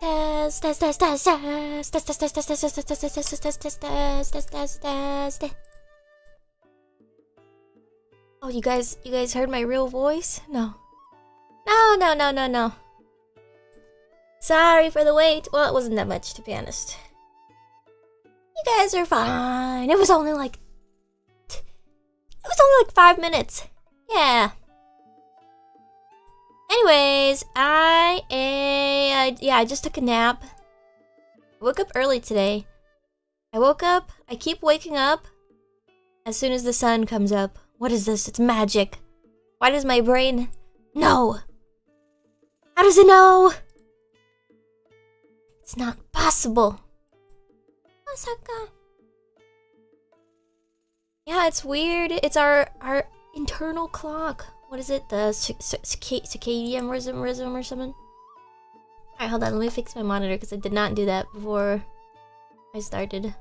Test, test, test, test, test, test, test, test, test, test, test, test, test, test, test, test, test, test. Oh, you guys, you guys heard my real voice? No. No, no, no, no, no. Sorry for the wait. Well, it wasn't that much, to be honest. You guys are fine. It was only like... It was only like five minutes. Yeah. Anyways, I, uh, yeah, I just took a nap. I woke up early today. I woke up, I keep waking up as soon as the sun comes up. What is this? It's magic. Why does my brain know? How does it know? It's not possible. Masaka. Yeah, it's weird. It's our our internal clock. What is it? The circadian rhythm rhythm or something? Alright, hold on. Let me fix my monitor because I did not do that before I started.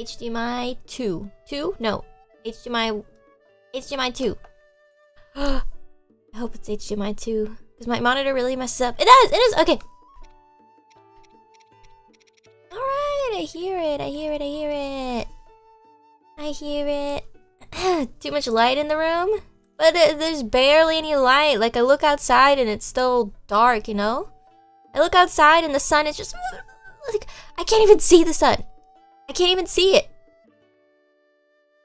HDMI 2. 2? No. HDMI... HDMI 2. I hope it's HDMI 2. Because my monitor really messes up. It does! It is! Okay. Alright, I hear it. I hear it. I hear it. I hear it. Too much light in the room? But it, there's barely any light. Like, I look outside and it's still dark, you know? I look outside and the sun is just... Like, I can't even see the sun. I can't even see it.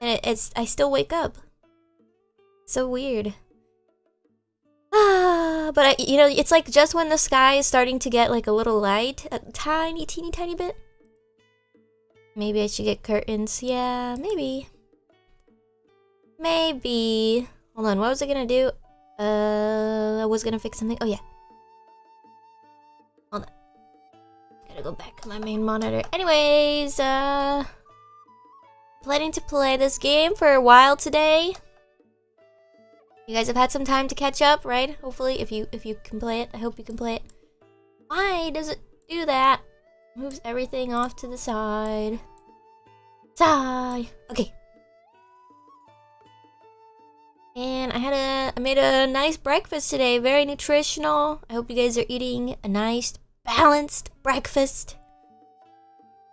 And it, it's... I still wake up. So weird. Ah, but I, you know, it's like just when the sky is starting to get like a little light, a tiny, teeny, tiny bit. Maybe I should get curtains. Yeah, maybe. Maybe. Hold on, what was I gonna do? Uh, I was gonna fix something. Oh, yeah. Hold on. Gotta go back to my main monitor. Anyways, uh... Planning to play this game for a while today. You guys have had some time to catch up, right? Hopefully, if you if you can play it. I hope you can play it. Why does it do that? Moves everything off to the side. Side. Okay. And I had a, I made a nice breakfast today, very nutritional. I hope you guys are eating a nice, balanced breakfast.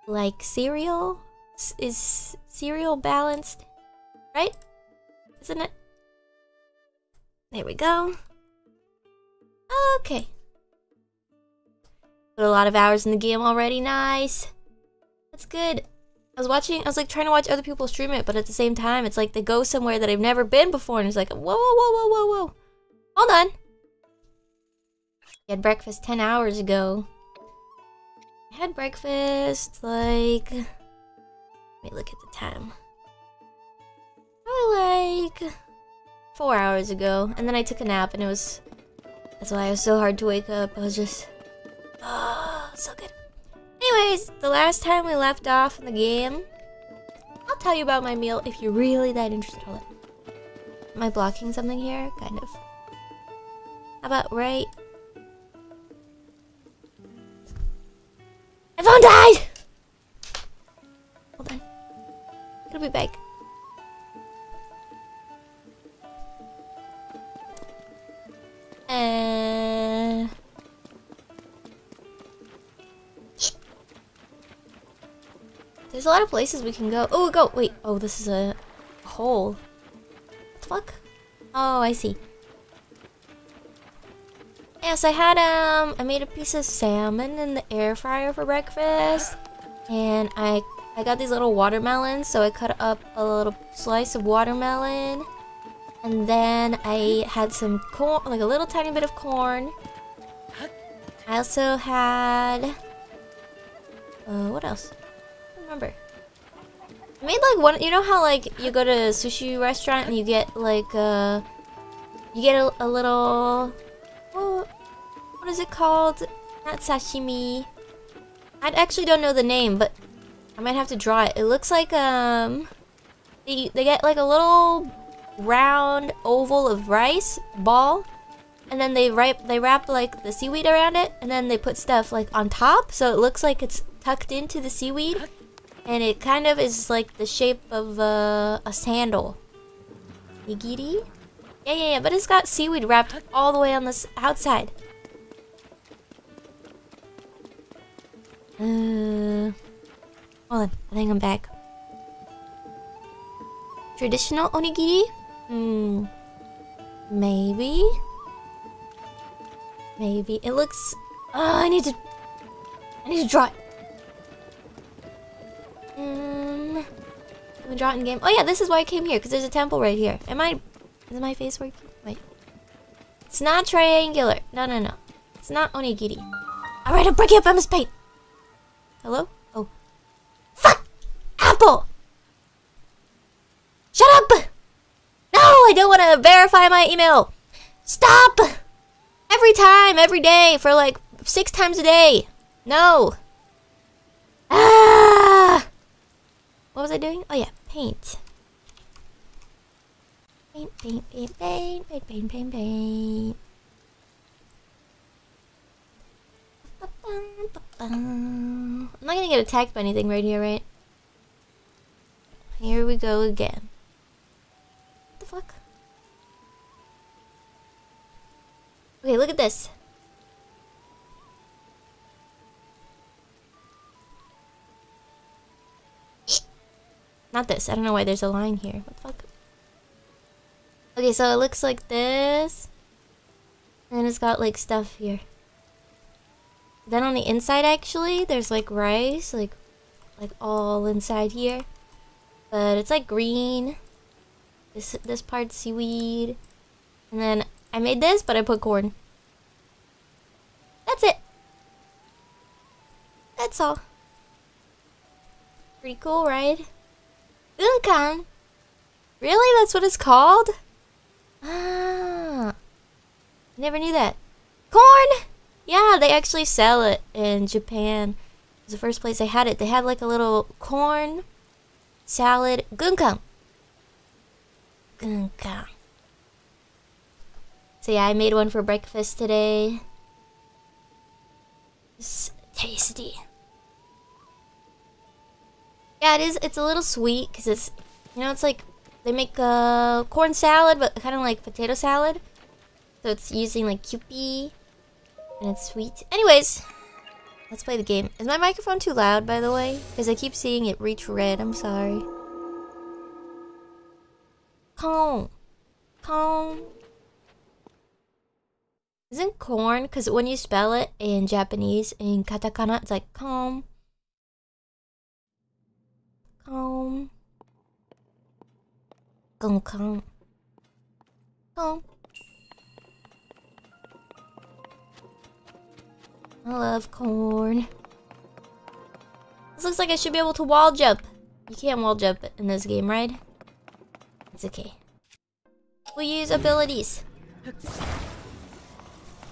Like cereal? Is cereal balanced? Right? Isn't it? There we go. Okay. Put a lot of hours in the game already, nice. That's good. I was watching, I was like trying to watch other people stream it, but at the same time, it's like they go somewhere that I've never been before, and it's like, whoa, whoa, whoa, whoa, whoa, whoa. Hold on. I had breakfast 10 hours ago. I had breakfast, like... Let me look at the time. Probably like... Four hours ago. And then I took a nap, and it was... That's why it was so hard to wake up. I was just... Oh, so good. Anyways, the last time we left off in the game, I'll tell you about my meal if you're really that interested. Hold on. Am I blocking something here? Kind of. How about right? My phone died! Hold on. It'll be back. Uh... There's a lot of places we can go. Oh, go! Wait. Oh, this is a hole. What the fuck? Oh, I see. Yes, I had, um, I made a piece of salmon in the air fryer for breakfast. And I, I got these little watermelons, so I cut up a little slice of watermelon. And then I had some corn, like a little tiny bit of corn. I also had, uh, what else? Remember. I made like one, you know how like you go to a sushi restaurant and you get like uh, you get a, a little, what, what is it called? Not sashimi. I actually don't know the name, but I might have to draw it. It looks like um, they they get like a little round oval of rice ball, and then they wrap they wrap like the seaweed around it, and then they put stuff like on top, so it looks like it's tucked into the seaweed. And it kind of is like the shape of uh, a sandal. Nigiri? Yeah, yeah, yeah, but it's got seaweed wrapped all the way on this outside. Uh, hold on, I think I'm back. Traditional onigiri? Hmm. Maybe. Maybe it looks. Oh, I need to. I need to draw it. Um, we draw it in game? Oh yeah, this is why I came here because there's a temple right here. Am I? Is my face working? Wait. It's not triangular. No, no, no. It's not onigiri. All right, I'm breaking up MS Paint. Hello? Oh. Fuck! Apple! Shut up! No, I don't want to verify my email. Stop! Every time, every day, for like six times a day. No. Ah! What was I doing? Oh yeah, paint. Paint, paint, paint, paint, paint, paint, paint, paint. I'm not gonna get attacked by anything right here, right? Here we go again. What the fuck? Okay, look at this. Not this. I don't know why there's a line here. What the fuck? Okay, so it looks like this. And it's got like stuff here. Then on the inside actually, there's like rice, like like all inside here. But it's like green. This this part's seaweed. And then I made this, but I put corn. That's it. That's all. Pretty cool, right? Gunkan. Really? That's what it's called? Ah. Never knew that. Corn! Yeah, they actually sell it in Japan. It was the first place I had it. They had like a little corn salad. Gunkan. Gunkan. So yeah, I made one for breakfast today. It's tasty. Yeah, it is. It's a little sweet because it's, you know, it's like they make a uh, corn salad, but kind of like potato salad. So it's using like Kewpie and it's sweet. Anyways, let's play the game. Is my microphone too loud, by the way? Because I keep seeing it reach red. I'm sorry. Corn. Corn. Isn't corn? Because when you spell it in Japanese, in katakana, it's like corn. Corn. Corn. Corn. Corn. I love corn. This looks like I should be able to wall jump. You can't wall jump in this game, right? It's okay. We'll use abilities.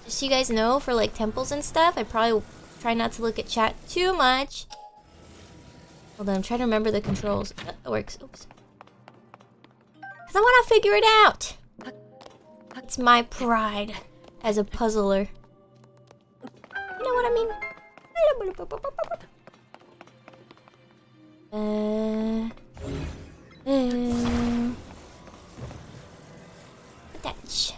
Just so you guys know, for like temples and stuff, I probably try not to look at chat too much. Hold on, I'm trying to remember the controls. That works. Oops. Because I want to figure it out. It's my pride as a puzzler. You know what I mean? Uh, uh, attach.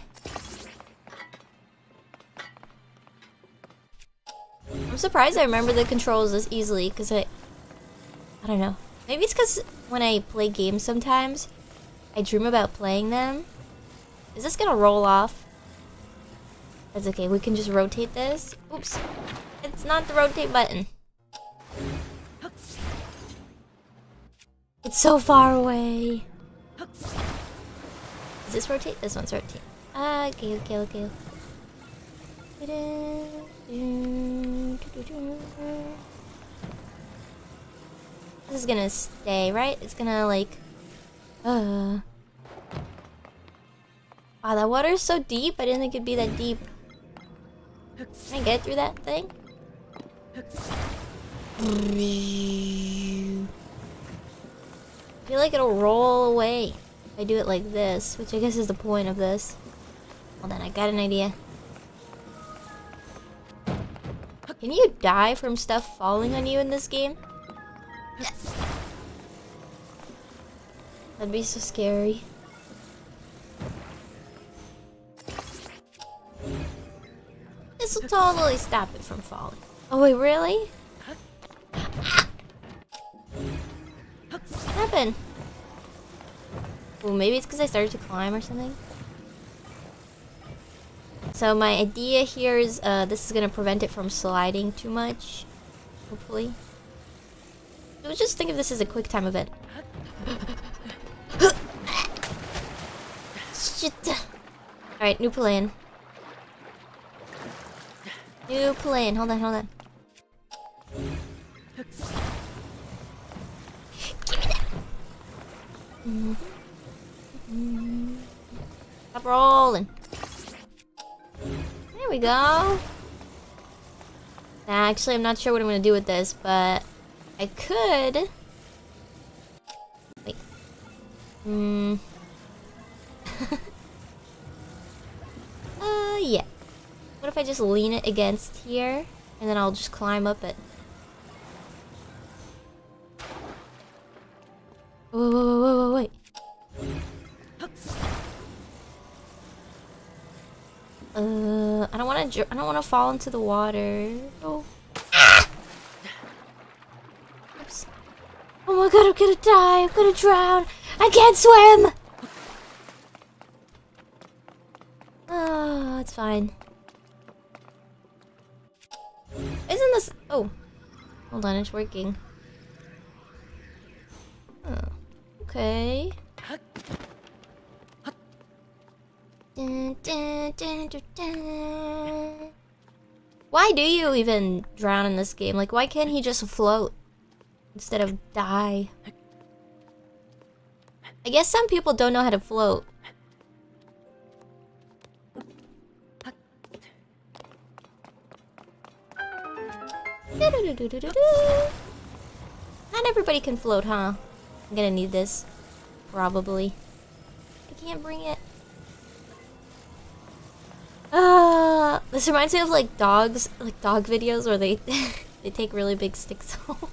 I'm surprised I remember the controls this easily because I, I don't know. Maybe it's because when I play games sometimes, I dream about playing them. Is this gonna roll off? That's okay, we can just rotate this. Oops. It's not the rotate button. It's so far away. Is this rotate? This one's rotate. Ah, okay, okay, okay. This is gonna stay, right? It's gonna like... Uh... Wow, that water is so deep. I didn't think it'd be that deep. Can I get through that thing? I feel like it'll roll away if I do it like this, which I guess is the point of this. Hold on, I got an idea. Can you die from stuff falling on you in this game? That'd be so scary. This will totally stop it from falling. Oh wait, really? What happened? Well, maybe it's because I started to climb or something. So my idea here is uh, this is going to prevent it from sliding too much, hopefully. Just think of this as a quick time event. Shit. Alright, new plan. New plan. Hold on, hold on. Give me that. Stop rolling. There we go. Actually, I'm not sure what I'm gonna do with this, but I could. Wait. Hmm. uh, yeah. What if I just lean it against here, and then I'll just climb up it? Whoa, whoa, whoa, whoa, wait. Uh, I don't want to. I don't want to fall into the water. Oh. Oops. Oh my god! I'm gonna die. I'm gonna drown. I can't swim. Oh, it's fine. Isn't this? Oh, hold on. It's working. Oh, okay. Why do you even drown in this game? Like, why can't he just float instead of die? I guess some people don't know how to float. Not everybody can float, huh? I'm gonna need this. Probably. I can't bring it. Uh, this reminds me of like dogs, like dog videos where they they take really big sticks home.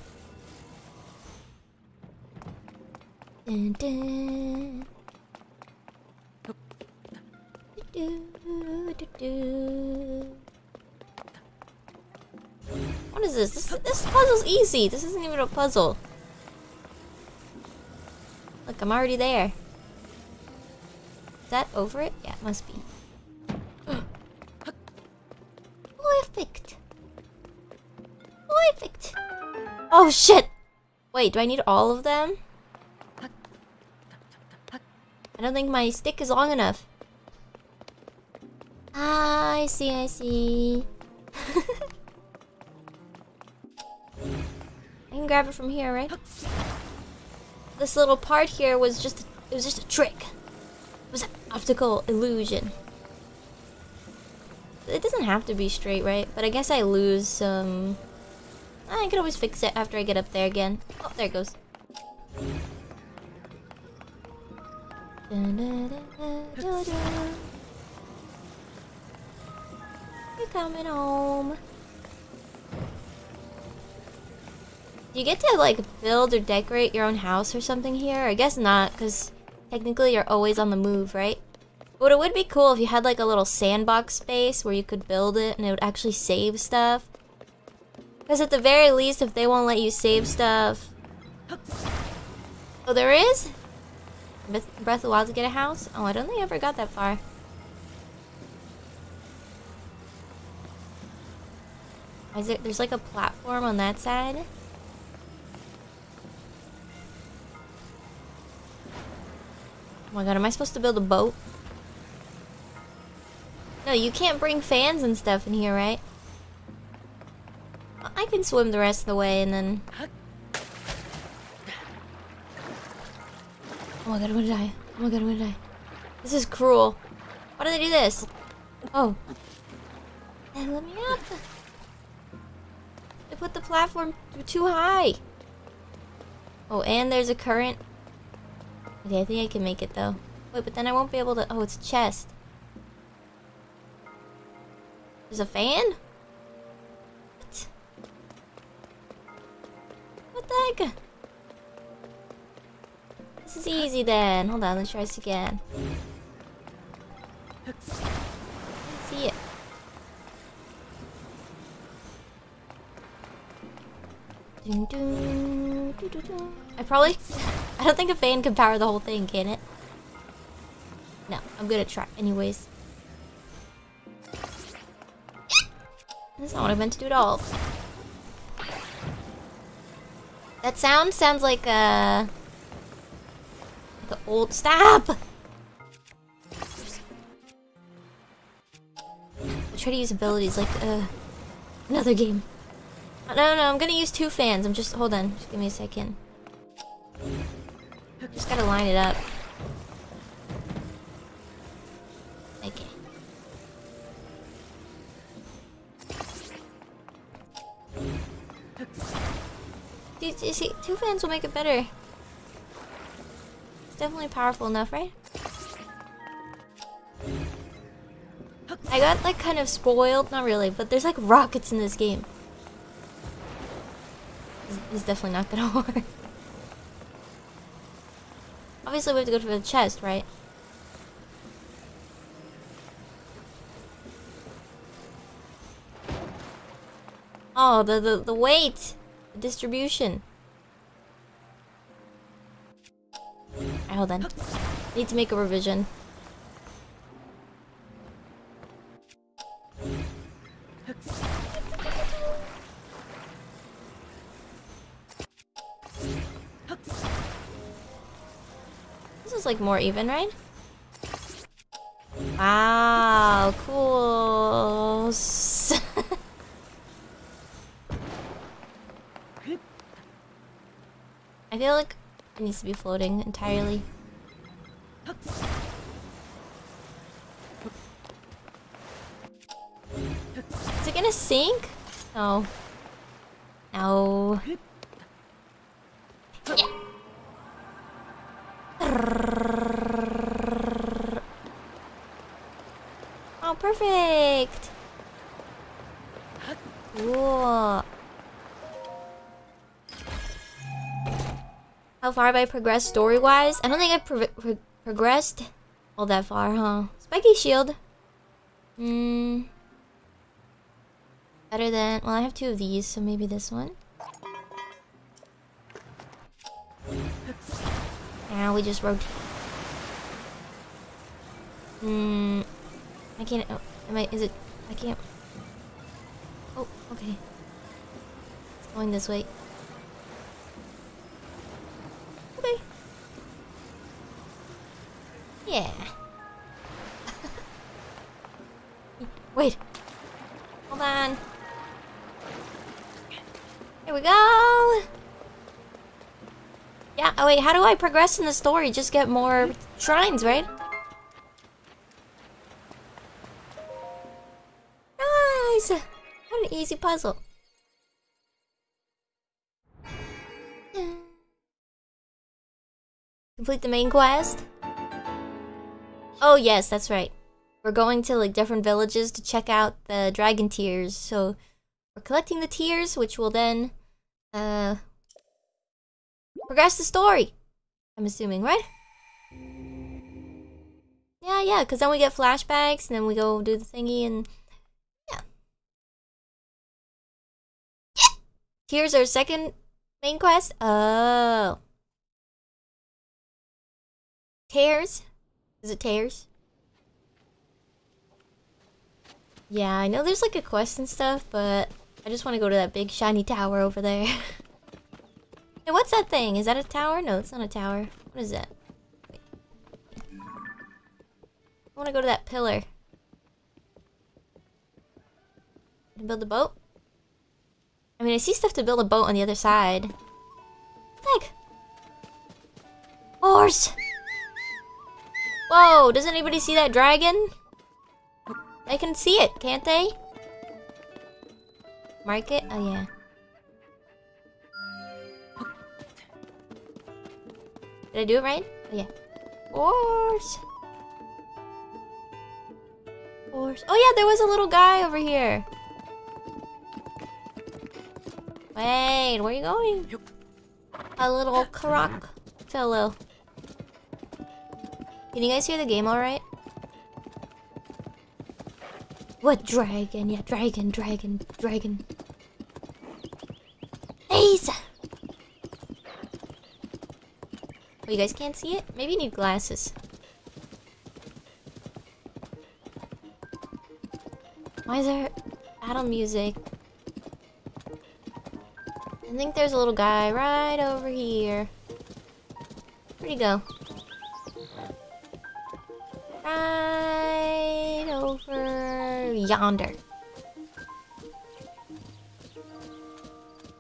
Dun, dun. Do, do, do, what is this? This this puzzle's easy. This isn't even a puzzle. Look, I'm already there. Is that over it? Yeah, it must be. Oh, Perfect. Oh, Perfect. Oh shit! Wait, do I need all of them? I don't think my stick is long enough. Ah, I see, I see. I can grab it from here, right? This little part here was just it was just a trick. It was an optical illusion. It doesn't have to be straight, right? But I guess I lose some... I can always fix it after I get up there again. Oh, there it goes. You're coming home. Do you get to, like, build or decorate your own house or something here? I guess not, because technically you're always on the move, right? But it would be cool if you had like a little sandbox space where you could build it and it would actually save stuff. Because at the very least, if they won't let you save stuff... Oh, there is? Breath of the Wild to get a house? Oh, I don't think I ever got that far. Is it, there's like a platform on that side? Oh my god, am I supposed to build a boat? No, you can't bring fans and stuff in here, right? I can swim the rest of the way and then... Oh my god, I'm gonna die. Oh my god, I'm gonna die. This is cruel. Why do they do this? Oh. And let me up. They put the platform too high. Oh, and there's a current. Okay, I think I can make it though. Wait, but then I won't be able to... Oh, it's a chest. There's a fan? What? What the heck? This is easy then. Hold on, let's try this again. Let's see it. Dun, dun, dun. I probably... I don't think a fan can power the whole thing, can it? No, I'm gonna try anyways. That's not what I meant to do at all. That sound sounds like a... An old... Stop! I try to use abilities like, uh... Another game. No, no, no, I'm gonna use two fans. I'm just... Hold on. Just give me a second. Just gotta line it up. Okay. You see, two fans will make it better. It's definitely powerful enough, right? I got like kind of spoiled, not really, but there's like rockets in this game. This is definitely not gonna work. Obviously we have to go for the chest, right? Oh, the, the, the weight! The distribution. Right, hold on. Need to make a revision. This is like more even, right? Wow, cool. I feel like it needs to be floating entirely. Is it gonna sink? No. No. Yeah. Oh, perfect! Cool. How far have I progressed story-wise? I don't think I've pro pro progressed all that far, huh? Spiky shield. Hmm. Better than... Well, I have two of these, so maybe this one. Now we just rotate. Hmm. I can't... Oh, am I... Is it... I can't... Oh, okay. It's going this way. Yeah. Wait. Hold on. Here we go. Yeah, oh wait, how do I progress in the story? Just get more shrines, right? Nice! What an easy puzzle. Complete the main quest? Oh yes, that's right. We're going to like different villages to check out the dragon tears. So we're collecting the tears, which will then uh progress the story. I'm assuming, right? Yeah, yeah, because then we get flashbacks and then we go do the thingy and yeah. Tears our second main quest? Oh. Tears? Is it tears? Yeah, I know there's like a quest and stuff, but I just want to go to that big shiny tower over there. hey, what's that thing? Is that a tower? No, it's not a tower. What is that? Wait. I want to go to that pillar. And build a boat? I mean, I see stuff to build a boat on the other side. Like Horse! Whoa, does anybody see that dragon? They can see it, can't they? Mark it? Oh, yeah. Did I do it right? Oh, yeah. Horse! Horse. Oh, yeah, there was a little guy over here. Wait, where are you going? A little Korok fellow. Can you guys hear the game alright? What dragon? Yeah, dragon, dragon, dragon. face! Oh, you guys can't see it? Maybe you need glasses. Why is there battle music? I think there's a little guy right over here. Where'd he go? Right over yonder.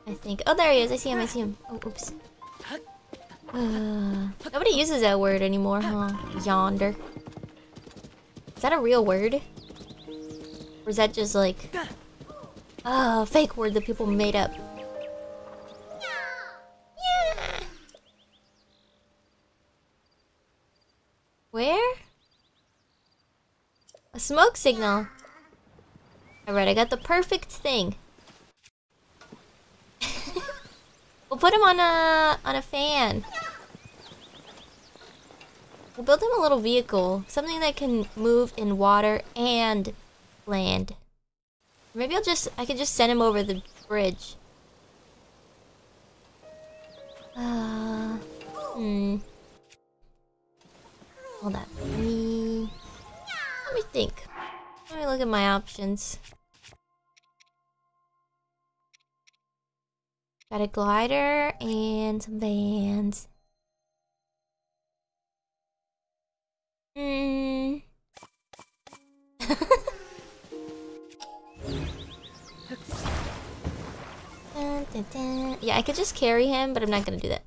I think. Oh, there he is. I see him. I see him. Oh, oops. Uh, nobody uses that word anymore, huh? Yonder. Is that a real word? Or is that just like a fake word that people made up? Where? A smoke signal. Alright, I got the perfect thing. we'll put him on a on a fan. We'll build him a little vehicle. Something that can move in water and land. Maybe I'll just I could just send him over the bridge. Uh hmm. Hold up. Let me think. Let me look at my options. Got a glider and some vans. Hmm. dun, dun, dun. Yeah, I could just carry him, but I'm not gonna do that.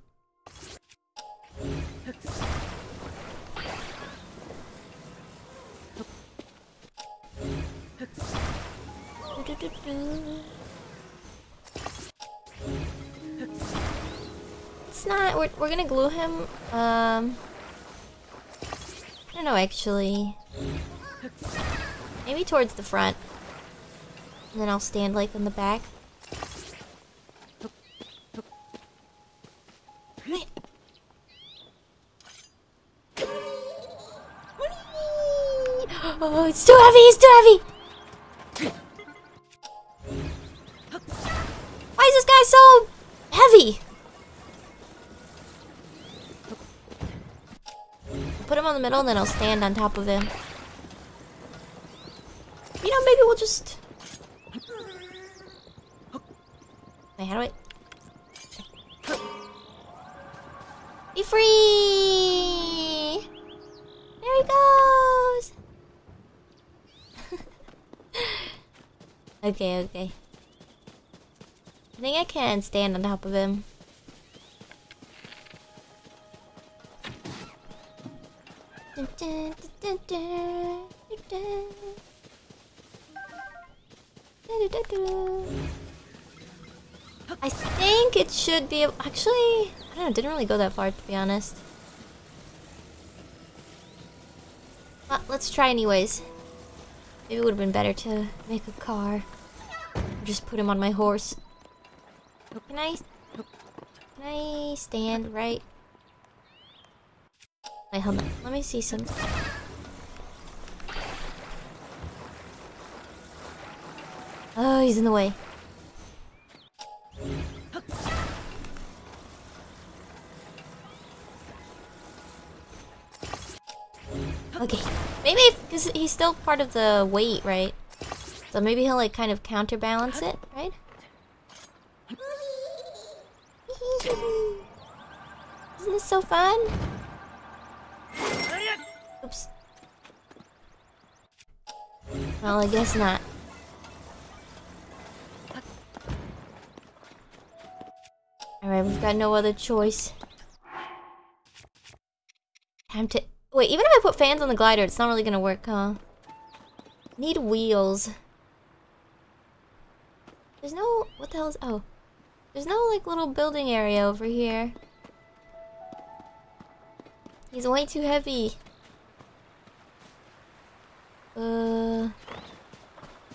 It's not. We're we're gonna glue him. Um. I don't know actually. Maybe towards the front. And then I'll stand like in the back. Oh, it's too heavy, it's too Why is this guy so heavy? Put him on the middle and then I'll stand on top of him. You know, maybe we'll just... Wait, how do I... Be free! There he goes! okay, okay. I think I can stand on top of him. I think it should be actually I don't know, didn't really go that far to be honest. But let's try anyways. Maybe it would have been better to make a car. Or just put him on my horse. Can I Can I stand right? Wait, hold on. Let me see some Oh, he's in the way. Okay. Maybe because he's still part of the weight, right? So maybe he'll like kind of counterbalance it, right? Isn't this so fun? Oops. Well, I guess not. Alright, we've got no other choice. Time to... Wait, even if I put fans on the glider, it's not really gonna work, huh? Need wheels. There's no... What the hell is... Oh. There's no, like, little building area over here. He's way too heavy. Uh...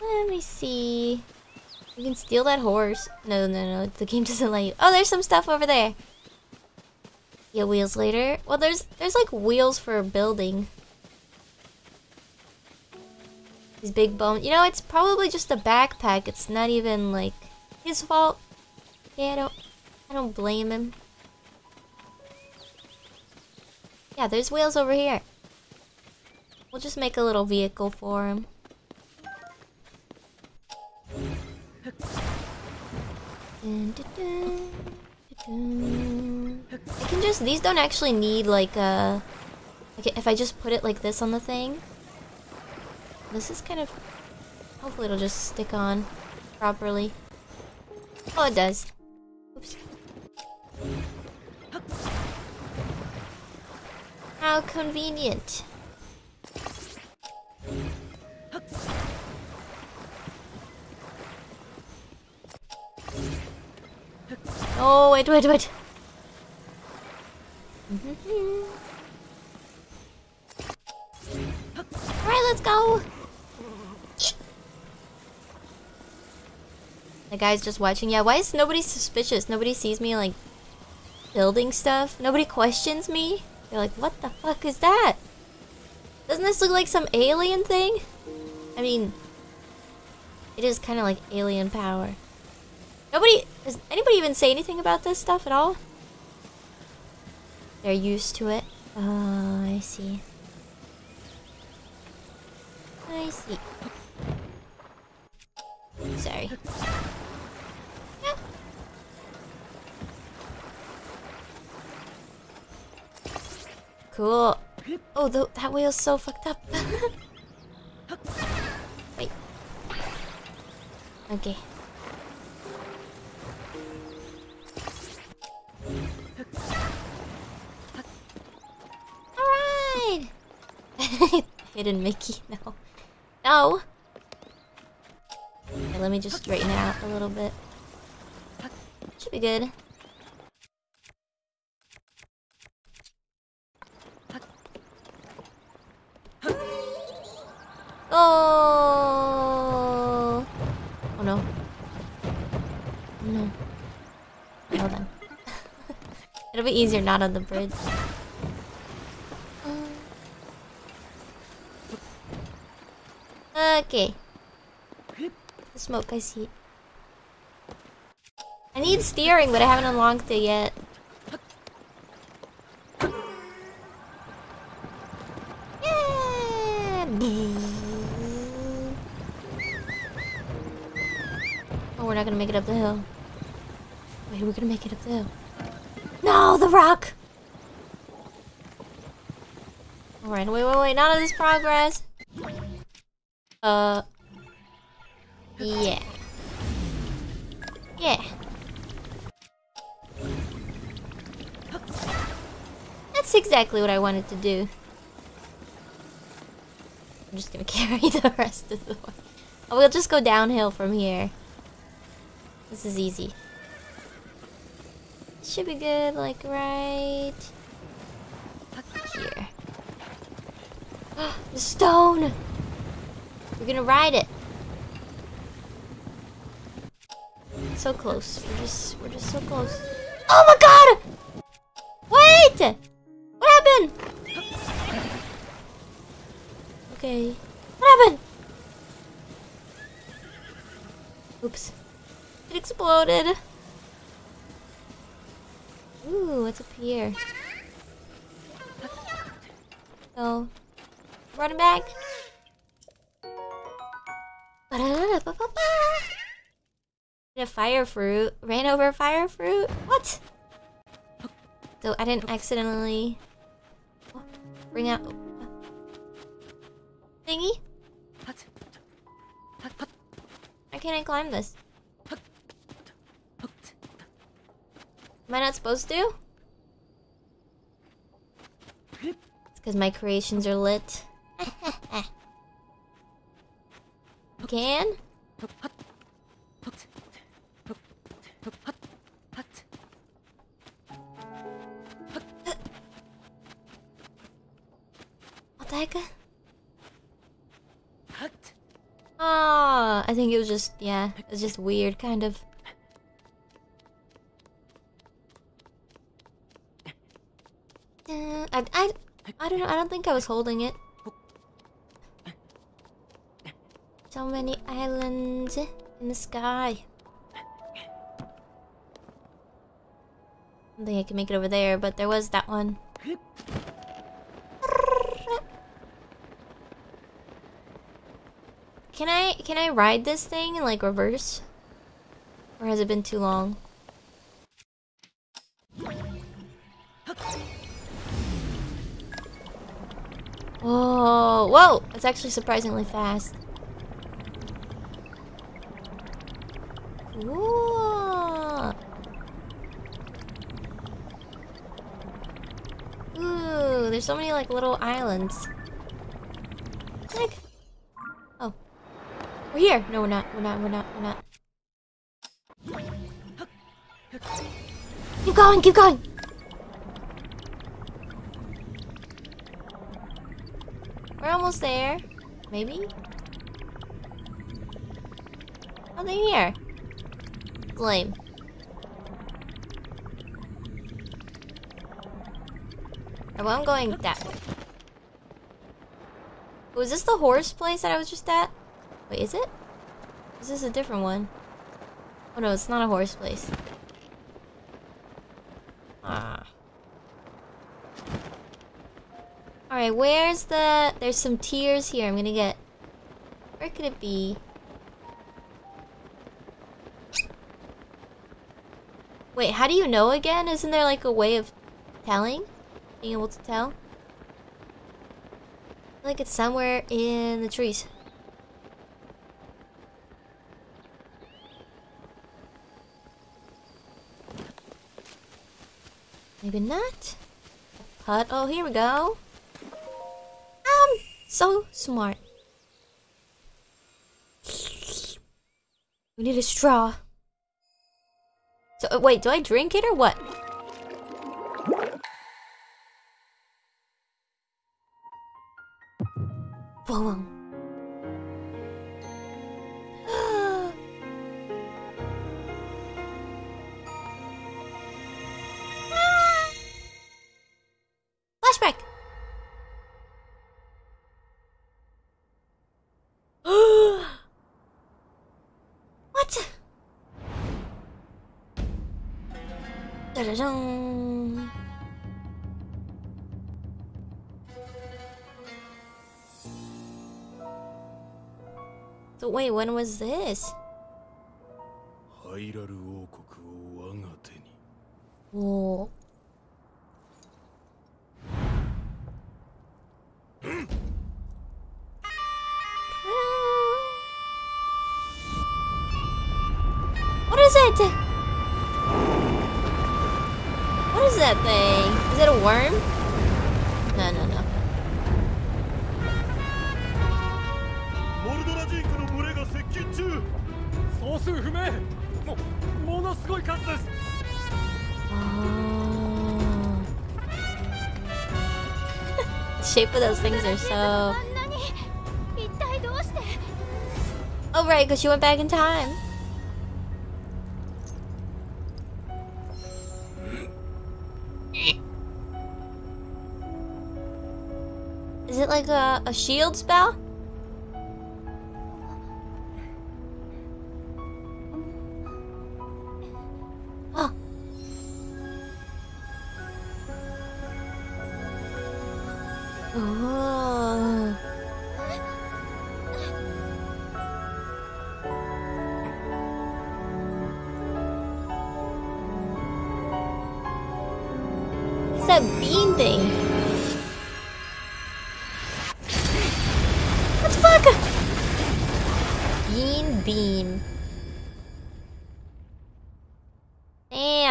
Let me see... You can steal that horse. No, no, no. The game doesn't let you. Oh, there's some stuff over there. Get wheels later. Well, there's there's like wheels for building. These big bones. You know, it's probably just a backpack. It's not even like his fault. Yeah, I don't, I don't blame him. Yeah, there's wheels over here. We'll just make a little vehicle for him. Dun, dun, dun. I can just, these don't actually need like a, like if I just put it like this on the thing. This is kind of, hopefully it'll just stick on properly. Oh, it does. How convenient. Oh, wait, wait, wait. Mm-hmm. Alright, let's go. The guy's just watching. Yeah, why is nobody suspicious? Nobody sees me, like, building stuff? Nobody questions me? They're like, what the fuck is that? Doesn't this look like some alien thing? I mean, it is kind of like alien power. Nobody, does anybody even say anything about this stuff at all? They're used to it. Oh, I see. I see. Sorry. Cool. Oh, th that wheel's so fucked up. Wait. Okay. Alright! Hidden Mickey, no. No! Okay, let me just straighten it out a little bit. Should be good. Oh! Oh no. No. Hold on. It'll be easier not on the bridge. Um. Okay. The smoke, I see. I need steering, but I haven't unlocked it yet. Not gonna make it up the hill. Wait, we're gonna make it up the hill. No, the rock! Alright, wait, wait, wait, none of this progress. Uh. Yeah. Yeah. That's exactly what I wanted to do. I'm just gonna carry the rest of the way. We'll just go downhill from here. This is easy. Should be good, like right here. the stone! We're gonna ride it. So close. We're just we're just so close. Oh my god! Wait! What happened? Okay. What happened? Oops. It exploded. Ooh, what's up here? Oh. Running back. A fire fruit. Ran over a fire fruit? What? So I didn't accidentally bring out thingy? Why can't I climb this? Am I not supposed to? It's because my creations are lit. Can? What the heck? Ah, I think it was just, yeah, it was just weird, kind of. Mm, I, I, I don't know, I don't think I was holding it. So many islands in the sky. don't think I can make it over there, but there was that one. Can I can I ride this thing in like reverse? Or has it been too long? Oh, whoa! It's actually surprisingly fast. Ooh. Ooh, there's so many like little islands. Like, oh, we're here. No, we're not. We're not. We're not. We're not. Keep going. Keep going. We're almost there. Maybe? Nothing here. Lame. Oh, well, I'm going that way. Oh, was this the horse place that I was just at? Wait, is it? Is this a different one? Oh no, it's not a horse place. Ah. Alright, where's the... There's some tears here I'm gonna get. Where could it be? Wait, how do you know again? Isn't there like a way of telling? Being able to tell? like it's somewhere in the trees. Maybe not. Hut. Oh, here we go. So smart. We need a straw. So, uh, wait, do I drink it or what? Da -da -dum. So wait, when was this? ハイラル王国を我が手に Whoa. What are so... Oh right, because you went back in time. Is it like a, a shield spell?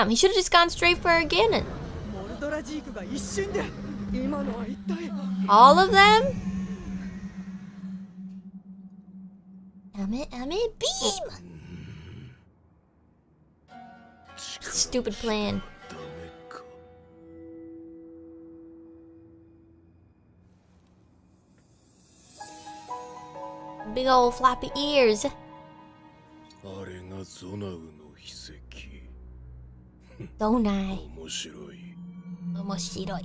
he should have just gone straight for Ganon. モルドラジークが一瞬で今のは一体 All of them? Ame, ame, beam! Stupid plan. ダメか Big old floppy ears. あれがゾナウの秘跡 道内面白い。面白い。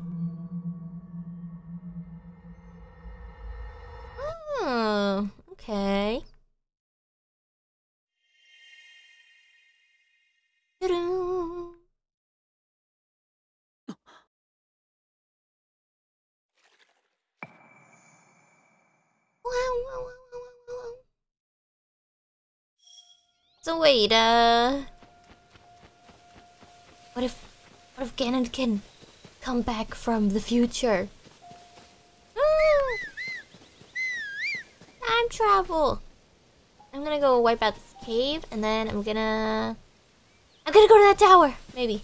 うん OK るるん的。What if... What if Ganon can come back from the future? Time travel! I'm gonna go wipe out this cave, and then I'm gonna... I'm gonna go to that tower! Maybe.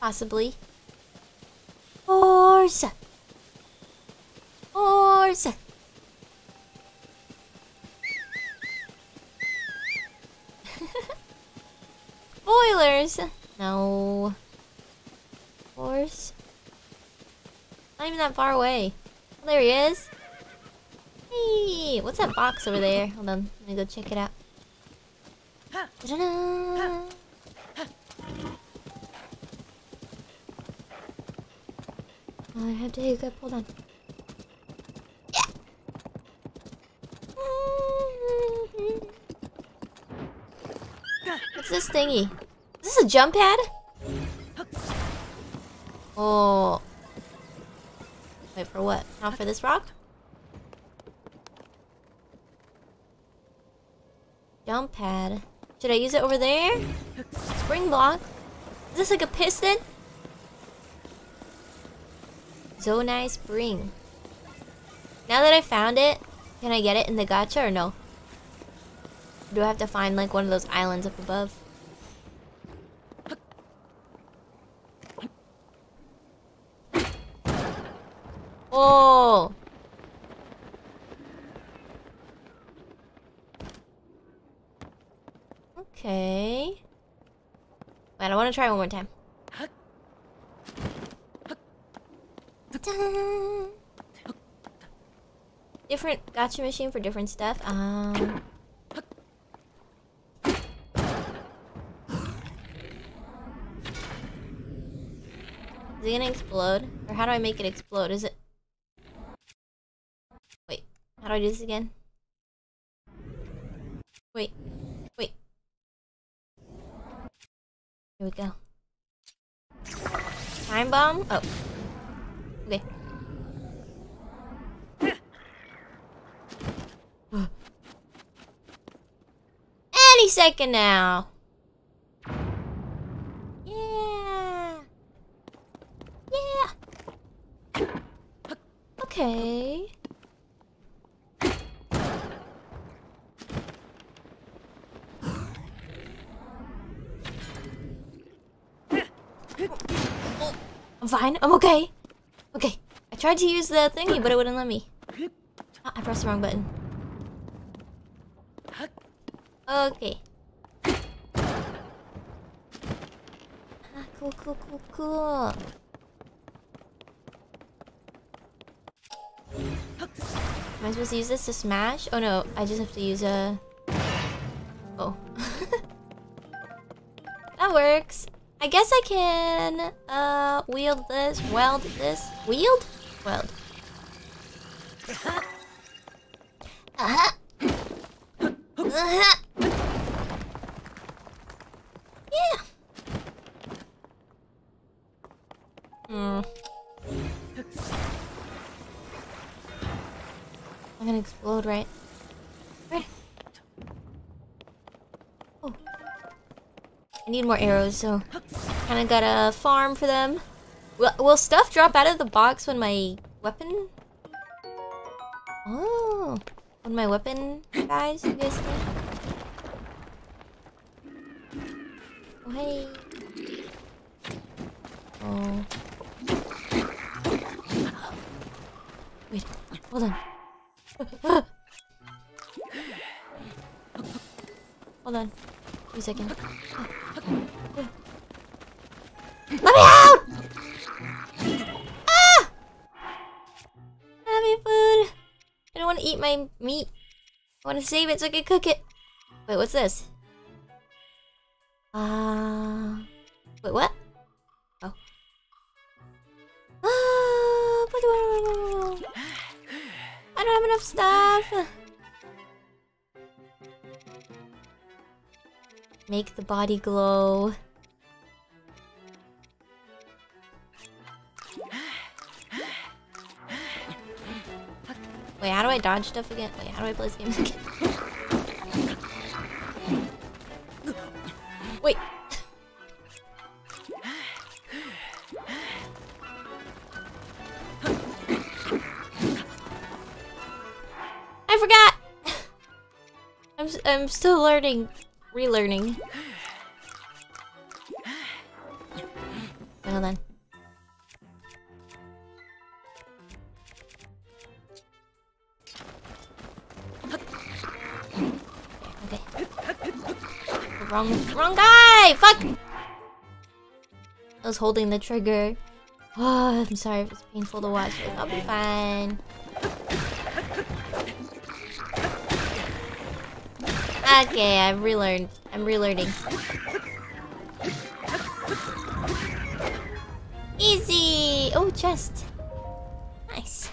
Possibly. Horse! Horse! Spoilers! No. Horse? Not even that far away. Oh, there he is. Hey, what's that box over there? Hold on, let me go check it out. Oh, I have to hiccup. Hold on. What's this thingy? Is this a jump pad? Oh. Wait, for what? Not for this rock? Jump pad. Should I use it over there? Spring block. Is this like a piston? Zonai Spring. Now that I found it, can I get it in the gacha or no? Do I have to find like one of those islands up above? Oh! Okay. Wait, I want to try one more time. Different gacha machine for different stuff. Um. Is it gonna explode? Or how do I make it explode? Is it... Wait, how do I do this again? Wait, wait. Here we go. Time bomb? Oh. Okay. Any second now. Yeah. Yeah. Okay. Oh, I'm fine. I'm okay. Okay. I tried to use the thingy, but it wouldn't let me. Ah, I pressed the wrong button. Okay. Ah, cool, cool, cool, cool. Am I supposed to use this to smash? Oh no, I just have to use a... Oh. that works. I guess I can, uh, wield this, weld this. Wield? Weld. Uh-huh. Uh-huh. Yeah. Hmm. Explode, right? Right. Oh. I need more arrows, so kind of gotta farm for them. Will, will stuff drop out of the box when my weapon? Oh, when my weapon dies, you guys think? Oh, hey. Oh. Wait, hold on. Hold on. Wait a second. Let me out! Ah! Me food. I don't want to eat my meat. I want to save it so I can cook it. Wait, what's this? Uh... Wait, what? Oh. Ah, I don't have enough stuff. Make the body glow. Wait, how do I dodge stuff again? Wait, how do I play this game again? Wait, I'm I'm still learning, relearning. Hold on. Okay. Wrong, wrong guy! Fuck! I was holding the trigger. Oh, I'm sorry if it's painful to watch, but I'll be fine. Okay, I've relearned. I'm relearning. Easy! Oh, chest. Nice.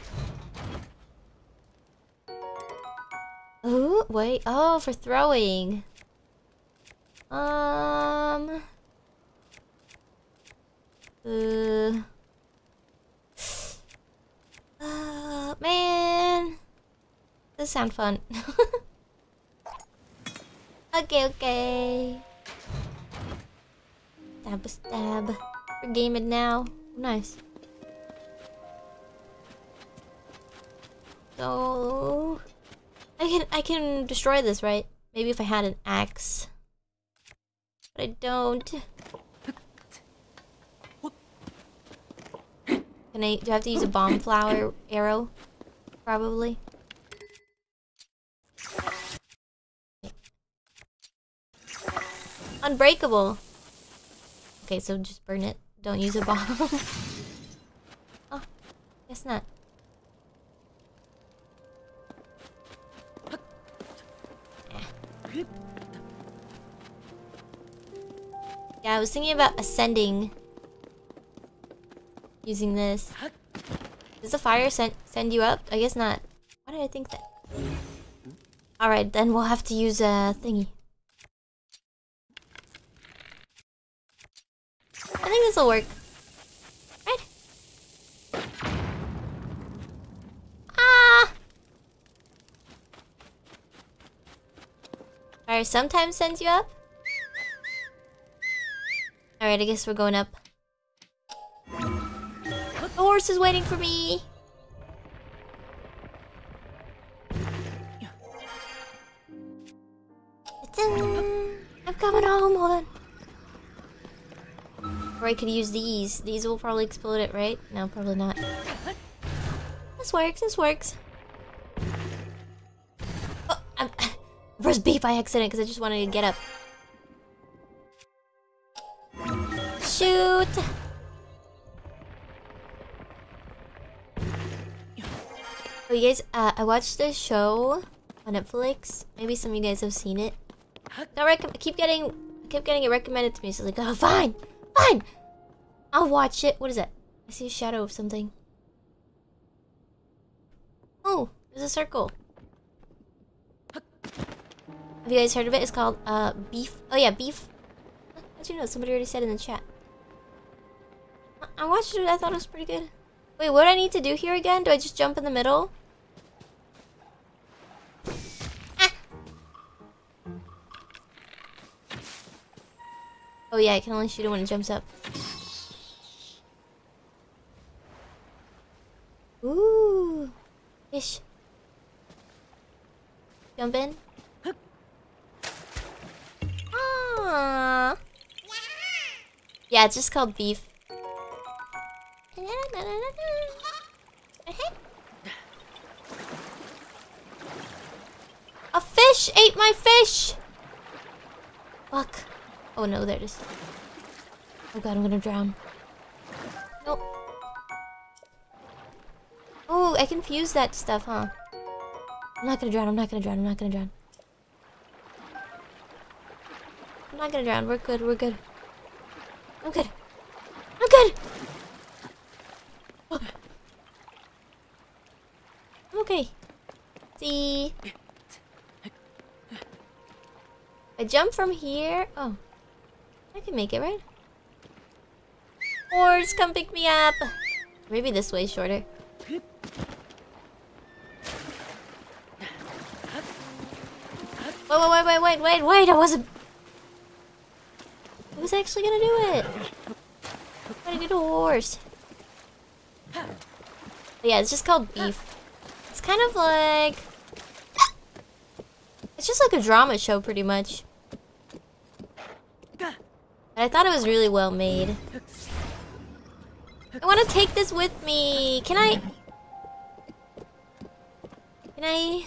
Oh, wait. Oh, for throwing. Um... Uh... Uh, man. This sound fun. okay, okay. Stab a stab. We're gaming now. Nice. So I can I can destroy this, right? Maybe if I had an axe. But I don't. Can I do I have to use a bomb flower arrow? Probably. Unbreakable. Okay, so just burn it. Don't use a bomb. oh, guess not. Yeah, I was thinking about ascending using this. Does the fire send send you up? I guess not. Why did I think that? Alright, then we'll have to use a thingy. I think this will work. Right? Ah! Fire sometimes sends you up? Alright, I guess we're going up. The horse is waiting for me! I could use these. These will probably explode it, right? No, probably not. This works, this works. Oh, I pressed B by accident because I just wanted to get up. Shoot! Oh, you guys, uh, I watched this show on Netflix. Maybe some of you guys have seen it. I keep getting, I keep getting it recommended to me. So like, oh, fine, fine. I'll watch it. What is that? I see a shadow of something. Oh, there's a circle. Have you guys heard of it? It's called uh beef. Oh yeah, beef. How'd you know? Somebody already said in the chat. I watched it. I thought it was pretty good. Wait, what do I need to do here again? Do I just jump in the middle? Ah. Oh yeah, I can only shoot it when it jumps up. Ooh, fish. Jump in. Aww. Yeah, it's just called beef. A fish ate my fish! Fuck. Oh no, there it is. Oh god, I'm gonna drown. Nope. Oh, I can fuse that stuff, huh? I'm not gonna drown, I'm not gonna drown, I'm not gonna drown. I'm not gonna drown, we're good, we're good. I'm good. I'm good! Oh. I'm okay. See? I jump from here. Oh. I can make it, right? Horse, come pick me up. Maybe this way is shorter. Wait, wait, wait, wait, wait, wait, I wasn't... I was actually gonna do it. Gonna get a horse. But yeah, it's just called beef. It's kind of like... It's just like a drama show, pretty much. But I thought it was really well made. I want to take this with me. Can I? Can I?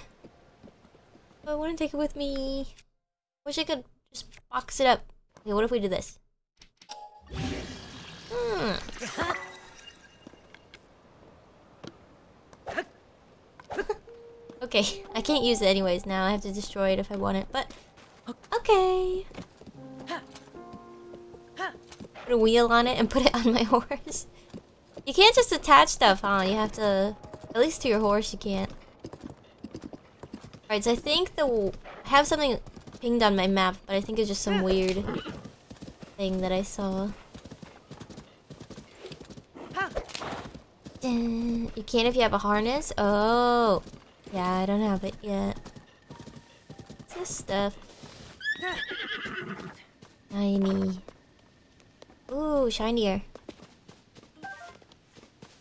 I want to take it with me. Wish I could just box it up. Okay, what if we do this? Hmm. okay, I can't use it anyways now. I have to destroy it if I want it, but... Okay. Put a wheel on it and put it on my horse. You can't just attach stuff, huh? You have to... At least to your horse, you can't. Alright, so I think the... I have something pinged on my map, but I think it's just some weird thing that I saw. You can't if you have a harness? Oh. Yeah, I don't have it yet. What's this stuff? Shiny. Ooh, shinier.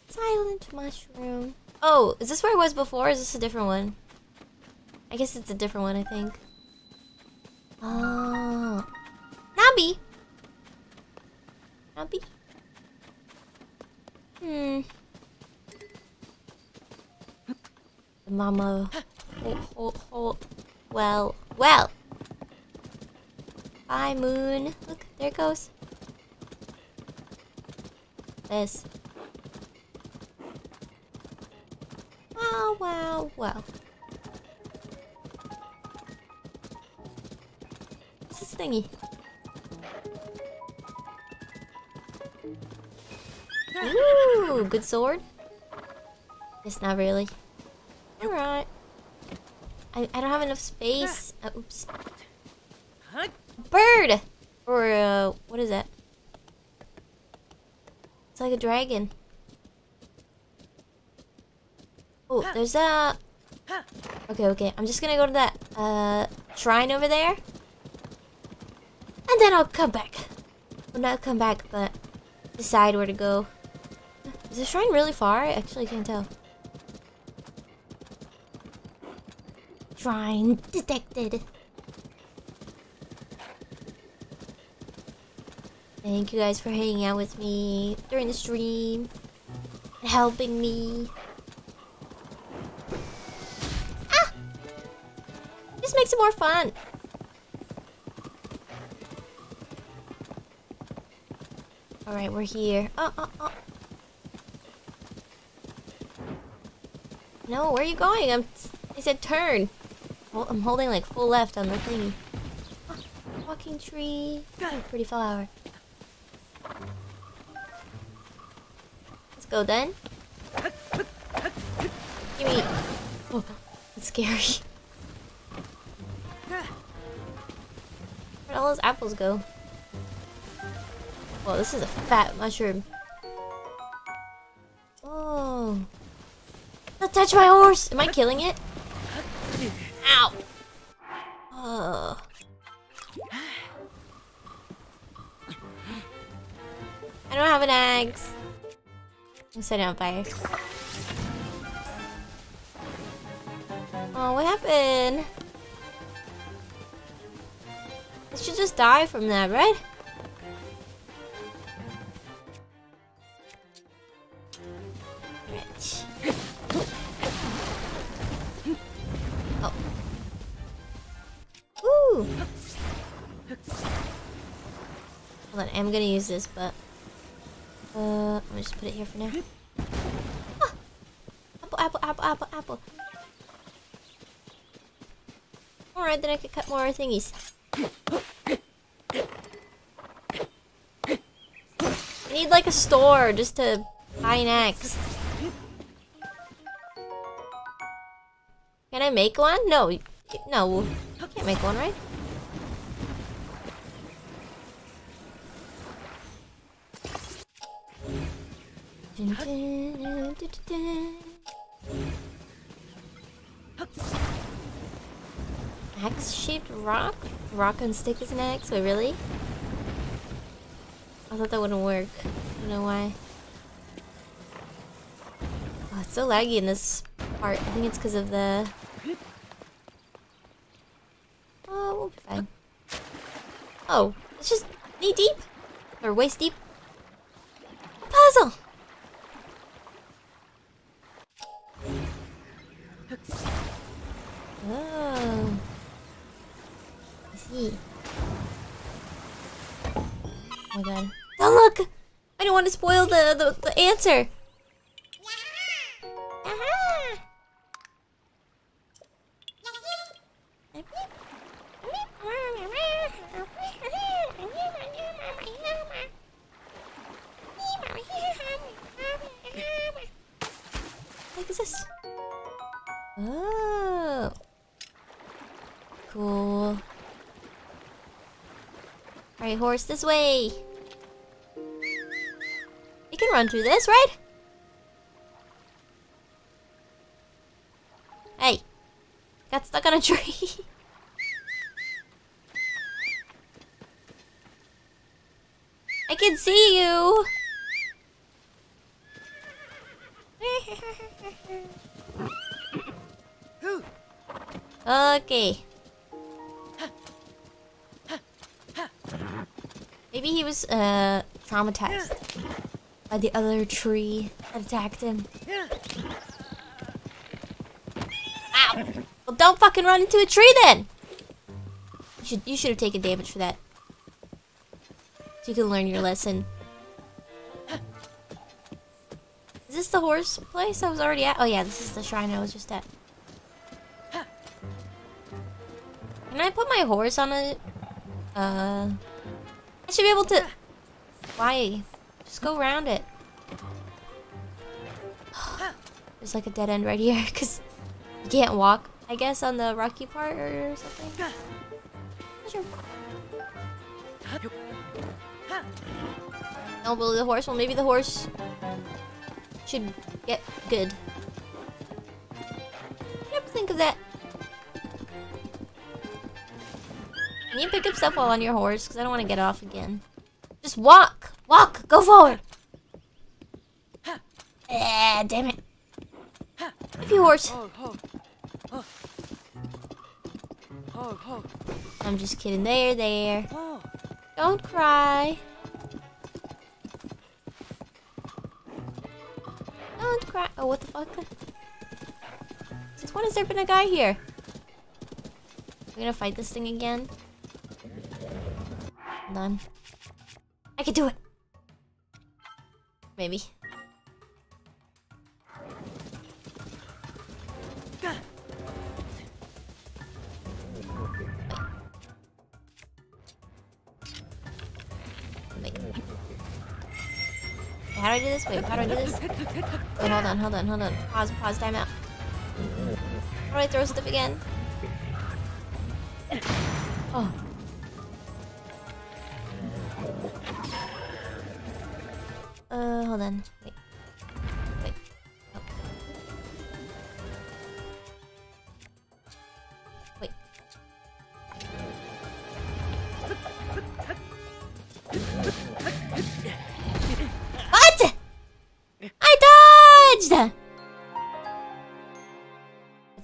Silent mushroom. Oh, is this where I was before? is this a different one? I guess it's a different one, I think. Oh. Nabi! Nabi? Hmm. Mama. Oh, oh, oh. Well, well. Bye, moon. Look, there it goes. This. Wow, wow, wow. This thingy? Ooh, good sword. It's not really. Alright. I, I don't have enough space. Uh, oops. Bird! Or, uh, what is that? It's like a dragon. Oh, there's a... Okay, okay. I'm just gonna go to that, uh, shrine over there. And then I'll come back. Well, not come back, but decide where to go. Is the shrine really far? I actually can't tell. Shrine detected. Thank you guys for hanging out with me during the stream and helping me. Ah! Just makes it more fun. Alright, we're here. Oh, oh, oh. No, where are you going? I'm. I said turn. I'm holding like full left on the thingy. Walking tree. Oh, pretty flower. Let's go then. Give me. Oh, it's scary. Where'd all those apples go? Well, this is a fat mushroom. Oh. Don't touch my horse! Am I killing it? Ow! Oh. I don't have an axe. I'm setting on fire. Oh, what happened? I should just die from that, right? Ooh. Hold on, I'm gonna use this, but uh, I'm gonna just put it here for now. Ah! Apple, apple, apple, apple, apple. Alright, then I could cut more thingies. I need like a store just to buy an axe. Can I make one? No, no, I can't make one, right? Axe-shaped rock? Rock and stick is an axe? Wait, really? I thought that wouldn't work. I don't know why. Oh, it's so laggy in this part. I think it's because of the... Oh, oh, it's just knee deep or waist deep. Puzzle. Oh. I see. Oh my god. Don't look! I don't want to spoil the, the, the answer. Aha! What is this? Oh. Cool. Alright, horse, this way. You can run through this, right? Hey. Got stuck on a tree. I can see you. Okay. Maybe he was uh traumatized by the other tree that attacked him. Ow! Well, don't fucking run into a tree then. You should you should have taken damage for that. You can learn your lesson. Is this the horse place I was already at? Oh yeah, this is the shrine I was just at. Can I put my horse on a... Uh... I should be able to... Why? Just go around it. There's like a dead end right here, because you can't walk, I guess, on the rocky part or something. Sure. Don't believe the horse. Well, maybe the horse should get good. Never think of that. Can you pick up stuff while on your horse? Because I don't want to get off again. Just walk! Walk! Go forward! Eh, damn it. If you horse. I'm just kidding. There, there. Don't cry. Cry. Oh, what the fuck? Since when has there been a guy here? We're gonna fight this thing again? None. I can do it! Maybe. How do I do this? Wait, how do I do this? Wait, hold on, hold on, hold on. Pause, pause, time out. How do I throw stuff again? Oh. Uh, hold on.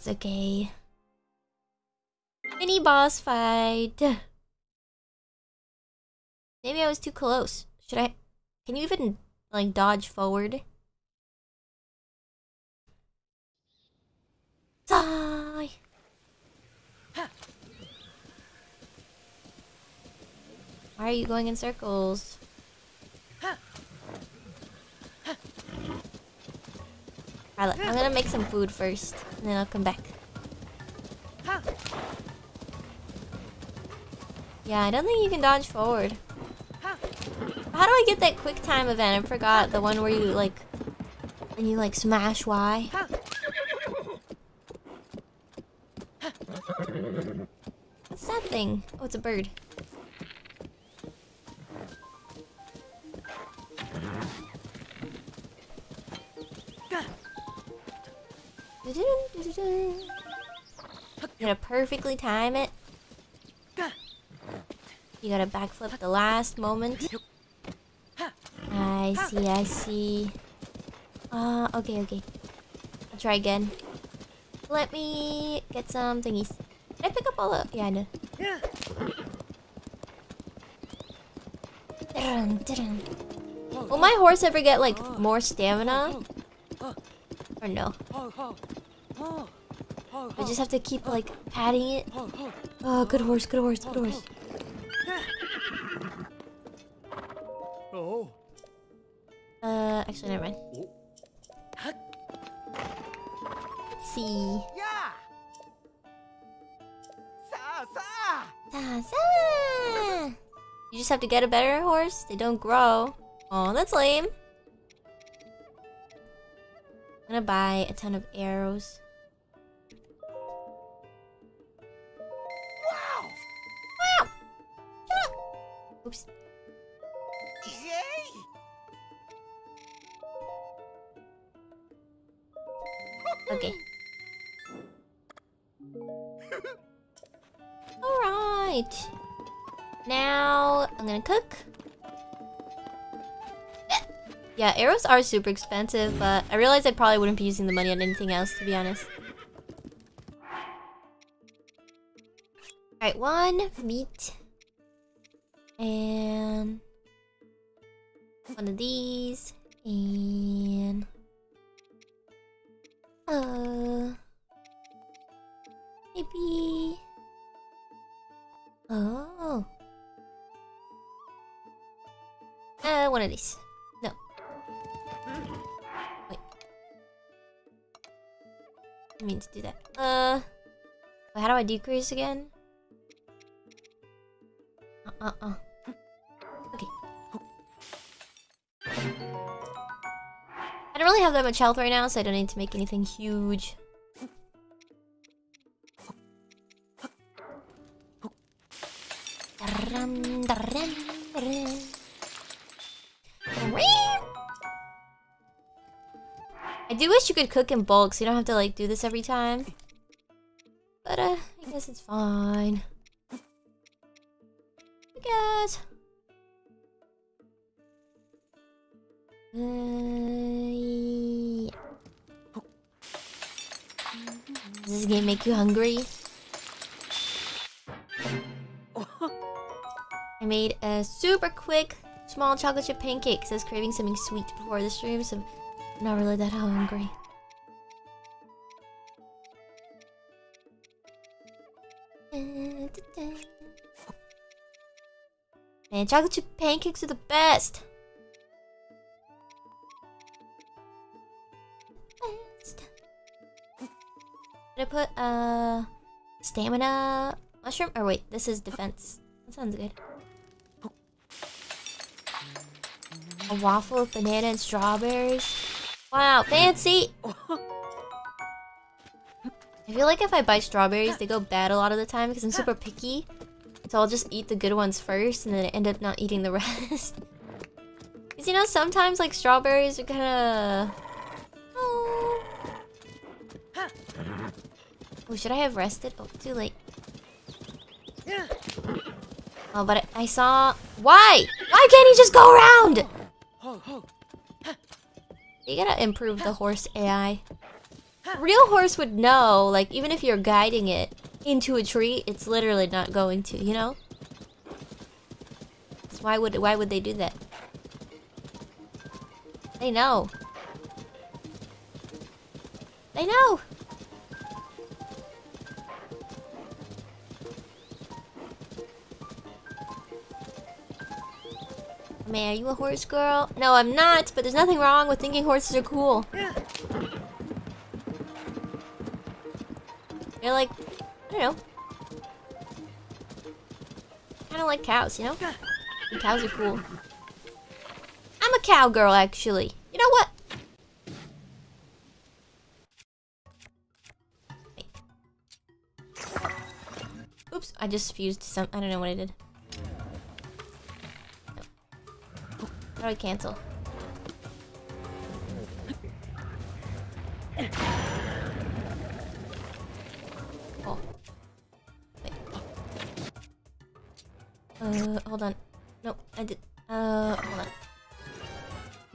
Okay. Mini boss fight. Maybe I was too close. Should I... Can you even, like, dodge forward? Die! Why are you going in circles? Alright, I'm gonna make some food first, and then I'll come back. Yeah, I don't think you can dodge forward. How do I get that quick time event? I forgot the one where you like, and you like smash Y. What's that thing? Oh, it's a bird. You gotta perfectly time it. You gotta backflip at the last moment. I see, I see. Uh, okay, okay. I'll try again. Let me get some thingies. Did I pick up all the... Yeah, I know. Dun. Will my horse ever get like more stamina? no. I just have to keep like patting it. Oh, good horse, good horse, good horse. Oh. Uh, actually, never mind. Let's see. Yeah. Sa sa. Sa You just have to get a better horse. They don't grow. Oh, that's lame. I'm gonna buy a ton of arrows. Wow! Wow! Shut up! Oops. Yay! Okay. Alright. Now, I'm gonna cook. Yeah, arrows are super expensive, but I realized I probably wouldn't be using the money on anything else, to be honest. Alright, one meat. And... One of these. And... Uh... Maybe... Oh... Uh, one of these. Do that. Uh... How do I decrease again? Uh-uh-uh. Okay. I don't really have that much health right now, so I don't need to make anything huge. Wish you could cook in bulk so you don't have to like do this every time. But uh, I guess it's fine. I guess. Uh, yeah. Does this game make you hungry? I made a super quick small chocolate chip pancake. Says craving something sweet before the stream, so I'm not really that hungry. Man, chocolate chip pancakes are the best. Best. Did I put uh stamina mushroom? Or wait, this is defense. That sounds good. A waffle with banana and strawberries. Wow, fancy! I feel like if I buy strawberries, they go bad a lot of the time because I'm super picky. So I'll just eat the good ones first and then I end up not eating the rest. Because you know, sometimes like strawberries are kinda... Oh. oh, should I have rested? Oh, too late. Oh, but I, I saw... Why? Why can't he just go around? You gotta improve the horse AI. Real horse would know, like, even if you're guiding it into a tree, it's literally not going to, you know? So why would why would they do that? They know. They know. Man, are you a horse girl? No, I'm not, but there's nothing wrong with thinking horses are cool. They're like, I don't know. Kind of like cows, you know? And cows are cool. I'm a cowgirl, actually. You know what? Oops, I just fused some. I don't know what I did. I cancel? Oh. Wait. Uh, hold on. No, I did. Uh, hold on.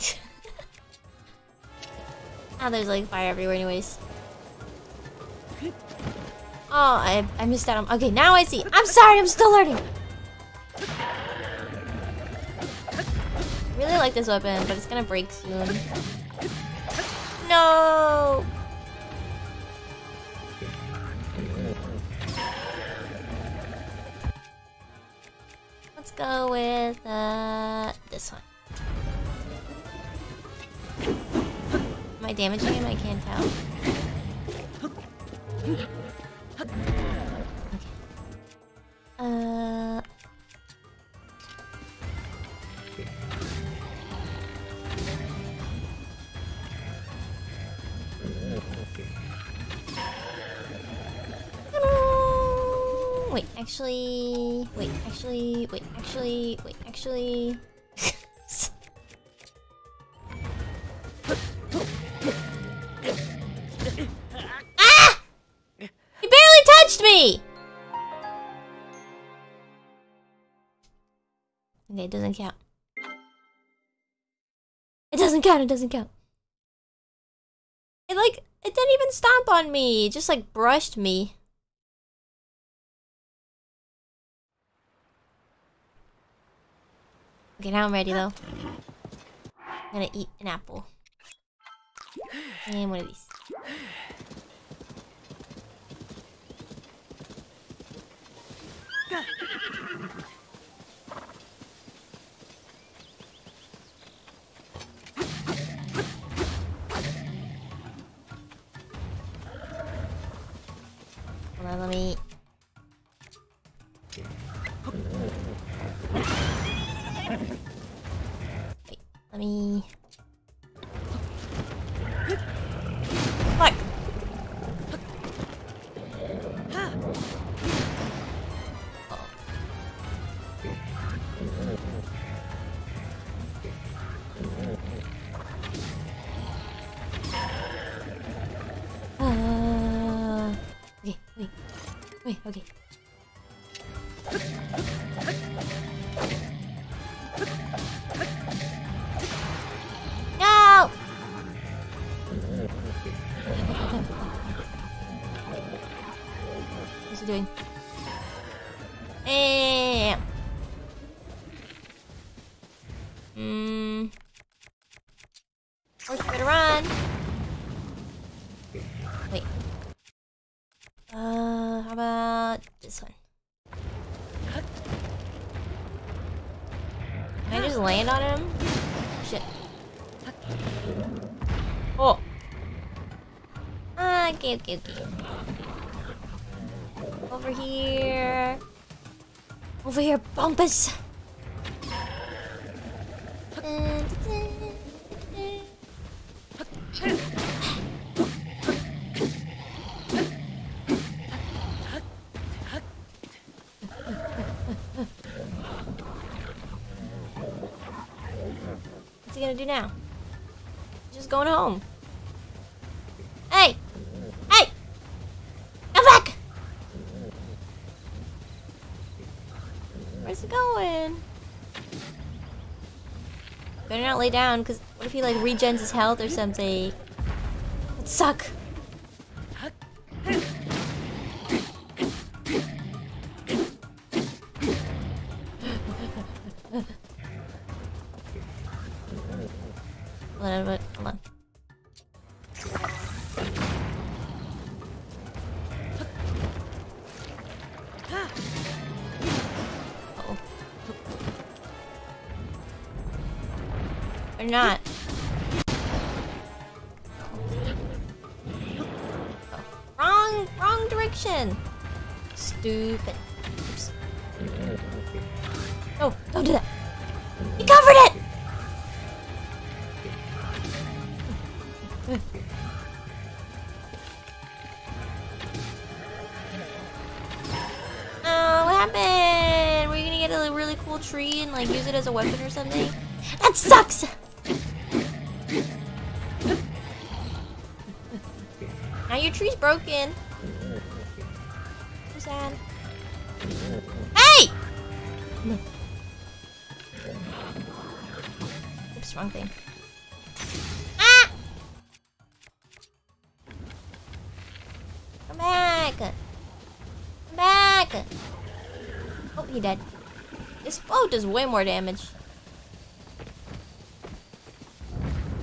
ah, there's like fire everywhere, anyways. Oh, I I missed out on. Okay, now I see. I'm sorry, I'm still learning. Like this weapon, but it's gonna break soon. No! Let's go with uh, this one. Am I damaging him? Actually, wait, actually, wait, actually, wait, actually. ah! He barely touched me! Okay, it doesn't count. It doesn't count, it doesn't count. It like, it didn't even stomp on me. It just like brushed me. Okay, now I'm ready though. I'm gonna eat an apple. And one of these. Hold let me. Okay, okay, okay. Over here. Over here, Bumpus. Lay down, because what if he like regens his health or something? It'd suck. As a weapon or something? does way more damage.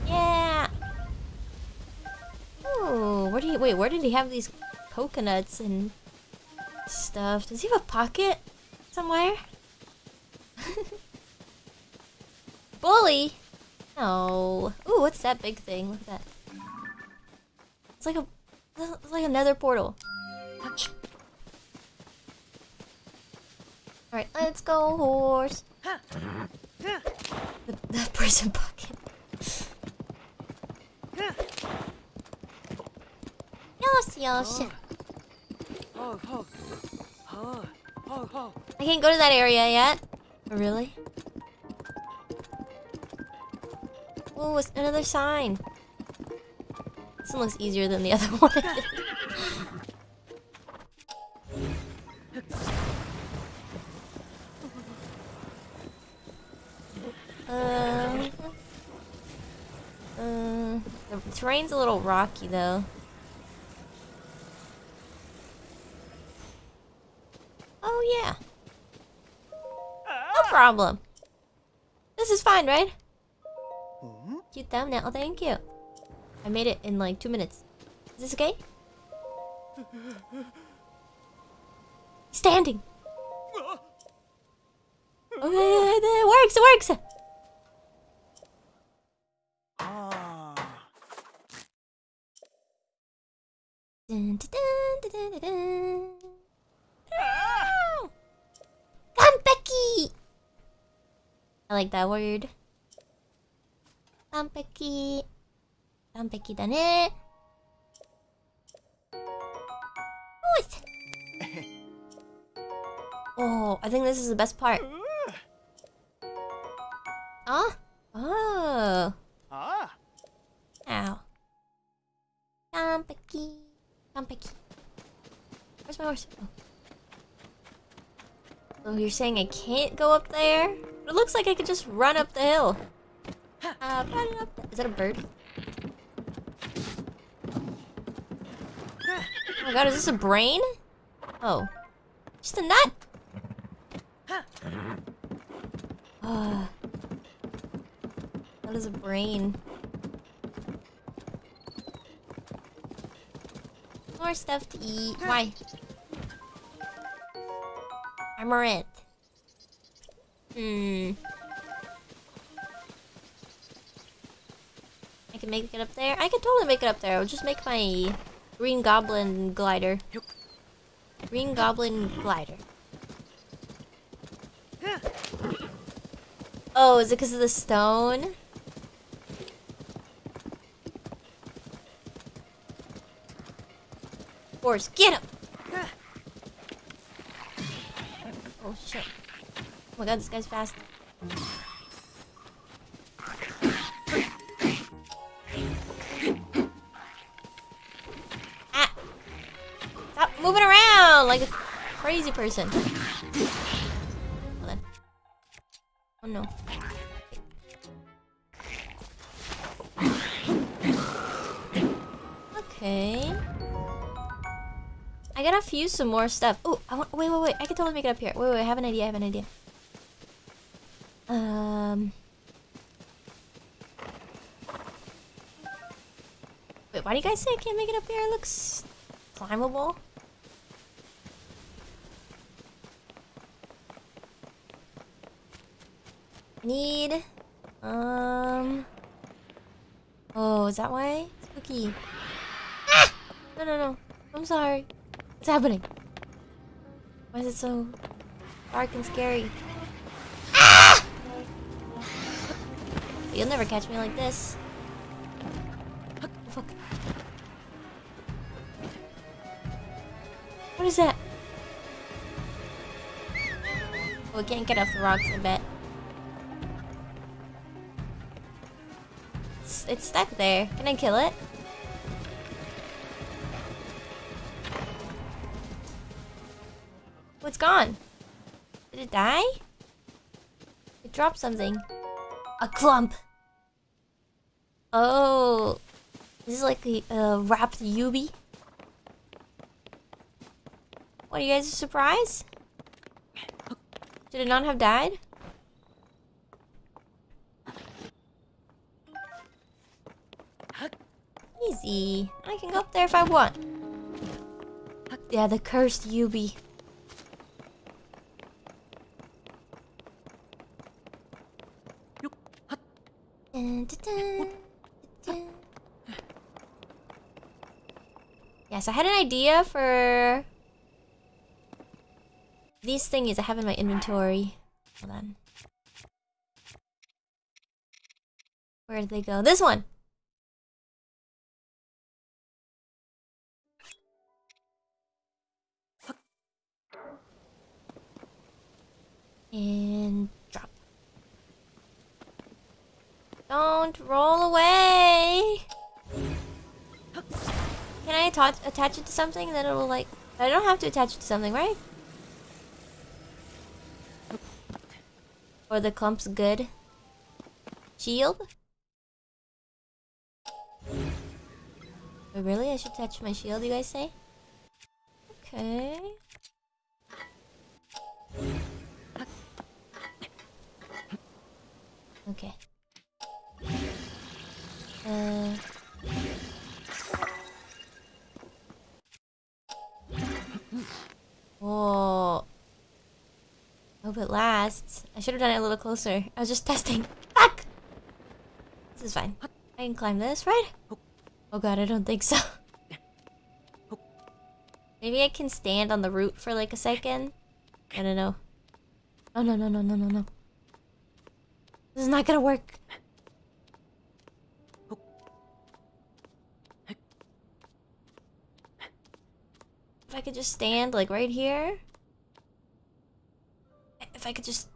Yeah. Oh, where did he wait? Where did he have these coconuts and stuff? Does he have a pocket somewhere? Bully. No. Ooh, what's that big thing? Look at that. It's like a, it's like another portal. Let's go, horse. With that prison bucket. Yosh, yosh. I can't go to that area yet. Oh, really? Oh, another sign. This one looks easier than the other one. Terrain's a little rocky though. Oh yeah. No problem. This is fine, right? Cute thumbnail. Oh, thank you. I made it in like two minutes. Is this okay? Standing. Okay, oh, it works. It works. like that word. Ganpeki. Ganpeki だね。Oh, it's... oh, I think this is the best part. Ah? Oh. あ Ow. Ganpeki. Ganpeki. Where's my horse? Oh. So you're saying I can't go up there? It looks like I could just run up the hill. Uh, up. Is that a bird? Oh my god, is this a brain? Oh. Just a nut? Ah. What is a brain? More stuff to eat. Why? Armorant. Hmm. I can make it up there. I could totally make it up there. I'll just make my green goblin glider. Green goblin glider. Oh, is it because of the stone? Horse, get him! Oh shit. Oh my god, this guy's fast. Ah! Stop moving around like a crazy person. Oh no. Okay. I gotta fuse some more stuff. Oh, I want. Wait, wait, wait. I can totally make it up here. Wait, wait. I have an idea. I have an idea. Um. Wait, why you guys say I can't make it up here? It looks climbable. Need. Um. Oh, is that why? Spooky. Ah! No, no, no. I'm sorry. What's happening? Why is it so dark and scary? Ah! You'll never catch me like this. What is that? We can't get off the rocks, I bet. It's, it's stuck there. Can I kill it? It's gone. Did it die? It dropped something. A clump. Oh. This is like a uh, wrapped Yubi. What, you guys are surprised? Did it not have died? Easy. I can go up there if I want. Yeah, the cursed Yubi. Yes, I had an idea for these thingies I have in my inventory. Hold on. Where did they go? This one! And drop. Don't roll away! Can I attach, it to something that it'll like... I don't have to attach it to something, right? Or the clump's good? Shield? Oh, really? I should touch my shield, you guys say? Okay. Okay. Uh... Hope it lasts. I should have done it a little closer. I was just testing. Fuck! This is fine. I can climb this, right? Oh god, I don't think so. Maybe I can stand on the root for like a second. I don't know. Oh no no no no no no. This is not gonna work. If I could just stand like right here. I could just...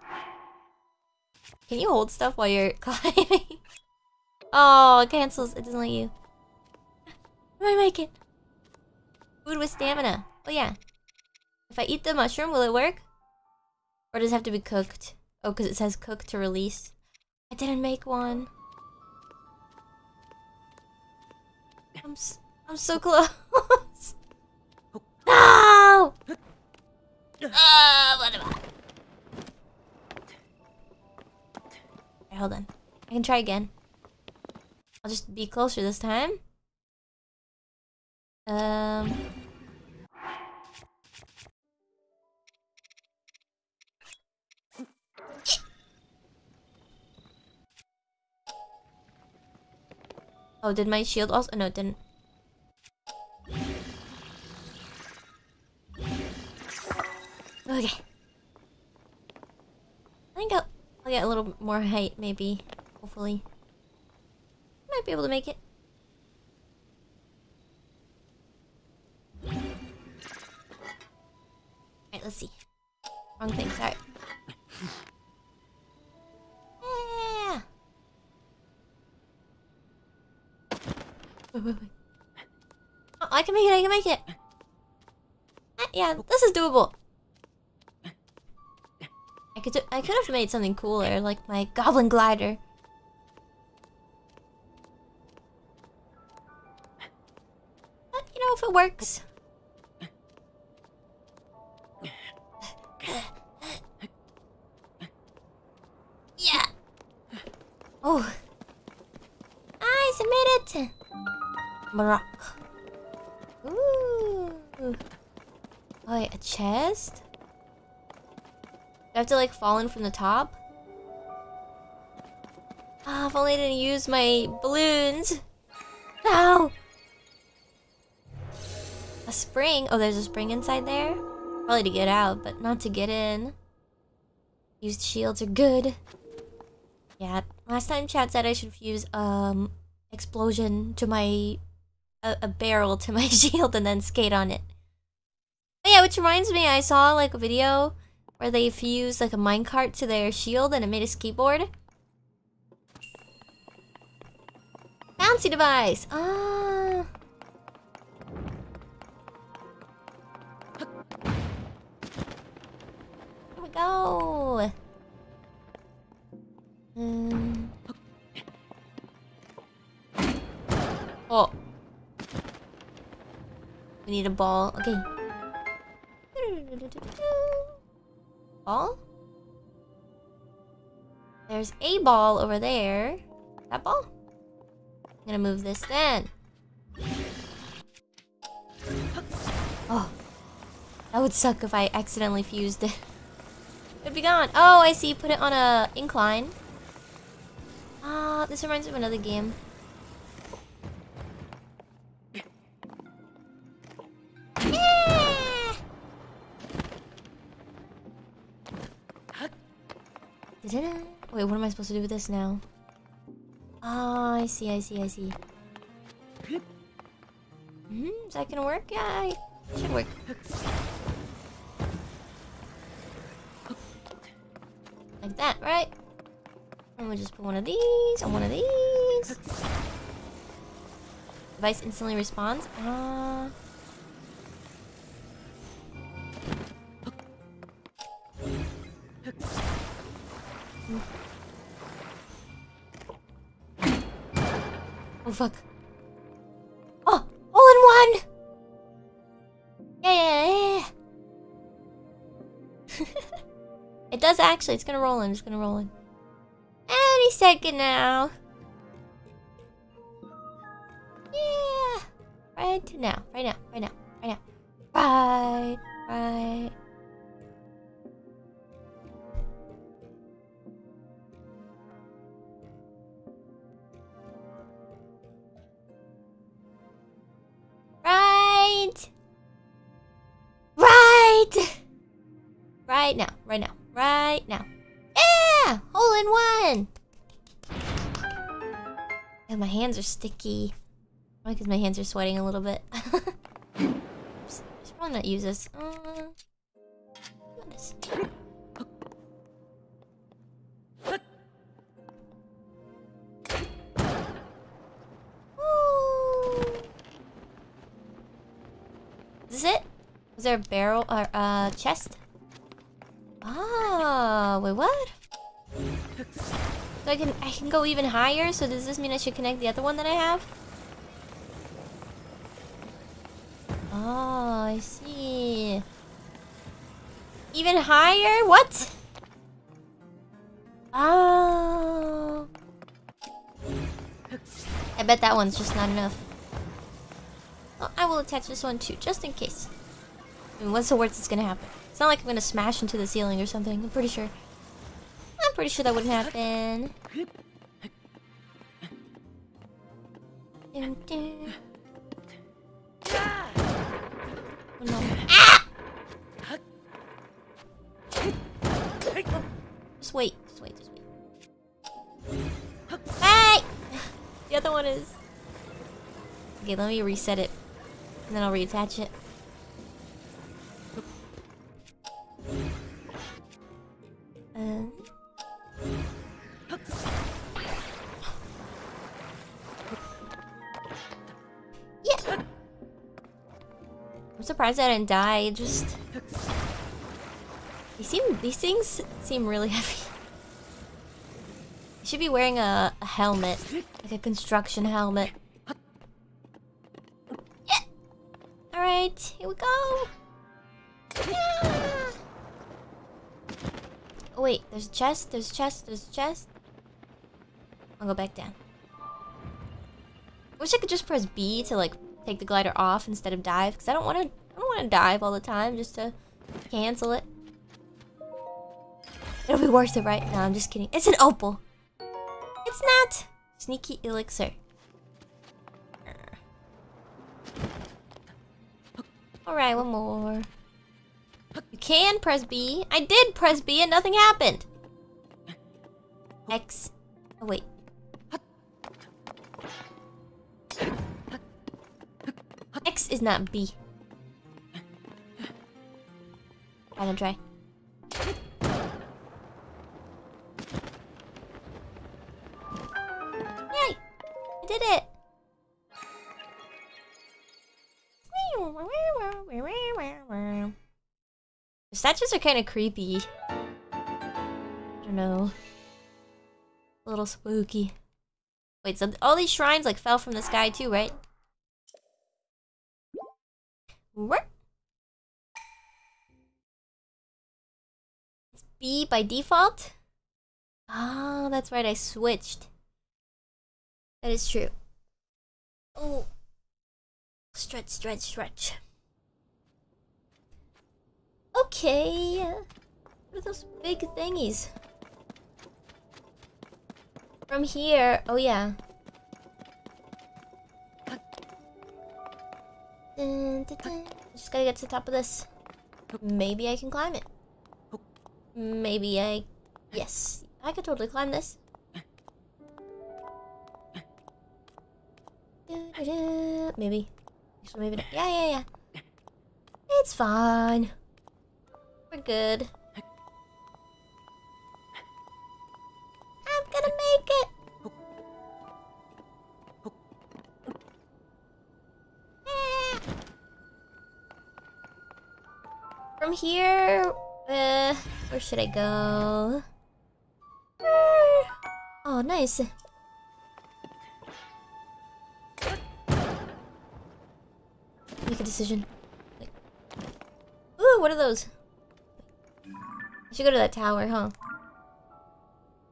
Can you hold stuff while you're climbing? oh, it cancels. It doesn't let you. How do I make it? Food with stamina. Oh yeah. If I eat the mushroom, will it work? Or does it have to be cooked? Oh, because it says cook to release. I didn't make one. I'm, s I'm so close. no! Ah, what am Okay, hold on. I can try again. I'll just be closer this time. Um. Oh, did my shield also? No, it didn't. Okay. I think I'll, I'll get a little more height, maybe. Hopefully. Might be able to make it. Alright, let's see. Wrong thing, sorry. Yeah. Wait, wait, wait. Oh, I can make it, I can make it. Ah, yeah, this is doable. I could I could have made something cooler, like my goblin glider. But, you know, if it works. Yeah. Oh. I made it. Ooh. Oh, wait, a chest? I have to like fall in from the top? Ah, if only I didn't use my balloons. No! A spring? Oh, there's a spring inside there? Probably to get out, but not to get in. Used shields are good. Yeah, last time chat said I should fuse um explosion to my a, a barrel to my shield and then skate on it. Oh yeah, which reminds me, I saw like a video where they fused like a minecart to their shield and it made a skateboard. Bouncy device! Ah. Here we go! Um. Oh. We need a ball. Okay. Ball? There's a ball over there. That ball? I'm gonna move this then. Oh. That would suck if I accidentally fused it. It'd be gone. Oh, I see. Put it on a incline. Ah, this reminds me of another game. Wait, what am I supposed to do with this now? Oh, I see, I see, I see. Hmm, is that gonna work? Yeah, it should work. Like that, right? And we'll just put one of these on one of these. Device instantly responds. Uh... Oh fuck. Oh! All in one! Yeah, yeah, yeah. it does actually. It's gonna roll in. It's gonna roll in. Any second now. Yeah. Right now. Right now. Right now. Right now. Right. Right. Right. Right. Now. Right now. Right now. Yeah! Hole in one! And my hands are sticky. Probably because my hands are sweating a little bit. I should probably not use this. Uh, Was there a barrel or uh chest? Ah, wait, what? So I can I can go even higher. So does this mean I should connect the other one that I have? Oh, I see. Even higher? What? Oh. I bet that one's just not enough. Well, I will attach this one too, just in case. I mean, what's the worst that's gonna happen? It's not like I'm gonna smash into the ceiling or something. I'm pretty sure. I'm pretty sure that wouldn't happen. Dun, dun. Oh, no. Ah! Just wait. Just wait. Just wait. Hey! The other one is. Okay, let me reset it. And then I'll reattach it. Surprised I didn't die. Just they seem these things seem really heavy. You should be wearing a, a helmet, like a construction helmet. Yeah. All right, here we go. Yeah. Oh, wait, there's a chest, there's a chest, there's a chest. I'll go back down. Wish I could just press B to like take the glider off instead of dive, because I don't want to. Want to dive all the time just to cancel it. It'll be worth it, right? No, I'm just kidding. It's an opal. It's not. Sneaky elixir. Uh. Alright, one more. You can press B. I did press B and nothing happened. X. Oh, wait. X is not B. I don't try. Yay! I did it! The statues are kind of creepy. I don't know. A little spooky. Wait, so all these shrines like fell from the sky too, right? What? B by default? Oh, that's right, I switched. That is true. Oh. Stretch, stretch, stretch. Okay. What are those big thingies? From here. Oh, yeah. Dun, dun, dun. Just gotta get to the top of this. Maybe I can climb it. Maybe I... Yes. I could totally climb this. Maybe. Actually, maybe not. Yeah, yeah, yeah. It's fine. We're good. I'm gonna make it. From here, uh, where should I go? Oh, nice. Make a decision. Ooh, what are those? I should go to that tower, huh?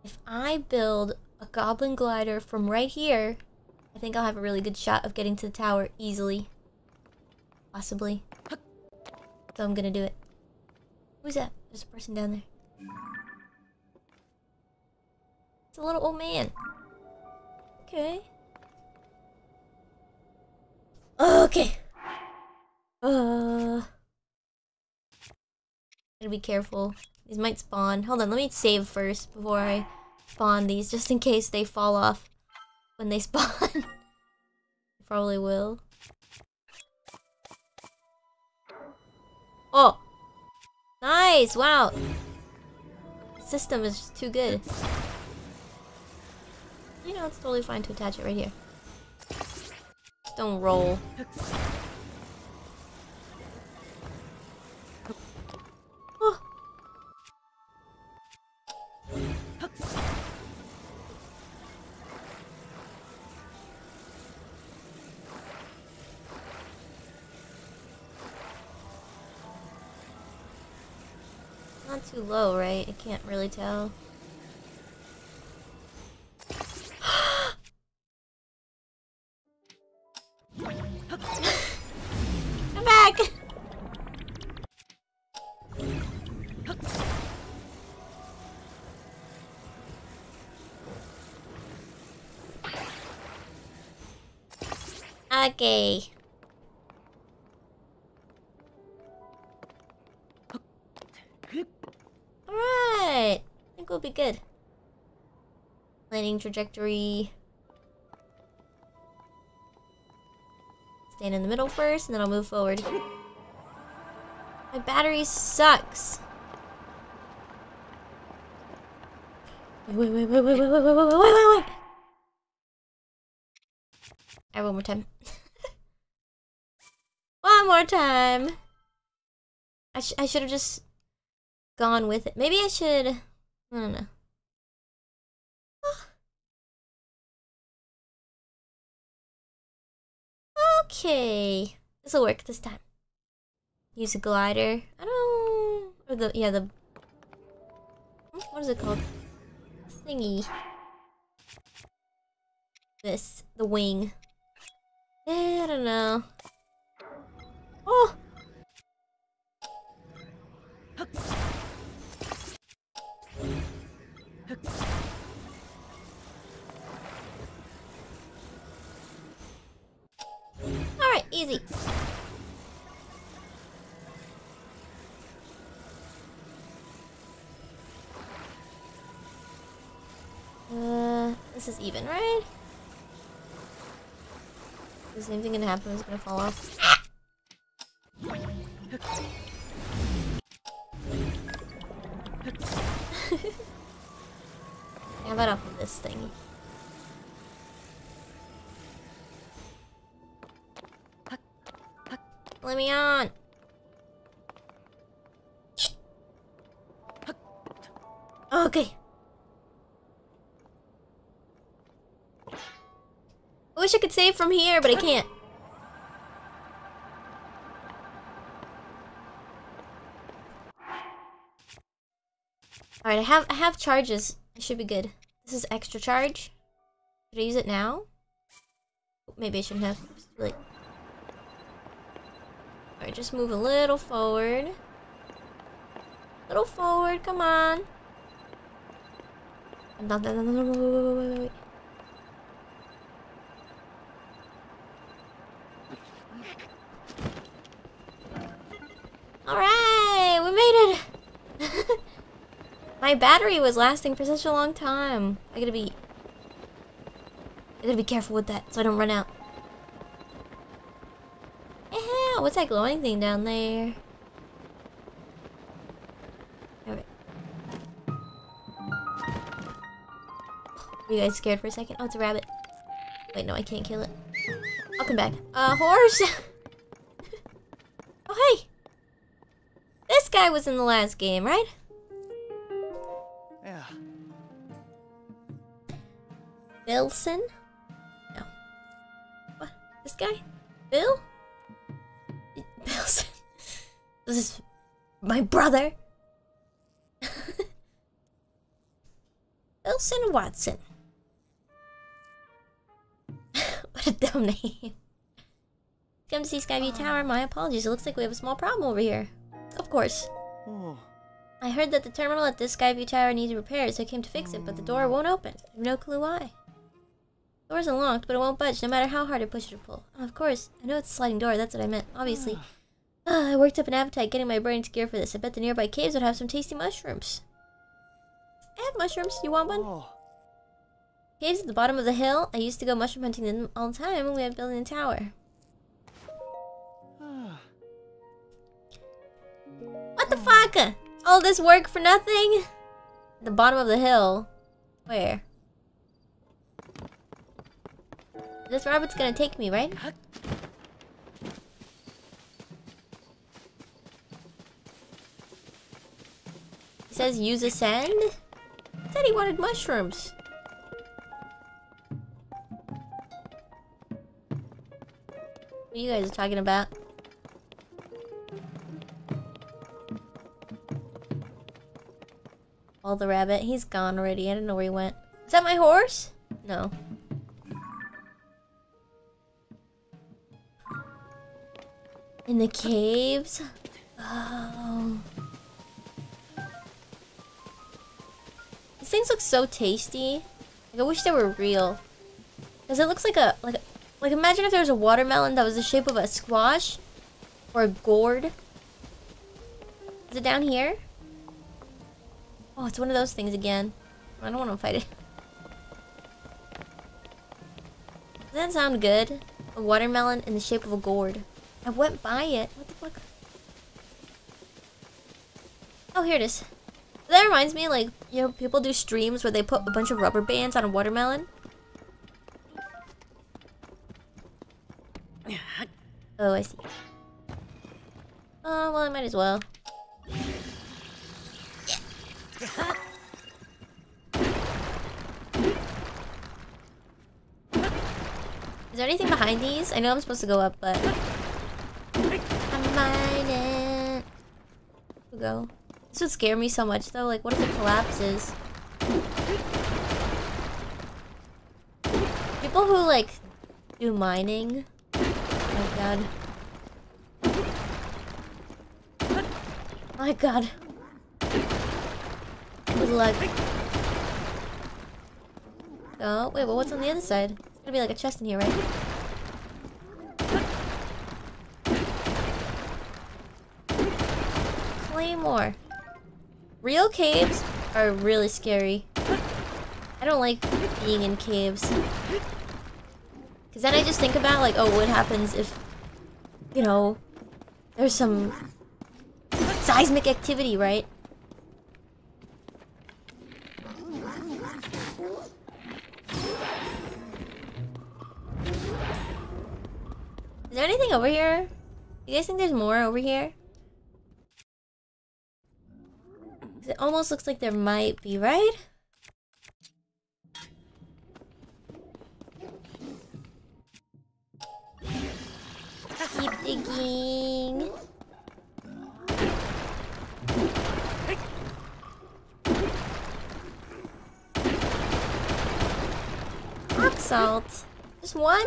If I build a goblin glider from right here, I think I'll have a really good shot of getting to the tower easily. Possibly. So I'm gonna do it. Who's that? There's a person down there. It's a little old man. Okay. Okay. Uh. Gotta be careful. These might spawn. Hold on, let me save first before I spawn these, just in case they fall off when they spawn. Probably will. Oh! Nice! Wow! System is just too good. You know, it's totally fine to attach it right here. Just don't roll. Too low, right? I can't really tell. Come back! Okay. Landing trajectory. Stand in the middle first, and then I'll move forward. My battery sucks. Wait, wait, wait, wait, wait, wait, wait, wait, wait, wait, wait, wait. Alright, one more time. one more time. I, sh I should have just gone with it. Maybe I should. I don't know. Okay, this will work this time. Use a glider. I don't. Or the yeah the. What is it called? Thingy. This the wing. Eh, I don't know. Oh. Easy. Uh, this is even, right? The same thing gonna happen, it's gonna fall off. How about off of this thing? Let me on. Okay. I wish I could save from here, but I can't. Alright, I have I have charges. I should be good. This is extra charge. Should I use it now? Maybe I shouldn't have. Late. Alright, just move a little forward. Little forward, come on. Alright, we made it! My battery was lasting for such a long time. I gotta be... I gotta be careful with that so I don't run out. What's that glowing thing down there? Are you guys scared for a second? Oh, it's a rabbit. Wait, no, I can't kill it. I'll come back. Uh, horse! oh, hey! This guy was in the last game, right? Yeah. Bilson? No. What? This guy? Bill? Bilson. This is my brother. Bilson Watson. what a dumb name. Come to see Skyview Tower. My apologies. It looks like we have a small problem over here. Of course. Oh. I heard that the terminal at this Skyview Tower needs repairs, so I came to fix it, but the door won't open. I have no clue why. The door's unlocked, but it won't budge, no matter how hard I push it or pull. Of course, I know it's a sliding door, that's what I meant, obviously. Ah. Ah, I worked up an appetite getting my brains to gear for this. I bet the nearby caves would have some tasty mushrooms. I have mushrooms, you want one? Oh. Caves at the bottom of the hill. I used to go mushroom hunting them all the time when we had building a tower. What the fuck? All this work for nothing? The bottom of the hill. Where? This rabbit's gonna take me, right? Says use a sand? Said he wanted mushrooms. What are you guys talking about? All the rabbit. He's gone already. I don't know where he went. Is that my horse? No. In the caves? Oh. Things look so tasty. Like, I wish they were real. Cause it looks like a like like imagine if there was a watermelon that was the shape of a squash or a gourd. Is it down here? Oh, it's one of those things again. I don't want to fight it. Does that sound good? A watermelon in the shape of a gourd. I went by it. What the fuck? Oh, here it is. That reminds me, like, you know, people do streams where they put a bunch of rubber bands on a watermelon. Oh, I see. Oh, well, I might as well. Is there anything behind these? I know I'm supposed to go up, but... I'm mining. Eh, go. This would scare me so much, though. Like, what if it collapses? People who, like, do mining... Oh my god. My god. Good luck. Oh, wait, well, what's on the other side? There's gonna be like a chest in here, right? Claymore. Real caves are really scary. I don't like being in caves. Because then I just think about, like, oh, what happens if, you know, there's some seismic activity, right? Is there anything over here? You guys think there's more over here? 'Cause It almost looks like there might be, right? Keep digging. Rock salt. Just one?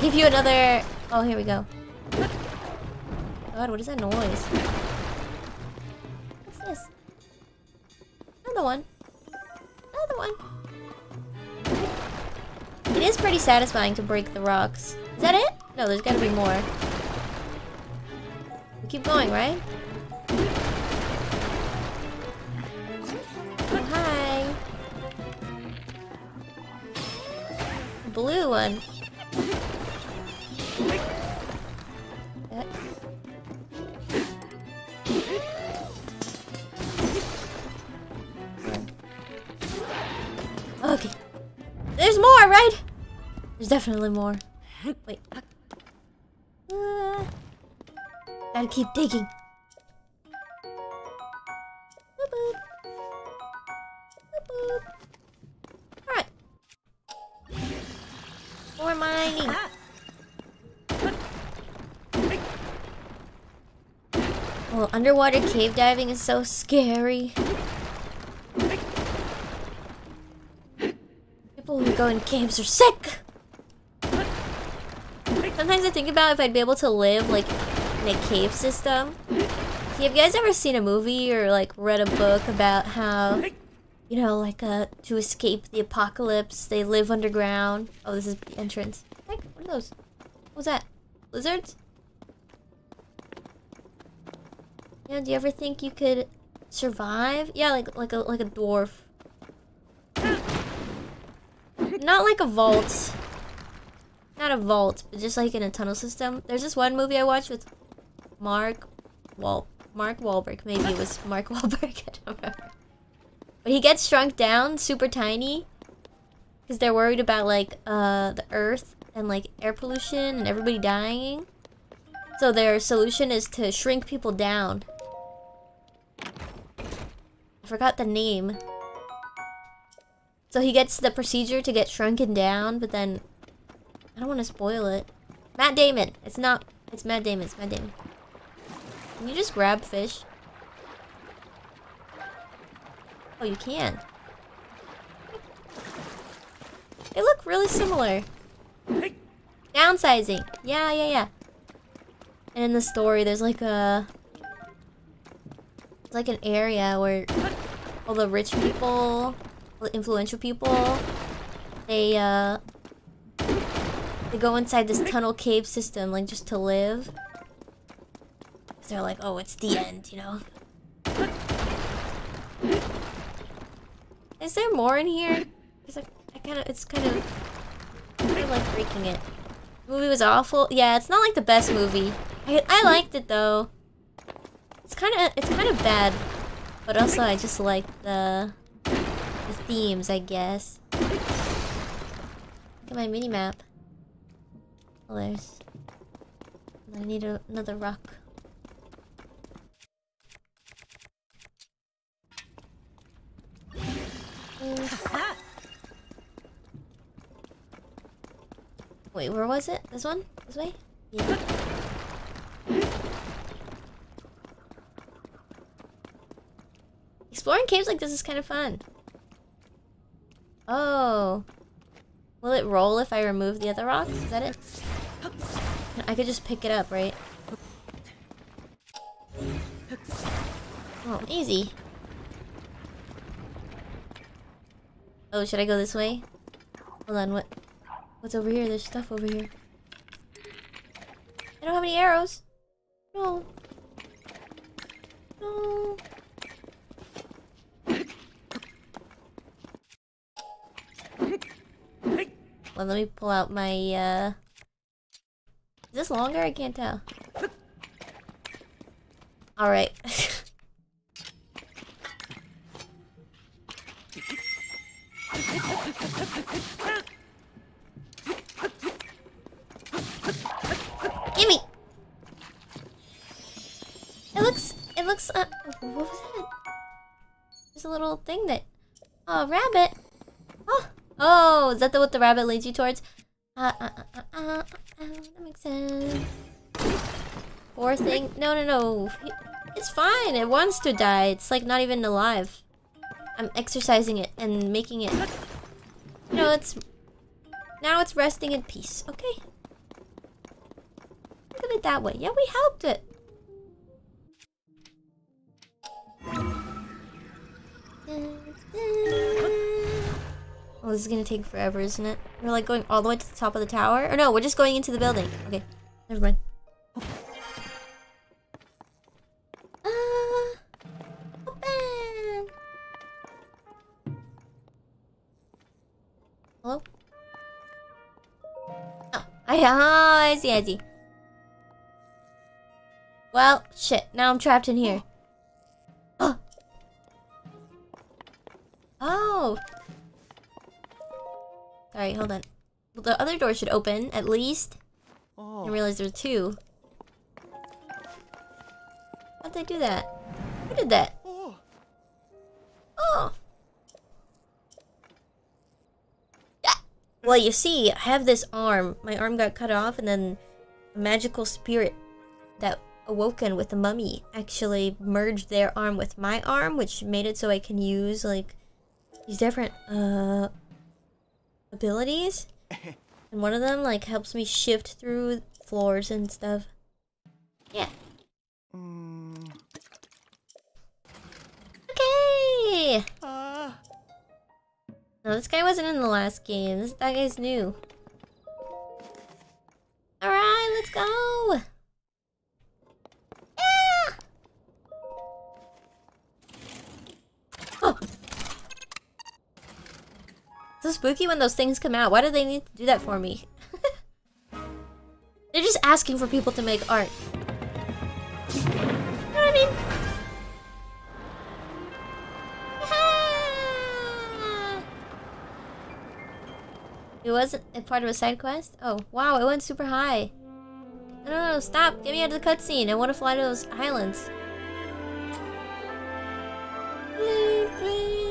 Give you another. Oh, here we go. God, what is that noise? What's this? Another one. Another one. It is pretty satisfying to break the rocks. Is that it? No, there's gotta be more. We keep going, right? Oh, hi. Blue one. More, right? There's definitely more. Wait. Uh, gotta keep digging. Alright. More mining. Well, underwater cave diving is so scary. People who go in caves are sick! Sometimes I think about if I'd be able to live, like, in a cave system. Have you guys ever seen a movie or, like, read a book about how, you know, like, uh, to escape the apocalypse, they live underground? Oh, this is the entrance. Heck, what are those? What was that? Lizards? Yeah, do you ever think you could survive? Yeah, like like a like a dwarf. Not like a vault. Not a vault, but just like in a tunnel system. There's this one movie I watched with Mark Wal Mark Wahlberg. Maybe it was Mark Wahlberg. I don't remember. But he gets shrunk down, super tiny, because they're worried about like uh the Earth and like air pollution and everybody dying. So their solution is to shrink people down. I forgot the name. So he gets the procedure to get shrunken down, but then I don't want to spoil it. Matt Damon. It's not. It's Matt Damon. It's Matt Damon. Can you just grab fish? Oh, you can. They look really similar. Downsizing. Yeah, yeah, yeah. And in the story, there's like a... It's like an area where all the rich people, influential people, they, uh... They go inside this tunnel cave system, like, just to live. 'Cause they're like, oh, it's the end, you know? Is there more in here? It's I, I kind of, it's kind of, I like breaking it. The movie was awful. Yeah, it's not like the best movie. I, I liked it though. It's kind of, it's kind of bad, but also I just like the themes, I guess. Look at my mini map. Oh, there's. I need a, another rock. Wait, where was it? This one? This way? Yeah. Exploring caves like this is kind of fun. Oh. Will it roll if I remove the other rocks? Is that it? I could just pick it up, right? Oh, easy. Oh, should I go this way? Hold on, what? What's over here? There's stuff over here. I don't have any arrows. No. No. Well, let me pull out my, uh... Is this longer? I can't tell. Alright. Gimme! It looks, it looks, uh, what was that? There's a little thing that, oh, rabbit. Oh, is that the, what the rabbit leads you towards? Uh, uh, uh, uh, uh, that makes sense. Poor thing. No, no, no. It's fine. It wants to die. It's like not even alive. I'm exercising it and making it. No, it's. Now it's resting in peace. Okay. Look at it that way. Yeah, we helped it. Da, da. Oh, this is gonna take forever, isn't it? We're like going all the way to the top of the tower? Or no, we're just going into the building. Okay, never mind. Ah, open. Hello? Oh, I, I see, I see. Well, shit. Now I'm trapped in here. Oh. Oh. Sorry, hold on. Well, the other door should open, at least. I Oh. didn't realize there were two. How'd they do that? Who did that? Oh. Oh. Ah! Well, you see, I have this arm. My arm got cut off, and then a magical spirit that awoken with the mummy actually merged their arm with my arm, which made it so I can use like these different uh abilities. And one of them like helps me shift through floors and stuff. Yeah. Mm. Okay. Ah. No, this guy wasn't in the last game. This that guy's new. All right, let's go. So spooky when those things come out. Why do they need to do that for me? They're just asking for people to make art. You know what I mean? Ah. It wasn't a part of a side quest? Oh, wow, it went super high. No, no, no, stop. Get me out of the cutscene. I want to fly to those islands. Bleep, bleep.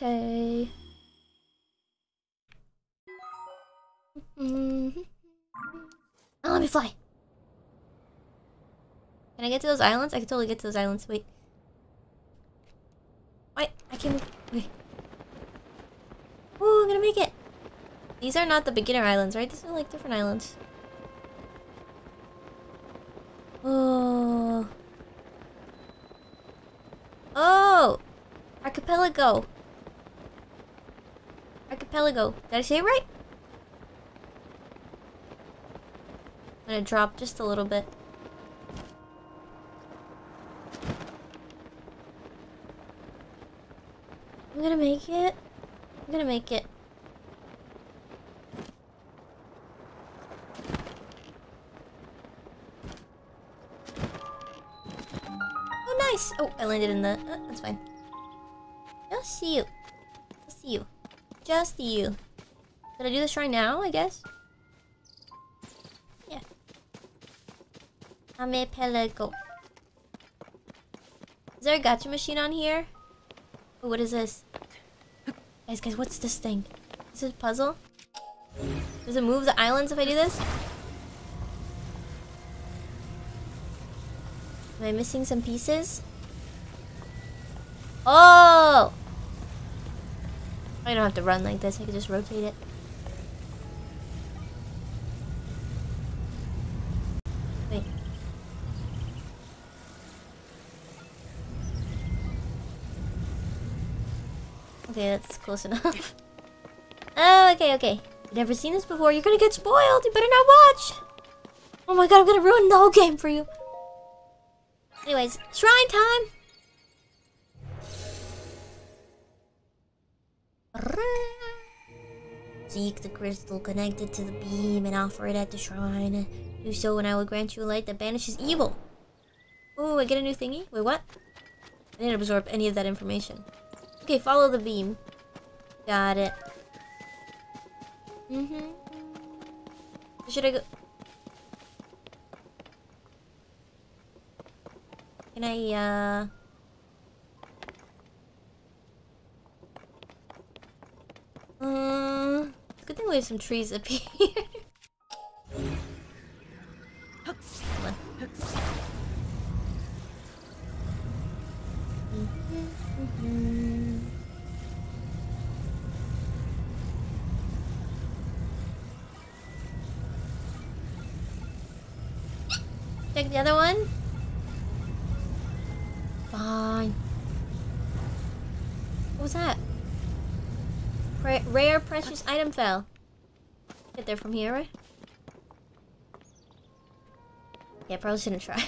Okay. Mhm. Oh, let me fly. Can I get to those islands? I can totally get to those islands. Wait. Wait, I can move. Wait. Oh, I'm gonna make it. These are not the beginner islands, right? These are like different islands. Oh. Oh! Archipelago. Archipelago. Did I say it right? I'm gonna drop just a little bit. I'm gonna make it. I'm gonna make it. Oh, nice! Oh, I landed in the... Uh, that's fine. I'll see you. I'll see you. Just you. Did I do this right now, I guess? Yeah. Archipelago. Is there a gacha machine on here? Oh, what is this? Guys, guys, what's this thing? Is this a puzzle? Does it move the islands if I do this? Am I missing some pieces? Oh! I don't have to run like this, I can just rotate it. Wait. Okay, that's close enough. oh, okay, okay. Never seen this before. You're gonna get spoiled. You better not watch. Oh my god, I'm gonna ruin the whole game for you. Anyways, shrine time. Seek the crystal connected to the beam and offer it at the shrine. Do so and I will grant you a light that banishes evil. Oh, I get a new thingy? Wait, what? I didn't absorb any of that information. Okay, follow the beam. Got it. Mm-hmm. Should I go? Can I, uh... believe some trees appear. Take the other one. Fine. What was that? Rare precious item fell. There from here, right? Yeah, probably shouldn't try.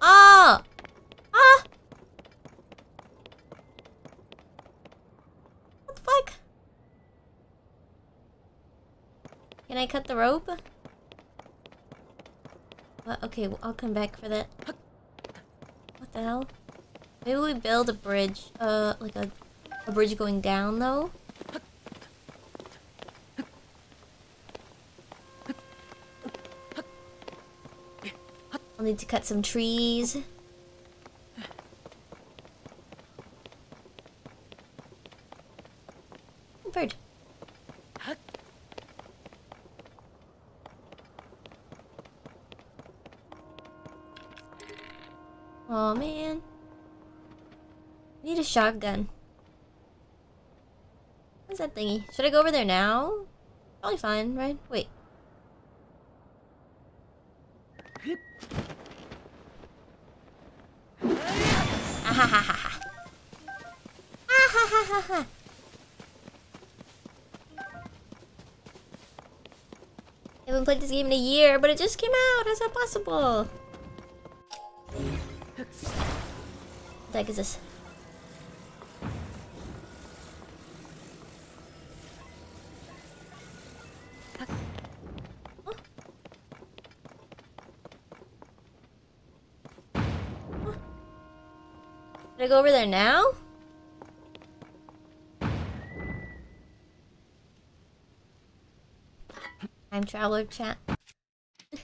Ah! What the fuck? Can I cut the rope? Okay, well, I'll come back for that. What the hell? Maybe we build a bridge, uh, like a, a bridge going down though? I'll need to cut some trees. Shotgun. What's that thingy? Should I go over there now? Probably fine, right? Wait. I haven't played this game in a year, but it just came out. How's that possible? What the heck is this? I go over there now? Time traveler chat.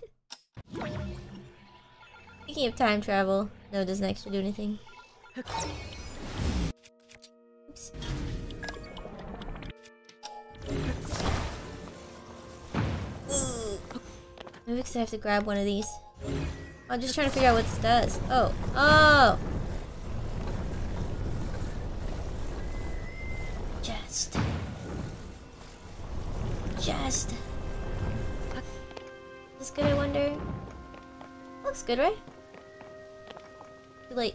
Speaking of time travel, no, doesn't actually do anything. Oops. Maybe because I have to grab one of these. I'm just trying to figure out what this does. Oh. Oh! Good, right? Too late.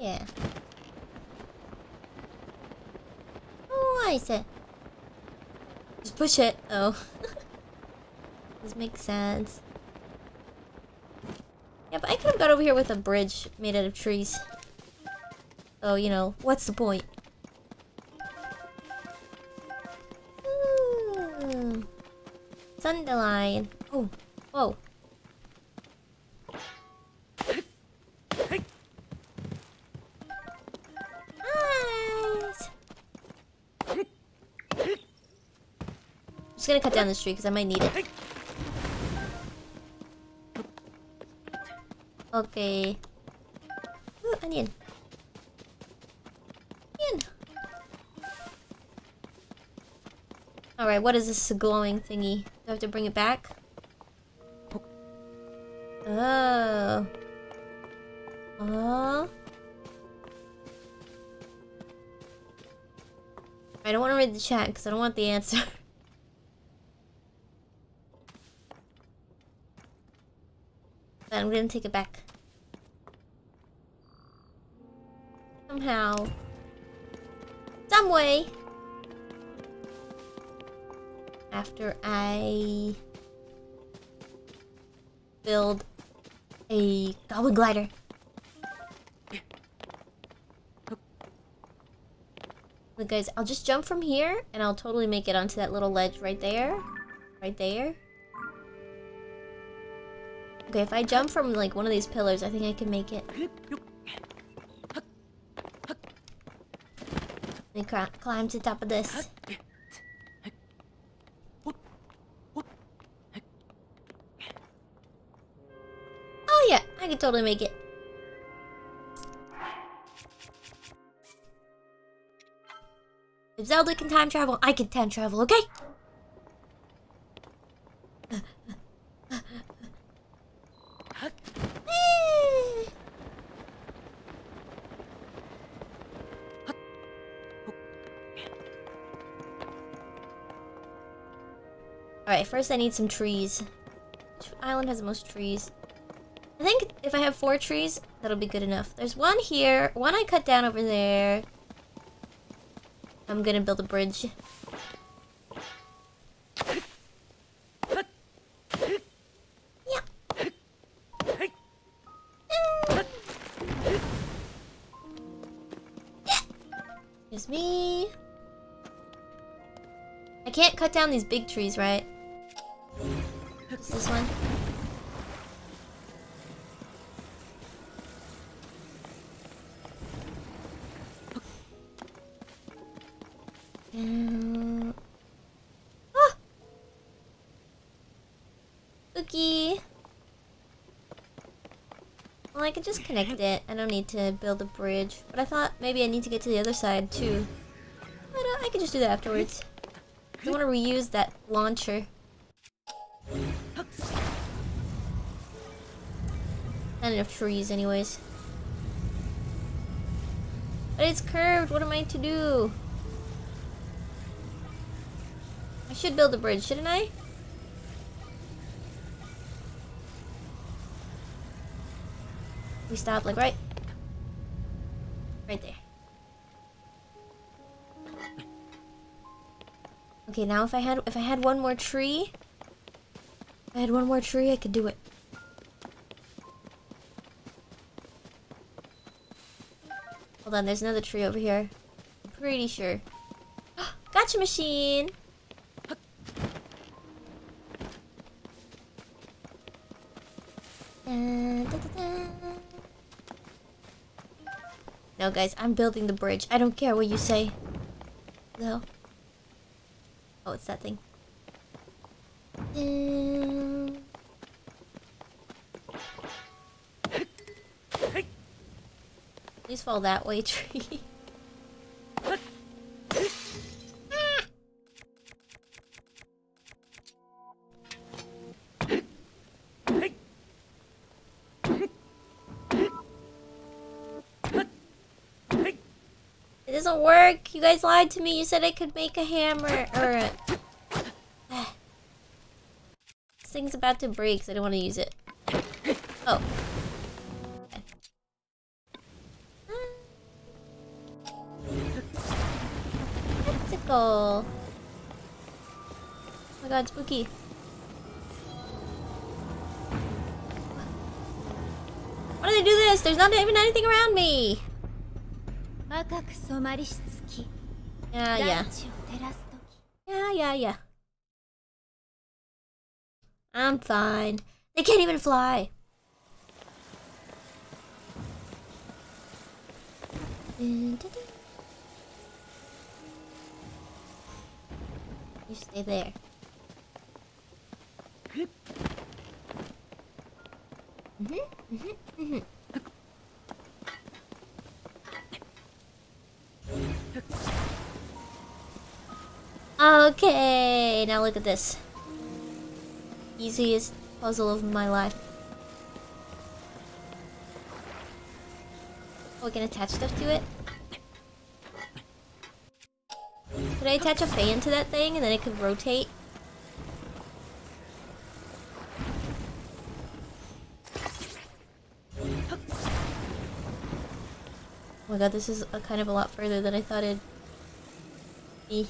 Yeah. Oh, I said. Just push it. Oh. this makes sense. Yeah, but I could have got over here with a bridge made out of trees. So, you know, what's the point? Ooh. Sundelion. Oh, whoa. I'm just gonna cut down this tree because I might need it. Okay. Ooh, onion. Onion. Alright, what is this glowing thingy? Do I have to bring it back? Oh. Oh. I don't want to read the chat because I don't want the answer. but I'm gonna take it back. Somehow. Some way. After I build a goblin glider. Look guys, I'll just jump from here and I'll totally make it onto that little ledge right there. Right there. Okay, if I jump from like one of these pillars, I think I can make it. Let me climb to the top of this. I could totally make it. If Zelda can time travel, I can time travel, okay? Alright, first I need some trees. Island has the most trees. If I have four trees, that'll be good enough. There's one here, one I cut down over there. I'm gonna build a bridge. Me. I can't cut down these big trees, right? Just connect it. I don't need to build a bridge. But I thought maybe I need to get to the other side, too. But uh, I could just do that afterwards. I want to reuse that launcher. Not enough trees, anyways. But it's curved. What am I to do? I should build a bridge, shouldn't I? We stop like right, right there. Okay, now if I had if I had one more tree, if I had one more tree, I could do it. Hold on, there's another tree over here. Pretty sure. gacha machine! Guys, I'm building the bridge. I don't care what you say. No. Oh, it's that thing. Um, Please fall that way, tree. Work. You guys lied to me. You said I could make a hammer or a... This thing's about to break, so I don't want to use it. Oh. Okay. Oh my god, spooky. Why do they do this? There's not even anything around me. Yeah, yeah. Yeah, yeah, yeah. I'm fine. They can't even fly. You stay there. Look at this. Easiest puzzle of my life. Oh, we can attach stuff to it? Could I attach a fan to that thing and then it could rotate? Oh my god, this is a kind of a lot further than I thought it'd be.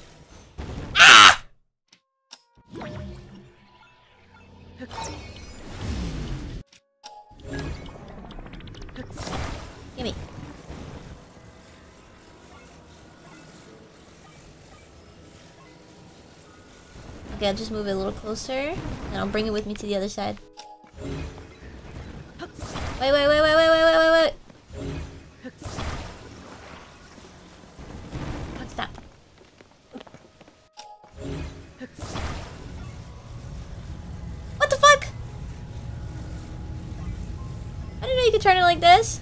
Okay, I'll just move it a little closer, and I'll bring it with me to the other side. Wait, wait, wait, wait, wait, wait, wait, wait, wait. Stop. What the fuck? I didn't know you could turn it like this.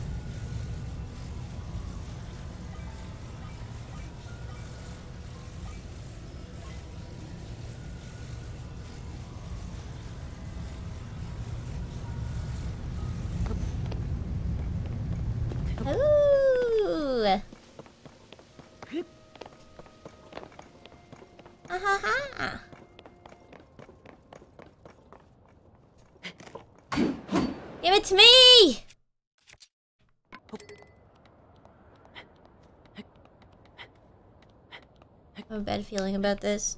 Have a bad feeling about this.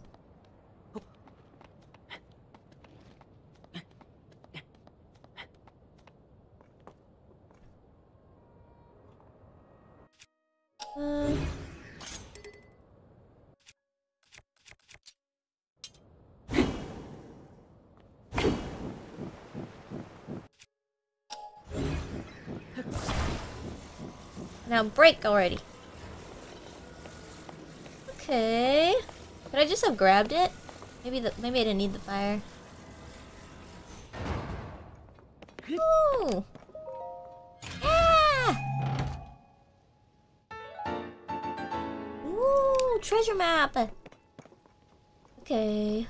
Uh, now break already. Okay. Could I just have grabbed it? Maybe the maybe I didn't need the fire. Ooh. Ah! Ooh, treasure map. Okay.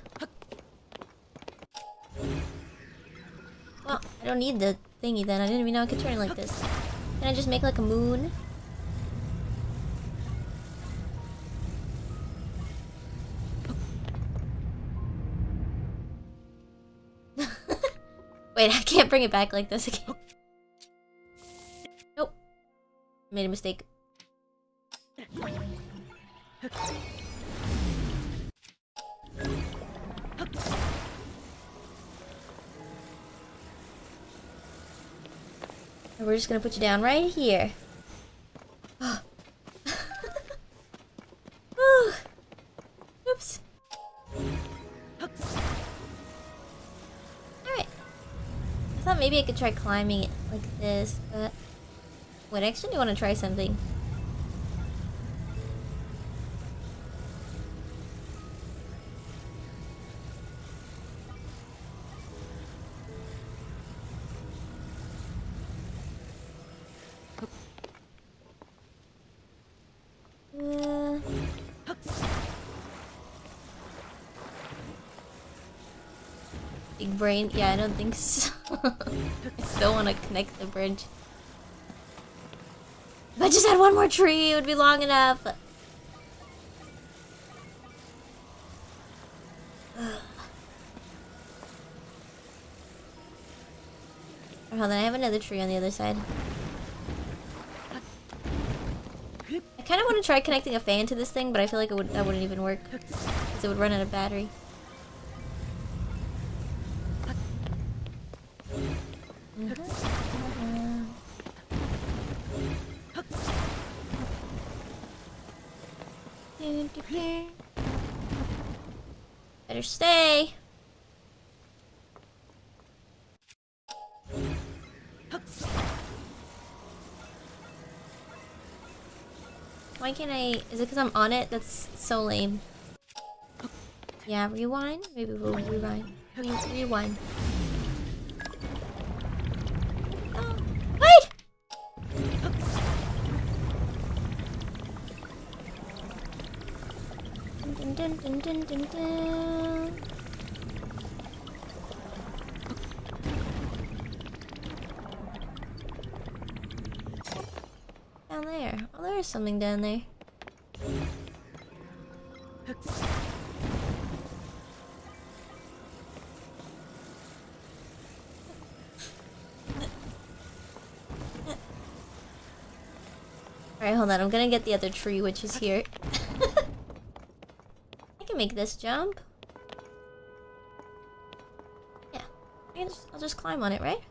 Well, I don't need the thingy then. I didn't even know I could turn it like this. Can I just make like a moon? Wait, I can't bring it back like this again. Nope. Made a mistake. We're just gonna put you down right here. Maybe I could try climbing it like this, but... Wait, I actually want to try something. Uh, Big brain? Yeah, I don't think so. I still want to connect the bridge. If I just had one more tree, it would be long enough. Ugh. Hold on, I have another tree on the other side. I kind of want to try connecting a fan to this thing, but I feel like it would that wouldn't even work because it would run out of battery. Why can't I? Is it because I'm on it? That's so lame. Yeah, rewind? Maybe we'll rewind. Re rewind. Something down there. Alright, hold on. I'm gonna get the other tree, which is here. I can make this jump. Yeah. I can just, I'll just climb on it, right?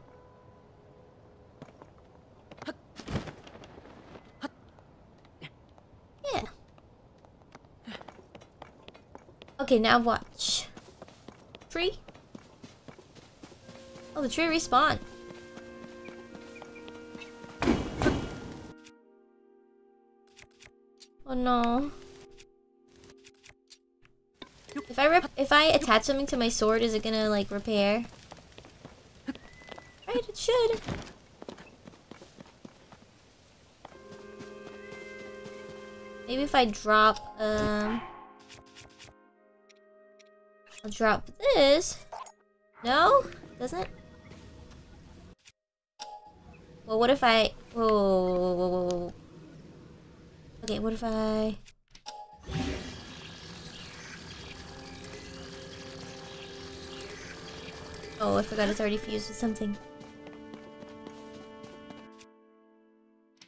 Yeah. Okay, now watch. Tree? Oh, the tree respawned. Oh no. If I if I attach something to my sword, is it gonna like repair? Right, it should. Maybe if I drop um drop this. No? Doesn't? Well, what if I... Whoa, whoa, whoa, whoa. Okay, what if I... Oh, I forgot it's already fused with something.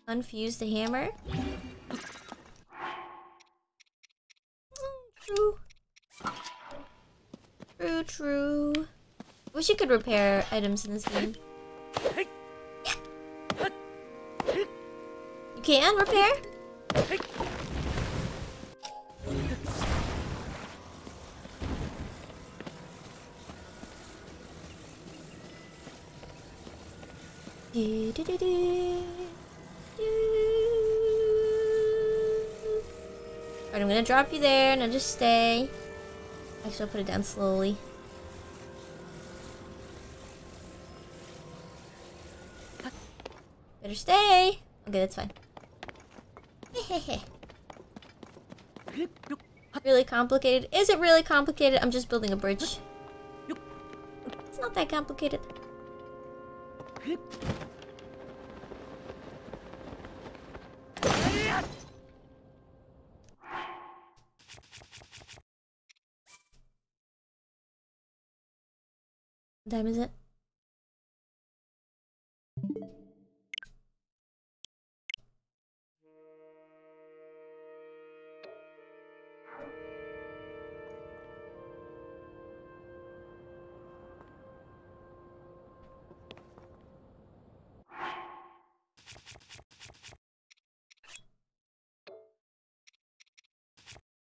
Unfuse the hammer? I wish you could repair items in this game. You can repair? Alright, I'm gonna drop you there, and I'll just stay. Actually, I'll put it down slowly. Stay. Okay, that's fine. really complicated? Is it really complicated? I'm just building a bridge. It's not that complicated. What time is it?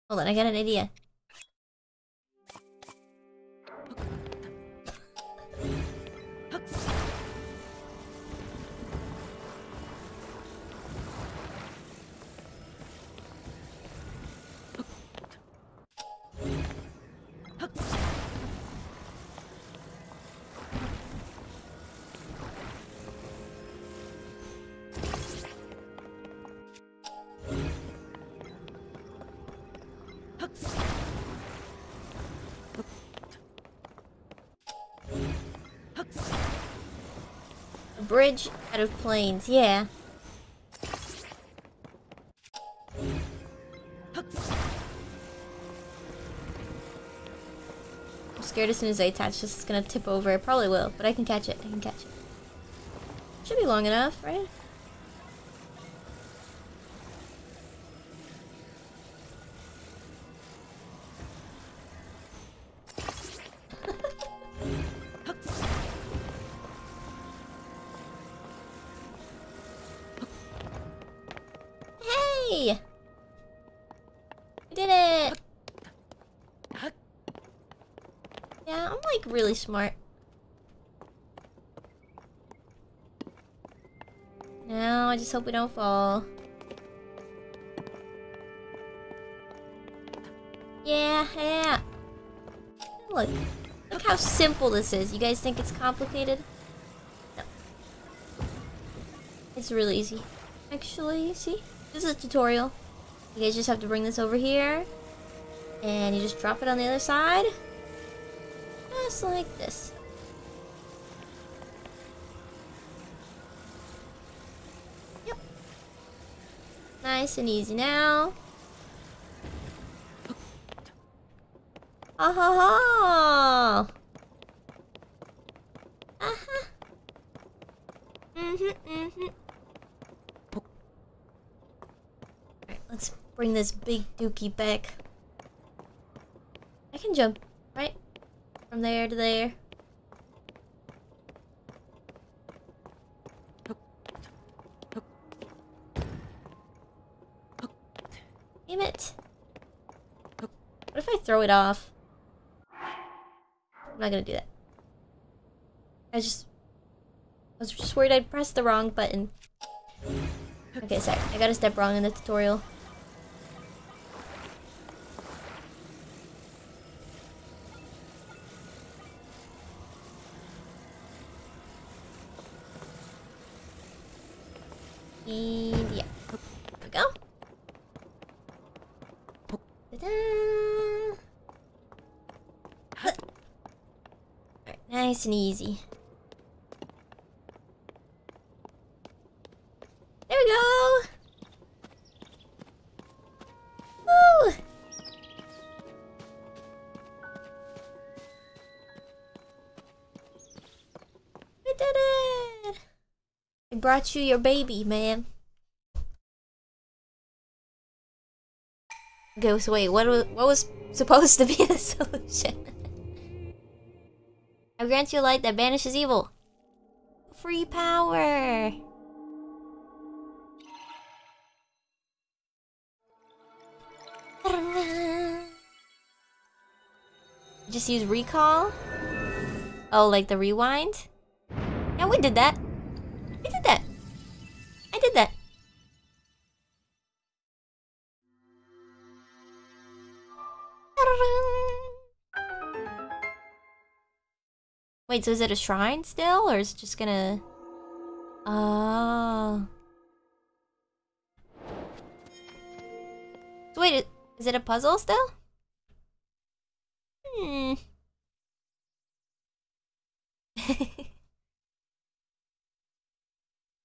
Hold on, I got an idea. Bridge out of planes, yeah. I'm scared as soon as I attach this, it's gonna tip over. It probably will, but I can catch it. I can catch it. Should be long enough, right? Really smart. Now I just hope we don't fall. Yeah, yeah. Look, look how simple this is. You guys think it's complicated? No. It's really easy. Actually, see? This is a tutorial. You guys just have to bring this over here. And you just drop it on the other side. Just like this. Yep. Nice and easy now. Ah ha ha! Mm-hmm. Alright, let's bring this big dookie back. I can jump? From there to there. Damn it. What if I throw it off? I'm not gonna do that. I just... I was just worried I'd press the wrong button. Okay, sorry. I got a step wrong in the tutorial. nice and easy. There we go! Woo! We did it! I brought you your baby, man. Okay, so wait, what was, what was supposed to be the solution? Grant you light that banishes evil. Free power. Just use recall? Oh, like the rewind? Yeah, we did that. Wait, so is it a shrine still, or is it just gonna... Oh... So wait, is it a puzzle still? Hmm.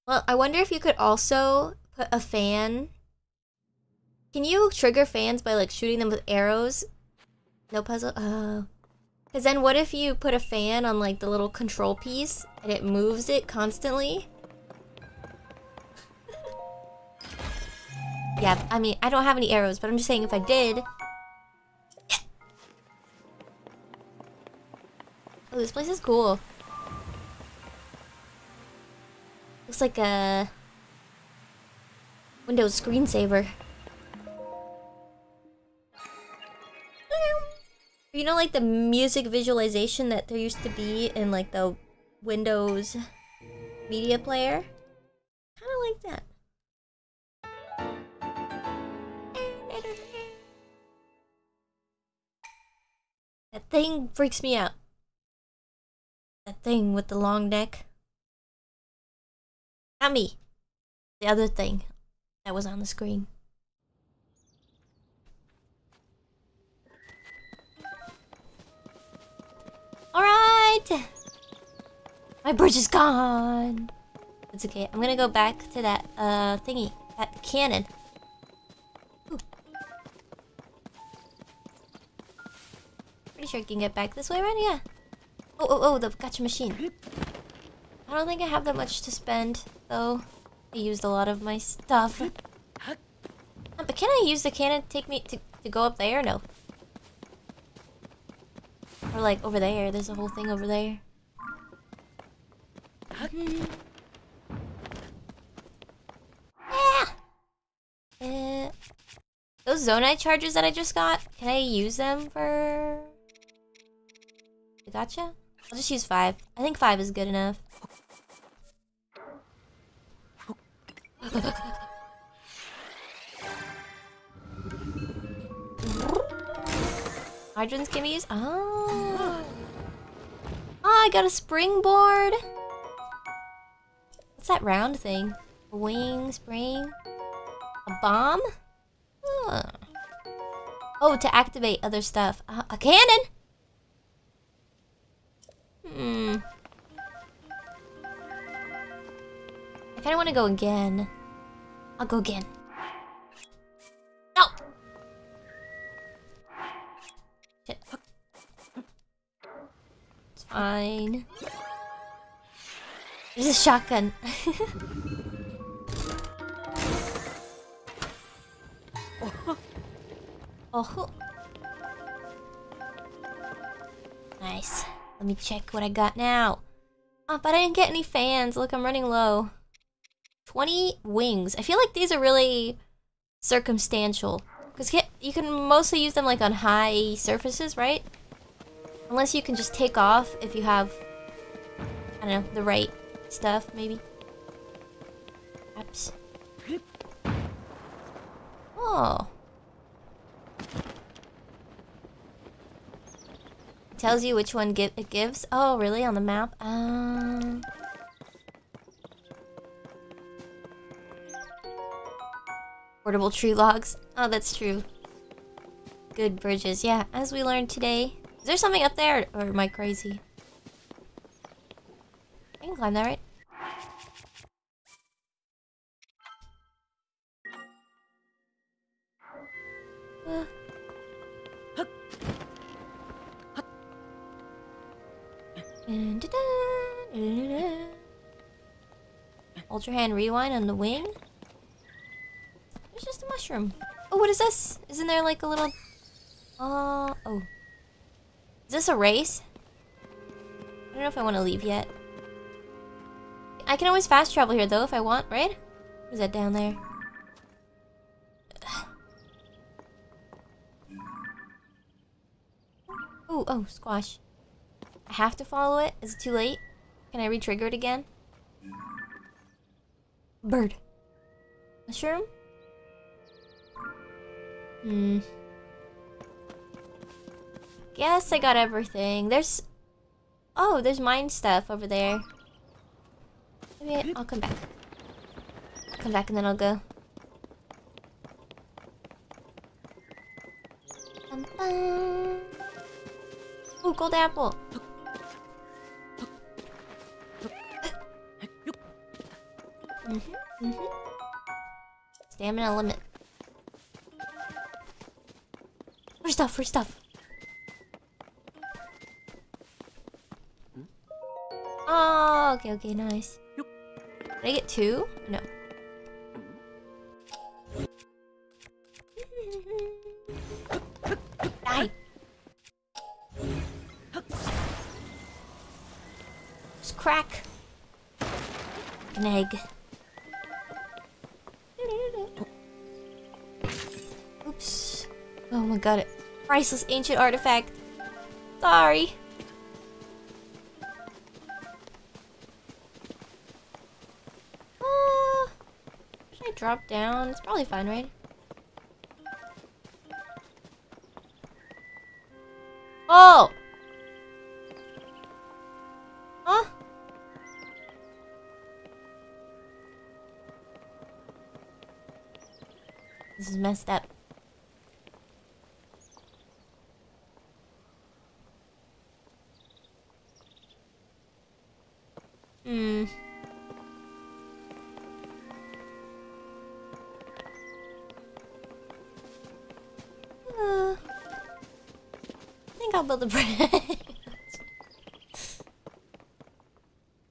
well, I wonder if you could also put a fan. Can you trigger fans by like shooting them with arrows? No puzzle? Oh. Because then what if you put a fan on like the little control piece and it moves it constantly? yeah, I mean, I don't have any arrows, but I'm just saying if I did... Oh, this place is cool. Looks like a Windows screensaver. You know, like the music visualization that there used to be in like the Windows media player? Kind of like that. That thing freaks me out. That thing with the long neck. Not me. The other thing that was on the screen. Alright! My bridge is gone! It's okay. I'm gonna go back to that, uh, thingy. That cannon. Ooh. Pretty sure I can get back this way, right? Yeah. Oh, oh, oh, the gacha machine. I don't think I have that much to spend, though. I used a lot of my stuff. But can I use the cannon to take me to, to go up there? No. Or like over there. There's a whole thing over there. yeah. Uh, those Zonaite charges that I just got, can I use them for... Gacha? I'll just use five. I think five is good enough. Hydrants can be used? Oh. Oh, I got a springboard. What's that round thing? A wing, spring? A bomb? Oh, to activate other stuff. Uh, a cannon? Hmm. I kind of want to go again. I'll go again. Fine. There's a shotgun. oh. Nice. Let me check what I got now. Oh, but I didn't get any fans. Look, I'm running low. 20 wings. I feel like these are really circumstantial. Because you can mostly use them like on high surfaces, right? Unless you can just take off if you have, I don't know, the right stuff, maybe. Perhaps. Oh. It tells you which one it gives. Oh, really? On the map? Um... Portable tree logs. Oh, that's true. Good bridges. Yeah, as we learned today. Is there something up there, or am I crazy? I can climb that, right? Uh. Hold your hand rewind on the wing. It's just a mushroom. Oh what is this? Isn't there like a little... Uh, oh. Is this a race? I don't know if I want to leave yet. I can always fast travel here though if I want, right? What is that down there? Oh, oh, squash. I have to follow it? Is it too late? Can I re-trigger it again? Bird. Mushroom? Hmm. Guess I got everything. There's... Oh, there's mine stuff over there. Maybe I'll come back. I'll come back and then I'll go. Bum, bum. Ooh, gold apple. Mhm, mhm. Stamina limit. Free stuff, free stuff. Oh, okay, okay, nice. Did I get two? No. Die. Just crack. An egg. Oops. Oh my god, it priceless ancient artifact. Sorry. Drop down? It's probably fine, right? Oh! Huh? This is messed up. Think I'll build a bridge.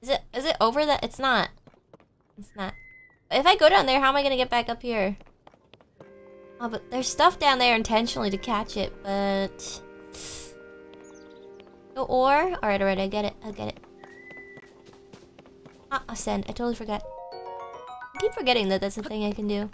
is it is it over that? It's not. It's not. If I go down there, how am I gonna get back up here? Oh, but there's stuff down there intentionally to catch it, but... No ore? Alright, alright, I get it, I get it. Ah, ascend. I totally forgot. I keep forgetting that that's a thing I can do.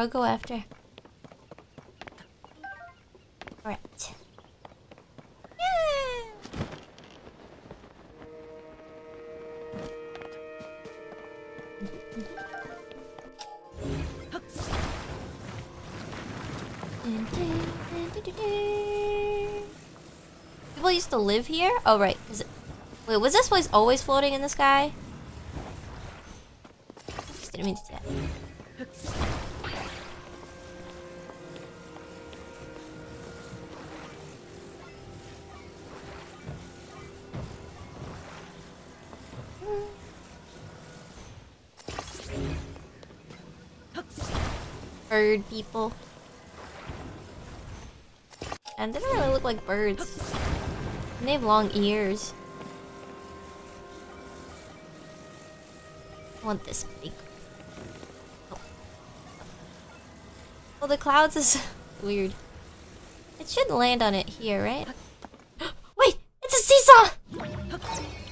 I'll go after. Alright. People used to live here? Oh, right. Wait, was this place always floating in the sky? Bird people. And they don't really look like birds. And they have long ears. I want this big. Oh. Well, the clouds is weird. It should land on it here, right? Wait! It's a seesaw!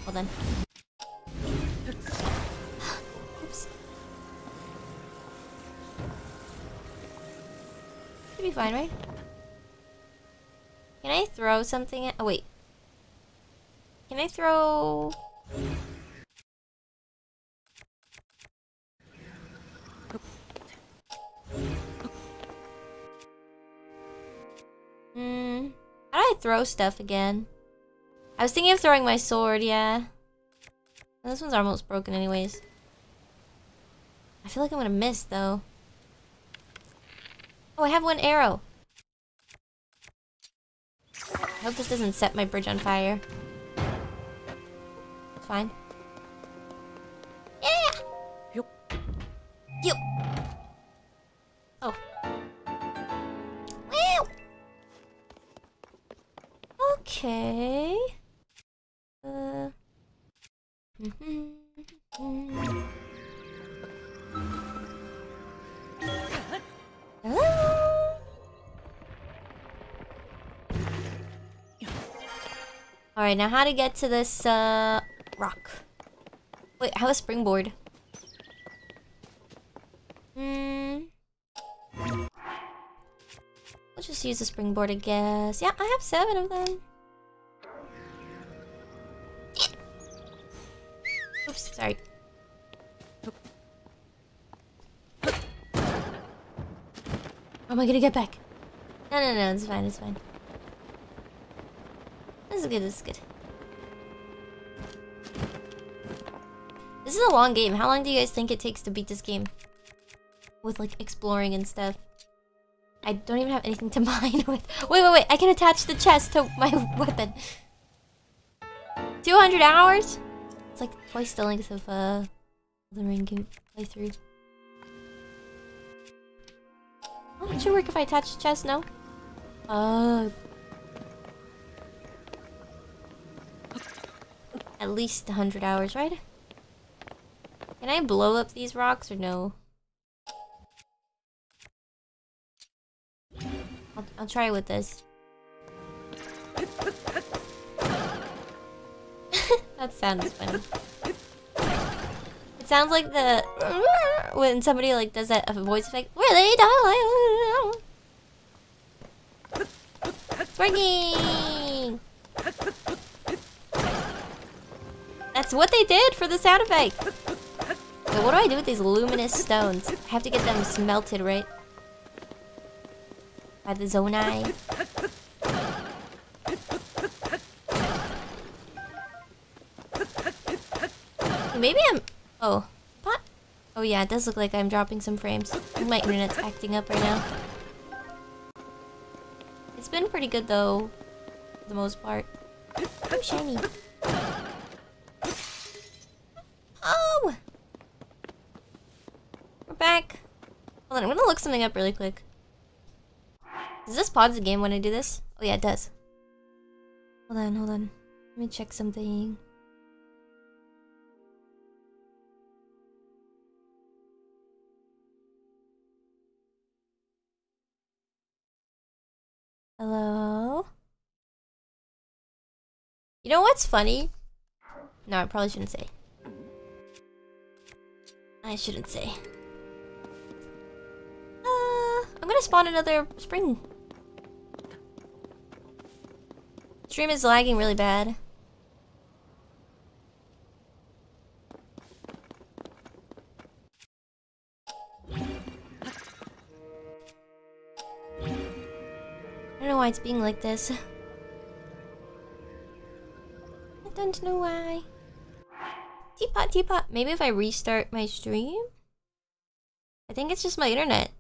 Hold on. Should be fine, right? Can I throw something at- oh wait. Can I throw... Hmm. How do I throw stuff again? I was thinking of throwing my sword, yeah. This one's almost broken anyways. I feel like I'm gonna miss though. Oh, I have one arrow. I hope this doesn't set my bridge on fire. Fine. All right, now how to get to this uh rock? Wait, have a springboard. Hmm. Let's just use the springboard, I guess. Yeah, I have seven of them. Oops, sorry. How am I gonna get back? No, no, no, it's fine, it's fine. This is good, this is good. This is a long game. How long do you guys think it takes to beat this game? With like exploring and stuff. I don't even have anything to mine with. Wait, wait, wait. I can attach the chest to my weapon. 200 hours? It's like twice the length of uh, the ring game playthrough. Oh, it should work if I attach the chest, no? Uh, at least 100 hours, right? Can I blow up these rocks or no? I'll, I'll try with this. that sounds funny. It sounds like the when somebody like does that voice effect. Really? It's working. That's what they did for the sound effect. So what do I do with these luminous stones? I have to get them smelted, right? By the Zonai. Maybe I'm... Oh. What? Oh yeah, it does look like I'm dropping some frames. My internet's acting up right now. It's been pretty good though, for the most part. I'm shiny. Oh! We're back. Hold on, I'm gonna look something up really quick. Does this pause the game when I do this? Oh yeah, it does. Hold on, hold on. Let me check something. Hello? You know what's funny? No, I probably shouldn't say. I shouldn't say. I'm gonna spawn another spring. Stream is lagging really bad. I don't know why it's being like this. I don't know why. Teapot, teapot. Maybe if I restart my stream? I think it's just my internet.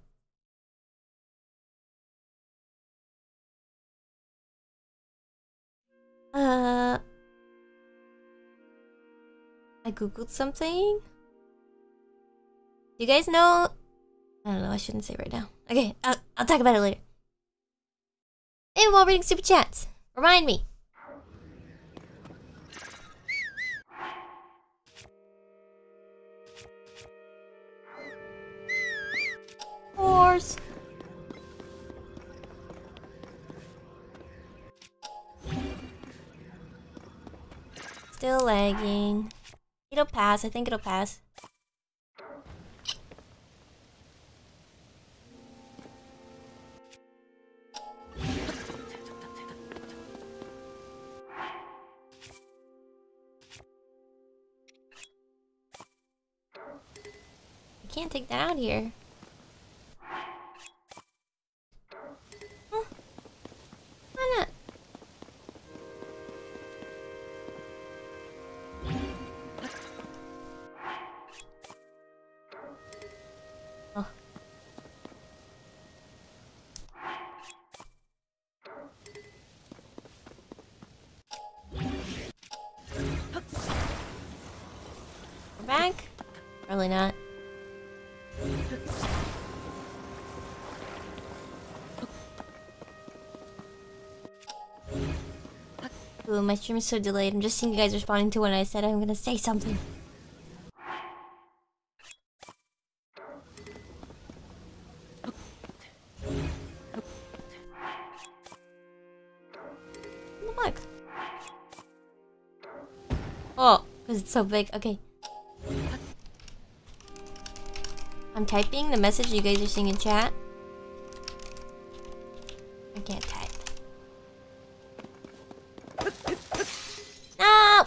Googled something? You guys know... I don't know, I shouldn't say right now. Okay, I'll, I'll talk about it later. And while reading super chats, remind me. Horse. Still lagging. It'll pass. I think it'll pass. I can't take that out here. Probably not. Ooh, my stream is so delayed. I'm just seeing you guys responding to when I said I'm gonna say something. Look. Oh, because it's so big. Okay. I'm typing the message you guys are seeing in chat. I can't type. No!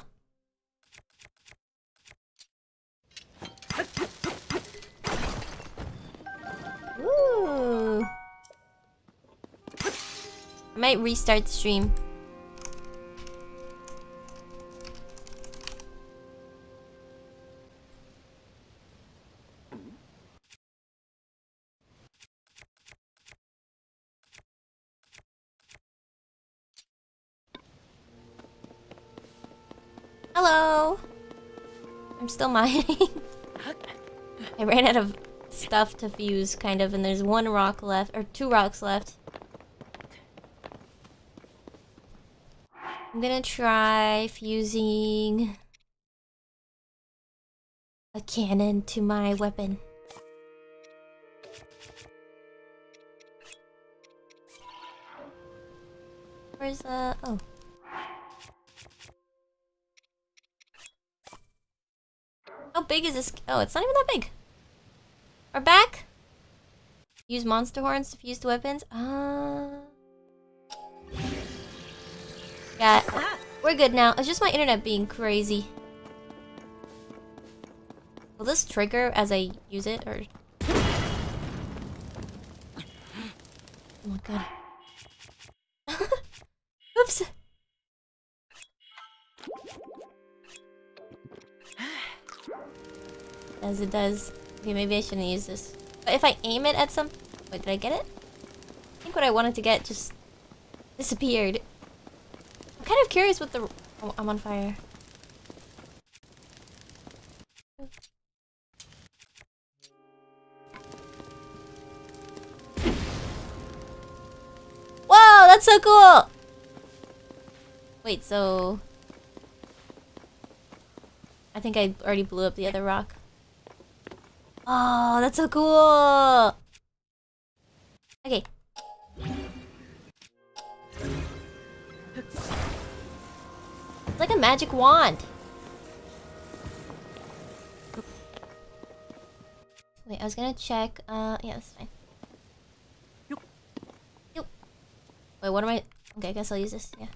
Ooh. I might restart the stream. Still mining. I ran out of stuff to fuse, kind of, and there's one rock left, or two rocks left. I'm gonna try fusing a cannon to my weapon. Big is this? Oh, it's not even that big. Our back? Use monster horns to fuse the weapons? Uh... Yeah, we're good now. It's just my internet being crazy. Will this trigger as I use it, or... Oh my god. Oops! As it does. Okay, maybe I shouldn't use this. But if I aim it at some... Wait, did I get it? I think what I wanted to get just disappeared. I'm kind of curious what the... Oh, I'm on fire. Whoa, that's so cool! Wait, so... I think I already blew up the other rock. Oh, that's so cool! Okay. It's like a magic wand. Wait, I was gonna check. Uh, yeah, that's fine. Wait, what am I? Okay, I guess I'll use this. Yeah.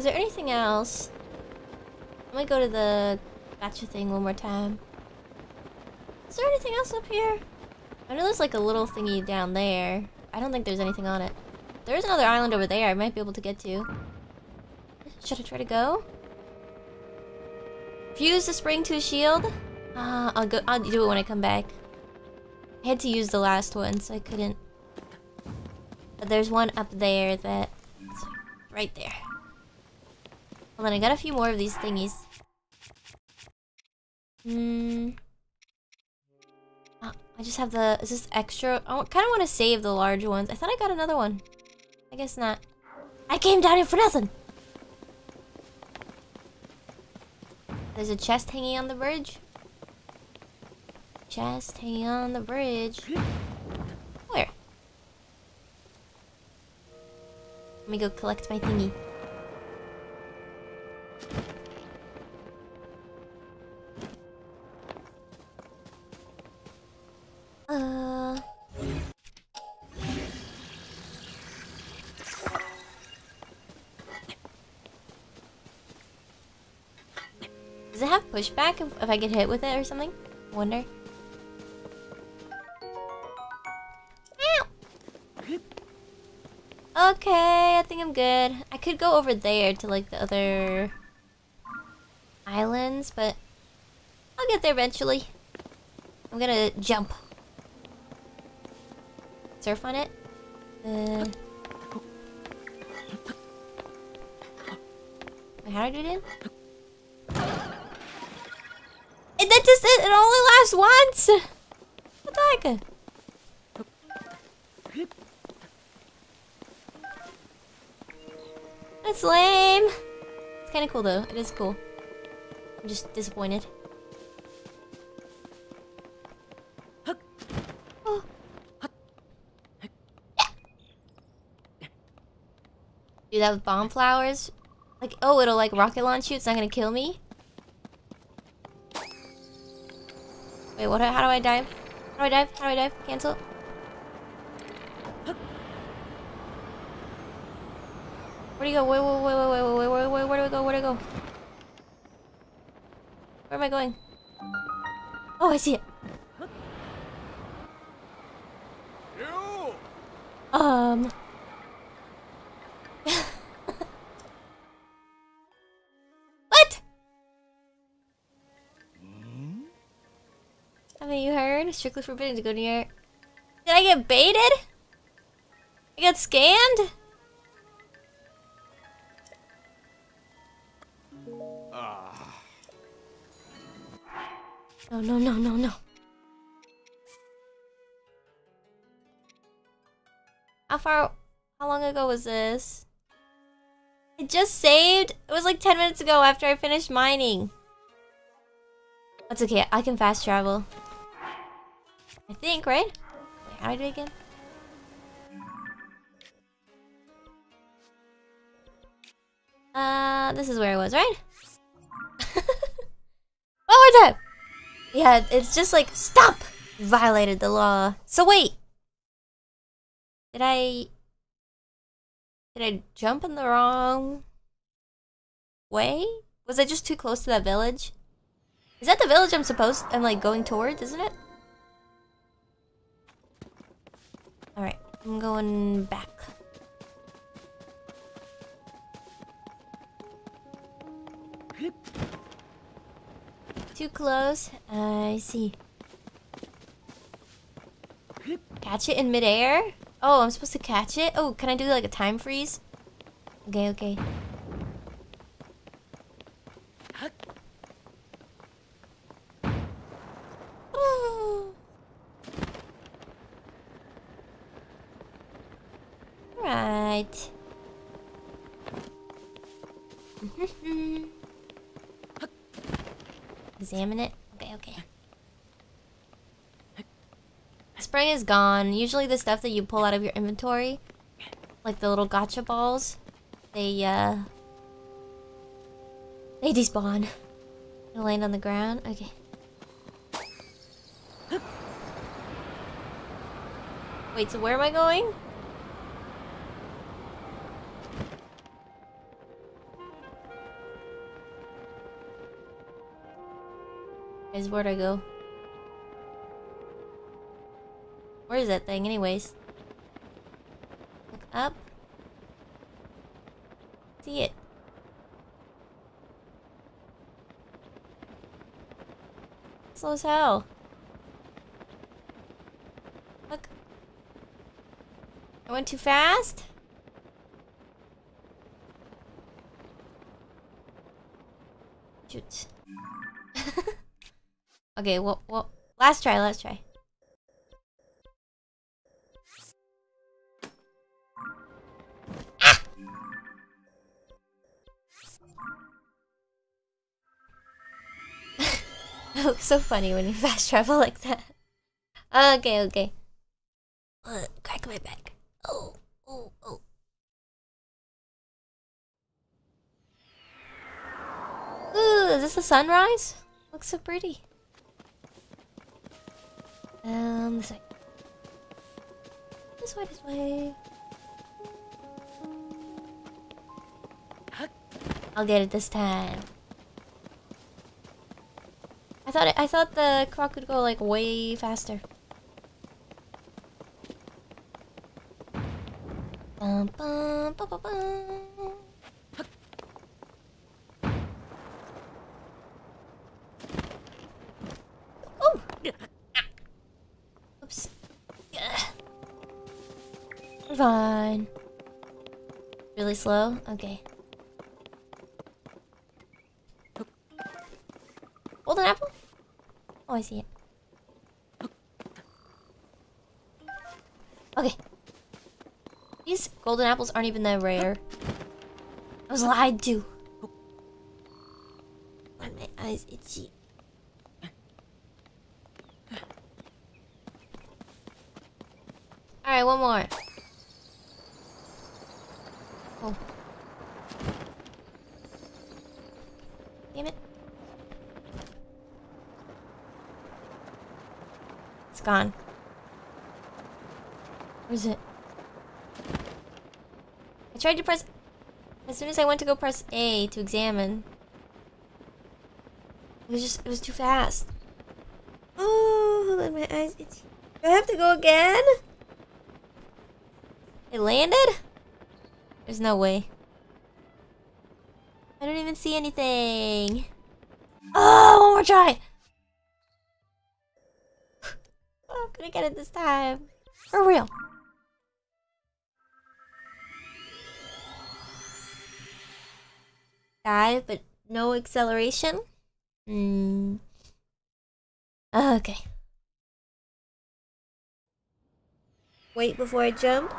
Is there anything else? Let me go to the gacha thing one more time. Is there anything else up here? I know there's like a little thingy down there. I don't think there's anything on it. There is another island over there I might be able to get to. Should I try to go? Fuse the spring to a shield? Uh, I'll go- I'll do it when I come back. I had to use the last one, so I couldn't. But there's one up there that... Right there. Well, then I got a few more of these thingies. Hmm. Oh, I just have the... Is this extra? I kind of want to save the large ones. I thought I got another one. I guess not. I came down here for nothing! There's a chest hanging on the bridge. Chest hanging on the bridge. Where? Let me go collect my thingy. Uh... Does it have pushback if, if I get hit with it or something? I wonder. Okay, I think I'm good. I could go over there to like the other islands, but I'll get there eventually. I'm gonna jump. Surf on it. Uh, how did it in? That just it, it only lasts once! What the heck? That's lame! It's kinda cool though, it is cool. I'm just disappointed. Do that with bomb flowers? Like, oh, it'll like rocket launch you? It's not gonna kill me? Wait, what? How do I dive? How do I dive? How do I dive? Cancel. Where do you go? Wait, Wait, wait, wait, wait, wait, wait, wait, where do I go? Where do I go? Where am I going? Oh, I see it. Um. what? Haven't you heard? Strictly forbidden to go near. Did I get baited? I got scammed? No, no, no, no, no. How far, how long ago was this? It just saved? It was like 10 minutes ago after I finished mining. That's okay, I can fast travel. I think, right? Wait, how do I do it again? Uh, this is where I was, right? One more time! Yeah, it's just like, stop! Violated the law. So wait! Did I... Did I jump in the wrong... way? Was I just too close to that village? Is that the village I'm supposed... I'm like going towards, isn't it? Alright, I'm going back. Too close. I see. Catch it in midair? Oh, I'm supposed to catch it? Oh, can I do like a time freeze? Okay, okay. Right. Examine it. Okay, okay. Spring is gone. Usually the stuff that you pull out of your inventory, like the little gacha balls, they, uh... They despawn. They land on the ground. Okay. Wait, so where am I going? Where'd I go? Where is that thing anyways? Look up. See it. Slow as hell. Look. I went too fast? Shoot. okay, well, well, last try, last try. That looks so funny when you fast travel like that. Okay, okay. Crack my back. Oh, oh, oh. Ooh, is this a sunrise? Looks so pretty. Um, this way. This way, this way. I'll get it this time. I thought it, I thought the clock would go like way faster. Bum, bum, bum, bum, bum. Oh! Oops. Fine. Really slow? Okay. Golden apple? Oh, I see it. Okay. These golden apples aren't even that rare. I was lied to. Why my eyes itchy? Alright, one more. Oh. Damn it. It's gone. Where is it? I tried to press... As soon as I went to go press A to examine... It was just... It was too fast. Oh, hold on, my eyes itchy. Do I have to go again? It landed? There's no way. I don't even see anything. Oh, one more try. Get it this time. For real. Dive, but no acceleration? Hmm. Okay. Wait before I jump?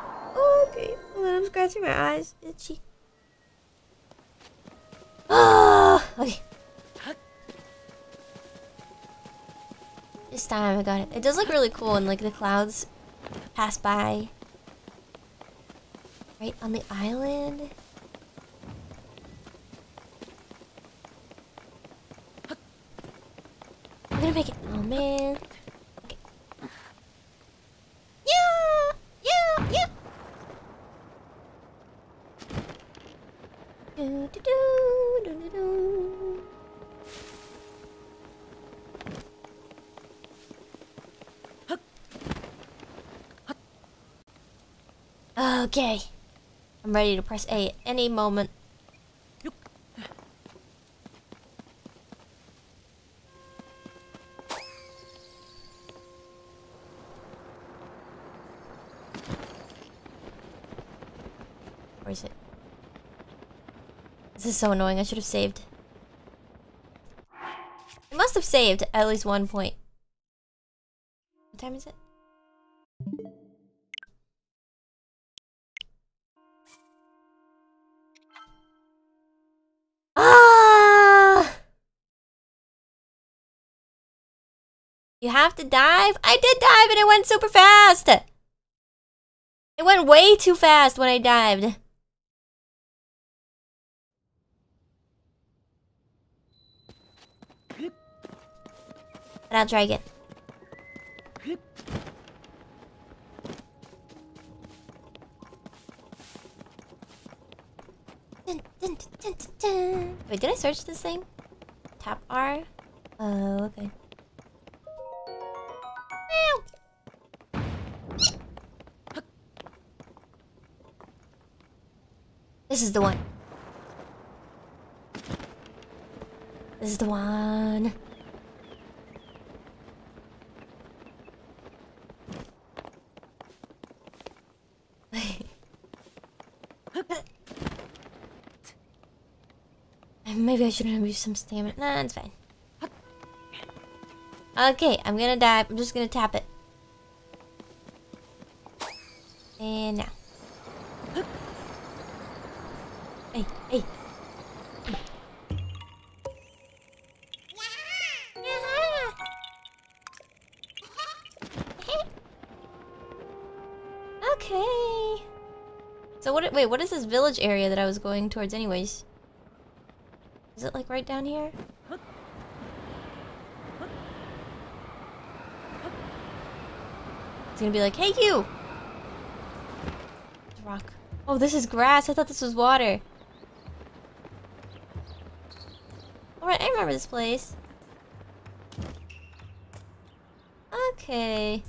Okay. On, I'm scratching my eyes. Itchy. Ah, okay. Time I got it. It does look really cool and like the clouds pass by. Right on the island. I'm gonna make it. Oh man. Okay. Yeah, yeah, yeah. Do, do, do, do, do, do. Okay. I'm ready to press A at any moment. Where is it? This is so annoying. I should have saved. It must have saved at least one point. What time is it? Have to dive? I did dive and it went super fast! It went way too fast when I dived. But I'll try again. Wait, did I search this thing? Tap R? Oh, okay. This is the one. This is the one. Maybe I shouldn't have used some stamina. Nah, it's fine. Okay, I'm gonna dive. I'm just gonna tap it. Village area that I was going towards, anyways? Is it like right down here? It's gonna be like, hey you! Rock. Oh, this is grass. I thought this was water. Alright, I remember this place. Okay.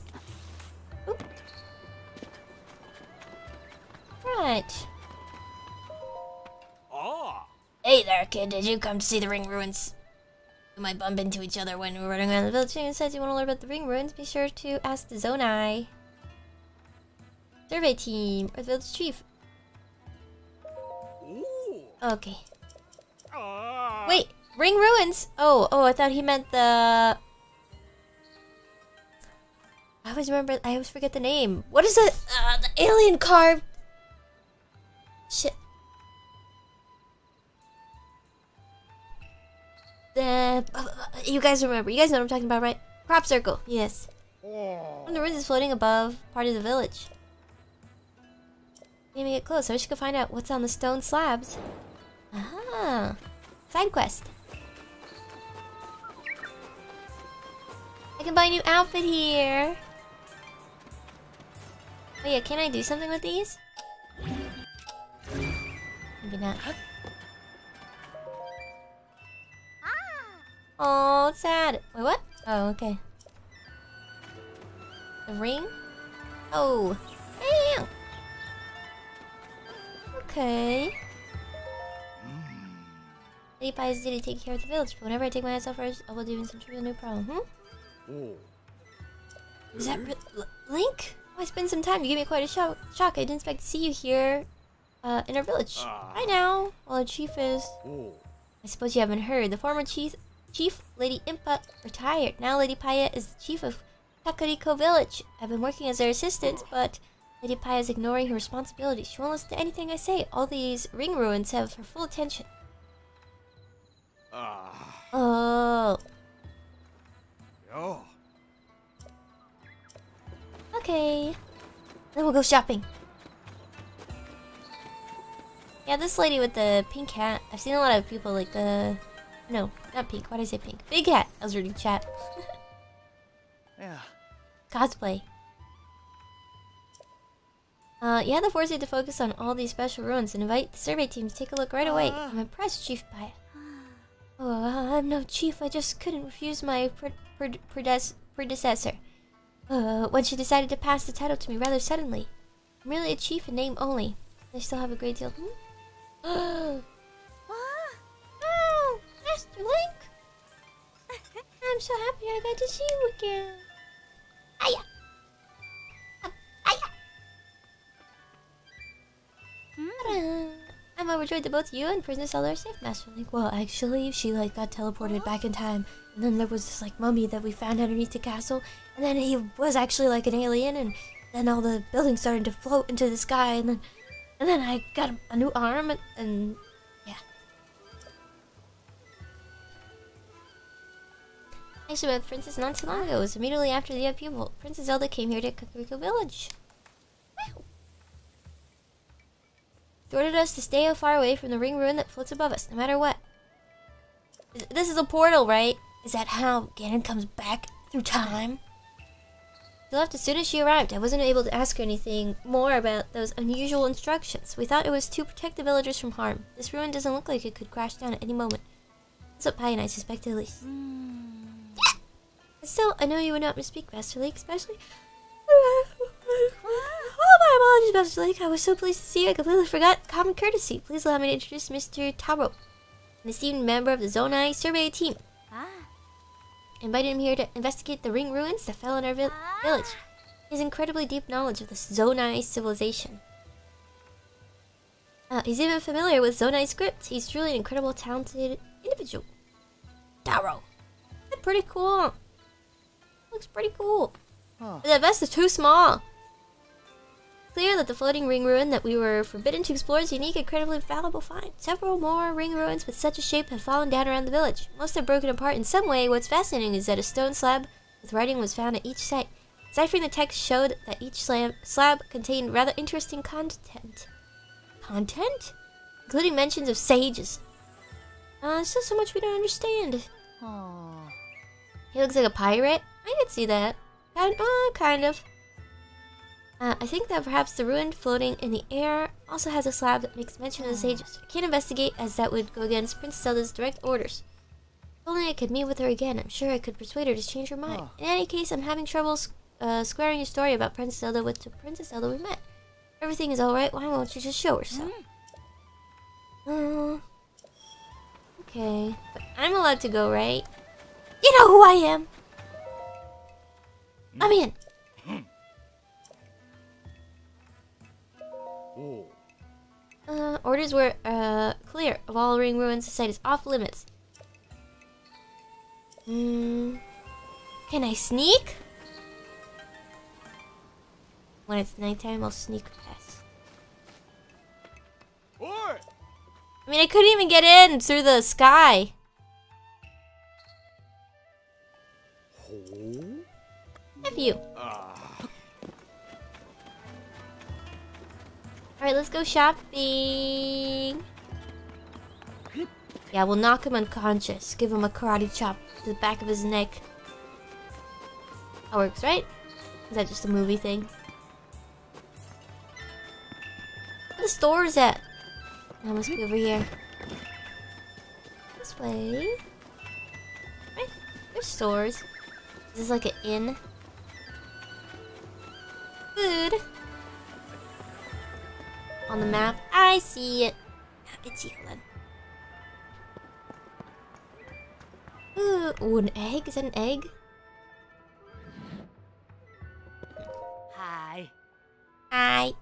Kid. Did you come to see the ring ruins? We might bump into each other when we're running around the village. And says you want to learn about the ring ruins, be sure to ask the Zonai. Survey team, or the village chief. ooh, Okay. ah. Wait, ring ruins? Oh, oh, I thought he meant the... I always remember, I always forget the name. What is it? Uh, the alien carved... you guys remember? You guys know what I'm talking about, right? Crop circle. Yes. One of the ruins is floating above part of the village. Me get close. I wish I could find out what's on the stone slabs. Ah, side quest. I can buy a new outfit here. Oh yeah, can I do something with these? Maybe not. Oh, sad. Wait, what? Oh, okay. The ring? Oh. Damn. Okay. Lady Pie is to take care of the village, but whenever I take myself first, I will do some trivial new problem. Hmm? Oh. Is that Link? Oh, I spent some time. You gave me quite a shock. Shock. I didn't expect to see you here, uh, in our village. Ah. Hi now. Well, the chief is. Oh. I suppose you haven't heard. The former chief, Chief Lady Impa, retired. Now Lady Paya is the chief of Kakariko Village. I've been working as her assistant, but Lady Paya is ignoring her responsibilities. She won't listen to anything I say. All these ring ruins have her full attention. Ah. Oh, Yo. okay. Then we'll go shopping. Yeah, this lady with the pink hat. I've seen a lot of people like the. No, not pink. Why did I say pink? Big hat. I was reading chat. Yeah. Cosplay. Uh, you had the foresight to focus on all these special ruins and invite the survey team to take a look right away. Ah. I'm impressed, Chief, by it. Oh, I'm no chief. I just couldn't refuse my pre- pre- predes- predecessor. Uh, when she decided to pass the title to me rather suddenly. I'm really a chief in name only. I still have a great deal. Hmm? Master Link! I'm so happy I got to see you again. Aya! Aya! Um, Ta-da! I'm overjoyed that both you and Princess Zelda are safe, Master Link. Well, actually, she like got teleported back in time, and then there was this like mummy that we found underneath the castle, and then he was actually like an alien, and then all the buildings started to float into the sky, and then and then I got a, a new arm, and, and I actually met with Princess not too long ago. It was immediately after the upheaval. Princess Zelda came here to Kakariko Village. Wow. They ordered us to stay far away from the ring ruin that floats above us, no matter what. This is a portal, right? Is that how Ganon comes back through time? She left as soon as she arrived. I wasn't able to ask her anything more about those unusual instructions. We thought it was to protect the villagers from harm. This ruin doesn't look like it could crash down at any moment. That's what Pi and I suspect at least. But still, I know you would not misspeak, Master Lake, especially. oh, my apologies, Master Lake. I was so pleased to see you. I completely forgot common courtesy. Please allow me to introduce Mr. Taro, an esteemed member of the Zonai survey team. Ah. I invited him here to investigate the ring ruins that fell in our vil- village. His incredibly deep knowledge of the Zonai civilization. Uh, he's even familiar with Zonai script. He's truly an incredible, talented individual. Taro. That's pretty cool. Looks pretty cool. Huh. That vest is too small. Clear that the floating ring ruin that we were forbidden to explore is unique, incredibly valuable find. Several more ring ruins with such a shape have fallen down around the village. Most have broken apart in some way. What's fascinating is that a stone slab with writing was found at each site. Ciphering the text showed that each slab, slab contained rather interesting content. Content? Including mentions of sages. Uh, there's still so much we don't understand. Aw. He looks like a pirate. I could see that. Kind, uh, kind of. Uh, I think that perhaps the ruin floating in the air also has a slab that makes mention of the sages. I can't investigate as that would go against Princess Zelda's direct orders. If only I could meet with her again. I'm sure I could persuade her to change her mind. Oh. In any case, I'm having trouble uh, squaring your story about Princess Zelda with the Princess Zelda we met. Everything is alright. Why won't you just show her so? Uh, okay. But I'm allowed to go, right? You know who I am! I'm in! Uh, orders were, uh, clear of all ring ruins. The site is off limits. Hmm. Can I sneak? When it's nighttime, I'll sneak past. I mean, I couldn't even get in through the sky. F you. Alright, let's go shopping. Yeah, we'll knock him unconscious. Give him a karate chop to the back of his neck. That works, right? Is that just a movie thing? Where the is at? I must be over here. This way. Right? There's stores. Is this like an inn? Food. On the map. I see it. It's then. Ooh, ooh, an egg? Is that an egg? Hi. Hi.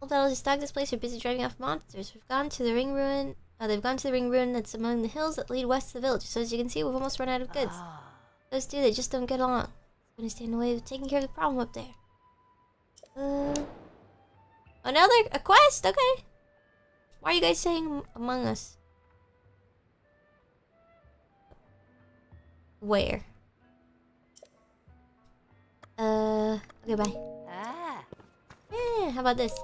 Old fellows who stalk this place are busy driving off monsters. We've gone to the ring ruin. Uh, they've gone to the ring ruin that's among the hills that lead west of the village. So as you can see, we've almost run out of goods. Those two, they just don't get along. Gonna stand in the way of taking care of the problem up there. Uh, another a quest. Okay. Why are you guys saying Among Us? Where? Uh. Okay. Bye. Ah. Eh, how about this?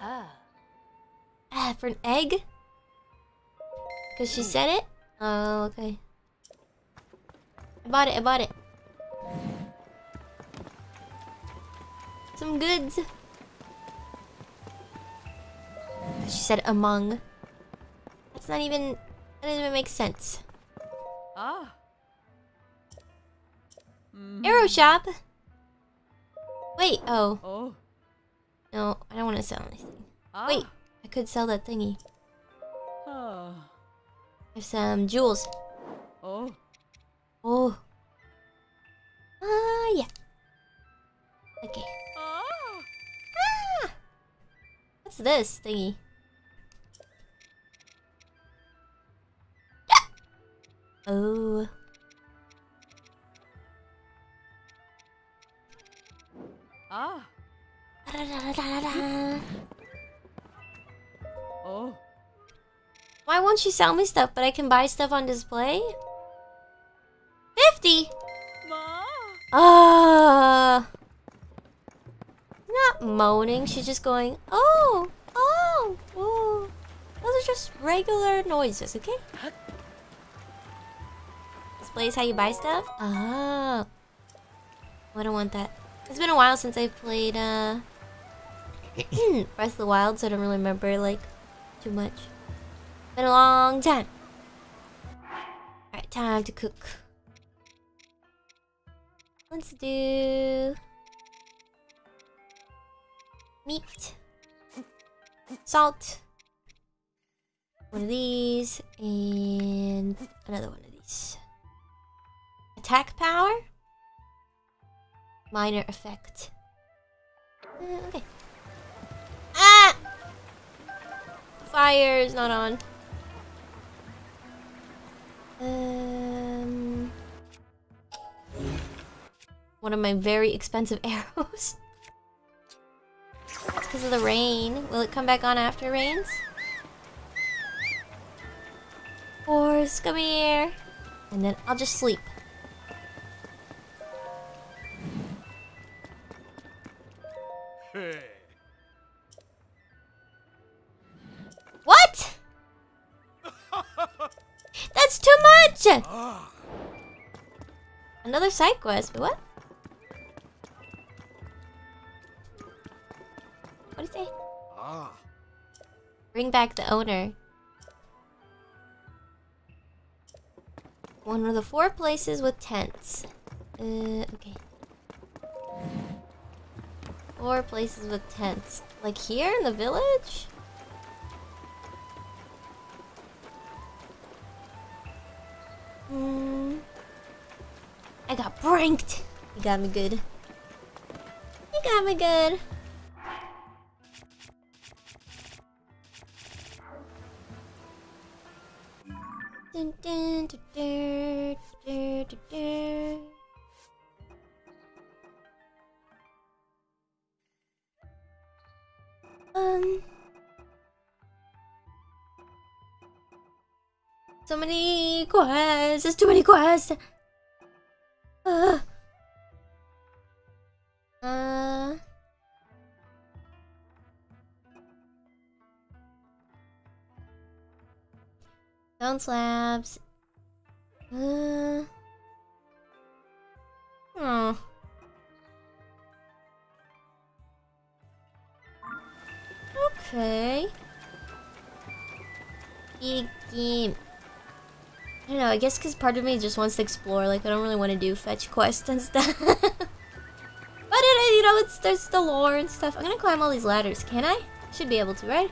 Ah. Ah, for an egg? Because she said it? Oh, okay. I bought it, I bought it. Some goods. She said among. That's not even... That doesn't even make sense. Ah. Arrow shop! Wait, oh. Oh. No, I don't want to sell anything. Ah. Wait, I could sell that thingy. Ah. have some jewels. Oh. Oh. Ah, yeah. Okay. What's this thingy? Oh. Ah. Da-da-da-da-da-da. Oh. Why won't you sell me stuff, but I can buy stuff on display? 50! Ma. Ah. Not moaning, she's just going, oh, oh, oh. Those are just regular noises, okay? Displays how you buy stuff? Ah. I don't want that. It's been a while since I've played, uh... Breath of the Wild, so I don't really remember, like, too much. Been a long time. Alright, time to cook. Let's do meat, salt, one of these, and another one of these. Attack power, minor effect. Uh, okay. Ah! Fire is not on. Um one of my very expensive arrows. That's because of the rain. Will it come back on after it rains? Horse, come here. And then I'll just sleep. Hey. What? That's too much! Another side quest, but what? What you say? Ah. Bring back the owner. One of the four places with tents. Uh, okay. Four places with tents. Like here in the village? Hmm. I got pranked. You got me good. You got me good. Dun, dun, dun, dun, dun, dun. Um. So many quests. There's too many quests. Ugh. Uh. Stone slabs. Uh. Okay. Big game. I don't know, I guess because part of me just wants to explore. Like, I don't really want to do fetch quests and stuff. but you know, it's there's the lore and stuff. I'm gonna climb all these ladders, can I? Should be able to, right?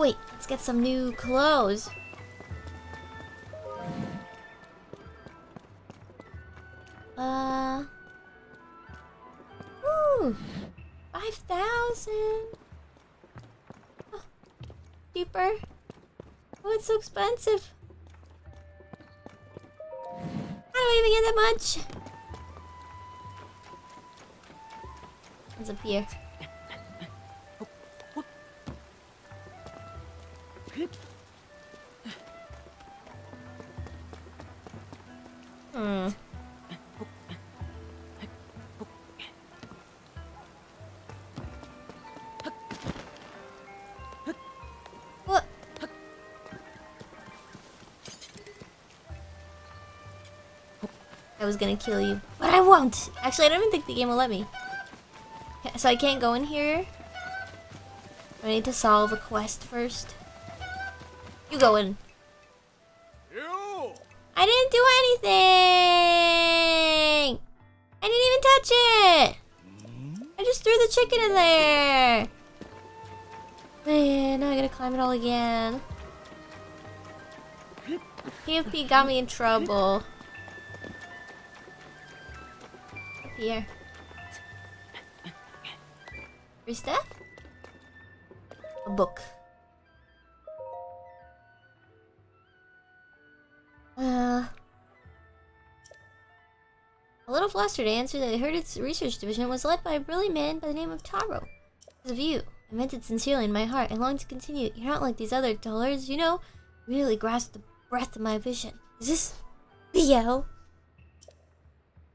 Wait, let's get some new clothes. Uh. Ooh. 5,000. Oh, cheaper. Oh, it's so expensive. I even get that much? It's up here? What? I was gonna kill you, but I won't. Actually, I don't even think the game will let me. So I can't go in here. I need to solve a quest first. You go in. I didn't do anything. I didn't even touch it. I just threw the chicken in there. Man, now I gotta climb it all again. PFP got me in trouble. Up here. Free stuff? A book. Uh, a little flustered I answered that I heard its research division was led by a brilliant man by the name of Taro. Because of you, I meant it sincerely in my heart. I long to continue. You're not like these other dullers, you know. Really grasp the breadth of my vision. Is this BL?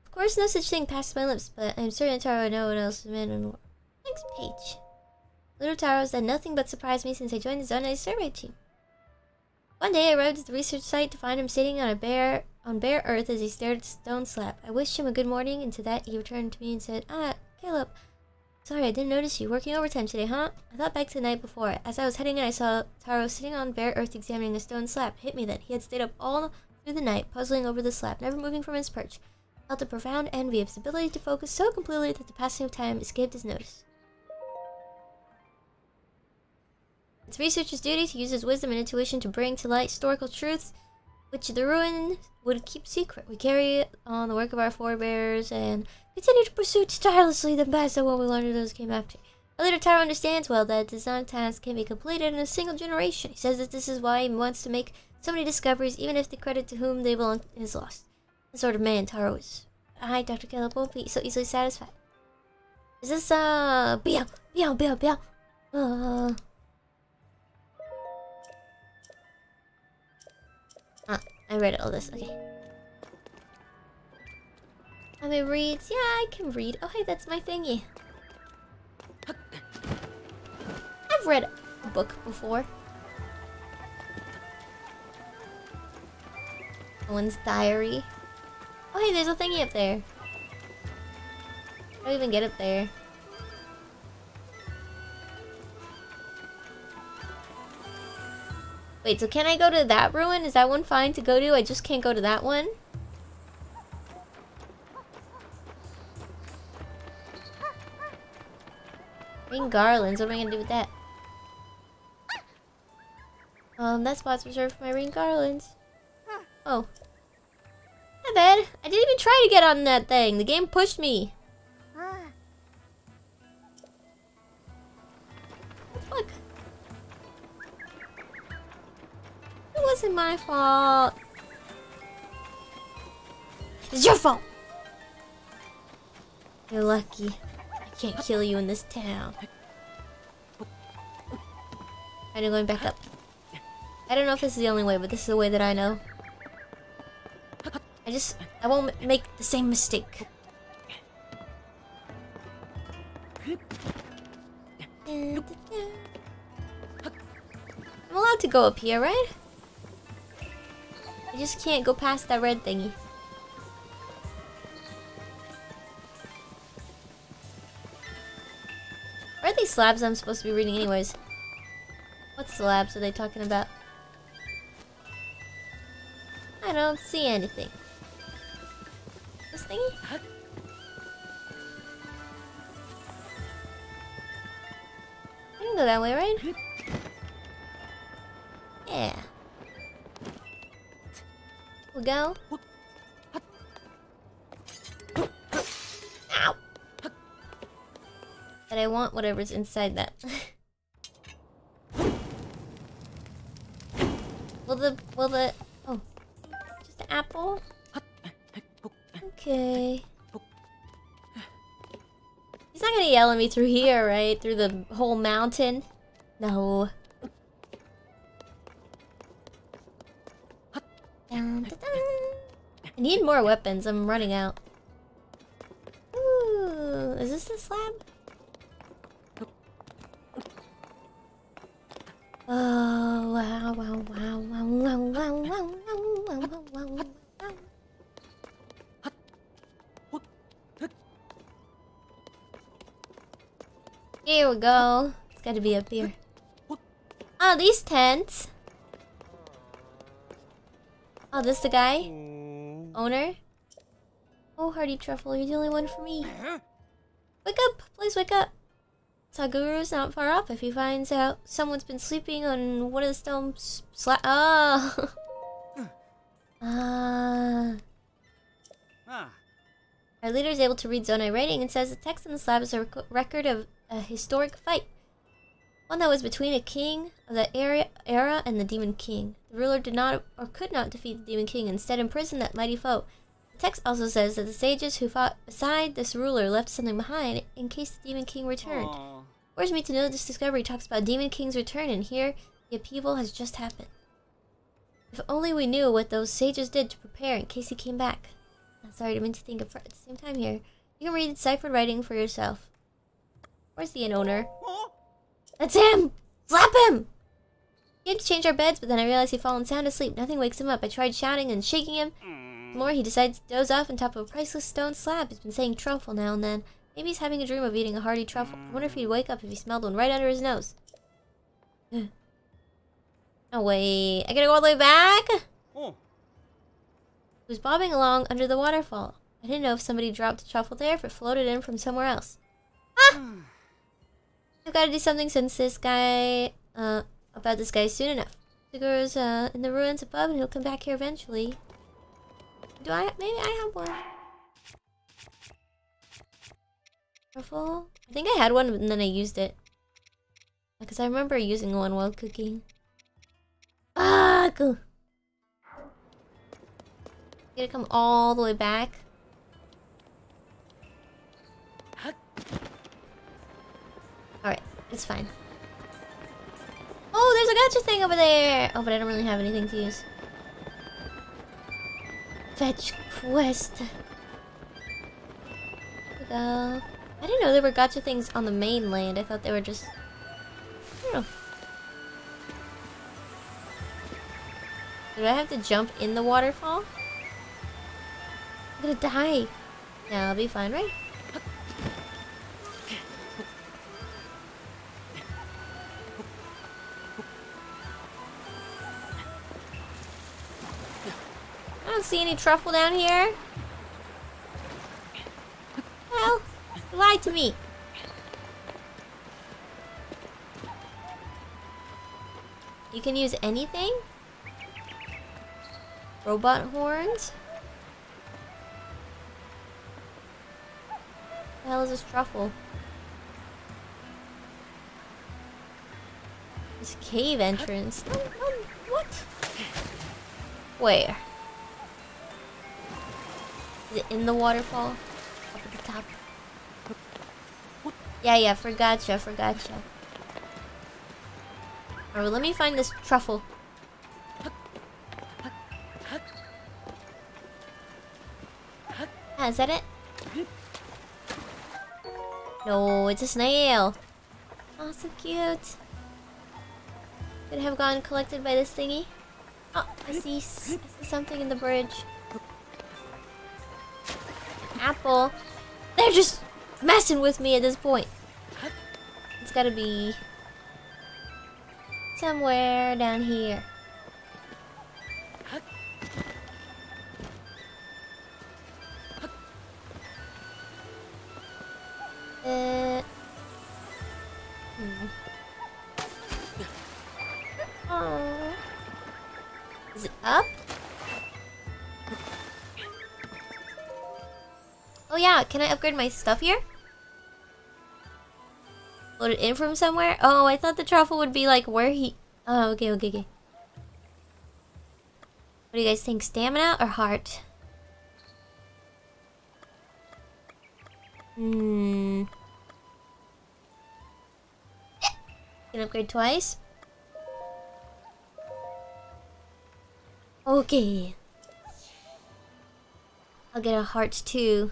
Of course, no such thing passed my lips, but I'm certain Taro know what else is meant and Next page. Little Taro has done nothing but surprise me since I joined the Zonai survey team. One day I arrived at the research site to find him sitting on a bare on bare earth as he stared at the stone slab. I wished him a good morning, and to that he returned to me and said, Ah, Caleb, sorry I didn't notice you working overtime today, huh? I thought back to the night before. As I was heading in, I saw Taro sitting on bare earth examining a stone slab. It hit me then. He had stayed up all through the night, puzzling over the slab, never moving from his perch. I felt a profound envy of his ability to focus so completely that the passing of time escaped his notice. It's researcher's duty to use his wisdom and intuition to bring to light historical truths which the ruin would keep secret. We carry on the work of our forebears and continue to pursue tirelessly the best of what we learned of those came after. A leader Taro understands well that design task can be completed in a single generation. He says that this is why he wants to make so many discoveries, even if the credit to whom they belong is lost. The sort of man Taro is. I, Dr. Caleb, won't be so easily satisfied. Is this, uh, Biao, Biao, Biao, Biao, uh... Ah, I read all this. Okay. Let me read. Yeah, I can read. Oh, hey, that's my thingy. I've read a book before. Owen's diary. Oh, hey, there's a thingy up there. How do I even get up there? Wait, so can I go to that ruin? Is that one fine to go to? I just can't go to that one? Green garlands, what am I gonna do with that? Um, that spot's reserved for my ring garlands. Oh. Not bad. I didn't even try to get on that thing. The game pushed me. Wasn't my fault. It's your fault. You're lucky. I can't kill you in this town. I'm going back up. I don't know if this is the only way, but this is the way that I know. I just I won't make the same mistake. I'm allowed to go up here, right? I just can't go past that red thingy. Where are these slabs I'm supposed to be reading anyways? What slabs are they talking about? I don't see anything. This thingy? I can go that way, right? Yeah. We go. Ow. But I want whatever's inside that. will the will the oh just an apple? Okay. He's not gonna yell at me through here, right? Through the whole mountain? No. Dun, dun, dun. I need more weapons. I'm running out. Ooh, is this the slab? Oh wow wow wow wow wow wow wow wow wow wow wow. Here we go. It's got to be up here. Oh, these tents. Oh, this the guy? Owner? Oh, Hearty Truffle, you're the only one for me. Wake up! Please wake up! Saguru's not far off if he finds out someone's been sleeping on one of the stone sla- Oh! Ah. Ah, Our leader is able to read Zonai writing and says the text on the slab is a rec- record of a historic fight. One that was between a king of the era, era and the Demon King. The ruler did not or could not defeat the Demon King, instead imprisoned that mighty foe. The text also says that the sages who fought beside this ruler left something behind in case the Demon King returned. aw. Where's me to know this discovery talks about Demon King's return, and here the upheaval has just happened. If only we knew what those sages did to prepare in case he came back. I'm sorry, I meant to think of at the same time here. You can read deciphered writing for yourself. Where's the inn owner? That's him! Slap him! He had to change our beds, but then I realized he'd fallen sound asleep. Nothing wakes him up. I tried shouting and shaking him. More, he decides to doze off on top of a priceless stone slab. He's been saying truffle now and then. Maybe he's having a dream of eating a hearty truffle. I wonder if he'd wake up if he smelled one right under his nose. oh wait, I gotta go all the way back? oh. It was bobbing along under the waterfall. I didn't know if somebody dropped a truffle there, if it floated in from somewhere else. Ah! I've got to do something since this guy, uh, about this guy soon enough. Siguru's, uh, in the ruins above and he'll come back here eventually. Do I, maybe I have one. Truffle? I think I had one and then I used it. Because I remember using one while cooking. Ah, go. Gotta come all the way back. It's fine. Oh, there's a gacha thing over there! Oh, but I don't really have anything to use. Fetch quest. We go. I didn't know there were gacha things on the mainland. I thought they were just... I don't know. Do I have to jump in the waterfall? I'm gonna die. No, I'll be fine, right? Don't see any truffle down here. Well, lied to me. You can use anything? Robot horns? the hell is this truffle? This cave entrance. No, no, what? Where? Is it in the waterfall? Up at the top? Yeah, yeah, forgotcha, forgotcha. Alright, let me find this truffle. Ah, is that it? No, it's a snail. Oh, so cute. Could have gone collected by this thingy. Oh, I see, I see something in the bridge. Apple. They're just messing with me at this point. It's gotta be somewhere down here. Uh. Hmm. Oh. Is it up? Oh yeah, can I upgrade my stuff here? Load it in from somewhere? Oh, I thought the truffle would be like where he... Oh, okay, okay, okay. What do you guys think? Stamina or heart? Hmm. Can upgrade twice? Okay. I'll get a heart too.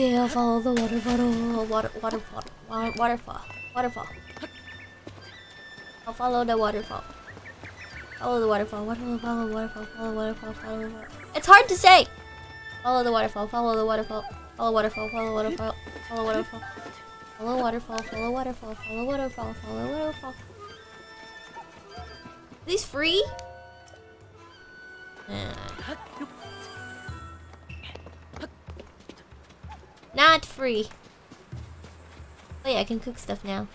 Okay, I'll follow the waterfall. Water, waterfall. Water, waterfall. Waterfall. I'll follow the waterfall. Follow the waterfall. Waterfall. Follow the waterfall. Follow waterfall. Follow waterfall. It's hard to say. Follow the waterfall. Follow the waterfall. Follow waterfall. Follow waterfall. Follow waterfall. Follow waterfall. Follow waterfall. Follow waterfall. Follow waterfall. Are these free? Free. Oh yeah, I can cook stuff now.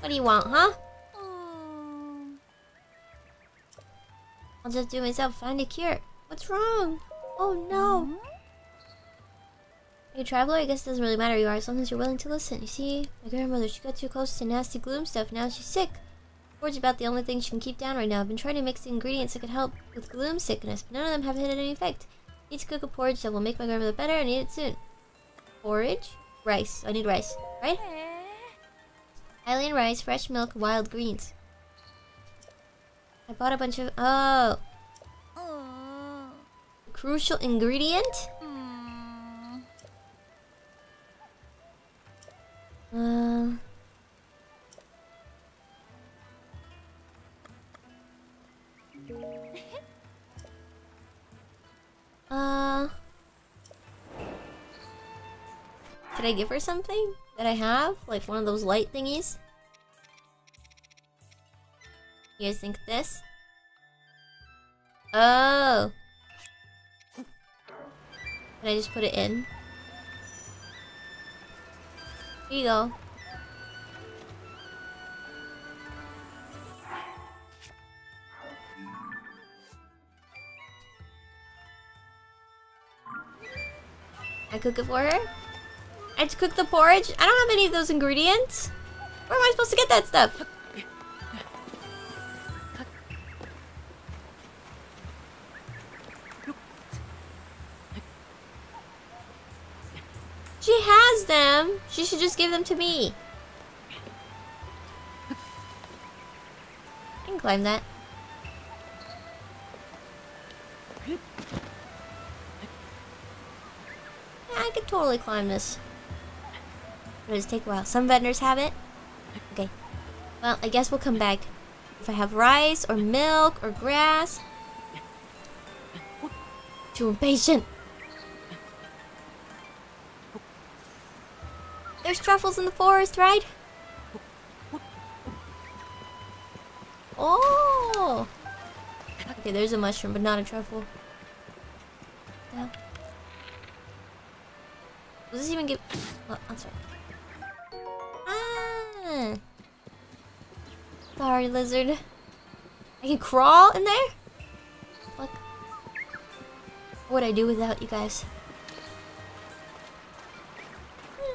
What do you want, huh? I'll just do myself. Find a cure. What's wrong? Oh no. Hey traveler, I guess it doesn't really matter who you are as long as you're willing to listen. You see, my grandmother, she got too close to nasty gloom stuff. Now she's sick. Porridge about the only thing she can keep down right now. I've been trying to mix the ingredients that could help with gloom sickness, but none of them have had any effect. Need to cook a porridge that will make my grandmother better and eat it soon. Porridge? Rice. I need rice. Right? Hylian rice, fresh milk, wild greens. I bought a bunch of... Oh. Crucial ingredient? Uh... Uh... Should I give her something that I have? Like one of those light thingies? You guys think this? Oh! Can I just put it in? Here you go. I cook it for her? I had to cook the porridge? I don't have any of those ingredients. Where am I supposed to get that stuff? She has them. She should just give them to me. I can climb that. Yeah, I could totally climb this. It'll just take a while. Some vendors have it. Okay. Well, I guess we'll come back. If I have rice or milk or grass. Too impatient. There's truffles in the forest, right? Oh! Okay, there's a mushroom, but not a truffle. down. Does this even give? Oh, I'm sorry. Ah. Sorry, lizard. I can crawl in there? What would I do without you guys?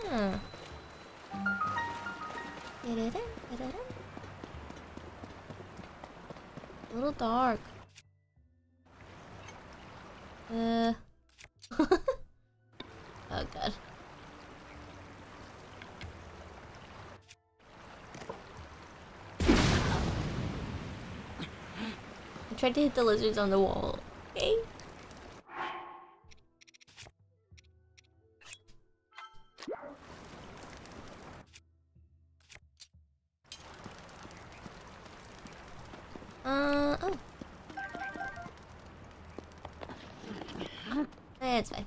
Hmm. A little dark. Uh. oh god. I tried to hit the lizards on the wall. Okay. Uh oh. It's fine.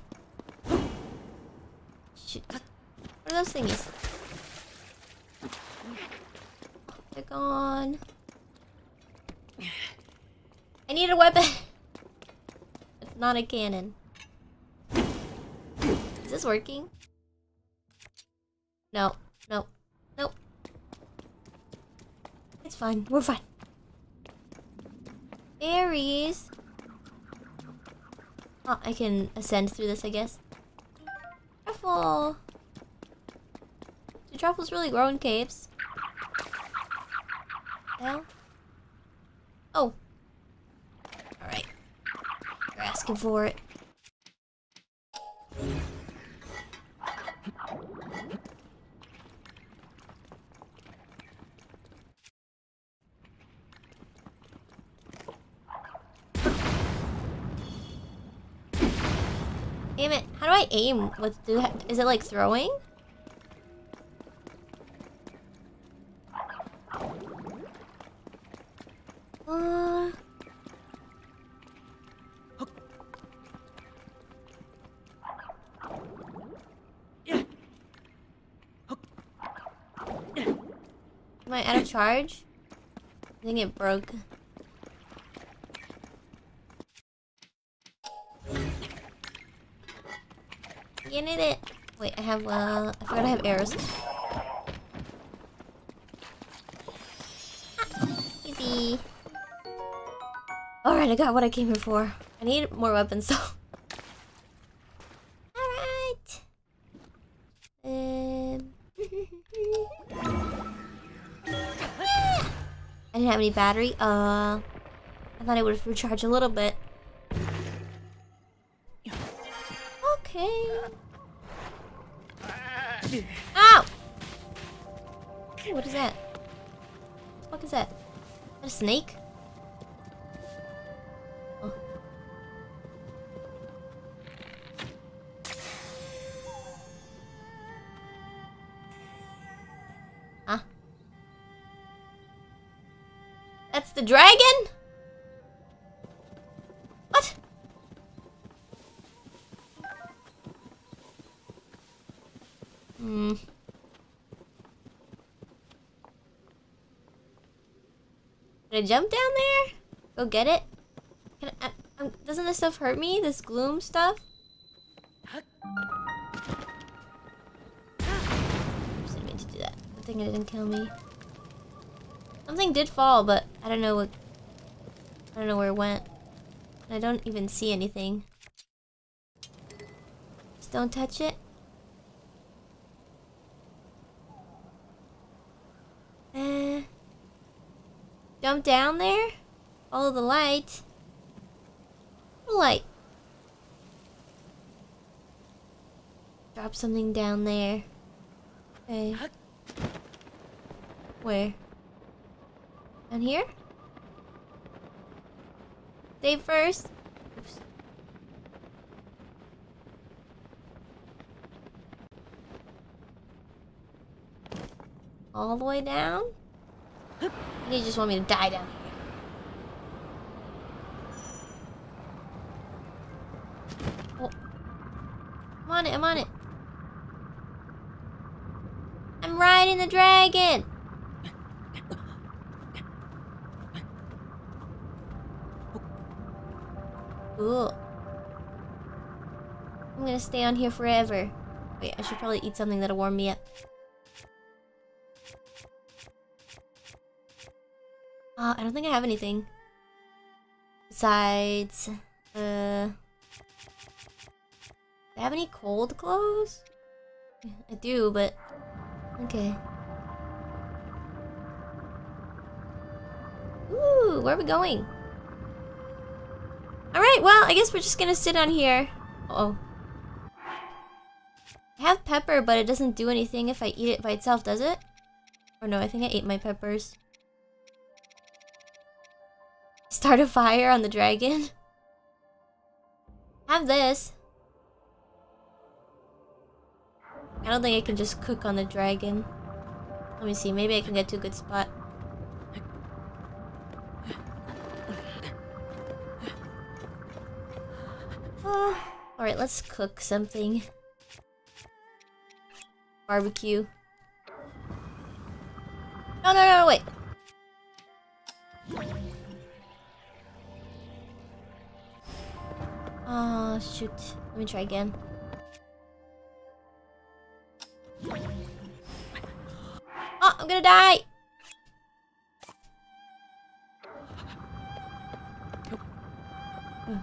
Shoot. What are those thingies? They're gone. I need a weapon. it's not a cannon. Is this working? No. No. Nope. It's fine. We're fine. Berries. Oh, ah, I can ascend through this, I guess. Truffle. Do truffles really grow in caves? No? Oh. Asking for it. Damn it. How do I aim? With do is it like throwing? Charge? I think it broke. You need it. Wait, I have, uh, I forgot I have arrows. Easy. Alright, I got what I came here for. I need more weapons, though. Have any battery. Uh, I thought it would recharge a little bit. I jump down there? Go get it? Can I, I, um, doesn't this stuff hurt me? This gloom stuff? Oops, didn't mean to do that. Good thing it didn't kill me. Something did fall, but I don't know what. I don't know where it went. I don't even see anything. Just don't touch it. Uh, jump down there. Follow the light. What light? Drop something down there. Okay. Where? Down here? Save first. Oops. All the way down? You just want me to die down here. Oh. I'm on it, I'm on it. I'm riding the dragon! Cool. I'm gonna stay on here forever. Wait, I should probably eat something that'll warm me up. Uh, I don't think I have anything. Besides, uh... Do I have any cold clothes? I do, but... Okay. Ooh, where are we going? Alright, well, I guess we're just gonna sit on here. Uh oh I have pepper, but it doesn't do anything if I eat it by itself, does it? Or no, I think I ate my peppers. Start a fire on the dragon? Have this. I don't think I can just cook on the dragon. Let me see, maybe I can get to a good spot. Uh, Alright, let's cook something. Barbecue. No, no, no, wait. Oh, shoot. Let me try again. Oh, I'm gonna die! Hmm.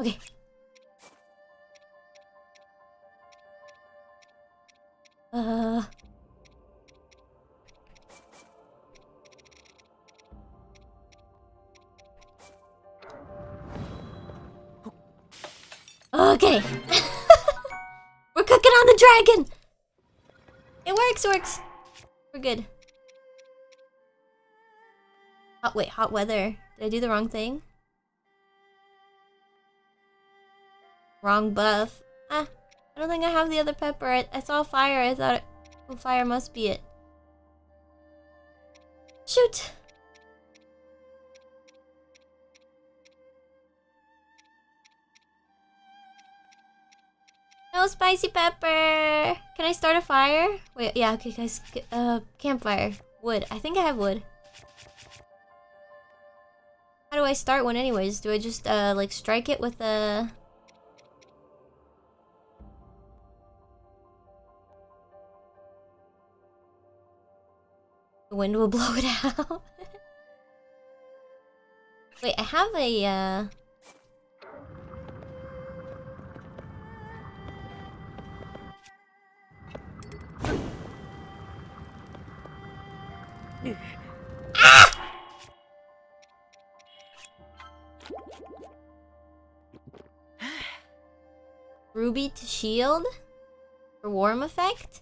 Okay. Uh... Okay. We're cooking on the dragon. It works, works. We're good. Oh, wait, hot weather. Did I do the wrong thing? Wrong buff. Ah, I don't think I have the other pepper. I, I saw fire. I thought it, well, fire must be it. Shoot. No spicy pepper. Can I start a fire? Wait, yeah, okay, guys. Uh, campfire. Wood. I think I have wood. How do I start one anyways? Do I just, uh, like, strike it with a... The wind will blow it out. Wait, I have a, uh... Ruby to shield? For warm effect?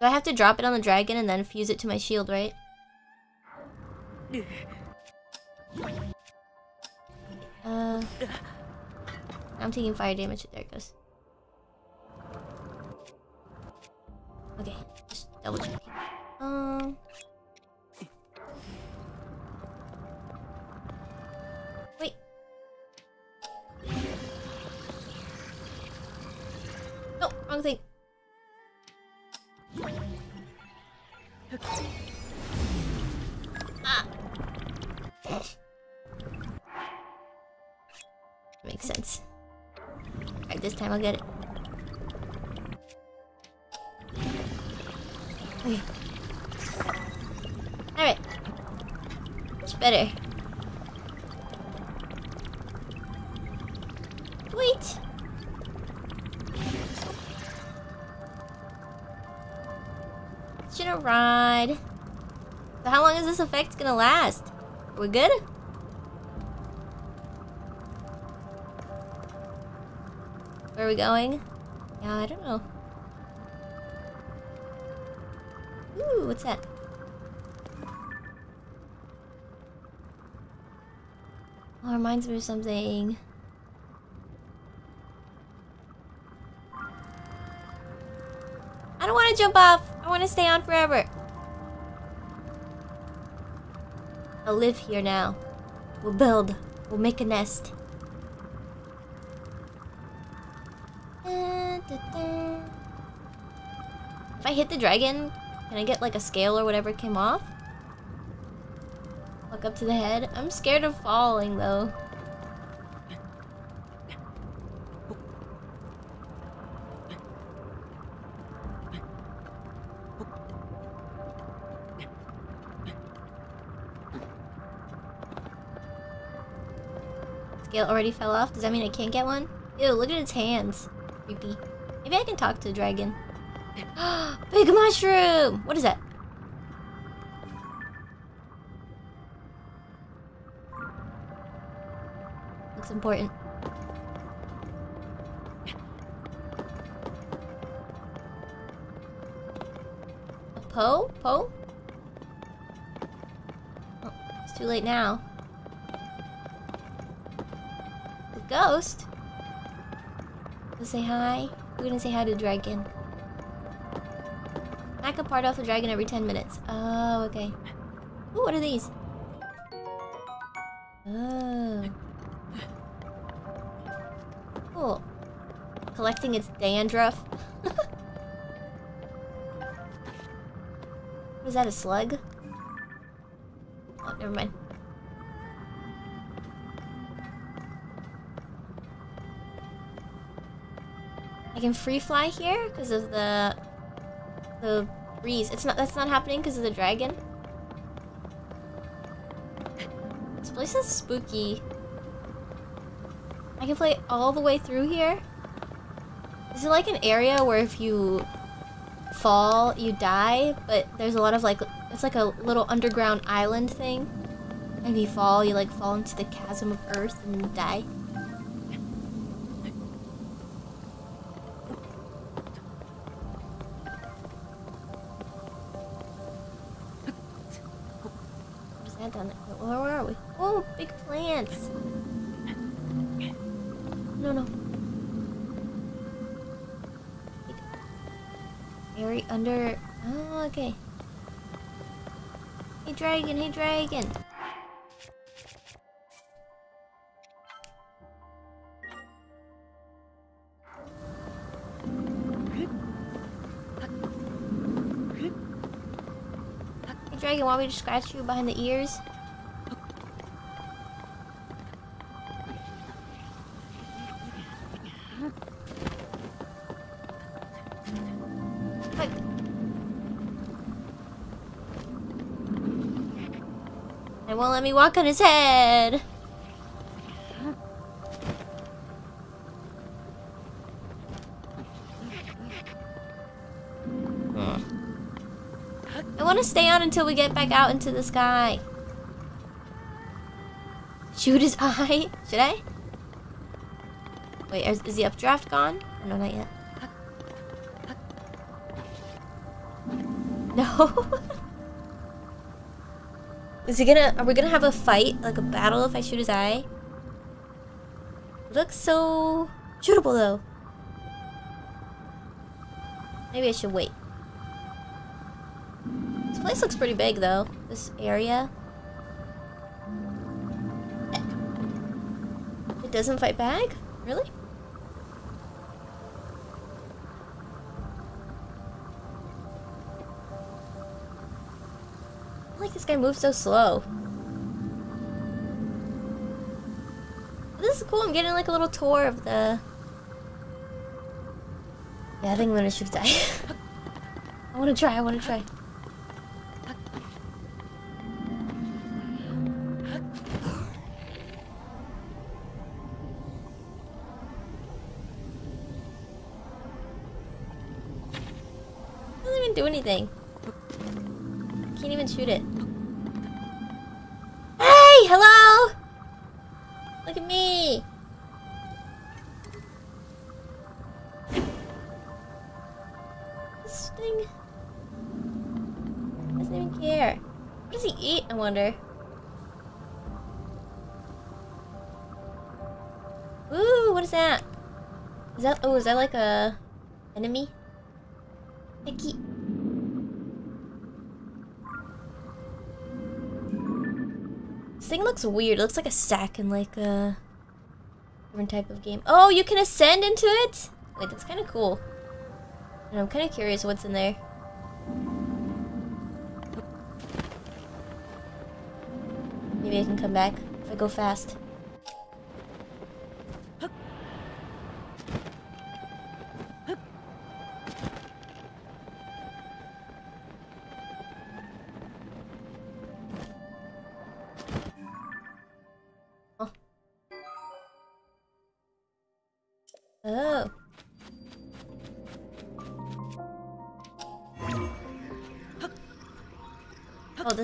Do I have to drop it on the dragon and then fuse it to my shield, right? Uh, I'm taking fire damage. There it goes. Okay, just double checking. Um. No, wrong thing. Ah. Makes sense. Alright, this time I'll get it. Okay. Alright. Much better. Ride. So how long is this effect gonna last? We're we good? Where are we going? Yeah, I don't know. Ooh, what's that? Oh, reminds me of something. I don't want to jump off. I want to stay on forever. I'll live here now. We'll build. We'll make a nest. If I hit the dragon, can I get like a scale or whatever came off? Look up to the head. I'm scared of falling though. Already fell off. Does that mean I can't get one? Ew, look at its hands. Creepy. Maybe I can talk to the dragon. Big mushroom! What is that? Looks important. A Poe? Poe? Oh, it's too late now. Ghost? Let's say hi. We're gonna say hi to the dragon. I can part off the dragon every 10 minutes. Oh, okay. Ooh, what are these? Oh. Cool. Collecting its dandruff. Was that a slug? Oh, never mind. Can free fly here because of the the breeze. It's not that's not happening because of the dragon. This place is spooky. I can play all the way through here. Is it like an area where if you fall, you die? But there's a lot of like, it's like a little underground island thing. And if you fall, you like fall into the chasm of earth and die. Dragon. Hey, dragon. Want me to scratch you behind the ears? Let me walk on his head. I want to stay on until we get back out into the sky. Shoot his eye? Should I? Wait, is, is the updraft gone? Oh, no, not yet. No. Is he gonna? Are we gonna have a fight, like a battle, if I shoot his eye? looks so shootable though. Maybe I should wait. This place looks pretty big though. This area. It doesn't fight back? Really? Guy moves so slow. This is cool. I'm getting like a little tour of the. Yeah, I think I'm gonna shoot die. I wanna try, I wanna try. Doesn't even do anything. Can't even shoot it. Is that like a enemy? This thing looks weird. It looks like a sack in like a different type of game. Oh, you can ascend into it? Wait, that's kind of cool. And I'm kind of curious what's in there. Maybe I can come back if I go fast.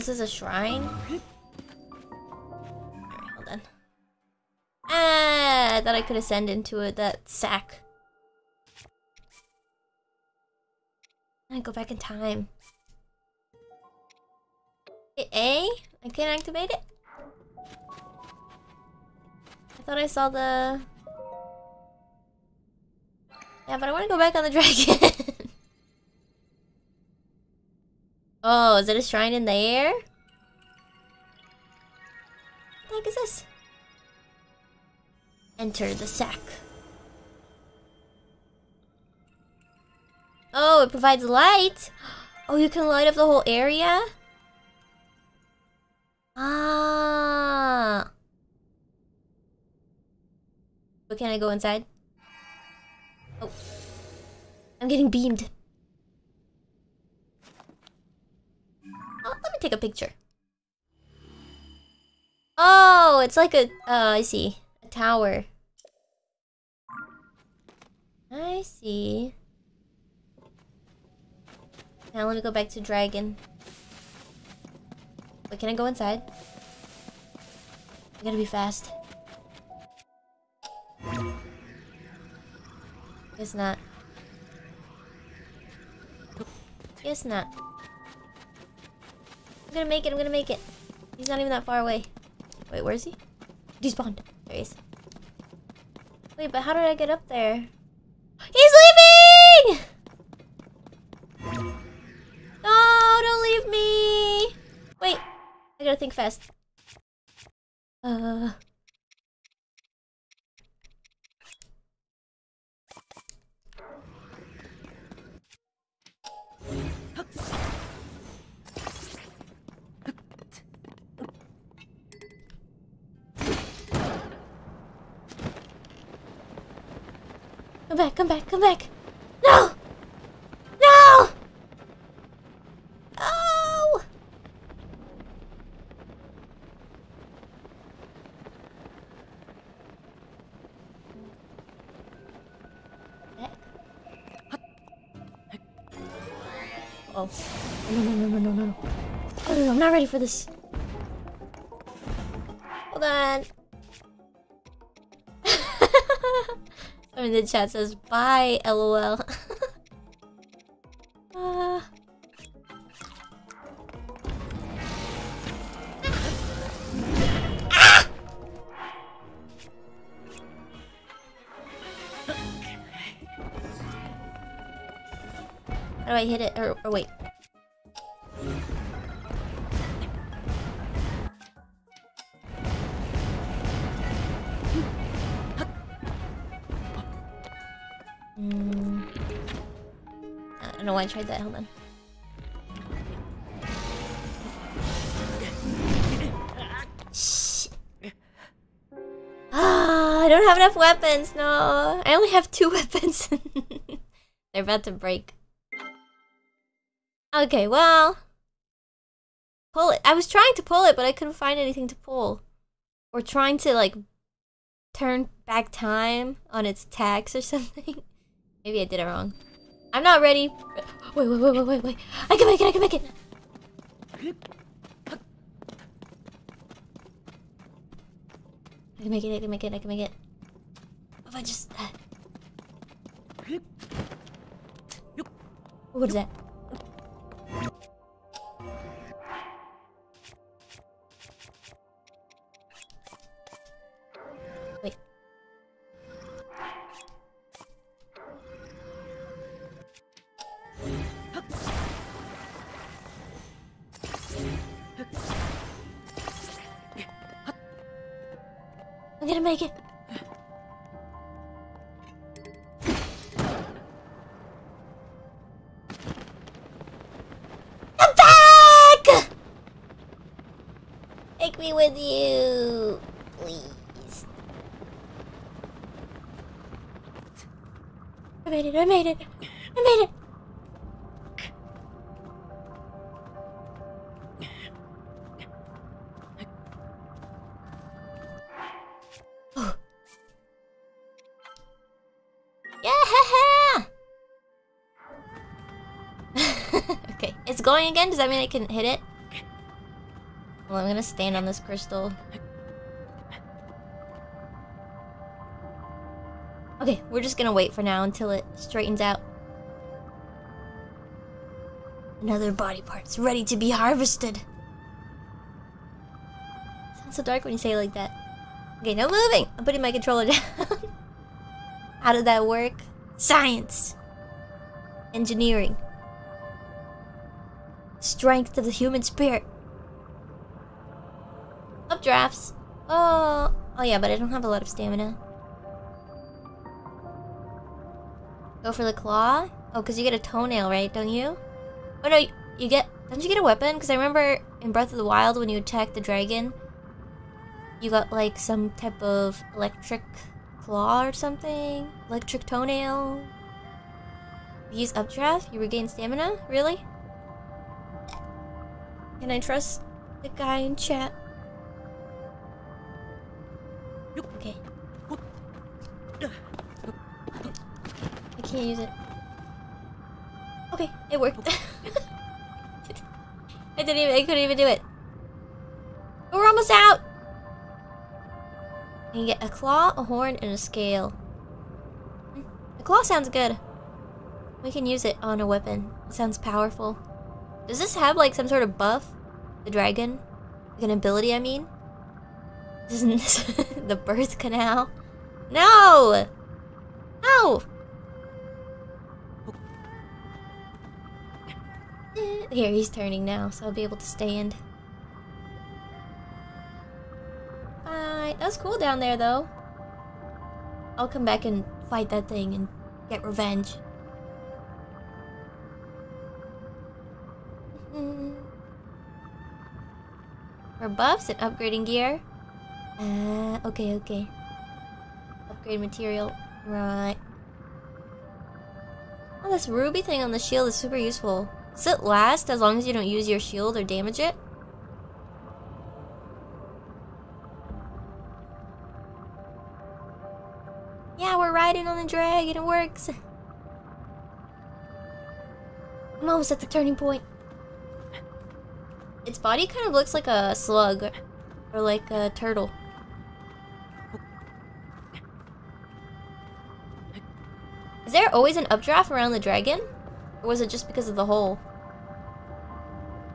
This is a shrine? Alright, hold on. Ah, I thought I could ascend into it, that sack. I go back in time. Hit A? I can't activate it? I thought I saw the... Yeah, but I want to go back on the dragon. Oh, is it a shrine in the air? What the heck is this? Enter the sack. Oh, it provides light. Oh, you can light up the whole area? Ah. But can I go inside? Oh. I'm getting beamed. Take a picture. Oh, it's like a, oh, I see. A tower. I see. Now let me go back to Dragon. Wait, can I go inside? I gotta be fast. Guess not. Guess not. I'm gonna make it, I'm gonna make it. He's not even that far away. Wait, where is he? Despawned. There he is. Wait, but how did I get up there? He's leaving! No, don't leave me! Wait, I gotta think fast. Uh... Come back, come back, come back! No! No! Oh! Oh. No, no, no, no, no, no, no. Oh, no, no, I'm not ready for this. In the chat says, bye, lol. Ah! How do I hit it? Or, or wait. I tried that. Hold on. Shh. Ah, I don't have enough weapons. No, I only have two weapons. They're about to break. Okay, well, pull it. I was trying to pull it, but I couldn't find anything to pull. Or trying to like turn back time on its tax or something. Maybe I did it wrong. I'm not ready. Wait, wait, wait, wait, wait, wait. I can make it, I can make it. I can make it, I can make it, I can make it. If I just... uh. What is that? Going again. Does that mean I can hit it? Well, I'm gonna stand on this crystal. Okay, we're just gonna wait for now until it straightens out. Another body part's ready to be harvested. Sounds so dark when you say it like that. Okay, no moving! I'm putting my controller down. How did that work? Science! Engineering. Strength of the human spirit. Updrafts. Oh, oh yeah, but I don't have a lot of stamina. Go for the claw? Oh, because you get a toenail, right? Don't you? Oh no, you get... Don't you get a weapon? Because I remember in Breath of the Wild when you attacked the dragon, you got like some type of electric claw or something? Electric toenail? Use updraft? You regain stamina? Really? Can I trust the guy in chat? Okay. I can't use it. Okay, it worked. I didn't even I couldn't even do it. We're almost out! You can get a claw, a horn, and a scale. Hmm, A claw sounds good. We can use it on a weapon. It sounds powerful. Does this have like some sort of buff? The dragon? Like an ability, I mean? Isn't this the birth canal? No! No! Here, he's turning now, so I'll be able to stand. Alright, that was cool down there, though. I'll come back and fight that thing and get revenge. Buffs and upgrading gear. Uh, okay, okay. Upgrade material. Right. Oh, this ruby thing on the shield is super useful. Does it last as long as you don't use your shield or damage it? Yeah, we're riding on the dragon. It works. I'm almost at the turning point. Its body kind of looks like a slug or like a turtle. Is there always an updraft around the dragon? Or was it just because of the hole?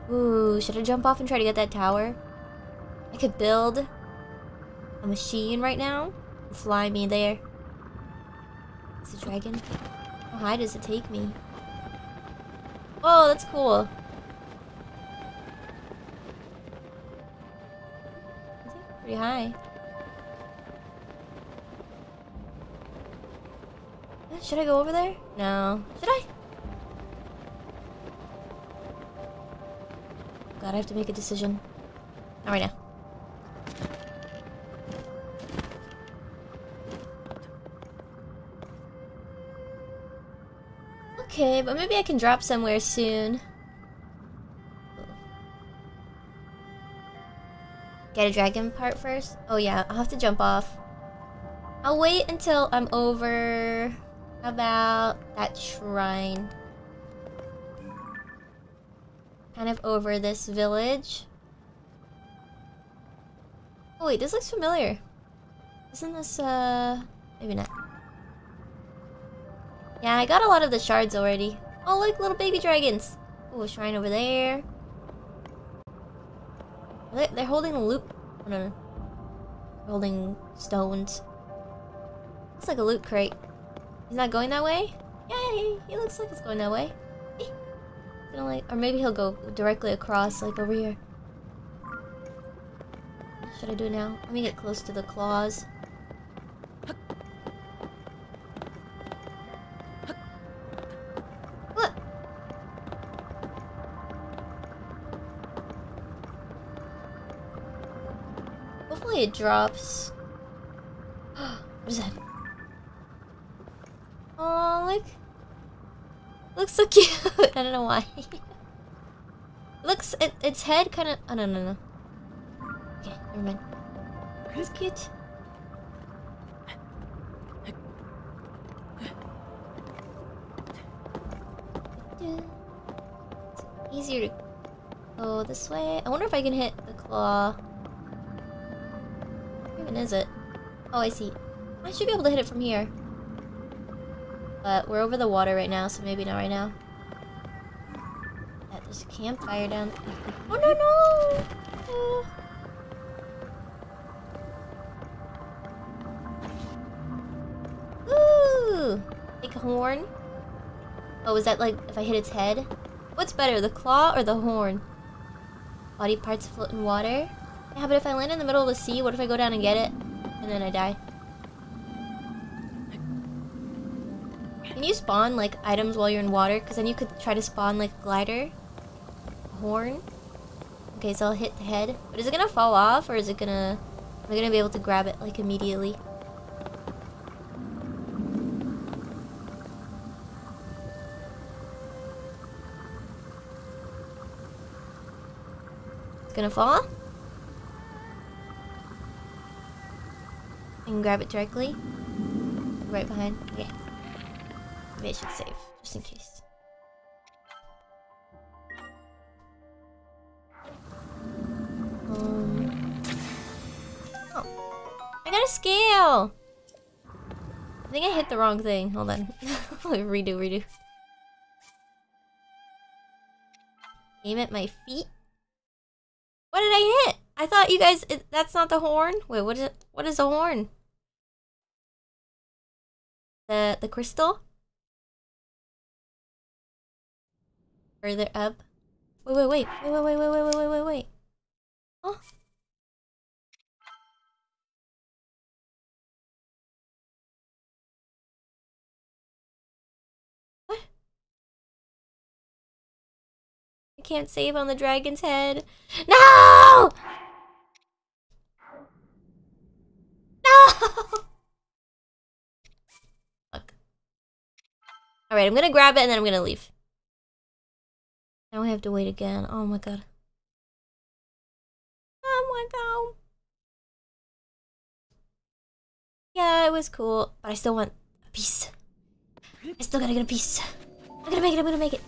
Ooh, should I jump off and try to get that tower? I could build a machine right now fly me there. It's a dragon. How high does it take me? Oh, that's cool. Pretty high. Should I go over there? No. Should I? God, I have to make a decision. Not right now. Okay, but maybe I can drop somewhere soon. Get a dragon part first? Oh yeah, I'll have to jump off. I'll wait until I'm over... About that shrine? Kind of over this village. Oh wait, this looks familiar. Isn't this, uh... Maybe not. Yeah, I got a lot of the shards already. Oh, look, little baby dragons. Oh, shrine over there. They're holding a loot. Oh, no, no. Holding stones. Looks like a loot crate. He's not going that way? Yay! He looks like he's going that way. Eh. Gonna like, or maybe he'll go directly across, like over here. Should I do now? Let me get close to the claws. It drops. what is that? Oh, look. Looks so cute. I don't know why. Looks, it, its head kind of. Oh, no, no, no. Okay, never mind. It's cute. It's easier to go this way. I wonder if I can hit the claw. Even is it? Oh, I see. I should be able to hit it from here. But we're over the water right now, so maybe not right now. Yeah, there's a campfire down. Oh no no! Uh. Ooh! A horn? Oh, is that like if I hit its head? What's better, the claw or the horn? Body parts float in water? Yeah, but if I land in the middle of the sea, what if I go down and get it? And then I die? Can you spawn like items while you're in water? Because then you could try to spawn like glider. Horn. Okay, so I'll hit the head. But is it gonna fall off or is it gonna... Am I gonna be able to grab it like immediately? It's gonna fall? I can grab it directly. Right behind. Yeah. Maybe I should save, just in case. Um. Oh. I got a scale! I think I hit the wrong thing. Hold on. redo, redo. Aim at my feet? What did I hit? I thought you guys, that's not the horn? Wait, what is? What is the horn? The, the crystal? Further up. Wait, wait, wait, wait, wait, wait, wait, wait, wait, wait, wait. Oh. What? I can't save on the dragon's head. No! No! Fuck. Alright, I'm gonna grab it and then I'm gonna leave. Now we have to wait again. Oh my god. Oh my god. Yeah, it was cool, but I still want a piece. I still gotta get a piece. I'm gonna make it, I'm gonna make it.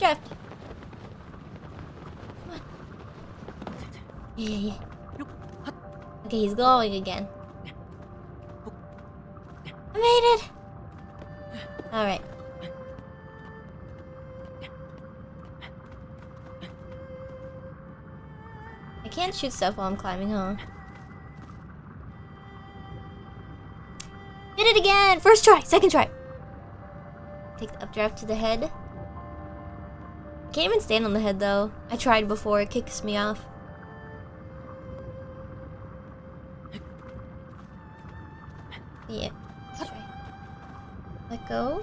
Updraft. Come on. Yeah, yeah, yeah. Okay, he's glowing again. I made it. Alright. I can't shoot stuff while I'm climbing, huh? Did it again! First try, second try. Take the updraft to the head. Can't even stand on the head though. I tried before, it kicks me off. Yeah, let's try. Let go.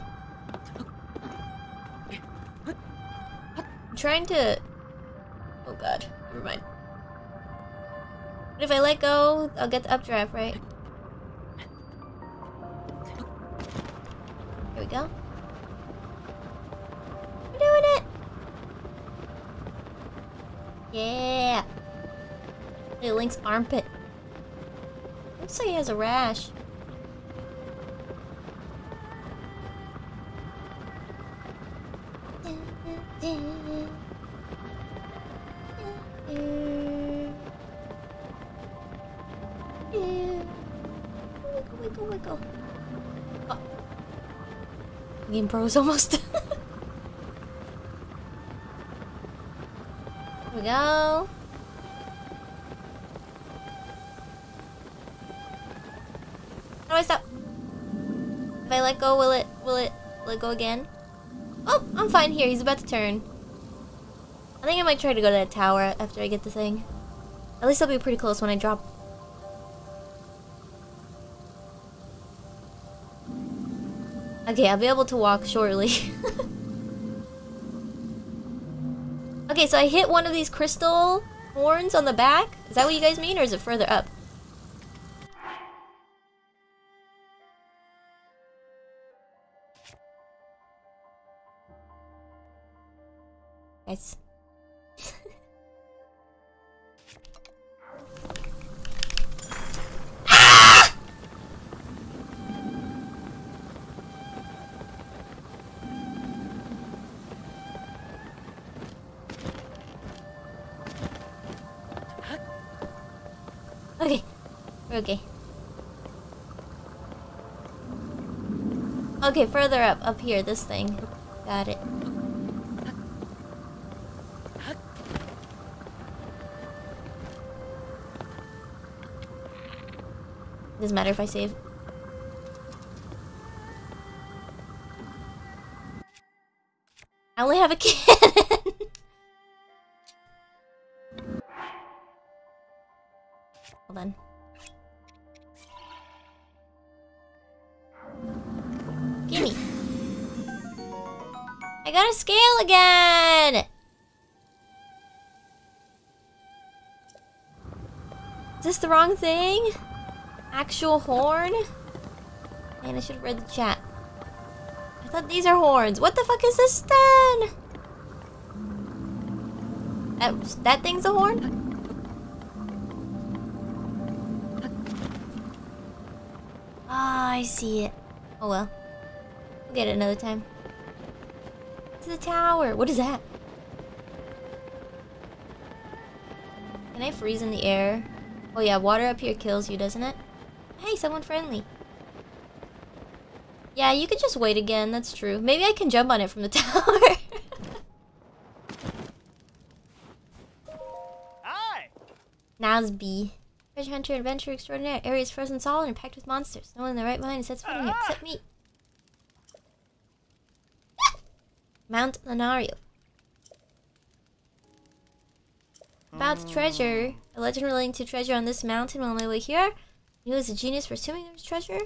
I'm trying to... Oh god, never mind. But if I let go, I'll get the updraft, right? Link's armpit. Looks like he has a rash. Wiggle, wiggle, wiggle. Oh. Game Pro's almost. Here we go. Let go, will it, will it, it go again? Oh, I'm fine here. He's about to turn. I think I might try to go to that tower after I get the thing. At least I'll be pretty close when I drop. Okay, I'll be able to walk shortly. okay, so I hit one of these crystal horns on the back. Is that what you guys mean, or is it further up? Okay, further up, up here, this thing. Got it. Doesn't matter if I save. I only have a cannon. Scale again! Is this the wrong thing? Actual horn? Man, I should have read the chat. I thought these are horns. What the fuck is this then? That, that thing's a horn? Ah, I see it. Oh well. We'll get it another time. The tower. What is that? Can I freeze in the air? Oh yeah, water up here kills you, doesn't it? Hey, someone friendly. Yeah, you could just wait again, that's true. Maybe I can jump on it from the tower. Hi! B. Treasure hunter adventure extraordinaire. Area is frozen solid and packed with monsters. No one in their right mind sets foot in here except me. Mount Lanayru. About treasure. A legend relating to treasure on this mountain on my way here. He was a genius for assuming there was treasure.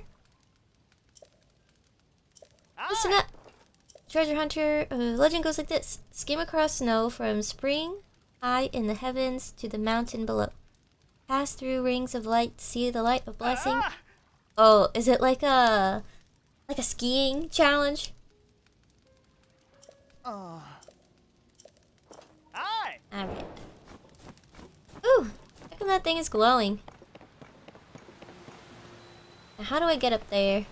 Listen up. Treasure hunter. Uh, legend goes like this. Skim across snow from spring high in the heavens to the mountain below. Pass through rings of light, see the light of blessing. Ah! Oh, is it like a like a skiing challenge? Ah. Hi! Alright. Ooh, how come that thing is glowing? How do I get up there?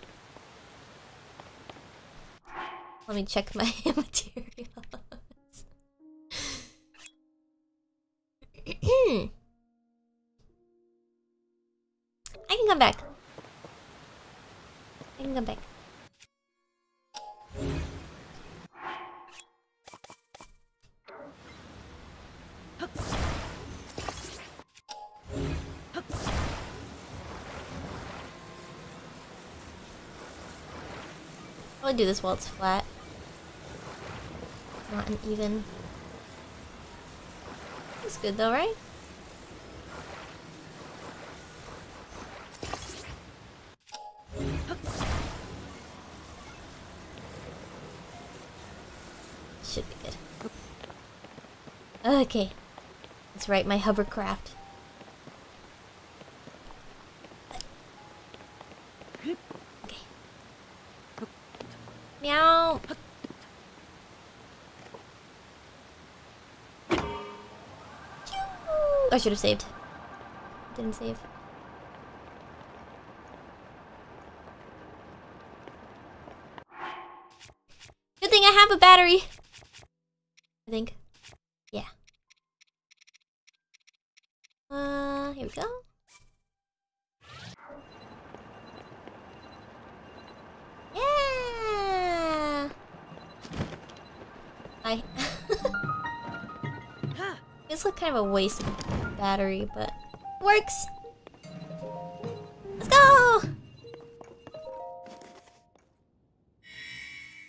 Let me check my materials. I can come back. I can come back. I'll do this while it's flat. Not uneven. It's good though, right? Should be good. Okay. Let's write my hovercraft. Okay. Meow. I should have saved. Didn't save. Good thing I have a battery. I think. Yeah. Uh, here we go. Yeah. I. it's like kind of a waste of battery, but works. Let's go.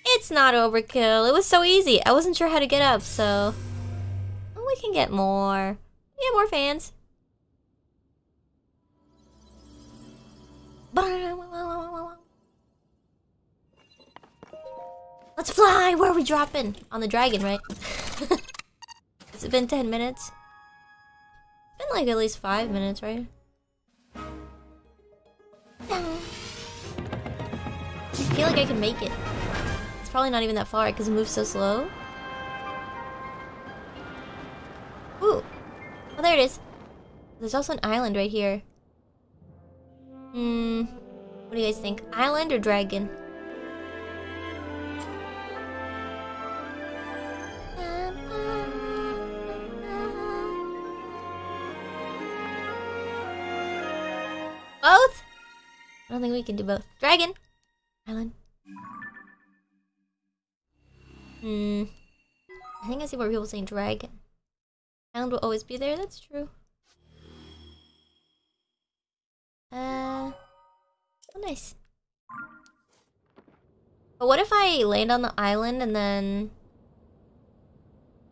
It's not overkill. It was so easy. I wasn't sure how to get up, so we can get more. Get more fans. Let's fly! Where are we dropping? On the dragon, right? Has it been 10 minutes? Like at least 5 minutes, right? I feel like I can make it. It's probably not even that far because it moves so slow. Ooh. Oh, there it is. There's also an island right here. Hmm. What do you guys think? Island or dragon? Don't think we can do both. Dragon! Island. Hmm. I think I see more people saying dragon. Island will always be there, that's true. Uh, oh nice. But what if I land on the island and then...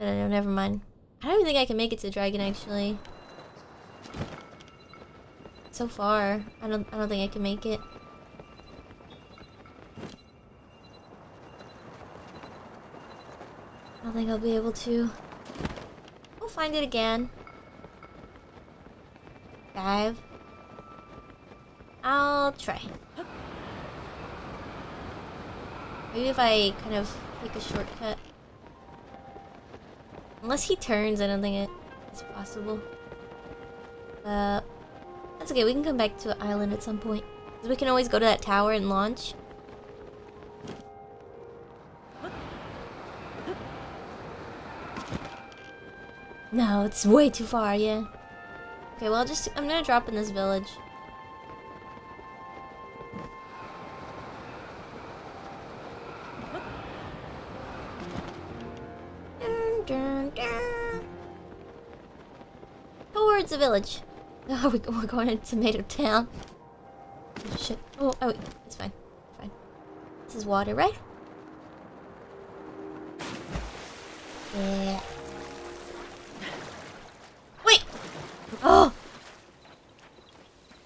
I don't know, never mind. I don't even think I can make it to Dragon actually. So far, I don't. I don't think I can make it. I don't think I'll be able to. We'll find it again. Dive. I'll try. Maybe if I kind of take a shortcut. Unless he turns, I don't think it is possible. Uh, that's okay. We can come back to an island at some point. We can always go to that tower and launch. No, it's way too far, yeah. Okay, well, I'll just... I'm gonna drop in this village. Dun, dun, dun. Towards the village. Oh, we, we're going into Tomato Town. Oh, shit. Oh, oh. It's fine. Fine. This is water, right? Yeah. Wait! Oh!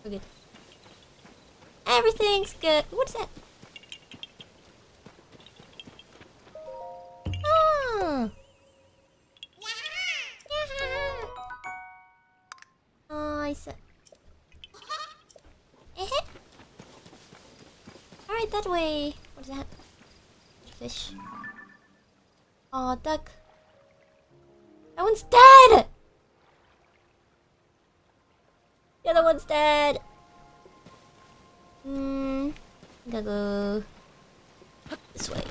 We're good. Everything's good. What's that? Ah! Oh! Oh, I said. Eh Alright, that way. What's that? Fish. Oh, duck. That one's dead! The other one's dead. Hmm. Gotta go this way.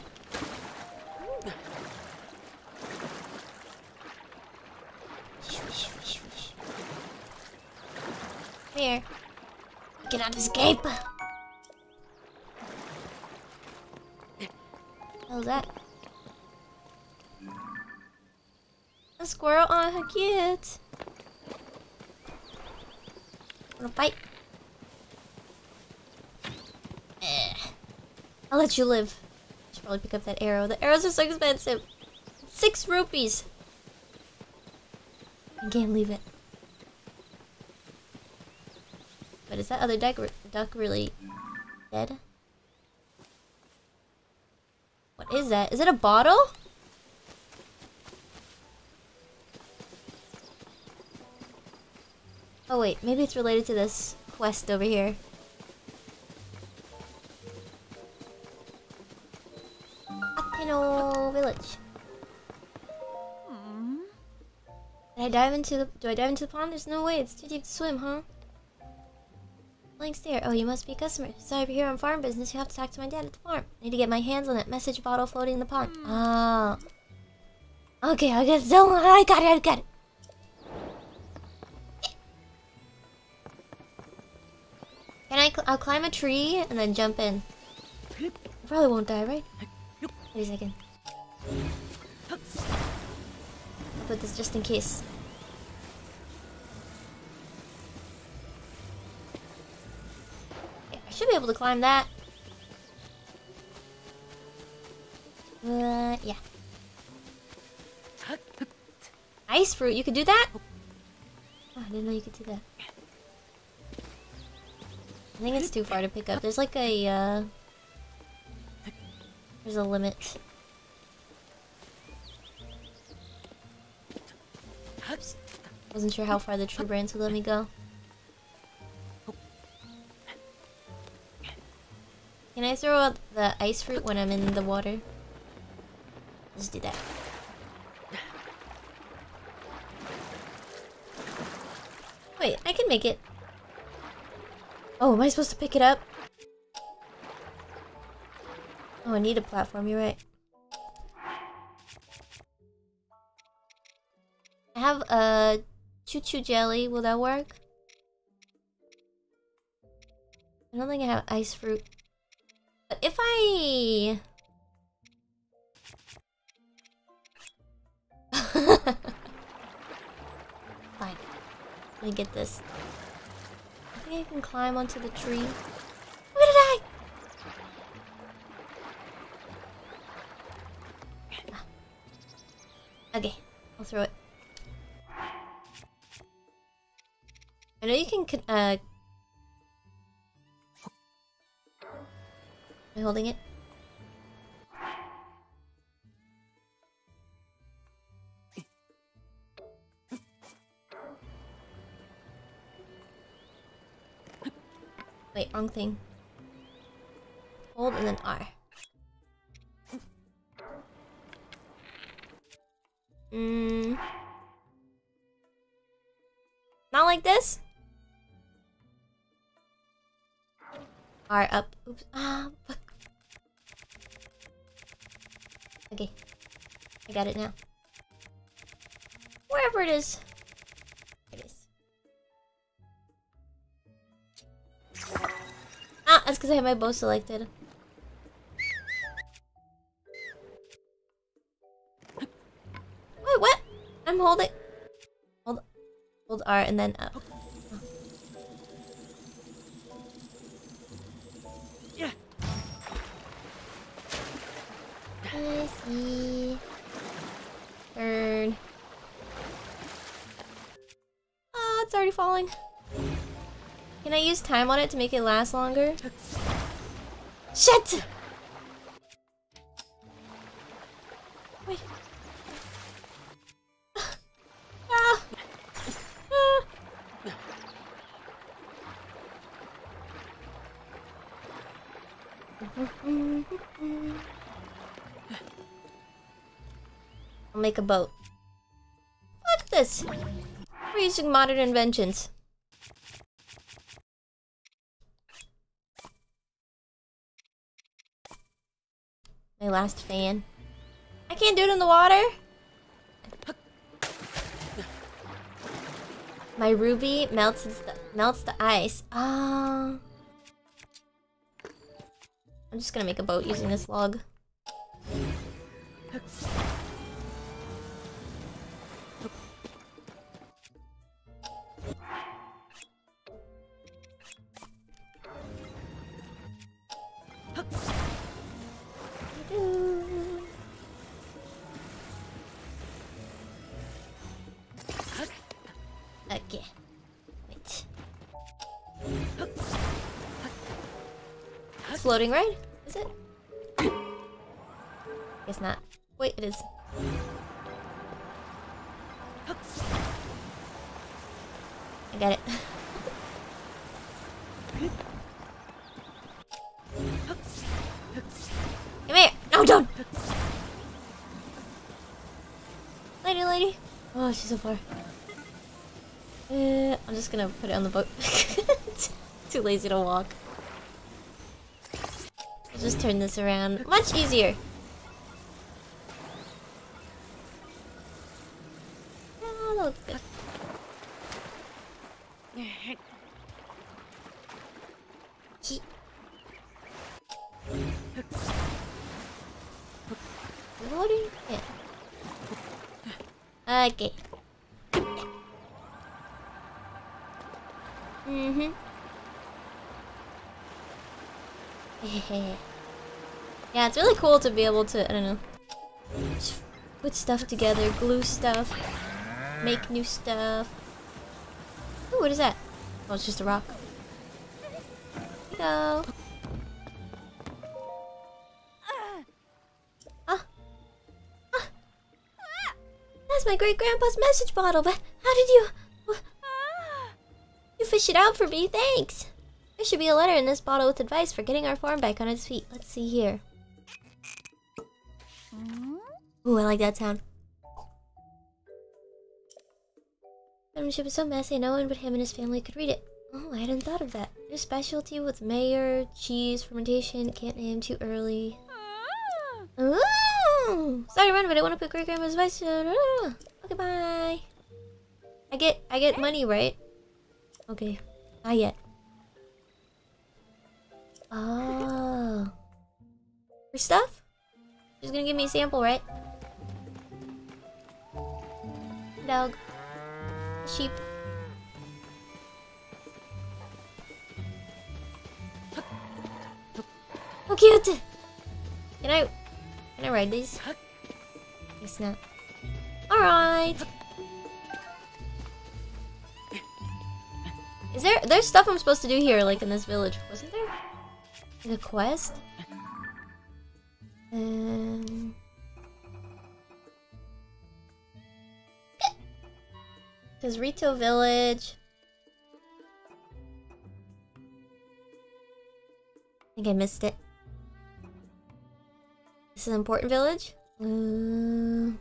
Here. We cannot escape. How's that? A squirrel? Oh, how cute. Wanna fight? Eh. I'll let you live. Should probably pick up that arrow. The arrows are so expensive. Six rupees. I can't leave it. But is that other duck, duck really dead? What is that? Is it a bottle? Oh wait, maybe it's related to this quest over here. Hateno village. Hmm. Did I dive into the do I dive into the pond? There's no way, it's too deep to swim, huh? Link's there. Oh, you must be a customer. Sorry, but here on farm business, you have to talk to my dad at the farm. I need to get my hands on that message bottle floating in the pond. Hmm. Ah. Mm. Oh. Okay, I guess so. I got it, I got it. Can I? Cl I'll climb a tree and then jump in. I probably won't die, right? Wait a second. I'll put this just in case. Should be able to climb that. Uh, yeah. Ice fruit, you could do that? Oh, I didn't know you could do that. I think it's too far to pick up. There's like a, uh... There's a limit. Oops. Wasn't sure how far the tree branch would let me go. Can I throw out the ice fruit when I'm in the water? Let's do that. Wait, I can make it. Oh, am I supposed to pick it up? Oh, I need a platform, you're right. I have a chuchu jelly, will that work? I don't think I have ice fruit. But if I... Fine. Let me get this. I think I can climb onto the tree. Look at I? Okay, I'll throw it. I know you can, uh... Am I holding it? Wait, wrong thing. Hold and then R. Mm. Not like this? R up. Oops. Ah, fuck. Okay. I got it now. Wherever it is. It is. Ah, that's because I have my bow selected. Wait, what? I'm holding. Hold, hold R and then up. See. Turn. Oh, ah, it's already falling. Can I use time on it to make it last longer? Shit! I'll make a boat. Look at this! We're using modern inventions. My last fan. I can't do it in the water. My ruby melts the melts the ice. Ah. I'm just gonna make a boat using this log. Floating, right? Is it? Guess not. Wait, it is. I got it. Come here! No, don't! Lady, lady. Oh, she's so far. Uh, I'm just gonna put it on the boat. Too lazy to walk. Just turn this around. Much easier. Cool to be able to, I don't know, put stuff together, glue stuff, make new stuff. Ooh, what is that? Oh, it's just a rock. Go. Ah. Ah. That's my great grandpa's message bottle, but how did you. You fish it out for me, thanks. There should be a letter in this bottle with advice for getting our farm back on its feet. Let's see here. Ooh, I like that sound. Membership is so messy, no one but him and his family could read it. Oh, I hadn't thought of that. Their specialty with mayor, cheese, fermentation, can't name too early. Oh, sorry run, but I want to put great grandma's advice. Okay, bye. I get, I get money, right? Okay, not yet. Oh, for stuff? She's gonna give me a sample, right? Dog. Sheep. Oh, cute! Can I... Can I ride these? Guess not. Alright! Is there... There's stuff I'm supposed to do here, like in this village, wasn't there? A quest? Um... Because Rito Village. I think I missed it. This is an important village? Uh...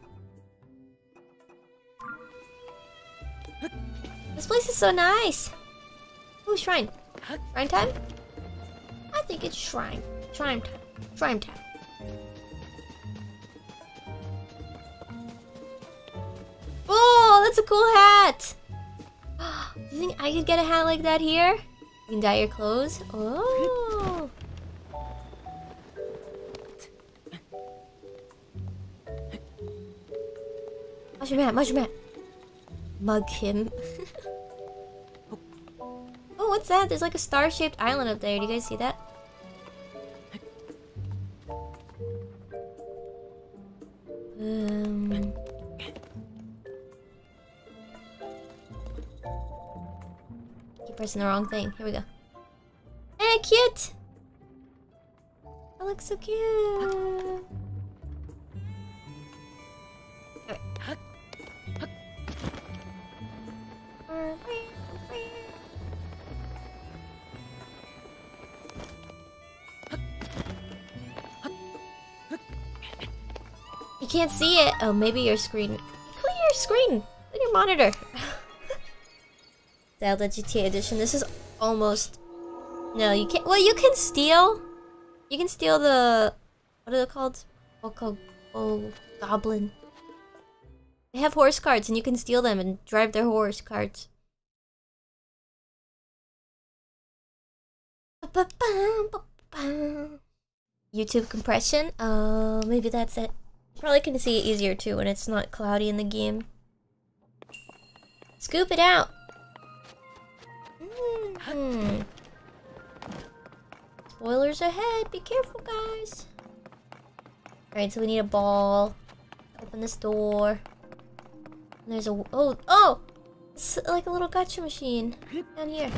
This place is so nice! Ooh, shrine. Shrine time? I think it's shrine. Shrine time. Shrine time. Oh, that's a cool hat! You think I could get a hat like that here? You can dye your clothes? Oh! Mushroom hat, mushroom hat! Mug him. oh, what's that? There's like a star-shaped island up there. Do you guys see that? Um... pressing the wrong thing. Here we go. Hey, cute! That looks so cute. You can't see it. Oh, maybe your screen. Clear your screen. Clear your monitor. Zelda GTA Edition. This is almost. No, you can't. Well, you can steal. You can steal the. What are they called? Oko. Oh, goblin. They have horse carts, and you can steal them and drive their horse carts. YouTube compression. Oh, maybe that's it. Probably can see it easier too when it's not cloudy in the game. Scoop it out. Hmm. Spoilers ahead. Be careful, guys. Alright, so we need a ball. Open this door. And there's a... Oh! Oh! It's like a little gacha machine. Down here.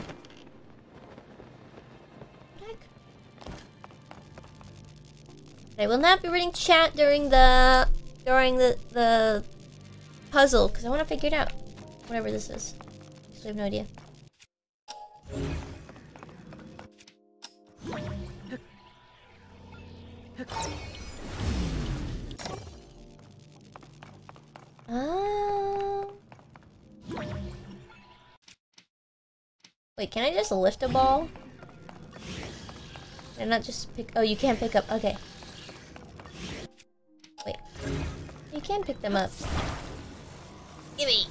I will not be reading chat during the... During the... The... Puzzle, because I want to figure it out. Whatever this is. I have no idea. Um. Wait, can I just lift a ball? And not just pick. Oh, you can't pick up. Okay. Wait. You can pick them up. Gimme.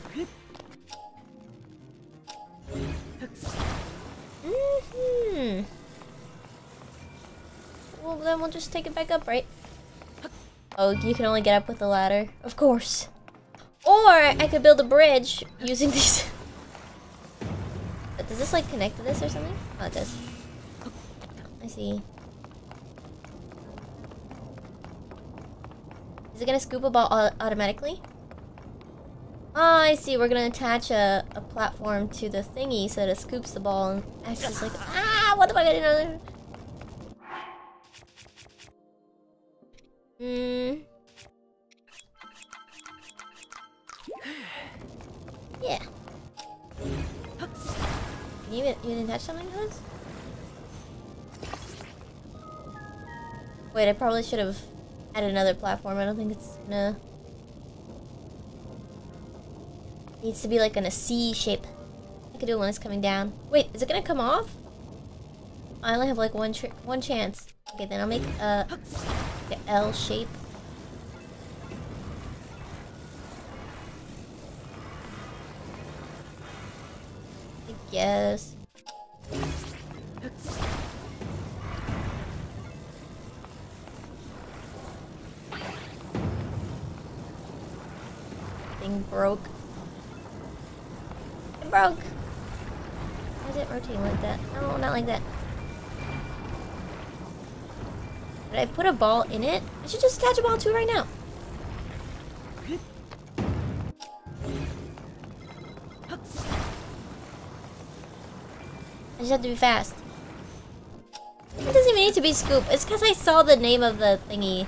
Mm hmm well then we'll just take it back up, right? Oh, you can only get up with the ladder. Of course. Or I could build a bridge using these. Does this like connect to this or something? Oh, it does. I see. Is it gonna scoop a ball automatically? Oh, I see. We're gonna attach a, a platform to the thingy so that it scoops the ball and acts as like ah. What fuck? I didn't know. Hmm. Yeah. Can you, you didn't touch something to this? Wait, I probably should have added another platform. I don't think it's gonna... Needs to be like in a C shape. I could do it when it's coming down. Wait, is it gonna come off? I only have like one one chance. Okay, then I'll make a, like L shape. I guess. Thing broke. Broke. Why is it rotating like that? No, not like that. Did I put a ball in it? I should just attach a ball to it right now. I just have to be fast. It doesn't even need to be scoop. It's because I saw the name of the thingy.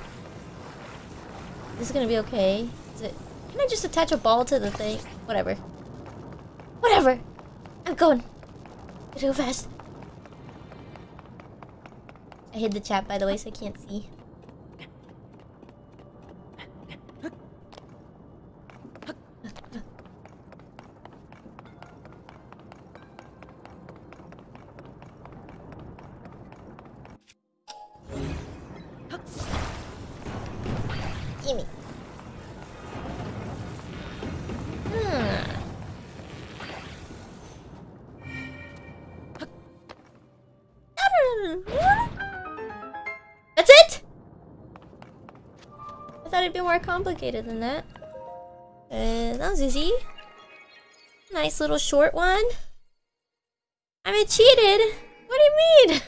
This is gonna be okay. Is it? Can I just attach a ball to the thing? Whatever. Whatever. I'm going. Go fast. I hid the chat by the way, so I can't see. Be more complicated than that. Uh, that was easy. Nice little short one. I mean, cheated. What do you mean?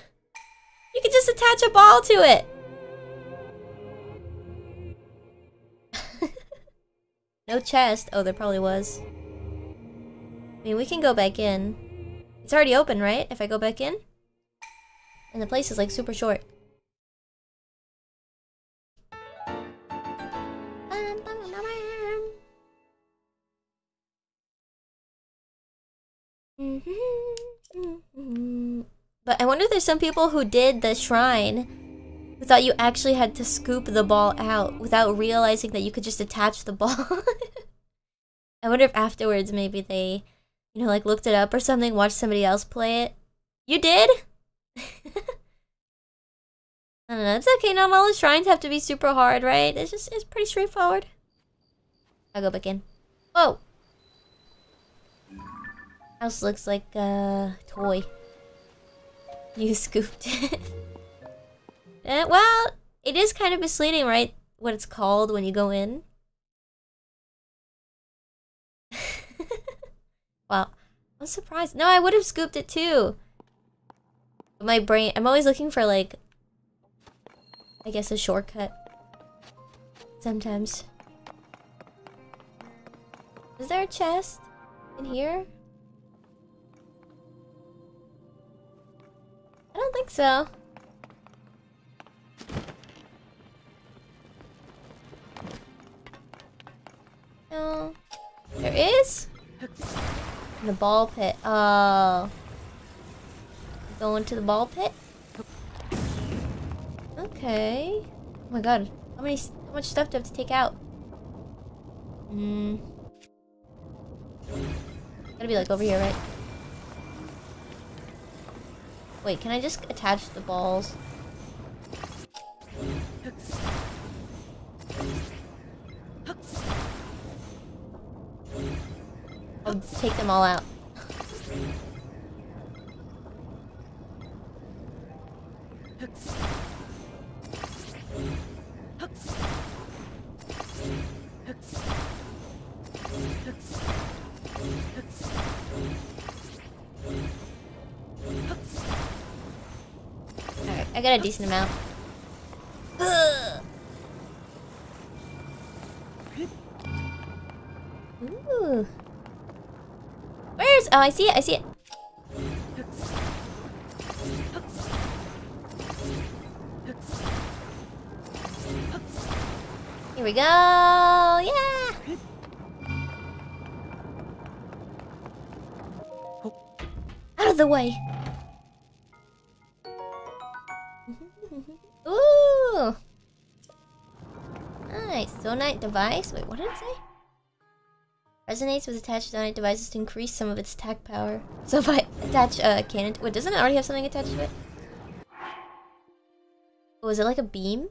You could just attach a ball to it. no chest. Oh, there probably was. I mean, we can go back in. It's already open, right? If I go back in? And the place is like super short. Wonder if there's some people who did the shrine who thought you actually had to scoop the ball out without realizing that you could just attach the ball. I wonder if afterwards maybe they, you know, like looked it up or something, watched somebody else play it. You did? I don't know. It's okay. Not all the shrines have to be super hard, right? It's just it's pretty straightforward. I'll go back in. Whoa. House looks like a toy. You scooped it. Eh, well, it is kind of misleading, right? What it's called when you go in. wow. I'm surprised. No, I would have scooped it too. My brain, I'm always looking for like, I guess a shortcut. Sometimes. Is there a chest in here? I don't think so. No. There is? In the ball pit. Oh. Going to the ball pit? Okay. Oh my god. How many how much stuff do I have to take out? Hmm. Gotta be like over here, right? Wait, can I just attach the balls? I'll take them all out. I got a decent amount. Ooh. Where's... Oh, I see it, I see it. Here we go! Yeah! Out of the way! Ooh! Nice. Zonai device? Wait, what did it say? Resonates with attached Zonai devices to increase some of its attack power. So if I attach a cannon... Wait, doesn't it already have something attached to it? Oh, is it like a beam?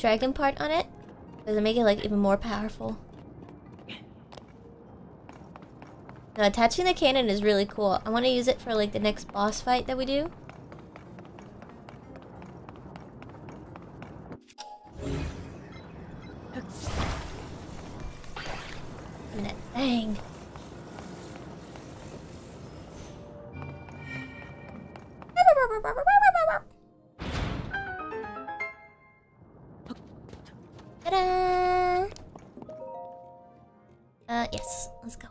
Dragon part on it? Does it make it like even more powerful? Now, attaching the cannon is really cool. I want to use it for like the next boss fight that we do. Dang. Ta-da! Uh, yes. Let's go.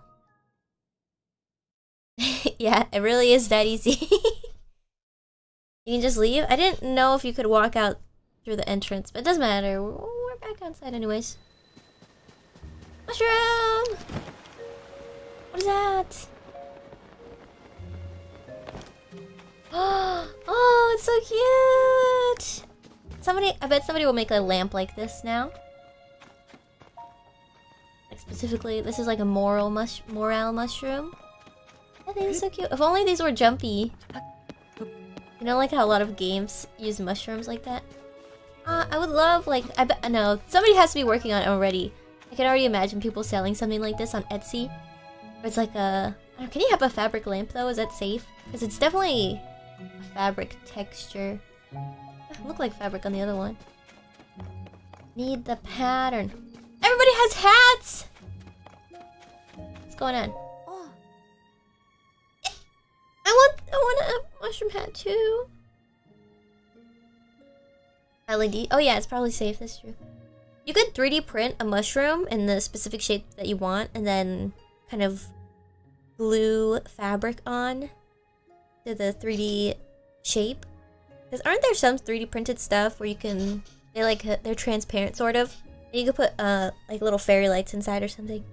yeah, it really is that easy. you can just leave. I didn't know if you could walk out through the entrance, but it doesn't matter. We're back outside anyways. Mushroom! What is that? Oh, it's so cute! Somebody, I bet somebody will make a lamp like this now. Specifically, this is like a moral mush, morale mushroom. I think it's so cute. If only these were jumpy. You know, like how a lot of games use mushrooms like that. Uh, I would love like I bet no somebody has to be working on it already. I can already imagine people selling something like this on Etsy. Where it's like a can you have a fabric lamp though? Is that safe? Because it's definitely a fabric texture. Look like fabric on the other one. Need the pattern. Everybody has hats. Going on? Oh. I want I want a mushroom hat too. LED. Oh yeah, it's probably safe. That's true. You could 3D print a mushroom in the specific shape that you want, and then kind of glue fabric on to the 3D shape. Because aren't there some 3D printed stuff where you can they like they're transparent sort of, and you could put uh like little fairy lights inside or something.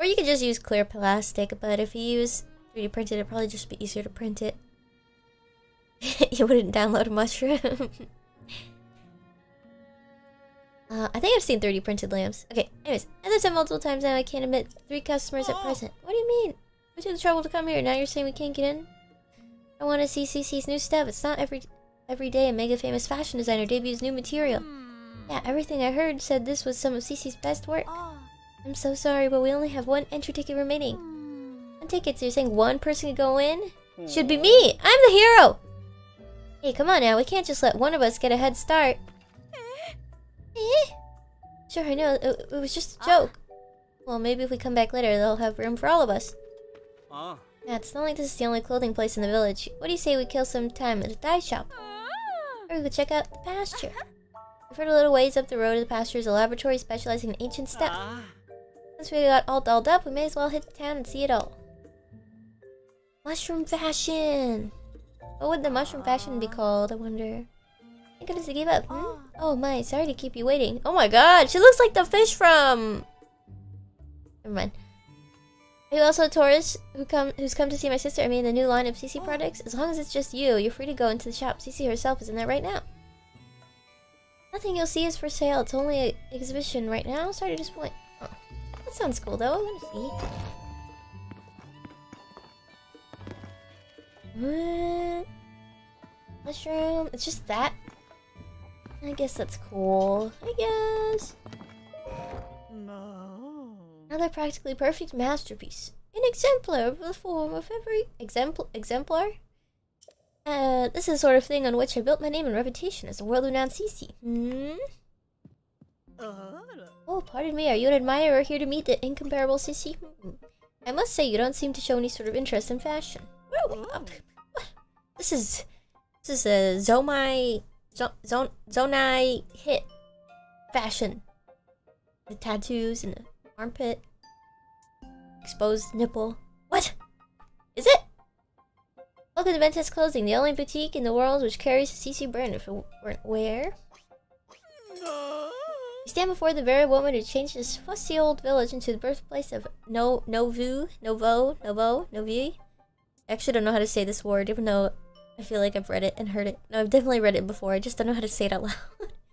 Or you could just use clear plastic, but if you use 3D printed, it'd probably just be easier to print it. you wouldn't download a mushroom. uh, I think I've seen 3D printed lamps. Okay, anyways, as I've said multiple times now, I can't admit three customers at present. What do you mean? We took the trouble to come here, now you're saying we can't get in? I want to see Cece's new stuff. It's not every every day a mega famous fashion designer debuts new material. Yeah, everything I heard said this was some of Cece's best work. I'm so sorry, but we only have one entry ticket remaining. One ticket, so you're saying one person can go in? Should be me! I'm the hero! Hey, come on now, we can't just let one of us get a head start. Eh? Sure, I know, it, it was just a joke. Well, maybe if we come back later, they'll have room for all of us. Ah, Yeah, it's not like this is the only clothing place in the village. What do you say we kill some time at a dye shop? Or we could check out the pasture. I've heard a little ways up the road to the pasture is a laboratory specializing in ancient stuff. Once we got all dolled up, we may as well hit the town and see it all. Mushroom fashion! What would the mushroom fashion be called, I wonder? Thank goodness I gave up. Hmm? Oh my, sorry to keep you waiting. Oh my god, she looks like the fish from... Never mind. Are you also a tourist who come who's come to see my sister? I mean, the new line of Cece products? As long as it's just you, you're free to go into the shop. Cece herself is in there right now. Nothing you'll see is for sale. It's only an exhibition right now. Sorry to disappoint. Oh, that sounds cool though. I want to see. What? Mushroom? It's just that? I guess that's cool. I guess. No. Another practically perfect masterpiece. An exemplar of the form of every exempl exemplar? Uh, this is the sort of thing on which I built my name and reputation as a world-renowned Cece. Hmm? Oh, pardon me, are you an admirer here to meet the incomparable Sissy? Hmm. I must say, you don't seem to show any sort of interest in fashion. This is... This is a Zomai... Zon- Zonai hit fashion. The tattoos and the armpit. Exposed nipple. What? Is it? Welcome to Ventest Clothing, the only boutique in the world which carries the Cece brand. If it weren't where? Stand before the very woman who changed this fussy old village into the birthplace of No Novu, Novo, Novo, Novi. I actually don't know how to say this word, even though I feel like I've read it and heard it. No, I've definitely read it before. I just don't know how to say it out loud.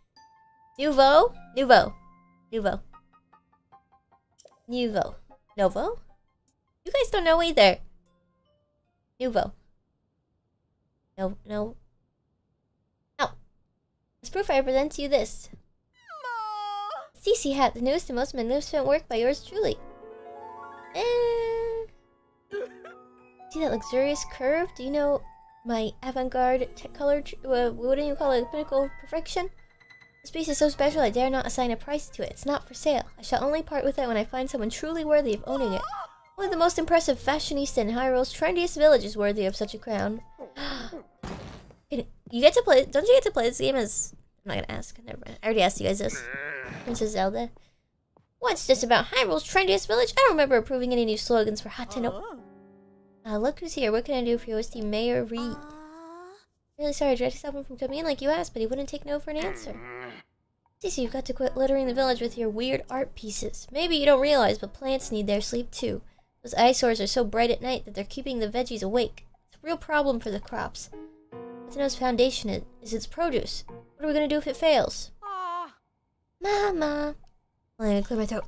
Nouveau, Nouveau, Nouveau, Nouveau, Novo. You guys don't know either. Nouveau. No, no. No. As proof, I present to you this. Cece hat, the newest and most magnificent work by yours truly. Eh. See that luxurious curve? Do you know my avant-garde tech color? Uh, wouldn't you call it pinnacle of perfection? This piece is so special I dare not assign a price to it. It's not for sale. I shall only part with it when I find someone truly worthy of owning it. Only the most impressive fashionista in Hyrule's trendiest village is worthy of such a crown. You get to play? Don't you get to play this game as? I'm not gonna ask. Never mind. I already asked you guys this. Princess Zelda. What's this about Hyrule's trendiest village? I don't remember approving any new slogans for Hateno. Uh, look who's here. What can I do for you, esteemed Mayor Reede? Really sorry, I tried to stop him from coming in like you asked, but he wouldn't take no for an answer. Cece, you've got to quit littering the village with your weird art pieces. Maybe you don't realize, but plants need their sleep too. Those eyesores are so bright at night that they're keeping the veggies awake. It's a real problem for the crops. Hateno's foundation is, is its produce. What are we gonna do if it fails? Mama. I'm gonna clear my throat.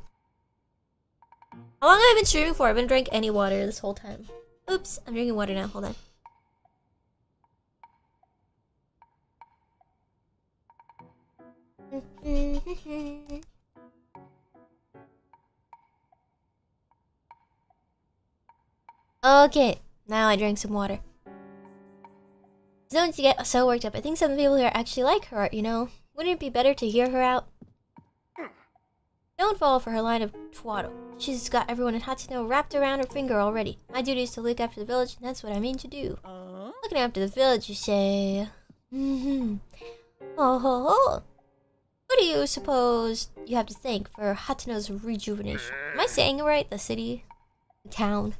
How long have I been streaming for? I haven't drank any water this whole time. Oops, I'm drinking water now. Hold on. okay, now I drank some water. Need to get so worked up. I think some people here actually like her art, you know? Wouldn't it be better to hear her out? Don't fall for her line of twaddle. She's got everyone in Hatsuno wrapped around her finger already. My duty is to look after the village, and that's what I mean to do. Looking after the village, you say? Mm-hmm. Oh ho ho. Who do you suppose you have to thank for Hatsuno's rejuvenation? Am I saying it right? The city? The town?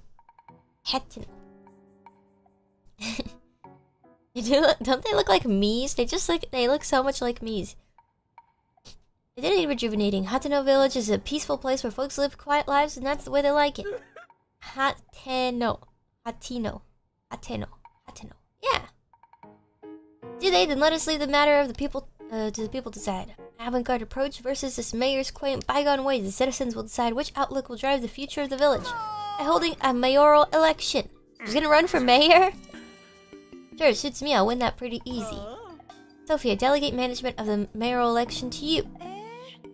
Hatsuno. they do? Don't they look like me's? They just look they look so much like me's. It didn't need rejuvenating. Hateno Village is a peaceful place where folks live quiet lives, and that's the way they like it. Hateno. Hatino. Hateno. Hateno. Yeah. Do they? Then let us leave the matter of the people uh, to the people decide. Avant-garde approach versus this mayor's quaint bygone ways. The citizens will decide which outlook will drive the future of the village by holding a mayoral election. Who's gonna run for mayor? Sure, it suits me. I'll win that pretty easy. Sophia, delegate management of the mayoral election to you.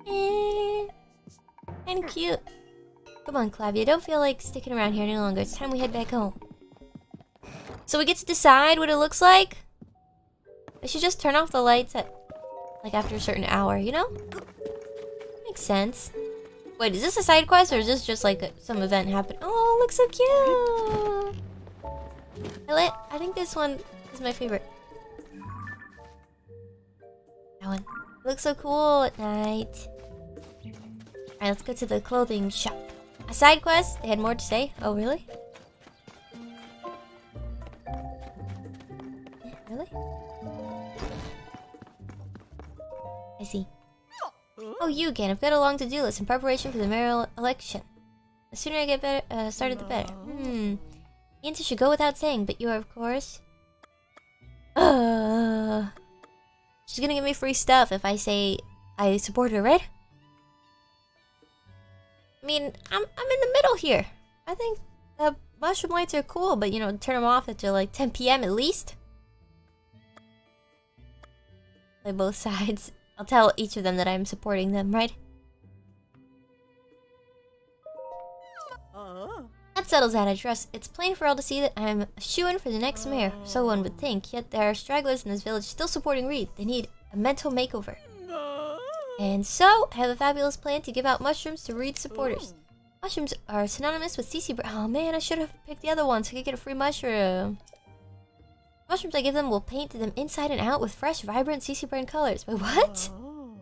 Eh, and cute. Come on, Clavia. Don't feel like sticking around here any longer. It's time we head back home. So we get to decide what it looks like? I should just turn off the lights at, like, after a certain hour, you know? Makes sense. Wait, is this a side quest or is this just like a, some event happen? Oh, it looks so cute! I, I think this one is my favorite. That one. Looks so cool at night. Alright, let's go to the clothing shop. A side quest? They had more to say? Oh, really? Really? I see. Oh, you again. I've got a long to-do list in preparation for the mayoral election. The sooner I get better, uh, started, the better. Hmm. The answer should go without saying, but you are, of course... Uh... She's gonna give me free stuff if I say I support her, right? I mean, I'm I'm in the middle here. I think the mushroom lights are cool, but you know, turn them off until like 10 p.m. at least. Play both sides. I'll tell each of them that I'm supporting them, right? That settles that. Trust it's plain for all to see that I'm a shoo-in for the next mayor. So one would think. Yet there are stragglers in this village still supporting Reede. They need a mental makeover. And so, I have a fabulous plan to give out mushrooms to Reede supporters. Mushrooms are synonymous with Cece Br- Oh man, I should have picked the other one so I could get a free mushroom. Mushrooms I give them will paint them inside and out with fresh, vibrant Cece brand colors. Wait, what? Oh.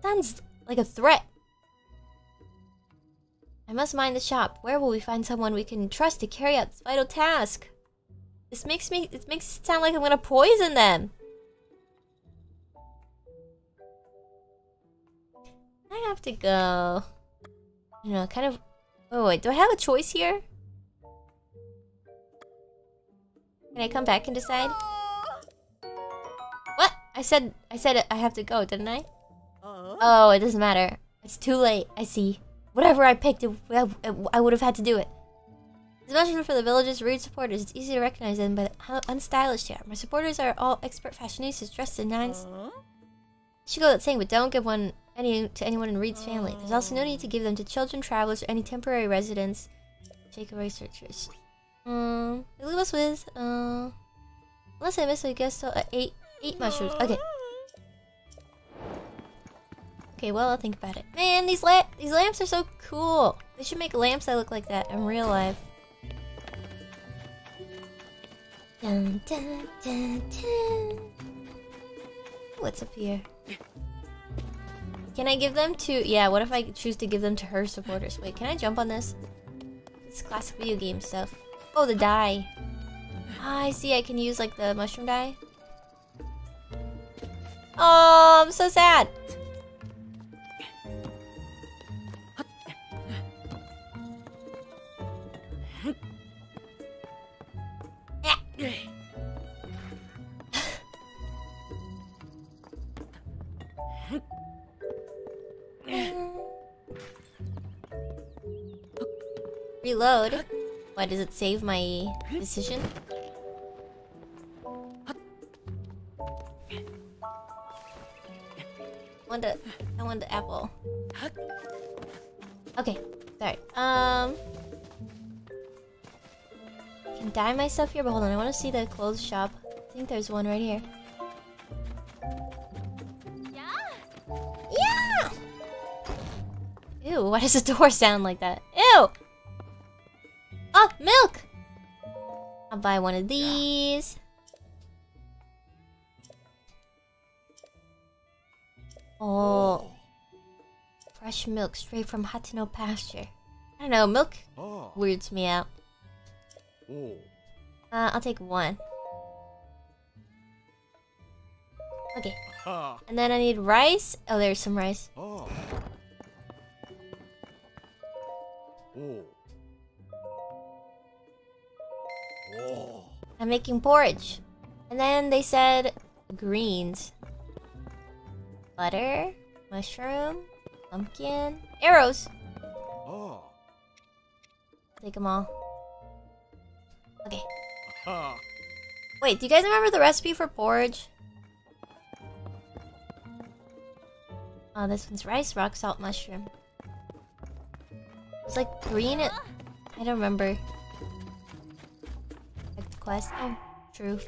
Sounds like a threat. I must mind the shop. Where will we find someone we can trust to carry out this vital task? This makes me. It makes it sound like I'm gonna poison them. I have to go. You know, kind of. Oh wait, do I have a choice here? Can I come back and decide? What? I said. I said I have to go, didn't I? Uh-huh. Oh, it doesn't matter. It's too late. I see. Whatever I picked, it, I would have had to do it. Especially for the village's rude supporters, it's easy to recognize them by how unstylish are. My supporters are all expert fashionistas dressed in nines. Should go without saying, but don't give one any to anyone in Reede's family. There's also no need to give them to children, travelers, or any temporary residents. Jacob researchers. Um, they leave us with uh, unless I miss, I guess so. Uh, eight, eight mushrooms. Okay. Okay, well, I'll think about it. Man, these la these lamps are so cool. They should make lamps that look like that in real life. Dun, dun, dun. What's up here? Can I give them to... Yeah, what if I choose to give them to her supporters? Wait, can I jump on this? It's classic video game stuff. Oh, the die. Ah, I see. I can use, like, the mushroom die. Oh, I'm so sad. Reload. Why does it save my decision? Want the I want the apple. Okay, sorry. Um can dye myself here, but hold on, I want to see the clothes shop. I think there's one right here. Yeah! Yeah. Ew, why does the door sound like that? Ew! Oh, milk! I'll buy one of these. Oh. Fresh milk straight from Hatino pasture. I don't know, milk Oh. weirds me out. Oh. Uh, I'll take one. Okay, Ha. and then I need rice. Oh, there's some rice. Oh. Oh. Oh. I'm making porridge. And then they said greens. Butter, mushroom, pumpkin, arrows. Oh. Take them all. Okay. Wait, do you guys remember the recipe for porridge? Oh, this one's rice, rock salt, mushroom. It's like green. It. I don't remember. Quest. Oh, true.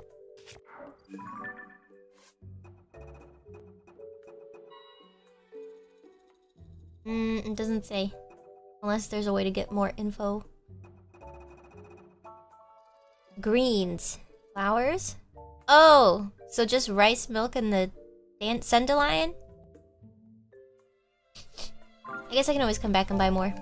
Hmm, it doesn't say. Unless there's a way to get more info. Greens. Flowers? Oh, so just rice, milk, and the dan- Sundelion? I guess I can always come back and buy more.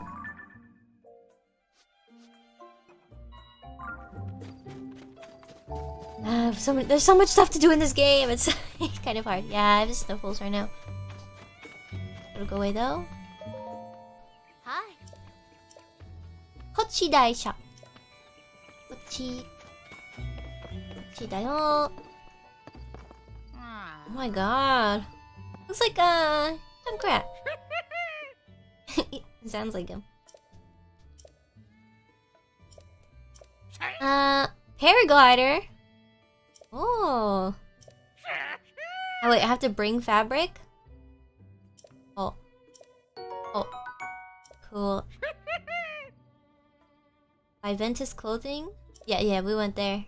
Ah, so many, there's so much stuff to do in this game. It's kind of hard. Yeah, I have sniffles right now. It'll go away though. Hi. Kochi Daisha. Kochi. Kochi da yo. Oh my god. Looks like uh some crap. Sounds like him. Uh paraglider. Oh. Oh wait, I have to bring fabric? Oh. Oh. Cool. Iventus clothing? Yeah, yeah, we went there.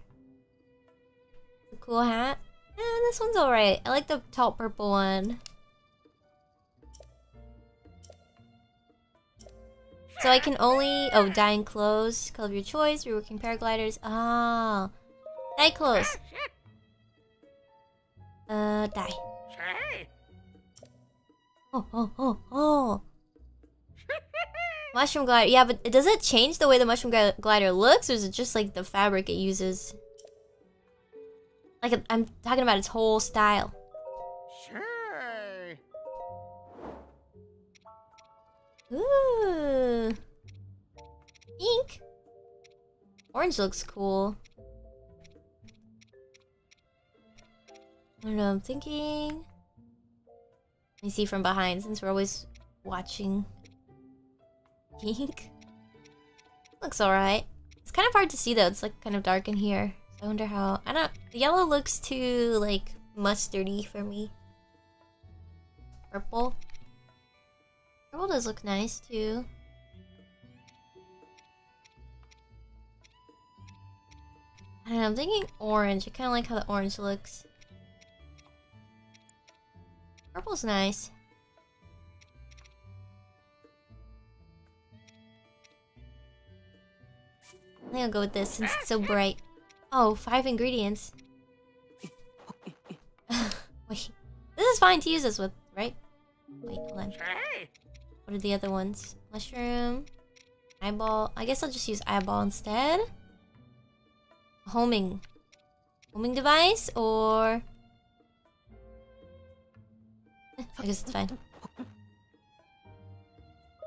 Cool hat. Yeah, this one's alright. I like the tall purple one. So I can only oh dye clothes, color of your choice, reworking paragliders. Ah, dye clothes. Uh, dye. Oh, oh, oh, oh. mushroom glider. Yeah, but does it change the way the mushroom gl- glider looks, or is it just like the fabric it uses? Like I'm talking about its whole style. Sure. Ooh. Ink. Orange looks cool. I don't know, I'm thinking... Let me see from behind, since we're always watching. Pink? Looks alright. It's kind of hard to see though, it's like kind of dark in here. I wonder how... I don't... Yellow looks too, like, mustardy for me. Purple? Purple does look nice too. I don't know, I'm thinking orange. I kind of like how the orange looks. Purple's nice. I think I'll go with this since it's so bright. Oh, five ingredients. Wait. This is fine to use this with, right? Wait, hold on. What are the other ones? Mushroom. Eyeball. I guess I'll just use eyeball instead. Homing. Homing device or... I guess it's fine.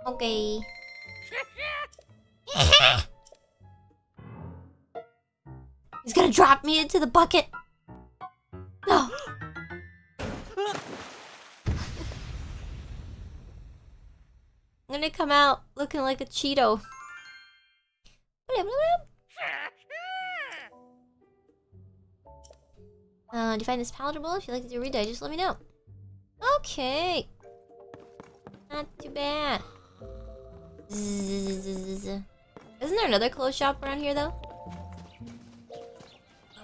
Okay. He's gonna drop me into the bucket. No. I'm gonna come out looking like a Cheeto. Uh, do you find this palatable? If you'd like to do a read, just let me know. Okay. Not too bad. Isn't there another clothes shop around here, though?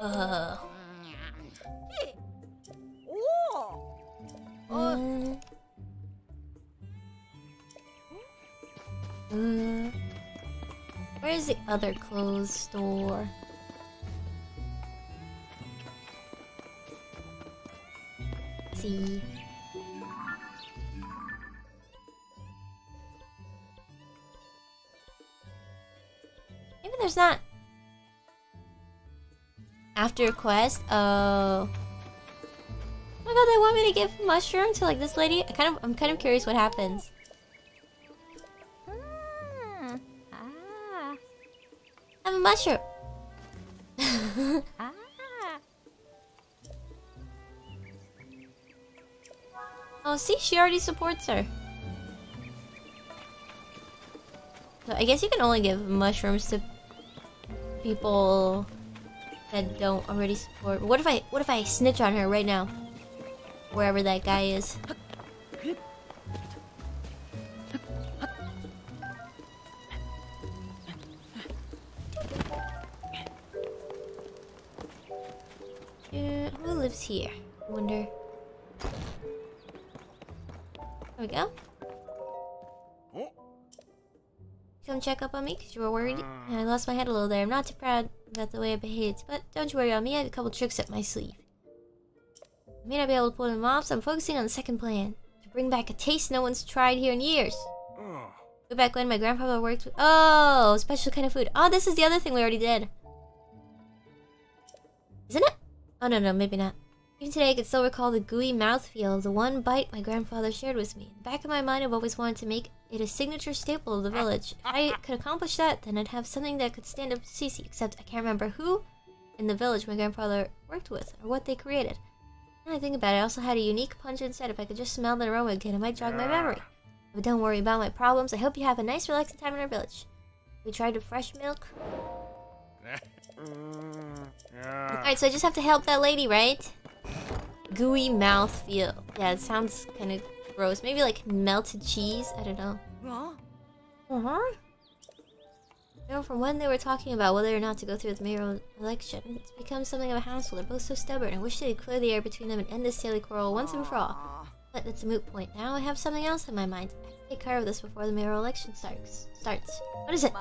Uh. Uh. Uh, where is the other clothes store? Let's see. Maybe there's not. After quest? Oh. Oh my god, they want me to give mushroom to like this lady? I kind of I'm kind of curious what happens. Hmm. Ah. I'm a mushroom. Ah. Oh, see, she already supports her. So I guess you can only give mushrooms to people that don't already support. What if I what if I snitch on her right now? Wherever that guy is. Uh, who lives here? Wonder. There we go. Come check up on me because you were worried. I mm. lost my head a little there. I'm not too proud about the way I behaved, but don't you worry about me. I have a couple tricks up my sleeve. I may not be able to pull them off, so I'm focusing on the second plan. To bring back a taste no one's tried here in years. Way back when my grandfather worked with- Oh, special kind of food. Oh, this is the other thing we already did. Isn't it? Oh, no, no, maybe not. Even today, I can still recall the gooey mouthfeel of the one bite my grandfather shared with me. In the back of my mind, I've always wanted to make it a signature staple of the village. If I could accomplish that, then I'd have something that could stand up to Cece, except I can't remember who in the village my grandfather worked with, or what they created. Now I think about it, I also had a unique pungent scent. If I could just smell the aroma again, it might jog my memory. But don't worry about my problems. I hope you have a nice, relaxing time in our village. We tried the fresh milk. Alright, so I just have to help that lady, right? Gooey mouth feel. Yeah, it sounds kind of gross. Maybe like melted cheese? I don't know. Uh-huh. You know, from when they were talking about whether or not to go through the mayoral election, it's become something of a hassle. They're both so stubborn. I wish they'd clear the air between them and end this daily quarrel once and for all. But that's a moot point. Now I have something else in my mind. I have to take care of this before the mayoral election starts. Starts. What is it?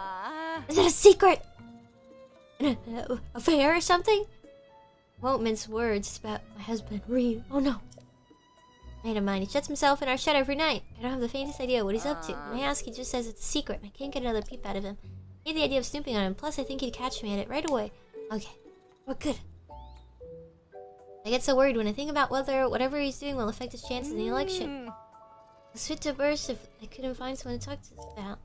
Is it a secret? An affair or something? Won't mince words. About my husband, Ryu. Oh no. Made of mine. He shuts himself in our shed every night. I don't have the faintest idea what he's up to. When I ask, he just says it's a secret, and I can't get another peep out of him. I hate the idea of snooping on him. Plus, I think he'd catch me at it right away. Okay. We're good. I get so worried when I think about whether whatever he's doing will affect his chances in the election. Hmm. I was fit to burst if I couldn't find someone to talk to this about.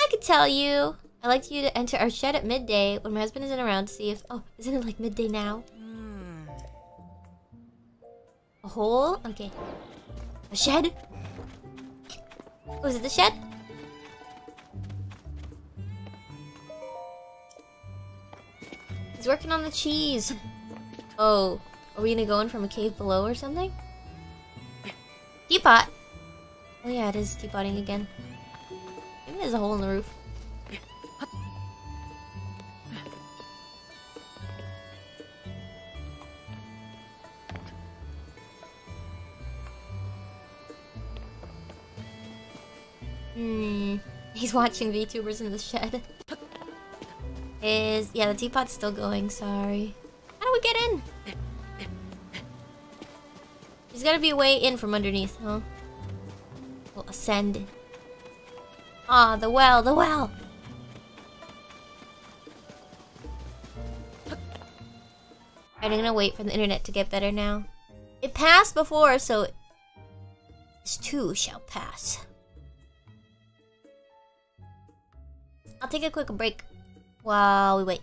I could tell you. I'd like you to enter our shed at midday when my husband isn't around to see if. Oh, isn't it like midday now? A hole? Okay. A shed? Oh, is it the shed? He's working on the cheese. Oh, are we gonna go in from a cave below or something? Teapot. Oh yeah, it is teapotting again. Maybe there's a hole in the roof. Hmm. He's watching VTubers in the shed. Is yeah, the teapot's still going. Sorry. How do we get in? There's gotta be a way in from underneath, huh? We'll ascend. Ah, the well, the well. I'm gonna wait for the internet to get better now. It passed before, so this too shall pass. I'll take a quick break while we wait.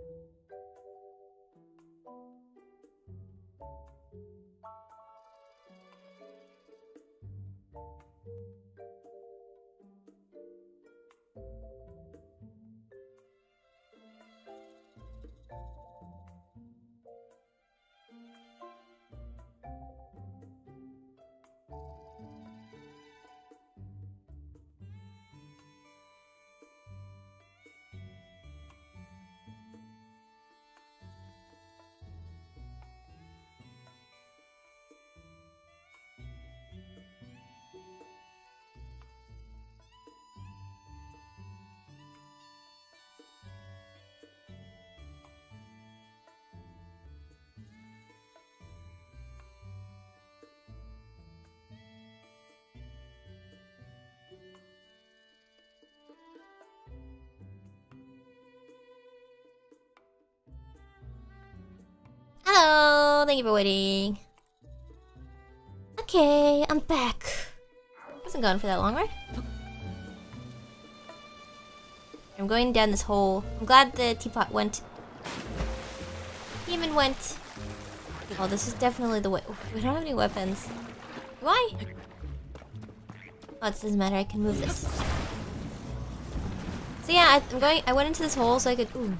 Hello, thank you for waiting. Okay, I'm back. Wasn't gone for that long, right? I'm going down this hole. I'm glad the teapot went. Demon went. Oh, this is definitely the way. Oh, we don't have any weapons. Why? Oh, it doesn't matter. I can move this. So yeah, I, I'm going. I went into this hole so I could. Ooh.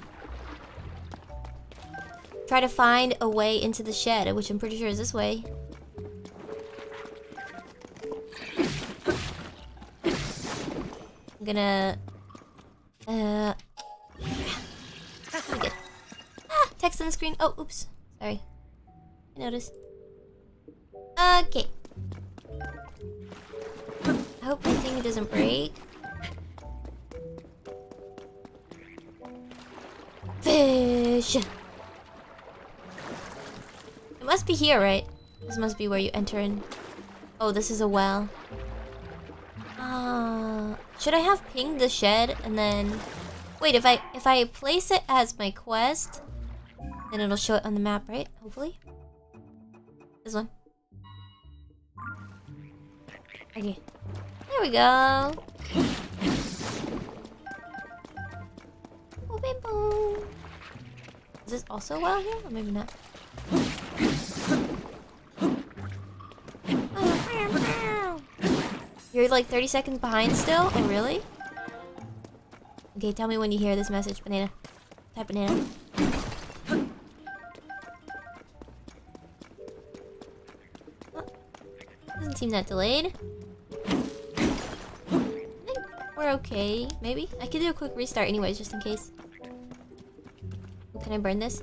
Try to find a way into the shed, which I'm pretty sure is this way. I'm gonna. Uh. Good. Ah, text on the screen. Oh, oops. Sorry. I noticed. Okay. I hope my thing doesn't break. Be here, right? This must be where you enter in. Oh, this is a well. Uh, should I have pinged the shed and then... Wait, if I if I place it as my quest, then it'll show it on the map, right? Hopefully. This one. Okay. There we go. Boom. Is this also a well here? Or maybe not. You're like 30 seconds behind still? Oh, really? Okay, tell me when you hear this message, banana. Type banana. Doesn't seem that delayed. I think we're okay, maybe? I could do a quick restart anyways, just in case. Can I burn this?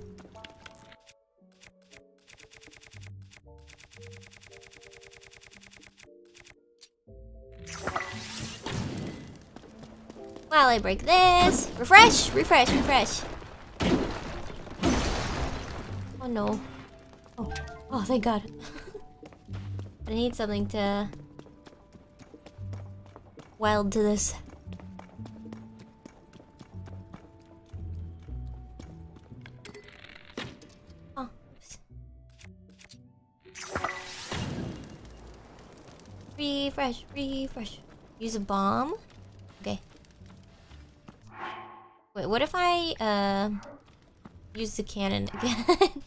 While I break this. Refresh! Refresh, refresh. Oh no. Oh, oh thank god. I need something to weld to this. Oh. Refresh, refresh. Use a bomb? Wait, what if I, uh... Use the cannon again?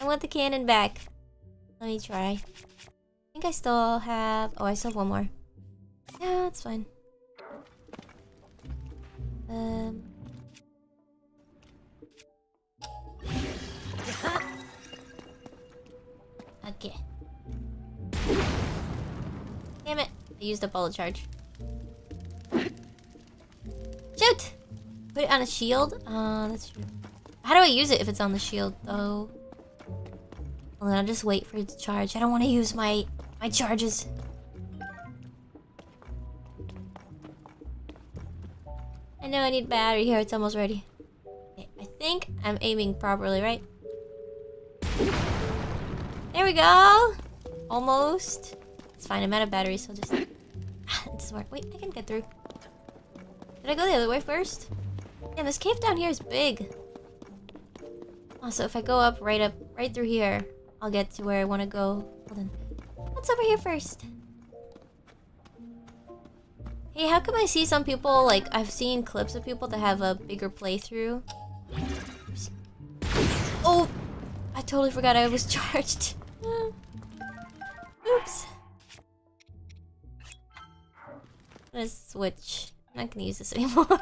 I want the cannon back. Let me try. I think I still have... Oh, I still have one more. Yeah, that's fine. Um... Okay. Damn it. I used up all the charge. Put it on a shield? Uh, that's true. How do I use it if it's on the shield, though? Well, then I'll just wait for it to charge. I don't want to use my my charges. I know I need battery here. It's almost ready. Okay, I think I'm aiming properly, right? There we go! Almost. It's fine, I'm out of battery, so just... it doesn't work. Wait, I can get through. Did I go the other way first? Yeah, this cave down here is big. Also, if I go up, right up, right through here, I'll get to where I want to go. Hold on. What's over here first? Hey, how come I see some people, like, I've seen clips of people that have a bigger playthrough. Oops. Oh! I totally forgot I was charged. Oops. I'm gonna switch. I'm not gonna use this anymore.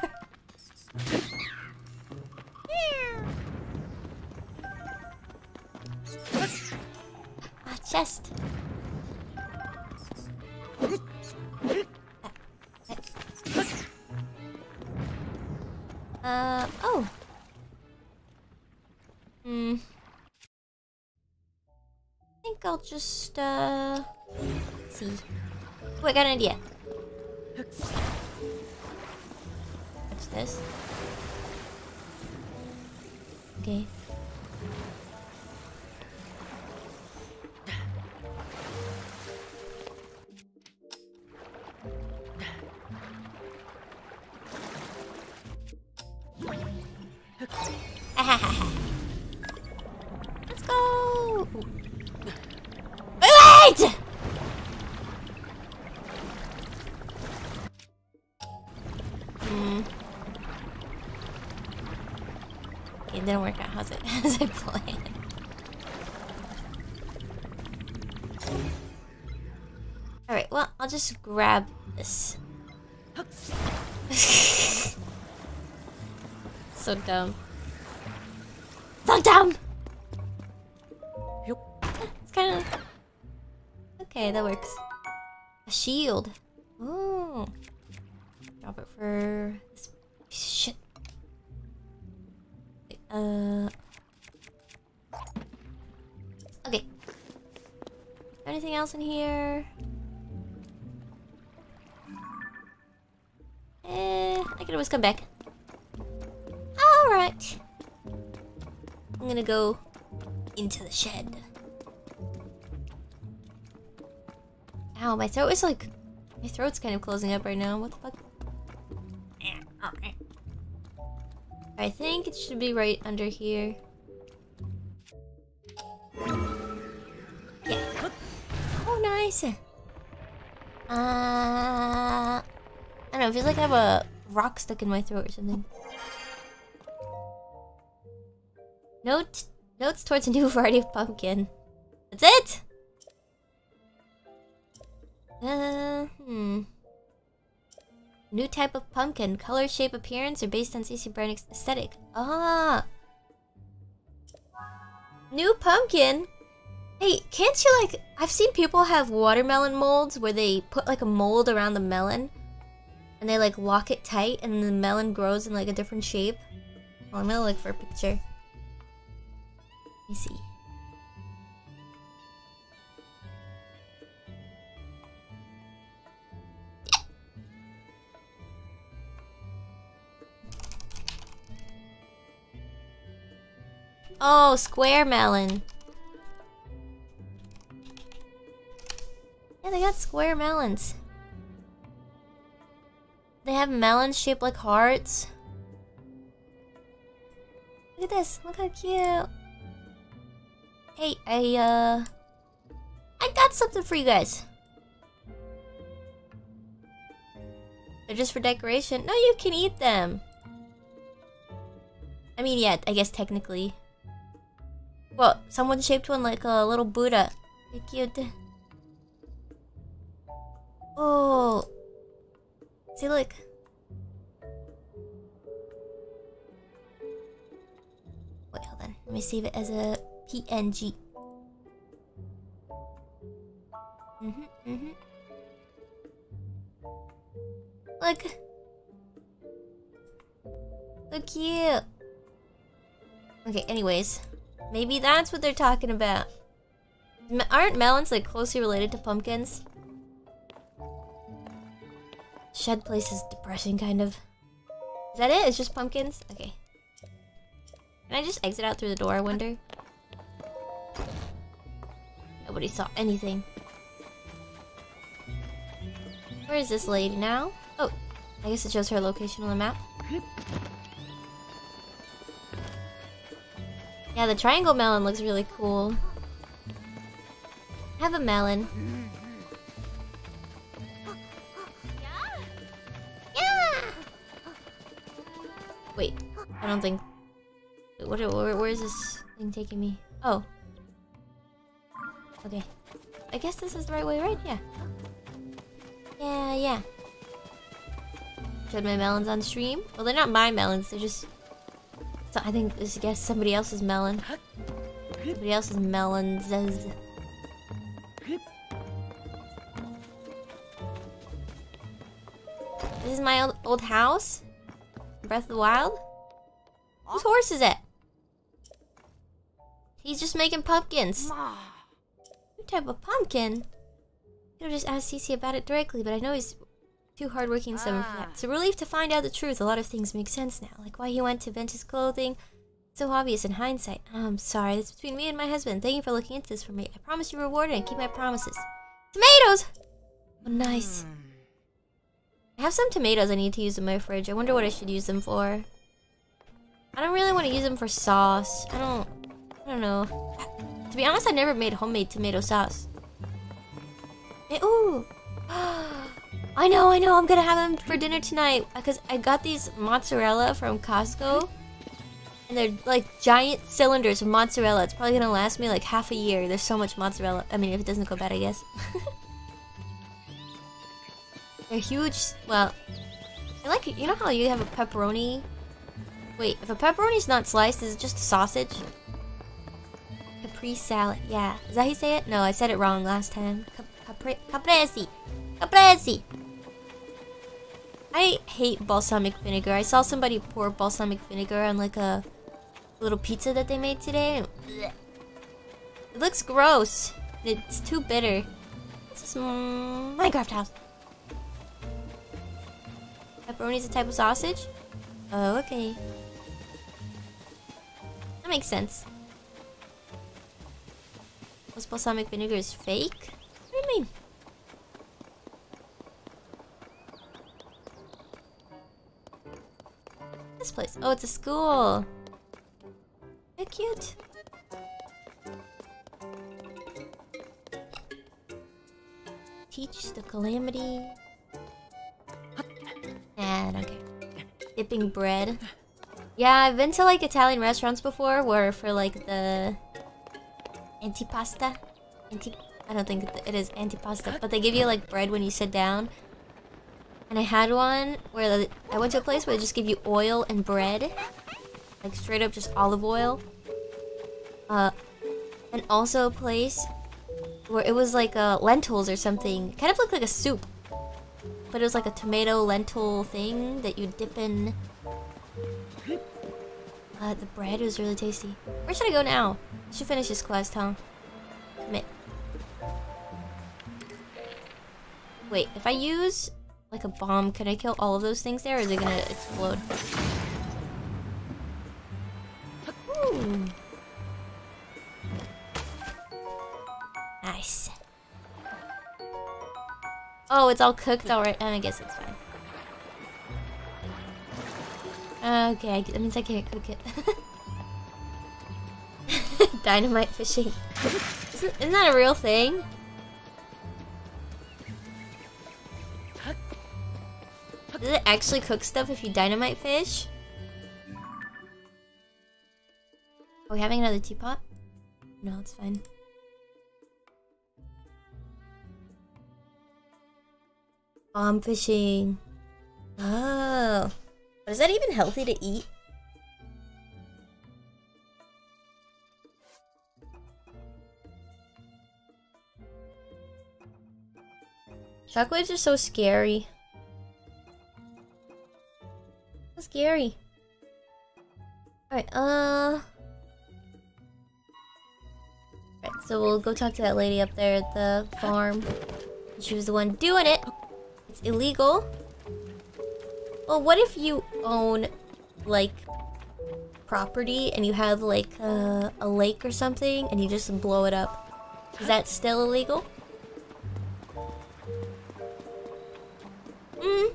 ah, chest. Uh, oh. Hmm. I think I'll just, uh... See. Oh, I got an idea. This? Okay. Let's go! Just grab this. so dumb. So dumb! It's kind of... Okay, that works. A shield. Ooh. Drop it for this shit. Uh... Okay. Anything else in here? Can always come back. Alright. I'm gonna go into the shed. Ow, my throat is like... My throat's kind of closing up right now. What the fuck? I think it should be right under here. Yeah. Oh, nice. Uh... I don't know, it feels like I have a rock stuck in my throat or something. Note, notes towards a new variety of pumpkin. That's it? Uh, hmm. New type of pumpkin. Color, shape, appearance are based on Cece brand aesthetic. Ah. New pumpkin? Hey, can't you like... I've seen people have watermelon molds where they put like a mold around the melon. And they like lock it tight and the melon grows in like a different shape. Well, I'm gonna look for a picture. Let me see. Oh, square melon. Yeah, they got square melons. They have melons shaped like hearts. Look at this. Look how cute. Hey, I, uh... I got something for you guys. They're just for decoration. No, you can eat them. I mean, yeah, I guess technically. Well, someone shaped one like a little Buddha. They're cute. Oh. See, look. Wait, hold on. Let me save it as a PNG. Mhm, mhm. Look. Look cute. Okay, anyways. Maybe that's what they're talking about. Aren't melons like closely related to pumpkins? Shed place is depressing, kind of. Is that it? It's just pumpkins? Okay. Can I just exit out through the door, I wonder? Nobody saw anything. Where is this lady now? Oh, I guess it shows her location on the map. Yeah, the triangle melon looks really cool. Have a melon. Wait, I don't think... What, where, where is this thing taking me? Oh. Okay. I guess this is the right way, right? Yeah. Yeah, yeah. Shed my melons on stream. Well, they're not my melons. They're just so I think this guess somebody else's melon. Somebody else's melons. This is my old, old house. Breath of the Wild. Whose horse is it? He's just making pumpkins. What type of pumpkin? Could have just asked Cece about it directly, but I know he's too hardworking summer for that. Ah. It's a relief to find out the truth. A lot of things make sense now, like why he went to Ventest clothing. So obvious in hindsight. Oh, I'm sorry, it's between me and my husband. Thank you for looking into this for me. I promise you reward and keep my promises. Tomatoes! Oh, nice. Hmm. I have some tomatoes I need to use in my fridge. I wonder what I should use them for. I don't really want to use them for sauce. I don't... I don't know. To be honest, I never made homemade tomato sauce. Eh, ooh. I know, I know. I'm gonna have them for dinner tonight because I got these mozzarella from Costco, and they're like giant cylinders of mozzarella. It's probably gonna last me like half a year. There's so much mozzarella. I mean, if it doesn't go bad, I guess. they're huge. Well, I like it. You know how you have a pepperoni? Wait, if a pepperoni's not sliced, is it just a sausage? Capri salad. Yeah, is that how you say it? No, I said it wrong last time. Cap- Capri caprese. Caprese. I hate balsamic vinegar. I saw somebody pour balsamic vinegar on like a little pizza that they made today. It looks gross. It's too bitter. This is Minecraft house. Pepperoni is a type of sausage? Oh, okay. That makes sense. Was balsamic vinegar is fake? What do you mean? This place. Oh, it's a school. How cute. Teach the calamity. Nah, I don't care. Dipping bread. Yeah, I've been to like Italian restaurants before where for like the antipasta. Anti I don't think it is antipasta, but they give you like bread when you sit down. And I had one where the, I went to a place where they just give you oil and bread. Like straight up just olive oil. Uh, and also a place where it was like uh, lentils or something. Kind of looked like a soup. But it was like a tomato lentil thing that you dip in. Uh, the bread was really tasty. Where should I go now? Should finish this quest, huh? Commit. Wait, if I use like a bomb, can I kill all of those things there or are they gonna explode? Ooh. Nice. Oh, it's all cooked already. I guess it's fine. Okay, that means I can't cook it. Dynamite fishing. Isn't, isn't that a real thing? Does it actually cook stuff if you dynamite fish? Are we having another teapot? No, it's fine. Bomb fishing. Oh. But is that even healthy to eat? Shockwaves are so scary. So scary. Alright, uh... Alright, so we'll go talk to that lady up there at the farm. She was the one doing it. It's illegal. Well, what if you own, like, property and you have, like, uh, a lake or something and you just blow it up? Is that still illegal? Mm.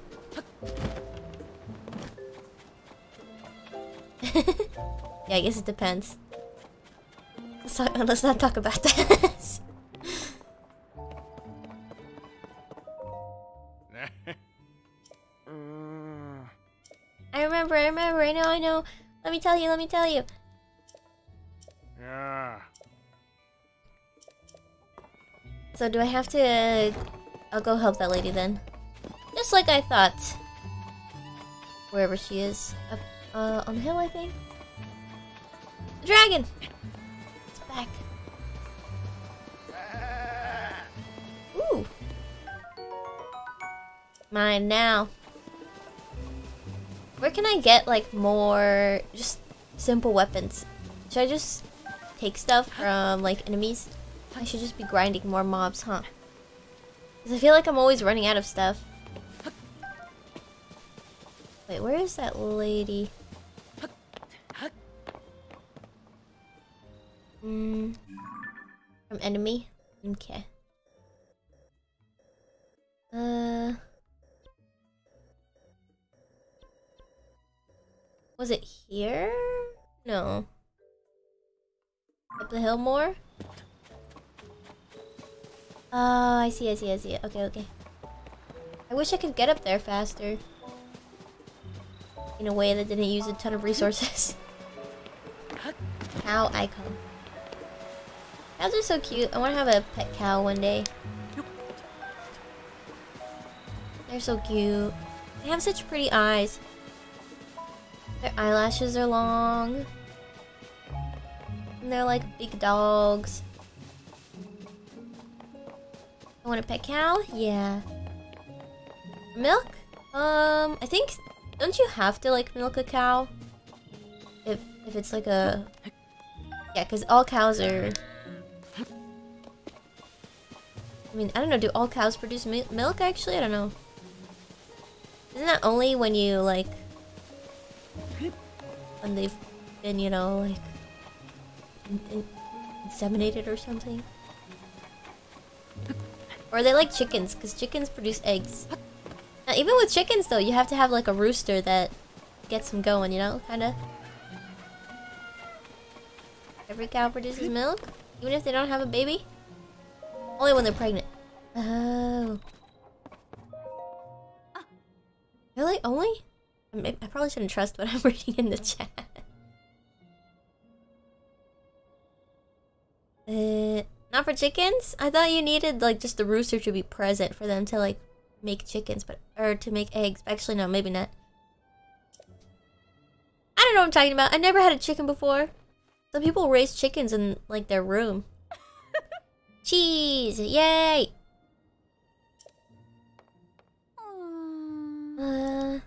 yeah, I guess it depends. Let's, let's not talk about this. I remember, I remember, I know, I know. Let me tell you, let me tell you. Yeah. So do I have to... I'll go help that lady then. Just like I thought. Wherever she is. Up uh, on the hill, I think. The dragon! It's back. Ooh. Mine now. Where can I get, like, more just simple weapons? Should I just take stuff from, like, enemies? I should just be grinding more mobs, huh? Because I feel like I'm always running out of stuff. Wait, where is that lady? Hmm. From enemy? Okay. Uh... Was it here? No. Up the hill more? Oh, I see, I see, I see. Okay, okay. I wish I could get up there faster. In a way that didn't use a ton of resources. cow icon. Cows are so cute. I want to have a pet cow one day. They're so cute. They have such pretty eyes. Their eyelashes are long. And they're like big dogs. I want a pet cow? Yeah. Milk? Um, I think... Don't you have to, like, milk a cow? If, if it's like a... Yeah, because all cows are... I mean, I don't know, do all cows produce mi milk, actually? I don't know. Isn't that only when you, like... When they've been, you know, like... in- in- inseminated or something? Or they like chickens? Because chickens produce eggs. Now, even with chickens, though, you have to have like a rooster that gets them going, you know? Kind of. Every cow produces milk? Even if they don't have a baby? Only when they're pregnant. Oh. Really? Only? I probably shouldn't trust what I'm reading in the chat. Uh, not for chickens? I thought you needed like just the rooster to be present for them to like make chickens, but or to make eggs. Actually, no, maybe not. I don't know what I'm talking about. I never had a chicken before. Some people raise chickens in like their room. Cheese! Yay! Uh,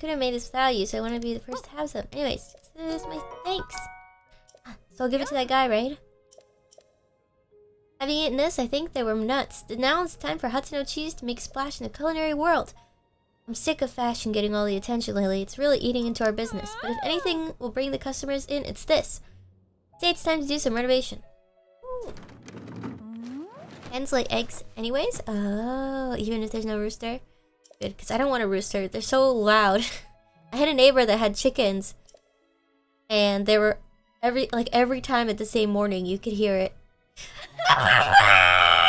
could have made this without you, so I want to be the first to have some. Anyways, this is my thanks. So I'll give it to that guy, right? Having eaten this, I think they were nuts. Now it's time for Hateno cheese to make a splash in the culinary world. I'm sick of fashion getting all the attention lately. It's really eating into our business. But if anything will bring the customers in, it's this. Say it's time to do some renovation. Hens lay eggs anyways? Oh, even if there's no rooster? Good, because I don't want a rooster. They're so loud. I had a neighbor that had chickens. And they were every like every time at the same morning you could hear it.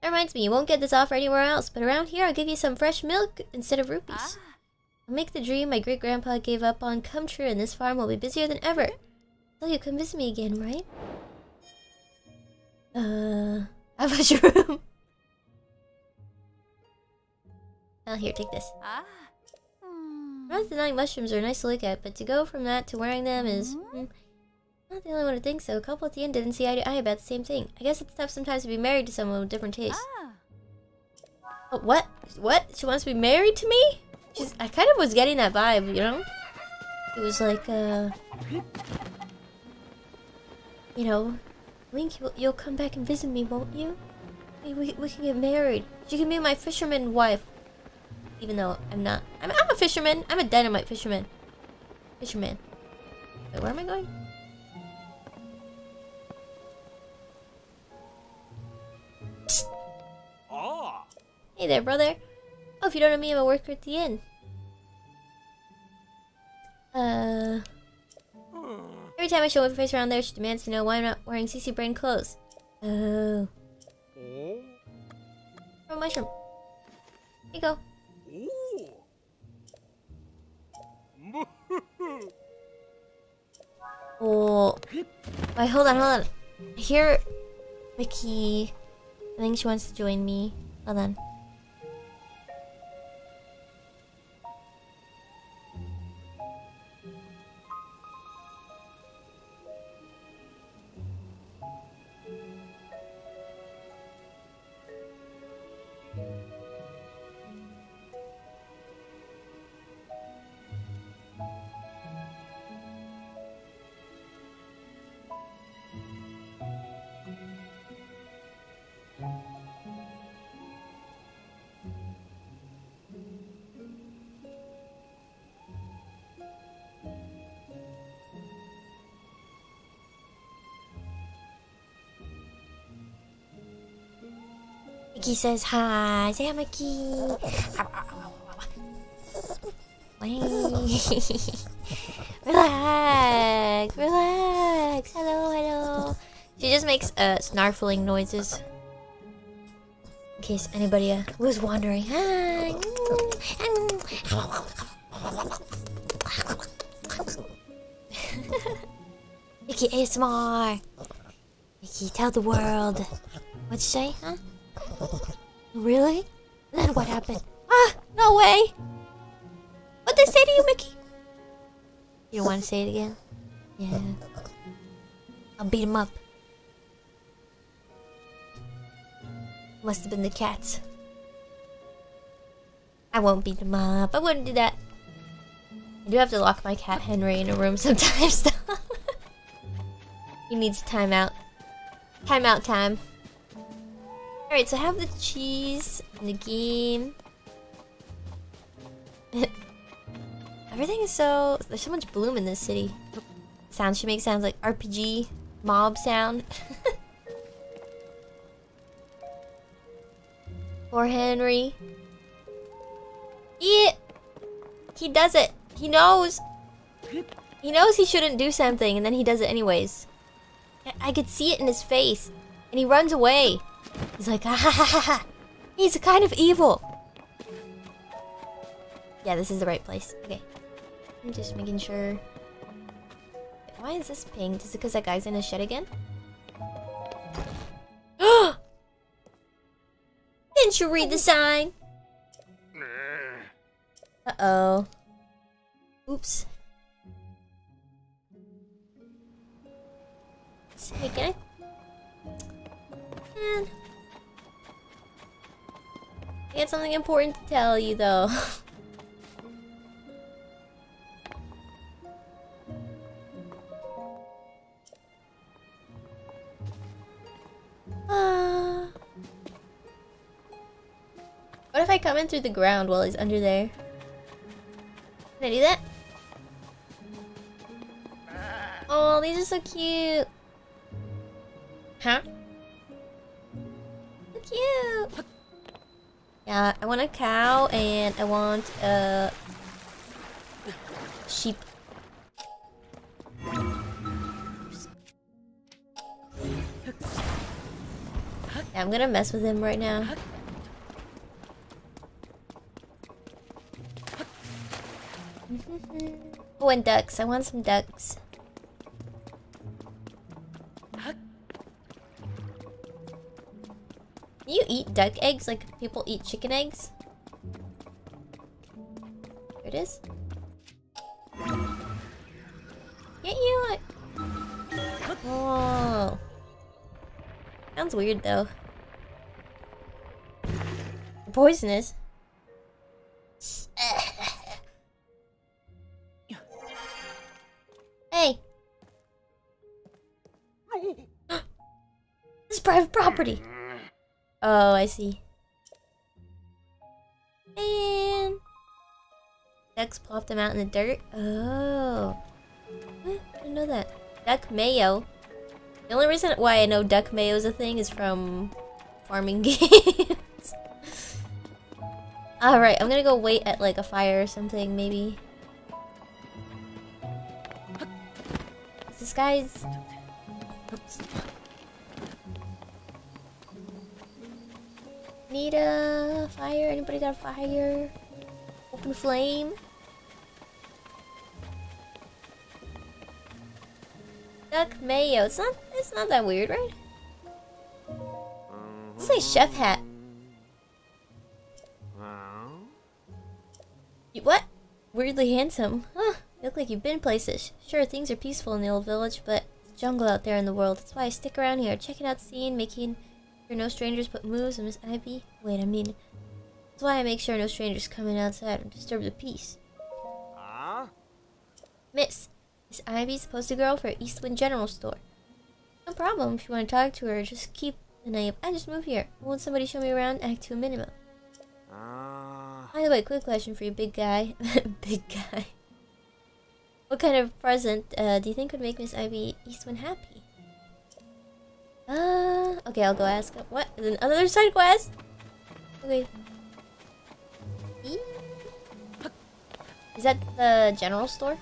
That reminds me, you won't get this offer anywhere else, but around here I'll give you some fresh milk instead of rupees. I'll make the dream my great grandpa gave up on come true, and this farm will be busier than ever. So you come visit me again, right? Uh, how about your room? Oh, here, take this. Ah. Not denying mushrooms are nice to look at, but to go from that to wearing them is. mm, not the only one to think so. A couple at the end didn't see eye to eye about the same thing. I guess it's tough sometimes to be married to someone with different tastes. Ah. Oh, what? What? She wants to be married to me? She's. I kind of was getting that vibe, you know. It was like, uh, you know, Link, you'll, come back and visit me, won't you? We, we can get married. She can be my fisherman wife. Even though I'm not. I'm, I'm a fisherman. I'm a dynamite fisherman. Fisherman. Wait, where am I going? Ah! Hey there, brother. Oh, if you don't know me, I'm a worker at the inn. Uh, Hmm. Every time I show my face around there, she demands to know why I'm not wearing Cece Brain clothes. Oh, oh mushroom. Here you go. Oh. Wait, hold on, hold on. I hear Mickey. I think she wants to join me. Hold on. Mickey says hi. Say hi. Wait. relax, relax. Hello. Hello. She just makes uh snarfling noises. In case anybody uh, was wondering. Mickey ASMR. Mickey, tell the world. What'd you say, huh? Really? Then what happened? Ah, no way! What'd they say to you, Mickey? You don't want to say it again? Yeah. I'll beat him up. Must have been the cats. I won't beat him up. I wouldn't do that. I do have to lock my cat Henry in a room sometimes, though. he needs timeout. Timeout time. Alright, so I have the cheese and the game. Everything is so... There's so much bloom in this city. Sounds, she makes sounds like RPG mob sound. Poor Henry. He... He does it. He knows. He knows he shouldn't do something, and then he does it anyways. I, I could see it in his face. And he runs away. He's like, ah ha ha ha ha. He's kind of evil. Yeah, this is the right place. Okay. I'm just making sure. Why is this pinged? Is it because that guy's in a shed again? Didn't you read the sign? Uh-oh. Oops. Hey, can I? Man. I got something important to tell you, though. Uh, what if I come in through the ground while he's under there? Can I do that? Oh, these are so cute. Huh? So cute. Yeah, I want a cow and I want a sheep. Yeah, I'm gonna mess with him right now. oh, and ducks. I want some ducks. Do you eat duck eggs like people eat chicken eggs? There it is. Get you! Oh. Sounds weird though. Poisonous. hey! this is private property! Oh, I see. And ducks plopped them out in the dirt. Oh, I didn't know that. Duck mayo. The only reason why I know duck mayo is a thing is from farming games. All right, I'm gonna go wait at like a fire or something, maybe. This guy's. Oops. Need a fire? Anybody got a fire? Open flame? Duck mayo. It's not it's not that weird, right? Let's say chef hat. You, what? Weirdly handsome. Huh. You look like you've been places. Sure, things are peaceful in the old village, but it's jungle out there in the world. That's why I stick around here, checking out the scene, making sure no strangers but moves on Miss Ivy. Wait, I mean, that's why I make sure no strangers come in outside and disturb the peace. Ah? Miss, Miss Ivy's supposed to girl for Eastwind General Store. No problem. If you want to talk to her, just keep an eye up. I just moved here. Won't somebody show me around? Act to a minimum. Ah. By the way, quick question for you, big guy. big guy. What kind of present uh, do you think would make Miss Ivy Eastwind happy? Uh, okay, I'll go ask. What? Is another side quest? Okay. Is that the general store?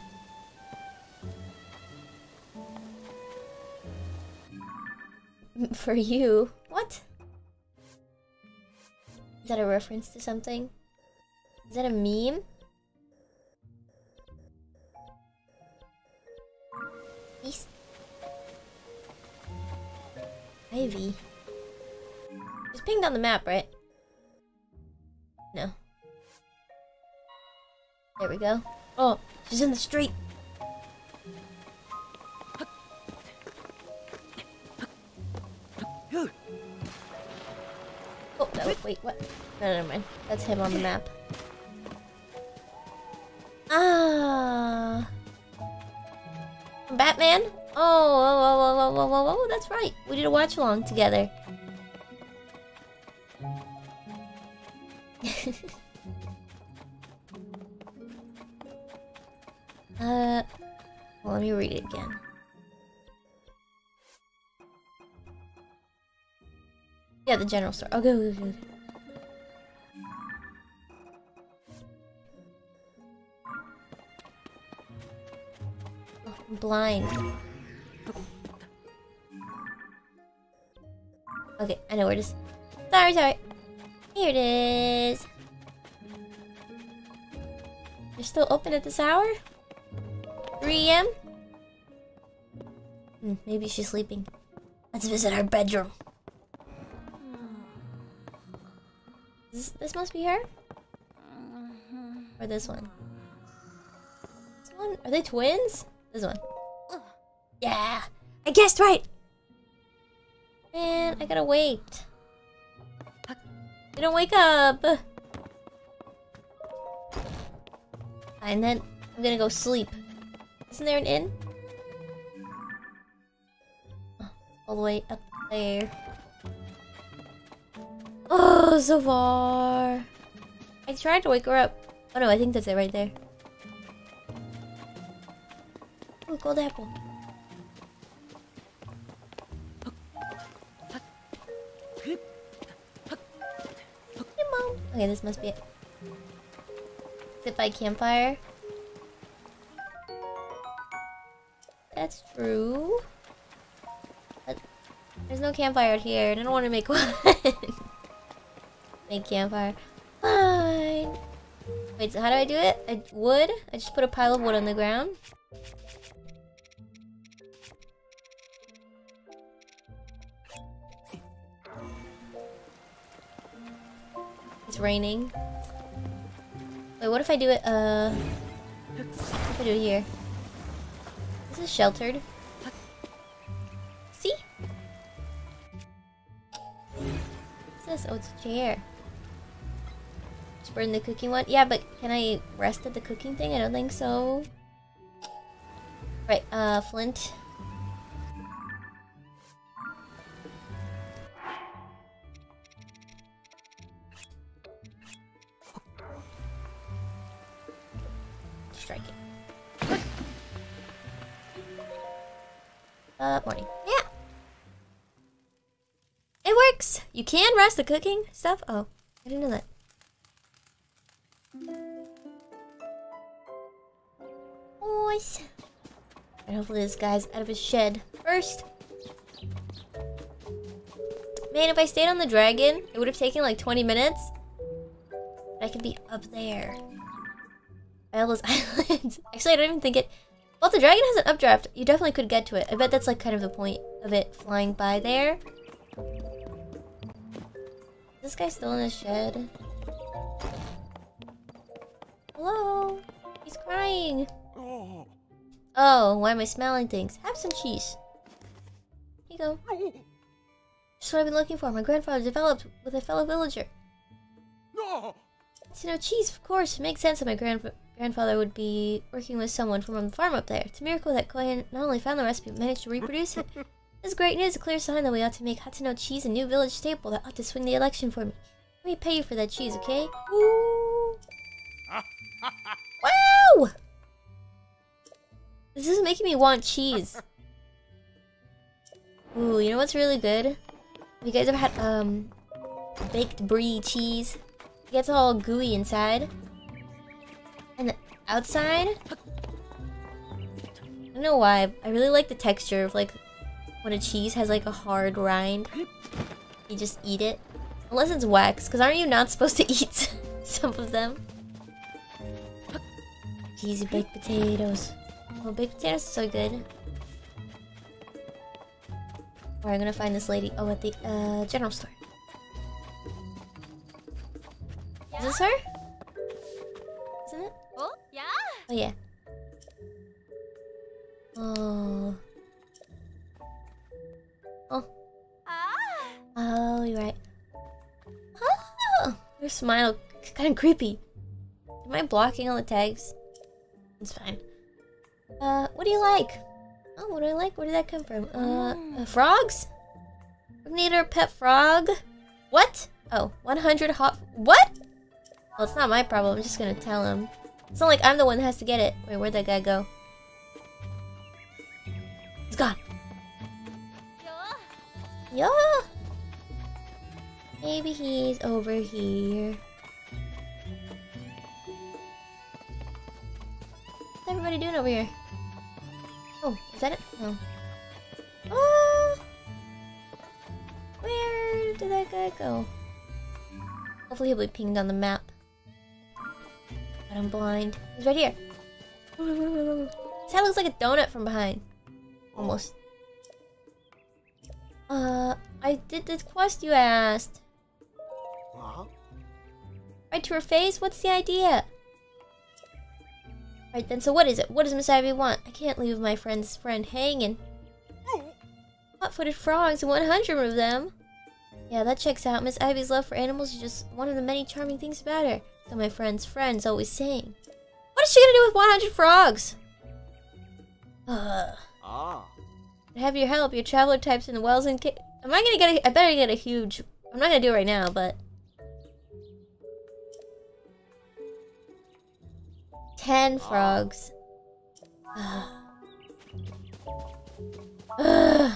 For you. What? Is that a reference to something? Is that a meme? Ivy. She's pinged on the map, right? No. There we go. Oh, she's in the street. Oh, no, wait, what? No, never mind. That's him on the map. Ah. Batman? Oh, oh, oh, oh, oh, oh, oh, oh, that's right. We did a watch along together. uh, well, let me read it again. Yeah, the general store. Okay, okay, okay. Oh, I'm blind. Okay, I know where it is. Sorry, sorry. Here it is. You're still open at this hour? 3 a.m.? Hmm, maybe she's sleeping. Let's visit her bedroom. This, this must be her? Or this one? This one? Are they twins? This one. Yeah! I guessed right! Man, I gotta wait. They don't wake up! And then I'm gonna go sleep. Isn't there an inn? Oh, all the way up there. Oh, so far. I tried to wake her up. Oh no, I think that's it right there. Oh, gold apple. Okay, this must be it. Sit by campfire. That's true. But there's no campfire here, and I don't want to make one. make campfire. Fine. Wait, so how do I do it? I, wood? I just put a pile of wood on the ground. It's raining. Wait, what if I do it, uh... What if I do it here? This is sheltered. See? What's this? Oh, it's a chair. Just burn the cooking one? Yeah, but can I rest at the cooking thing? I don't think so. Right, uh, flint. Uh, morning. Yeah. It works. You can rest the cooking stuff. Oh, I didn't know that. Boys. And hopefully this guy's out of his shed first. Man, if I stayed on the dragon, it would have taken like 20 minutes. I could be up there. Isla's Island. Actually, I don't even think it... Well, if the dragon has an updraft, you definitely could get to it. I bet that's like kind of the point of it flying by there. Is this guy still in his shed? Hello? He's crying. Oh, why am I smelling things? Have some cheese. Here you go. Just what I've been looking for. My grandfather developed with a fellow villager. no! You know cheese, of course. It makes sense that my grand grandfather would be working with someone from the farm up there. It's a miracle that Koyin not only found the recipe, but managed to reproduce it. This is great news, a clear sign that we ought to make Hateno cheese a new village staple that ought to swing the election for me. Let me pay you for that cheese, okay? Ooh. wow! This is making me want cheese. Ooh, you know what's really good? Have you guys ever had, um, baked brie cheese? It gets all gooey inside. Outside? I don't know why. I really like the texture of, like, when a cheese has like a hard rind, you just eat it. Unless it's wax, because aren't you not supposed to eat some of them? Cheesy baked potatoes. Oh, baked potatoes are so good. Alright, I'm gonna find this lady. Oh, at the uh, general store. Is this her? Oh yeah. Uh, oh. Oh. Oh, you're right. Oh, your smile kind of creepy. Am I blocking all the tags? It's fine. Uh, what do you like? Oh, what do I like? Where did that come from? Uh, mm. uh frogs? Need pet frog? What? Oh, 100 hot. What? Well, it's not my problem. I'm just gonna tell him. It's not like I'm the one that has to get it. Wait, where'd that guy go? He's gone. Yeah. Maybe he's over here. What's everybody doing over here? Oh, is that it? No. Oh! Where did that guy go? Hopefully he'll be pinged on the map. But I'm blind. He's right here. His head looks like a donut from behind. Almost. Uh, I did the quest you asked. Right to her face? What's the idea? Right then, so what is it? What does Miss Ivy want? I can't leave my friend's friend hanging. Hot-footed frogs and 100 of them. Yeah, that checks out. Miss Ivy's love for animals is just one of the many charming things about her. So my friend's friend's always saying. What is she gonna do with 100 frogs? Uh, Ah. I have your help. Your traveler types in the wells and Am I gonna get a- I better get a huge... I'm not gonna do it right now, but... 10 frogs. Ugh. Ugh.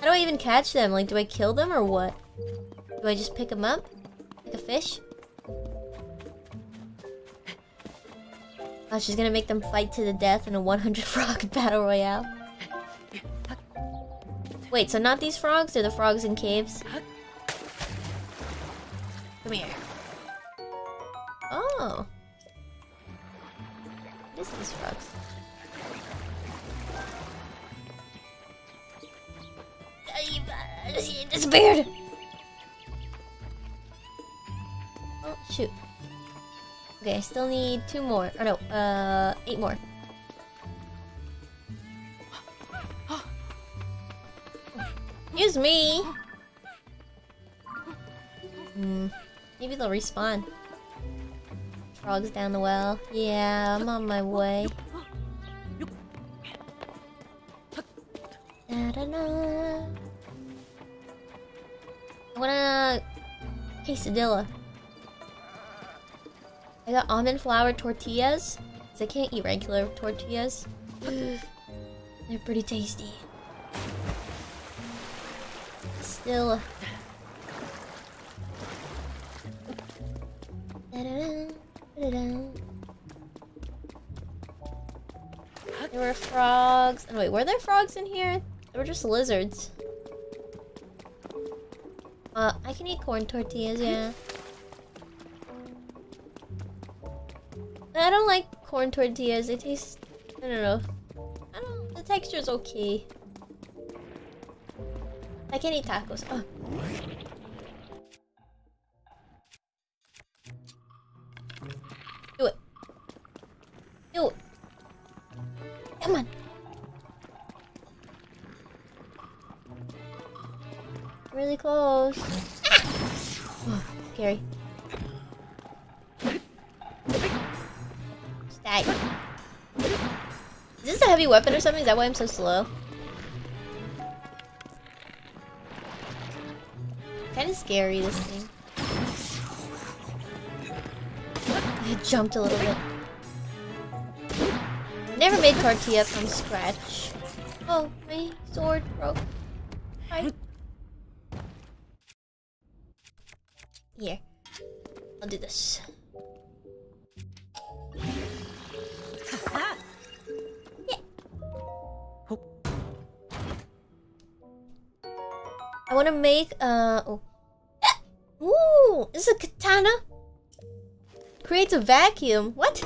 How do I even catch them? Like, do I kill them or what? Do I just pick them up? Like a fish? Oh, she's gonna make them fight to the death in a 100 frog battle royale. Wait, so not these frogs? They're the frogs in caves? Come here. Still need two more. Or no, uh, eight more. Excuse me! Hmm. Maybe they'll respawn. Frogs down the well. Yeah, I'm on my way. Da-da-da. I want a quesadilla. I got almond flour tortillas. Cause I can't eat regular tortillas. They're pretty tasty. Still. There were frogs. And wait, were there frogs in here? They were just lizards. Uh, I can eat corn tortillas, yeah. Don't like corn tortillas. They taste. I don't know. I don't. The texture's okay. I can eat tacos. Oh. Weapon or something? Is that why I'm so slow? Kind of scary, this thing. I jumped a little bit. Never made tortilla from scratch. Oh, my sword broke. Vacuum. What?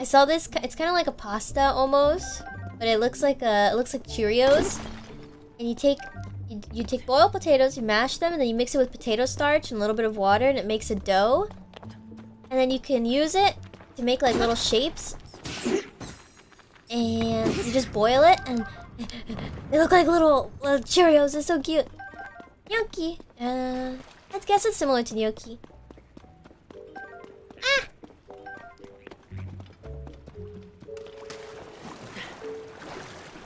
I saw this. It's kind of like a pasta almost, but it looks like a. It looks like Cheerios. And you take you, you take boiled potatoes, you mash them, and then you mix it with potato starch and a little bit of water, and it makes a dough. And then you can use it to make like little shapes. And you just boil it, and they look like little, little Cheerios. It's so cute. Gnocchi. Uh, I guess it's similar to gnocchi. Ah!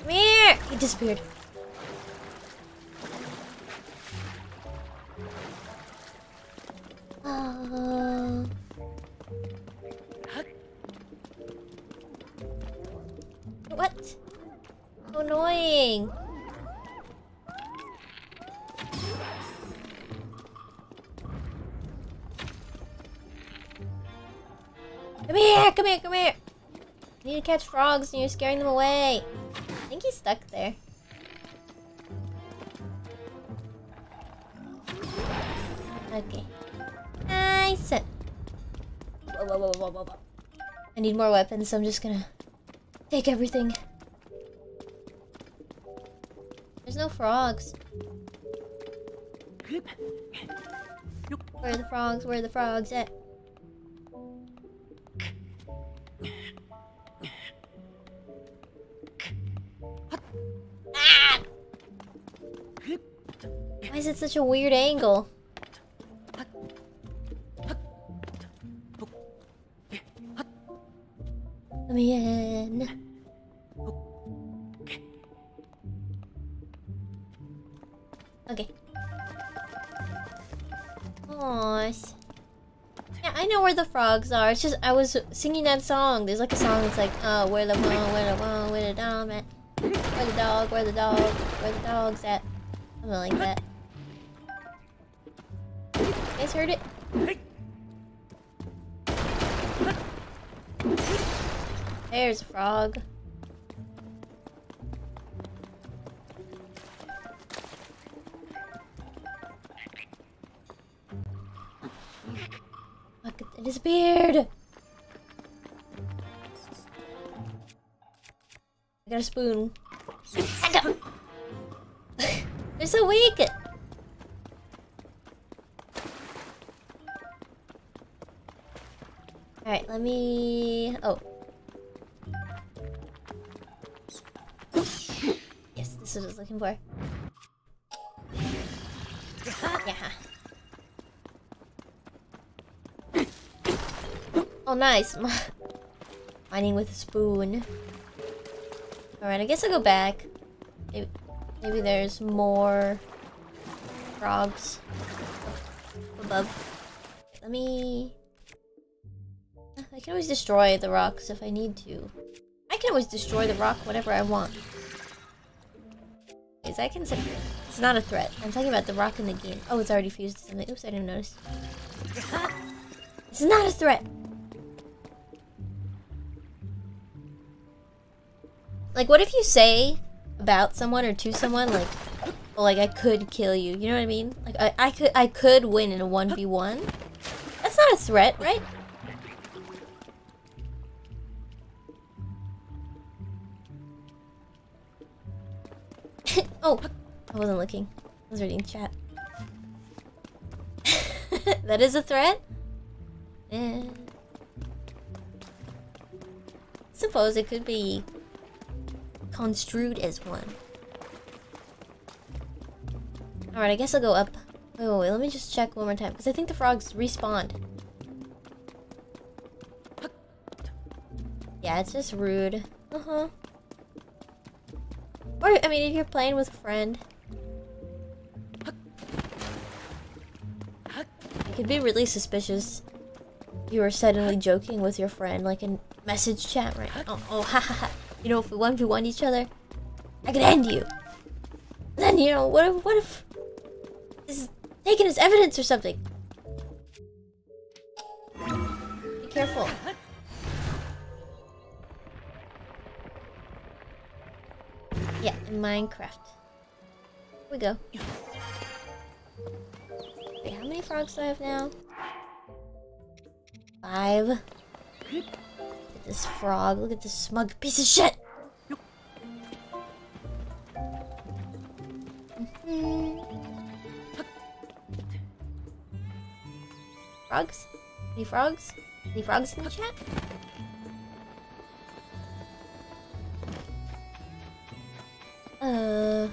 Come here! He disappeared. Catch frogs and you're scaring them away. I think he's stuck there. Okay. Nice. Whoa, whoa, whoa, whoa, whoa, whoa. I need more weapons, so I'm just gonna take everything. There's no frogs. Where are the frogs? Where are the frogs at? Such a weird angle? Let me in. Okay. Aw. Yeah, I know where the frogs are. It's just I was singing that song. There's like a song that's like, oh, where the one, where the one, where the dog at? Where the dog, where the dog, where the dog's at? Something like that. Guys heard it? There's a frog. Look, it disappeared. I got a spoon. I got. They're so weak. Let me. Oh. Yes, this is what I was looking for. Yeah. Oh, nice. Mining with a spoon. Alright, I guess I'll go back. Maybe, maybe there's more frogs above. Let me... Can always destroy the rocks if I need to. I can always destroy the rock whenever I want. Is that considered? It's not a threat. I'm talking about the rock in the game. Oh, it's already fused to something. Oops, I didn't notice. It's not a threat. Like, what if you say about someone or to someone, like, well, like, I could kill you. You know what I mean? Like, I, I could I could win in a 1v1. That's not a threat, right? I wasn't looking. I was reading chat. that is a threat? Eh. Suppose it could be construed as one. Alright, I guess I'll go up. Wait, wait, wait, let me just check one more time. Because I think the frogs respawned. Yeah, it's just rude. Uh-huh. Or, I mean, if you're playing with a friend. could be really suspicious. You are suddenly joking with your friend, like in message chat, right? Oh, oh, ha ha ha. You know, if we 1v1 each other, I could end you. Then, you know, what if, what if... This is taken as evidence or something? Be careful. Yeah, in Minecraft. Here we go. Frogs do I have now? Five. Look at this frog. Look at this smug piece of shit. Frogs? Any frogs? Any frogs in the chat? Uh.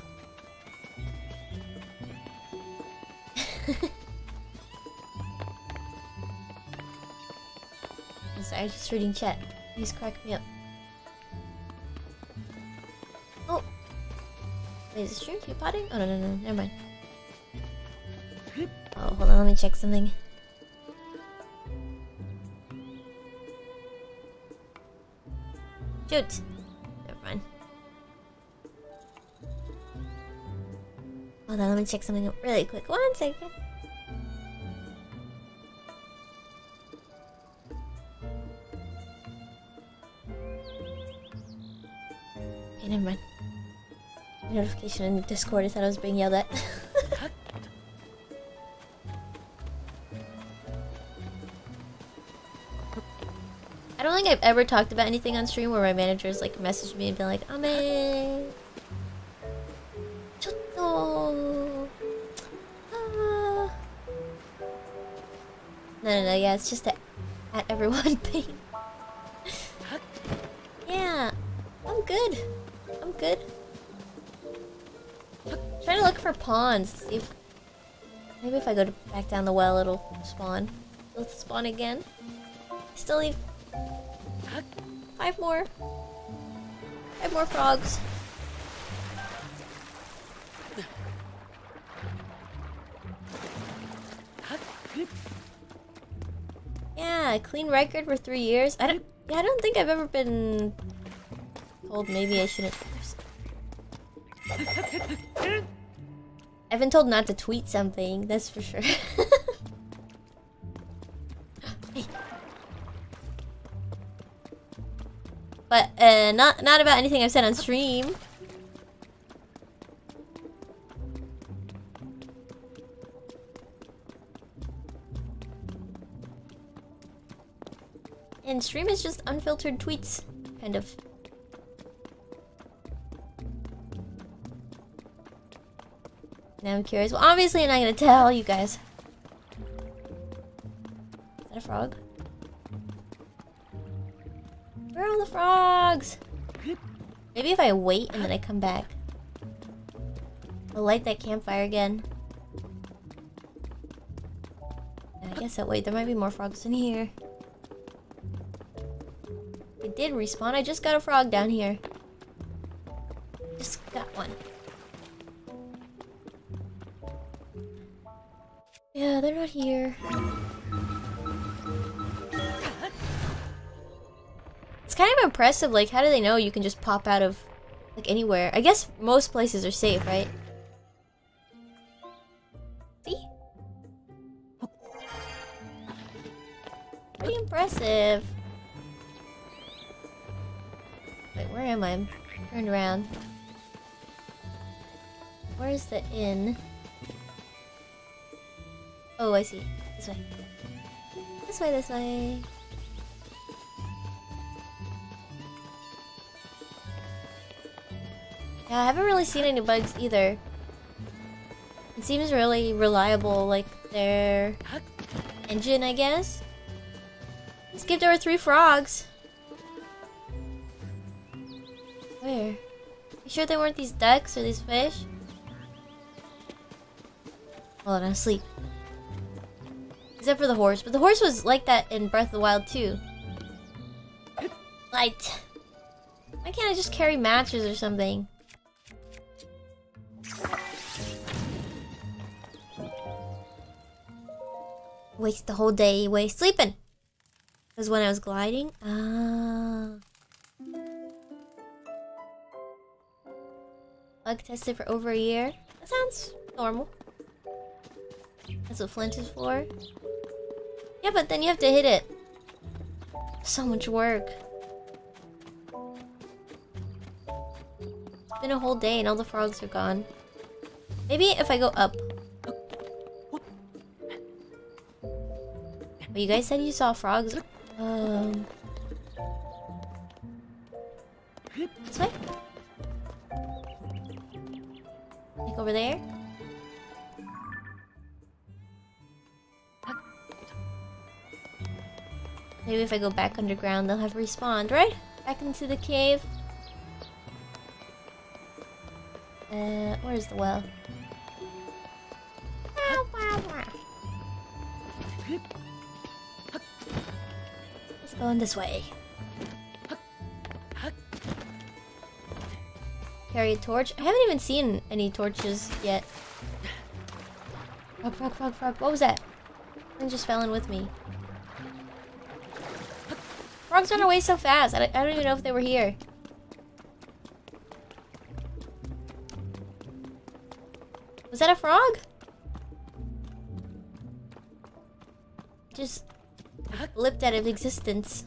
Sorry, I'm just reading chat. Please crack me up. Oh! Wait, is the stream keep potting? Oh, no, no, no, never mind. Oh, hold on, let me check something. Shoot! Never mind. Hold on, let me check something really quick. One second. notification in Discord. I thought I was being yelled at. I don't think I've ever talked about anything on stream where my managers like messaged me and been like, Ame. Chotto. Ah. No, no, no, yeah, it's just that at everyone thing. yeah, I'm good. I'm good trying to look for pawns see if maybe if I go to back down the well, it'll spawn. It'll spawn again. Still need five more. Five more frogs. Yeah, clean record for three years. I don't. Yeah, I don't think I've ever been told maybe I shouldn't. I've been told not to tweet something. That's for sure. But uh, not not about anything I've said on stream. And stream is just unfiltered tweets, kind of. Now I'm curious. Well, obviously I'm not gonna tell you guys. Is that a frog? Where are all the frogs? Maybe if I wait and then I come back. I'll light that campfire again. I guess that wait, there might be more frogs in here. It did respawn. I just got a frog down here. Here. It's kind of impressive, like, how do they know you can just pop out of, like, anywhere? I guess most places are safe, right? See? Pretty impressive. Wait, where am I? Turned around. Where's the inn? Oh, I see. This way. This way, this way. Yeah, I haven't really seen any bugs either. It seems really reliable, like their engine, I guess. Skipped over three frogs. Where? You sure they weren't these ducks or these fish? Hold on, I'm asleep. Except for the horse, but the horse was like that in Breath of the Wild too. Light. Why can't I just carry matches or something? Waste the whole day away sleeping. Because when I was gliding, ah. Bug tested for over a year. That sounds normal. That's what Flint is for. Yeah, but then you have to hit it. So much work. It's been a whole day and all the frogs are gone. Maybe if I go up. You guys said you saw frogs. Um. This way? Like over there? Maybe if I go back underground, they'll have respawned, right? Back into the cave. Uh, where's the well? Let's go in this way. Carry a torch? I haven't even seen any torches yet. Frog, frog, frog, frog. What was that? Something just fell in with me. Frogs run away so fast. I don't, I don't even know if they were here. Was that a frog? Just blipped out of existence.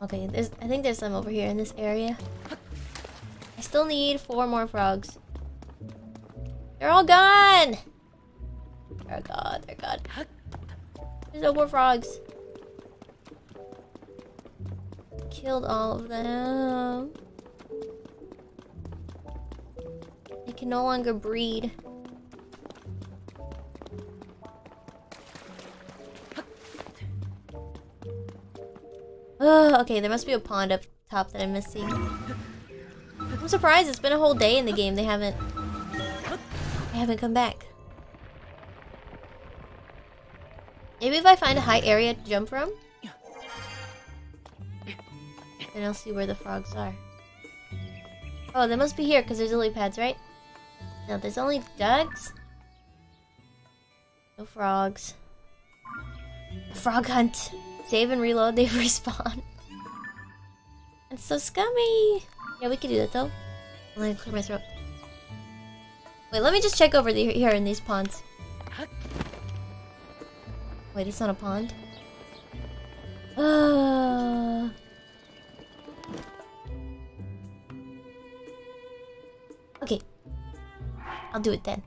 Okay, there's I think there's some over here in this area. I still need four more frogs. They're all gone! They're gone, they're gone. There's no more frogs. Killed all of them. They can no longer breed. Ugh, okay, there must be a pond up top that I'm missing. I'm surprised it's been a whole day in the game. They haven't... They haven't come back. Maybe if I find a high area to jump from, then I'll see where the frogs are. Oh, they must be here because there's lily pads, right? No, there's only ducks. No frogs. Frog hunt. Save and reload, they respawn. It's so scummy. Yeah, we can do that though. Let me clear my throat. Wait, let me just check over the, here in these ponds. Wait, it's not a pond. Uh... Okay. I'll do it then.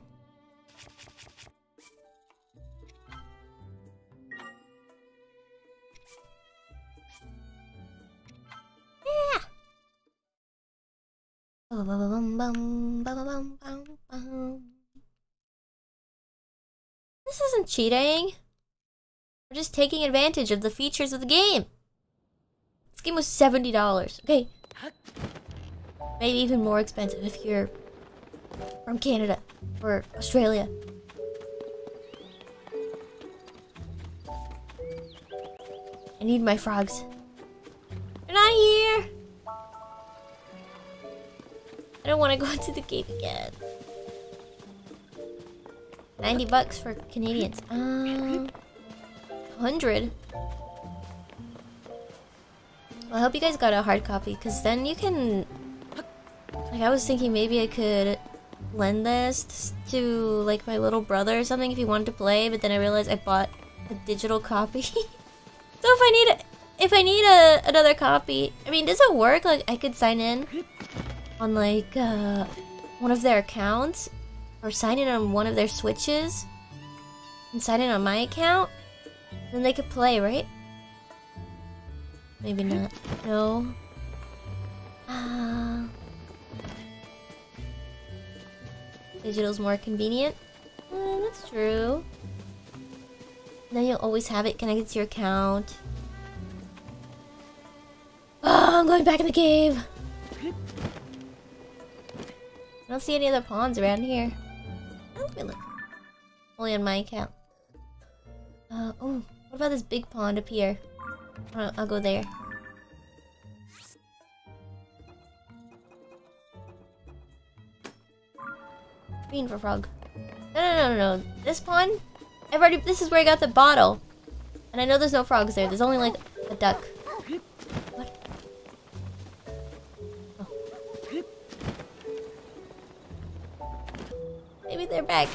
This isn't cheating. We're just taking advantage of the features of the game. This game was $70. Okay. Maybe even more expensive if you're from Canada or Australia. I need my frogs. They're not here. I don't want to go into the cave again. 90 bucks for Canadians. Um, 100. Well, I hope you guys got a hard copy, because then you can... Like, I was thinking maybe I could lend this to, like, my little brother or something if he wanted to play, but then I realized I bought a digital copy. so if I need a, if I need a, another copy... I mean, does it work? Like, I could sign in on, like, uh, one of their accounts? Or sign in on one of their switches? And sign in on my account? Then they could play, right? Maybe not. No. Ah. Digital's more convenient. Eh, that's true. Then you'll always have it connected to your account. Oh, I'm going back in the cave. I don't see any other pawns around here. Let me look. Only on my account. Uh, oh, what about this big pond up here? I'll, I'll go there. Green for frog. No, no, no, no. This pond? I've already- this is where I got the bottle. And I know there's no frogs there. There's only, like, a duck. What? Oh. Maybe they're back.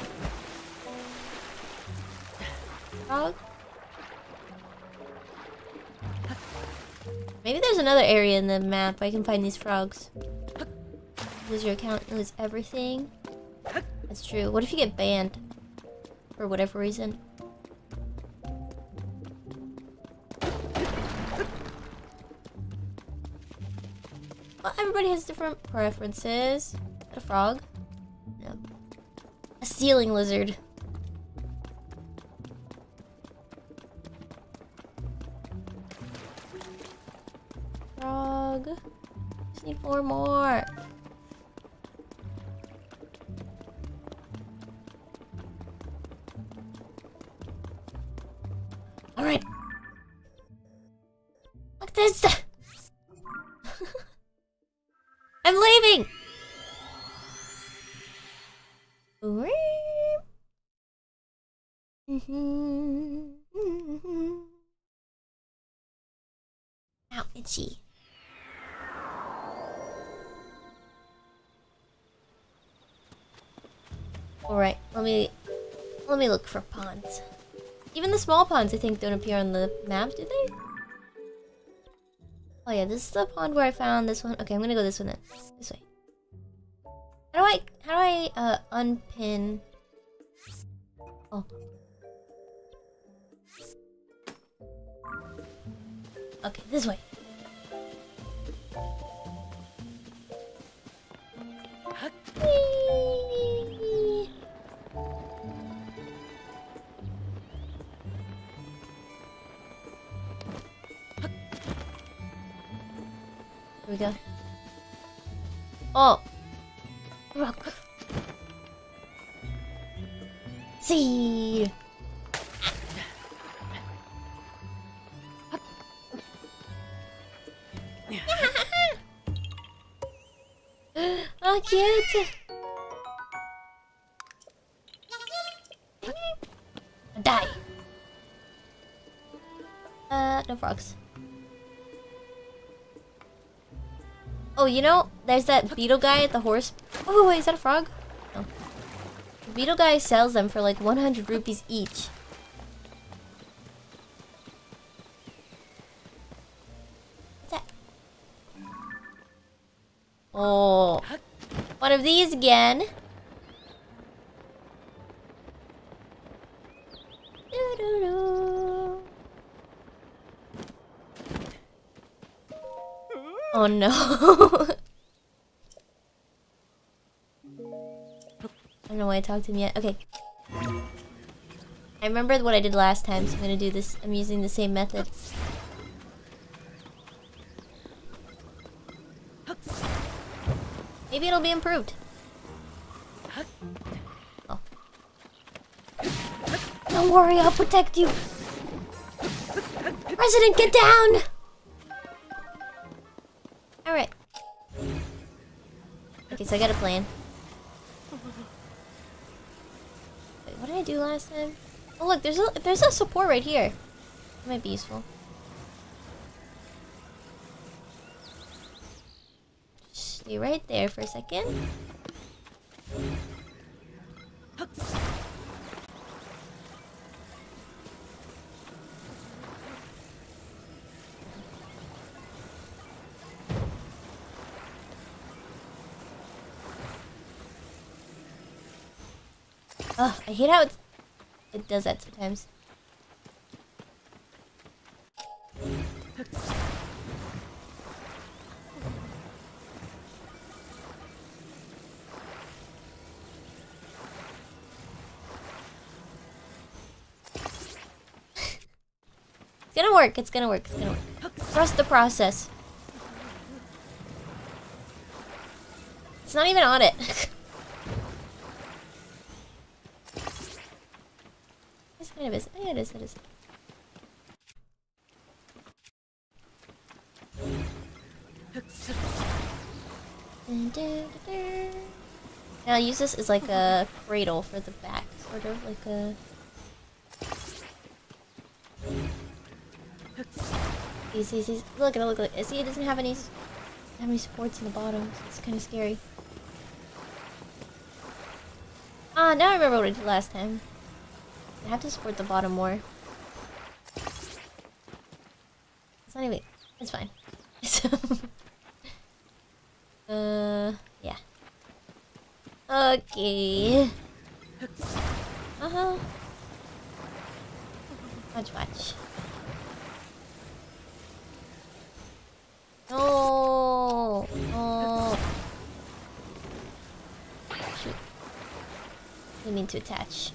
Frog? Maybe there's another area in the map I can find these frogs. Lose your account, lose everything. That's true. What if you get banned? For whatever reason. Well, everybody has different preferences. A frog? No. A ceiling lizard. Frog. Just need four more. Alright. Look at this! I'm leaving! Ow, itchy. Alright, let me let me look for ponds. Even the small ponds I think don't appear on the map, do they? Oh yeah, this is the pond where I found this one. Okay, I'm gonna go this one then. This way. How do I how do I uh unpin Oh. Okay, this way. Whee! Here we go. Oh! Rock. See! oh, cute! Die! Uh, no frogs. You know, there's that beetle guy at the horse. Oh, wait, is that a frog? No. The beetle guy sells them for like 100 rupees each. What's that? Oh, one of these again. Oh no. I don't know why I talked to him yet. Okay. I remembered what I did last time, so I'm gonna do this. I'm using the same method. Maybe it'll be improved. Oh. Don't worry, I'll protect you. Resident, get down! So I got a plan. Wait, what did I do last time? Oh look, there's a there's a support right here. That might be useful. Stay right there for a second. I hate how it's, it does that sometimes. it's gonna work, it's gonna work, it's gonna work. Trust the process. It's not even on it. It's kind of is. It is. And I'll use this as like a cradle for the back, sort of like a. See, see, see. Look at it. Look at it. See, it doesn't have any, have any supports in the bottom. So it's kind of scary. Ah, now I remember what I did last time. I have to support the bottom more. It's not even. It's fine. So, uh, yeah. Okay. Uh huh. Watch, watch. No. Oh. Shoot. I mean to attach.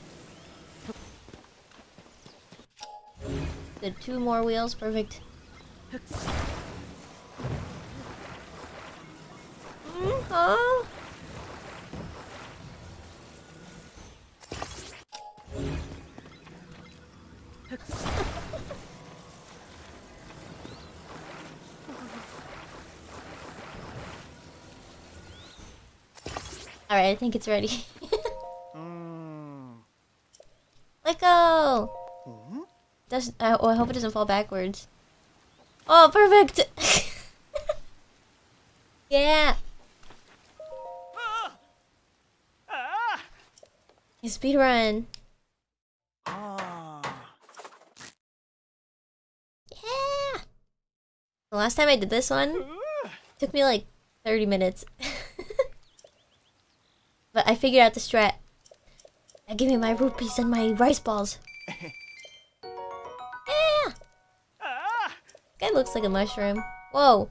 The two more wheels, perfect. Mm? Alright, I think it's ready. I, oh, I hope it doesn't fall backwards. Oh, perfect! yeah! Speed run. Yeah! The last time I did this one, took me like 30 minutes. but I figured out the strat. I give me my rupees and my rice balls. Looks like a mushroom. Whoa!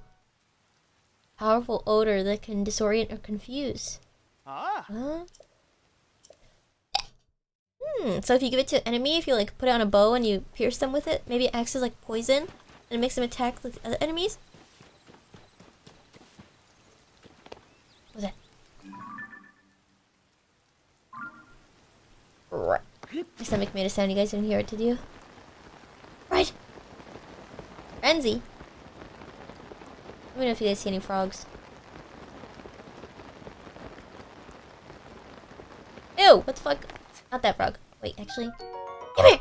Powerful odor that can disorient or confuse. Ah. Huh? Hmm, so if you give it to an enemy, if you like put it on a bow and you pierce them with it, maybe it acts as like poison and it makes them attack the other enemies? What's that? Right. My stomach made a sound you guys didn't hear it, did you? Renzi! Let me know if you guys see any frogs. Ew! What the fuck? Not that frog. Wait, actually. Come here!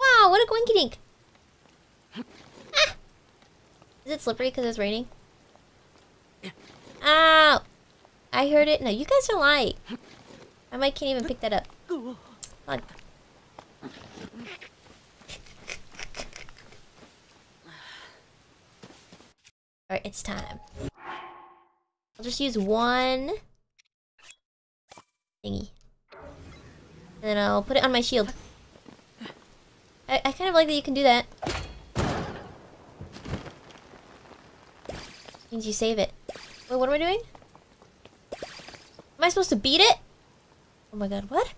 Wow, what a coinky dink! Ah! Is it slippery because it's raining? Ow! I heard it. No, you guys are lying. I might can't even pick that up. Fuck. It's time. I'll just use one thingy. And then I'll put it on my shield. I, I kind of like that you can do that. Means you save it. Wait, what am I doing? Am I supposed to beat it? Oh my god, what?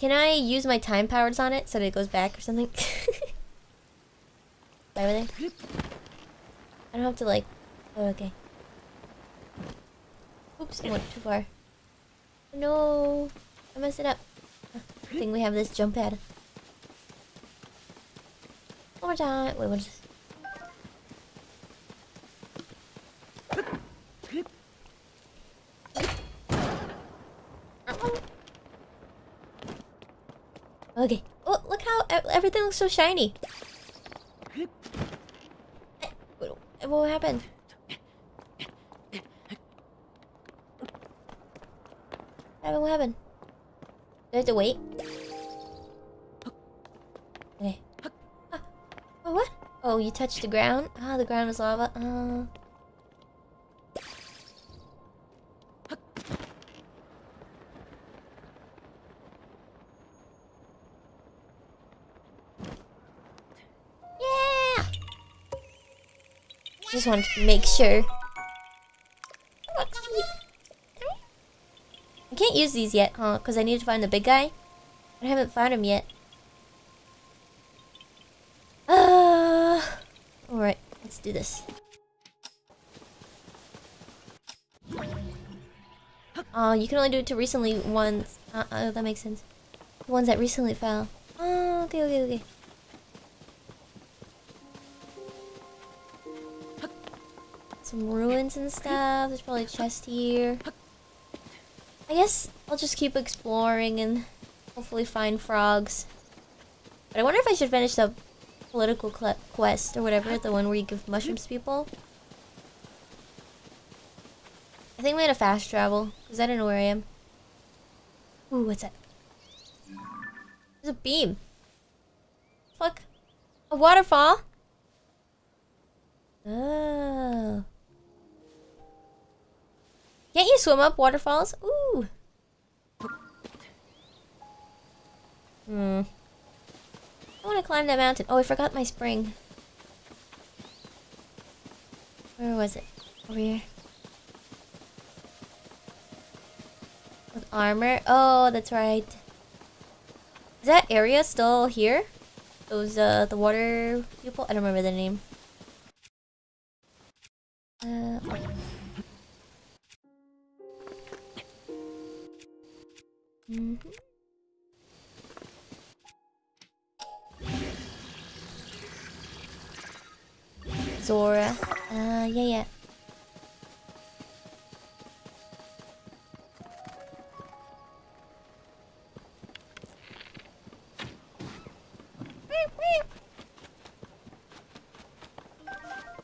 Can I use my time powers on it so that it goes back or something? They? I don't have to like... Oh, okay. Oops, I went too far. No, I messed it up. I think we have this jump pad. One more time. Wait, what is this? Okay. Oh, look how everything looks so shiny. Eh, What happened? What happened? What happened? Do I have to wait? Okay. Ah, oh, what? Oh, you touched the ground? Ah, the ground was lava. Uh... Yeah! Just wanted to make sure. I can't use these yet, huh? Because I need to find the big guy. I haven't found him yet. Uh, Alright, let's do this. Oh, you can only do it to recently ones. Uh, uh, that makes sense. The ones that recently fell. Oh, okay, okay, okay. Some ruins and stuff. There's probably a chest here. I guess I'll just keep exploring and hopefully find frogs. But I wonder if I should finish the political quest or whatever, the one where you give mushrooms to people. I think I'm gonna fast travel because I don't know where I am. Ooh, what's that? There's a beam. Fuck. A waterfall? Oh. Can't you swim up waterfalls? Ooh. Hmm. I want to climb that mountain. Oh, I forgot my spring. Where was it? Over here. With armor? Oh, that's right. Is that area still here? Those, uh, the water people? I don't remember the name. Uh, oh. Mhm. Zora. Uh, yeah, yeah.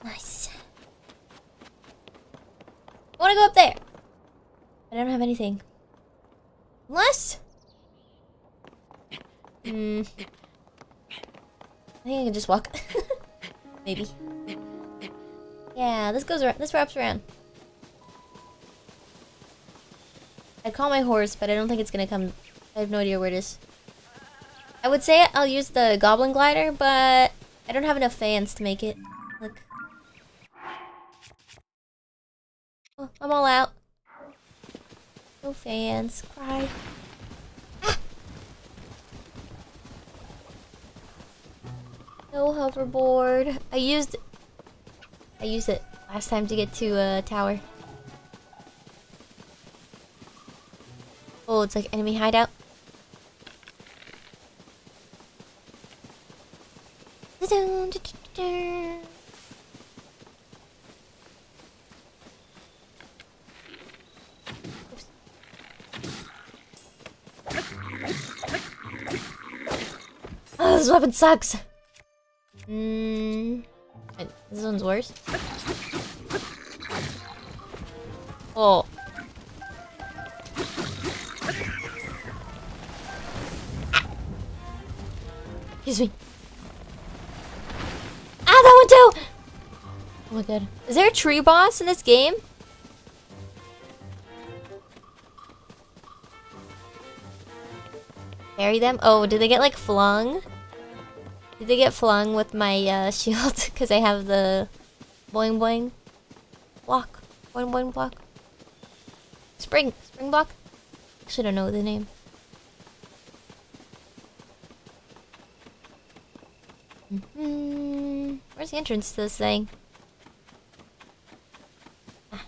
Nice. I wanna go up there. I don't have anything. Unless. Hmm. I think I can just walk. Maybe. Yeah, this goes around. This wraps around. I'd call my horse, but I don't think it's gonna come. I have no idea where it is. I would say I'll use the goblin glider, but I don't have enough fans to make it. Look. Oh, I'm all out. No fans. Cry. No hoverboard. I used I used it last time to get to a uh, tower. Oh, it's like enemy hideout. Oh, this weapon sucks. Hmm. This one's worse. Oh. Excuse me. Ah, that one too! Oh my god. Is there a tree boss in this game? Carry them? Oh, did they get like flung? Did they get flung with my uh, shield? Because I have the boing boing block. Boing boing block. Spring. Spring block? Actually, don't know the name. Mm -hmm. Where's the entrance to this thing? Ah.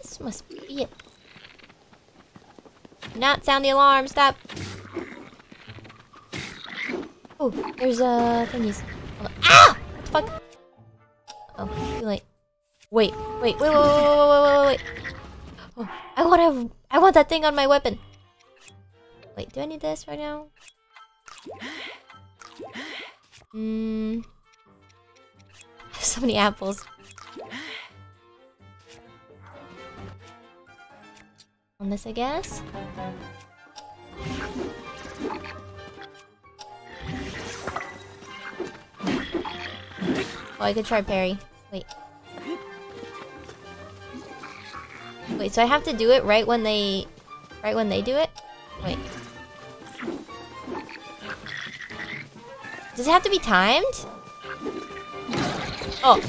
This must be it. Not sound the alarm. Stop. Oh, there's uh thingies. Ah! What the fuck? Oh, too late. Wait, wait, wait, wait, wait, wait, wait, wait, wait. Oh, I want to. I want that thing on my weapon. Wait, do I need this right now? Hmm. so many apples. On this, I guess. Oh, I could try parry. Wait. Wait, so I have to do it right when they... Right when they do it? Wait. Does it have to be timed? Oh.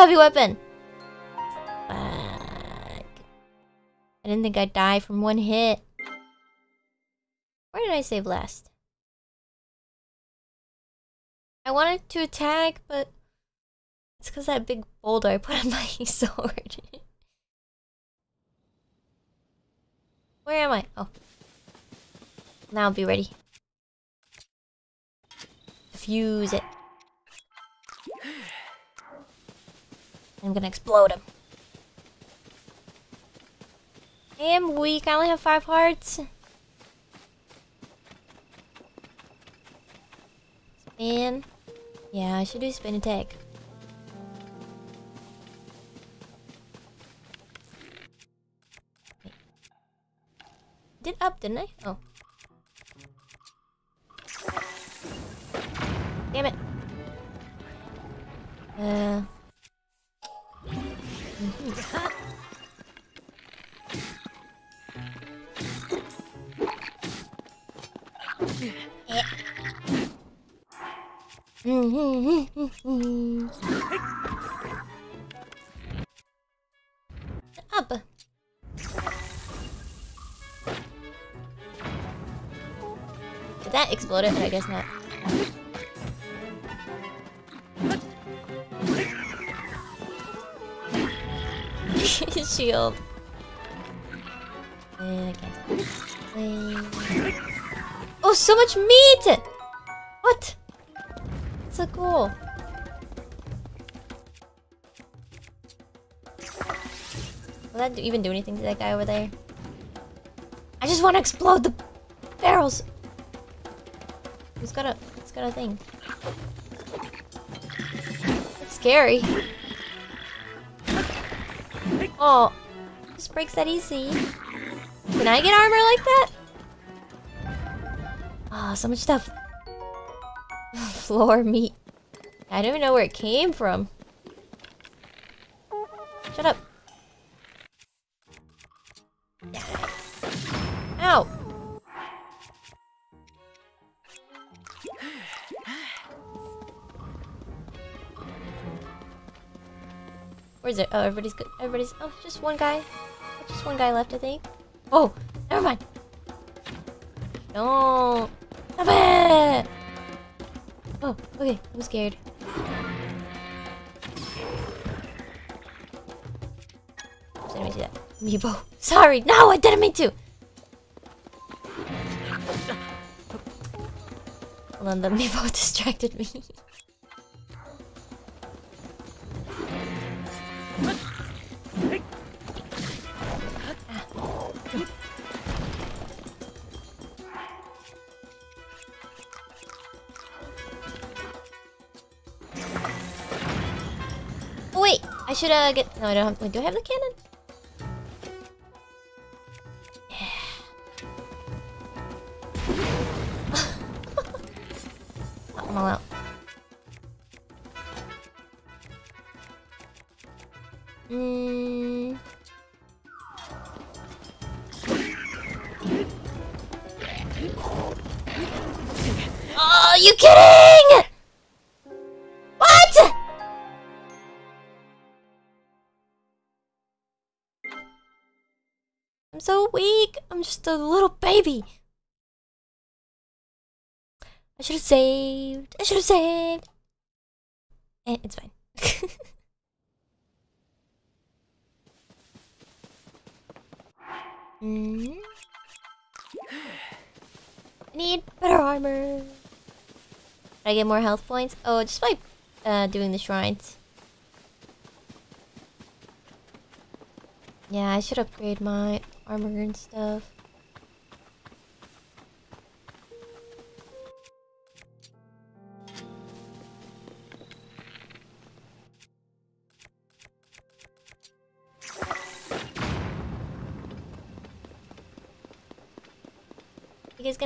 Heavy weapon. Fuck. I didn't think I'd die from one hit. Where did I save last? I wanted to attack, but it's because that big boulder I put on my sword. Where am I? Oh. Now I'll be ready. Fuse it. I'm gonna explode him. I am weak. I only have five hearts. Spin. Yeah, I should do spin attack. Did up, didn't I? Oh. Damn it. Uh. Up. Did that explode it? I guess not. Shield. Oh, so much meat! What? So cool. Will that even do anything to that guy over there? I just want to explode the barrels. It's got a, it's got a thing. It's scary. Oh, just breaks that easy. Can I get armor like that? Ah, so much stuff. Floor meat. I don't even know where it came from. It? Oh, everybody's good. Everybody's. Oh, just one guy. Just one guy left, I think. Oh, never mind. Don't. Stop it! Oh, okay. I'm scared. Oops, I didn't mean to do that. Meebo. Sorry. No, I didn't mean to. Hold on, the Meebo distracted me. Should uh get. No, I don't have. Wait, do I have the cannon? Just a little baby. I should have saved. I should have saved. Eh, it's fine. mm. Need better armor. I get more health points? Oh, just by uh, doing the shrines. Yeah, I should upgrade my armor and stuff.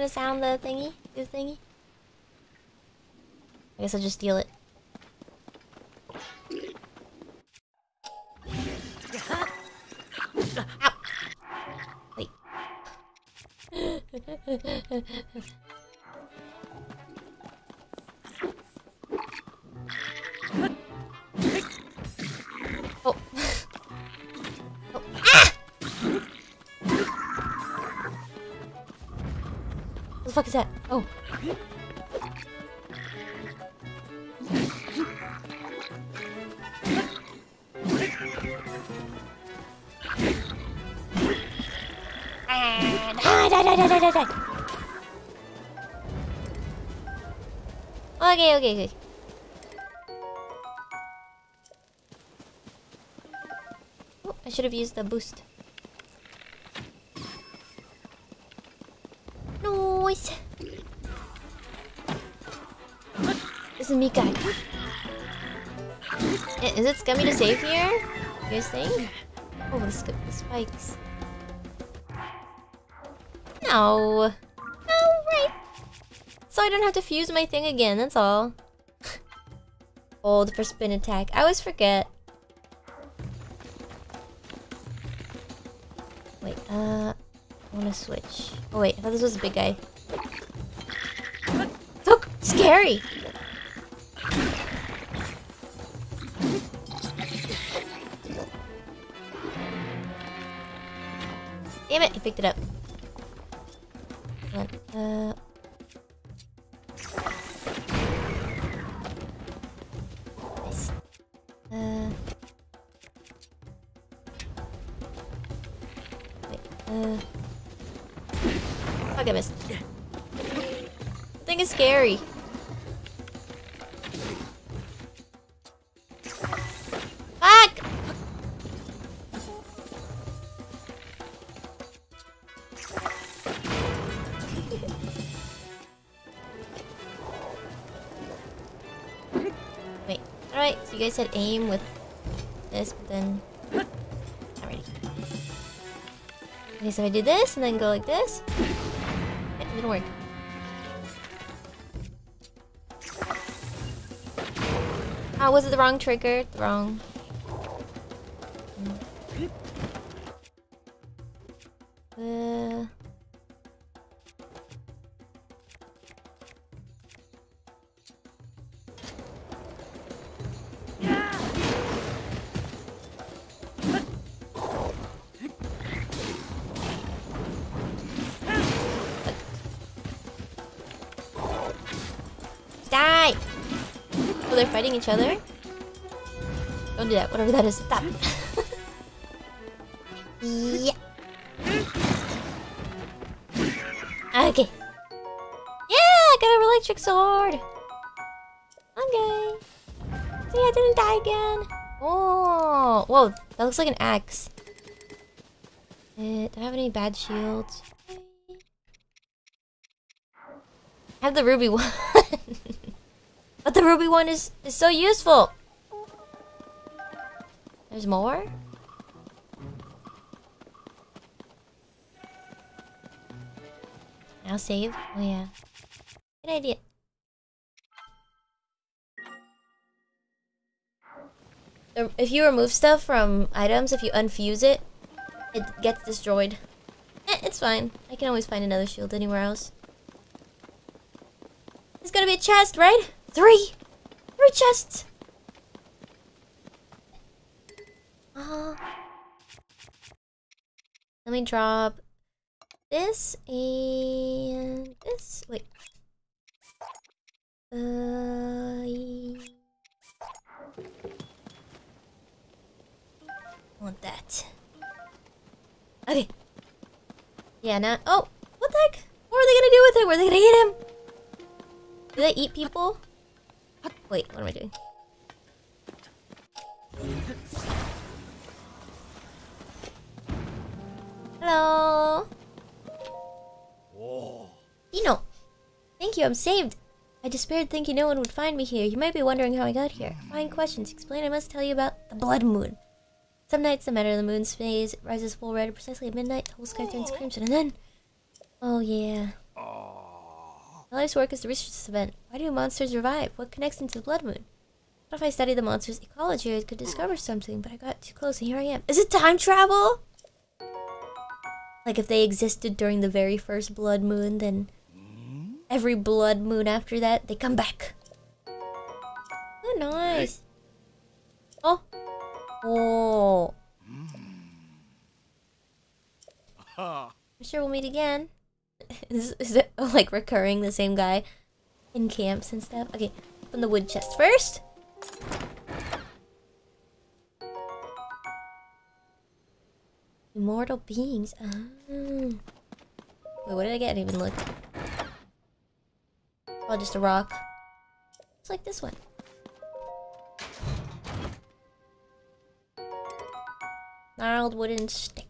Gonna sound the thingy? Do the thingy? I guess I'll just steal it. Ow. Wait. die, die, die. Okay, okay, okay. should have used the boost. Noise. This is Mika. Eh, is it scummy to save here? You guys think? Oh, the spikes. No. No, right. So I don't have to fuse my thing again, that's all. Hold for spin attack. I always forget. Wait, uh... I wanna switch. Oh wait, I thought this was a big guy. So scary! Damn it, he picked it up. Guys said aim with this, but then... Not ready. Okay, so I do this, and then go like this. It didn't work. Ah, was it the wrong trigger? The wrong... They're fighting each other? Don't do that, whatever that is. Stop. yeah. Okay. Yeah, I got an electric sword. Okay. See, I didn't die again. Oh, whoa, that looks like an axe. Uh, do I have any bad shields? I have the ruby one. ruby one is, is so useful. There's more? Now save? Oh yeah. Good idea. If you remove stuff from items, if you unfuse it, it gets destroyed. Eh, it's fine. I can always find another shield anywhere else. There's gotta be a chest, right? Three! Three chests! Uh, let me drop this and this. Wait. Uh, want that. Okay. Yeah, now. Oh, what the heck? What are they gonna do with it? Were they gonna eat him? Do they eat people? Wait, what am I doing? Hello. Dino. Thank you, I'm saved. I despaired thinking no one would find me here. You might be wondering how I got here. Fine questions. Explain I must tell you about the blood moon. Some nights, no matter of the moon's phase, rises full red precisely at midnight, the whole sky turns crimson, and then... Oh, yeah. Life's work is to research this event. Why do monsters revive? What connects them to the blood moon? What if I study the monster's ecology, I could discover something, but I got too close and here I am. Is it time travel? Like if they existed during the very first blood moon, then every blood moon after that, they come back. Oh, nice. Oh. Oh. I'm sure we'll meet again. Is, is it oh, like recurring the same guy in camps and stuff? Okay, open the wood chest first. Immortal beings. Ah. Wait, what did I get? I didn't even look. Oh, just a rock. It's like this one. Gnarled wooden stick.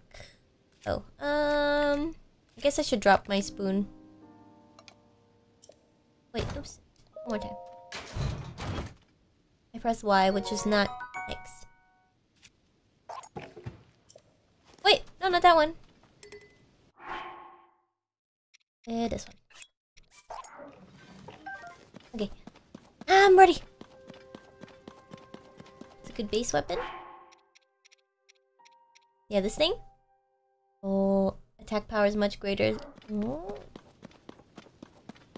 Oh, um... I guess I should drop my spoon. Wait, oops. One more time. I press Y, which is not X. Wait, no, not that one. Eh, this one. Okay. I'm ready. It's a good base weapon. Yeah, this thing. Oh, attack power is much greater. Oh.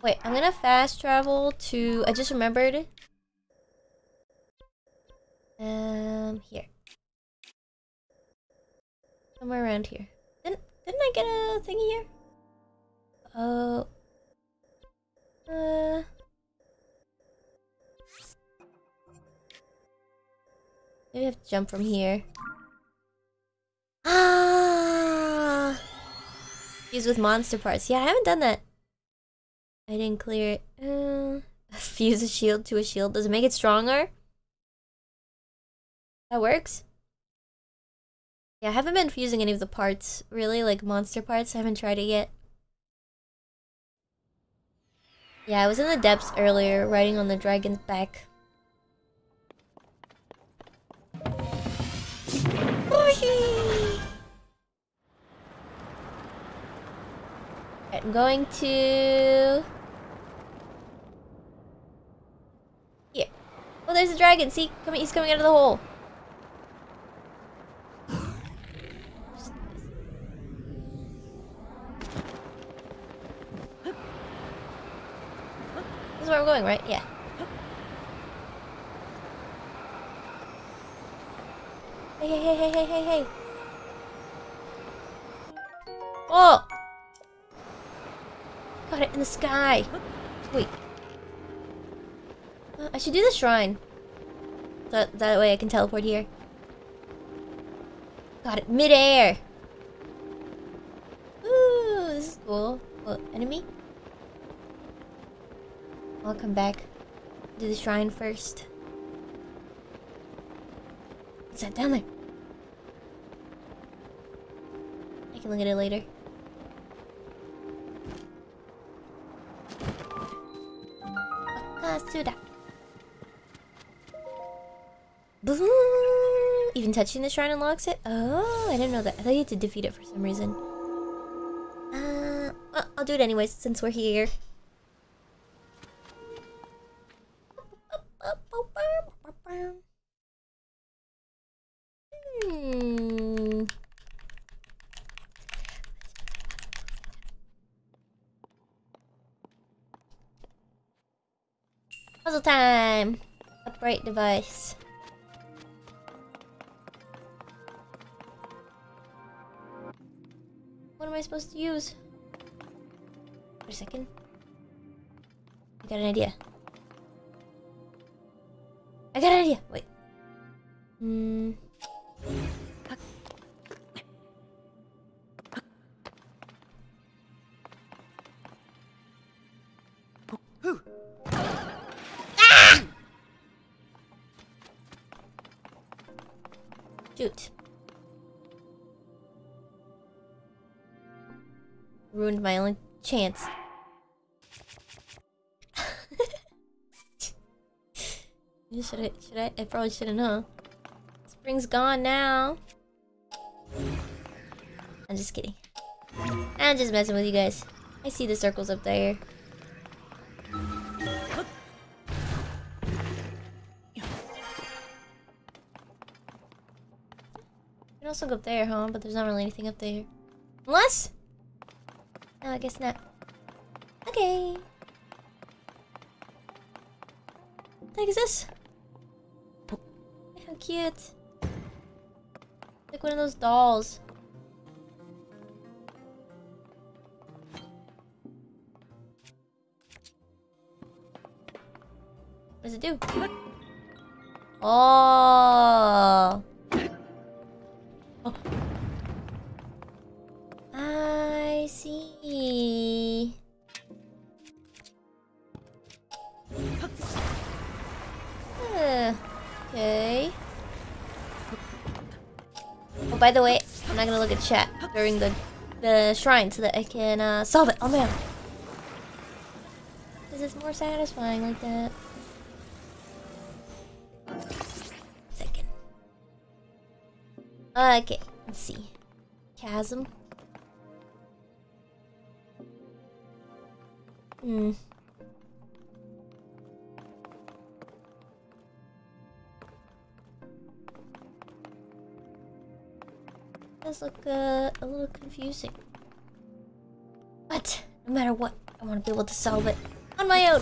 Wait, I'm gonna fast travel to. I just remembered. Um, here. Somewhere around here. Didn't didn't I get a thing here? Oh. Uh. Maybe I have to jump from here. Ah! Fuse with monster parts. Yeah, I haven't done that. I didn't clear it. Uh, fuse a shield to a shield. Does it make it stronger? That works? Yeah, I haven't been fusing any of the parts, really, like monster parts. I haven't tried it yet. Yeah, I was in the depths earlier, riding on the dragon's back. I'm going to... Here. Oh, there's a dragon. See? Coming, he's coming out of the hole. This is where we're going, right? Yeah. Hey, hey, hey, hey, hey, hey, hey. Oh! Got it in the sky. Wait. Uh, I should do the shrine. So that way I can teleport here. Got it midair. Ooh, this is cool. Oh, enemy? I'll come back. Do the shrine first. What's that down there? I can look at it later. Bakasura. Boo! Even touching the shrine unlocks it? Oh, I didn't know that. I thought you had to defeat it for some reason. Uh, well, I'll do it anyways since we're here. Time! Upright device. What am I supposed to use? Wait a second. I got an idea. I got an idea. Wait. Hmm. My only chance. should I? Should I? I probably shouldn't, huh? Spring's gone now. I'm just kidding. I'm just messing with you guys. I see the circles up there. You can also go up there, huh? But there's not really anything up there. Unless... No, I guess not. Okay. Is this? How cute. Like one of those dolls. What does it do? Oh. Oh, by the way, I'm not gonna look at chat during the the shrine so that I can uh, solve it on my own. Because it's more satisfying like that. Second. Okay, let's see. Chasm. Hmm. Does look uh, a little confusing. But no matter what, I want to be able to solve it on my own.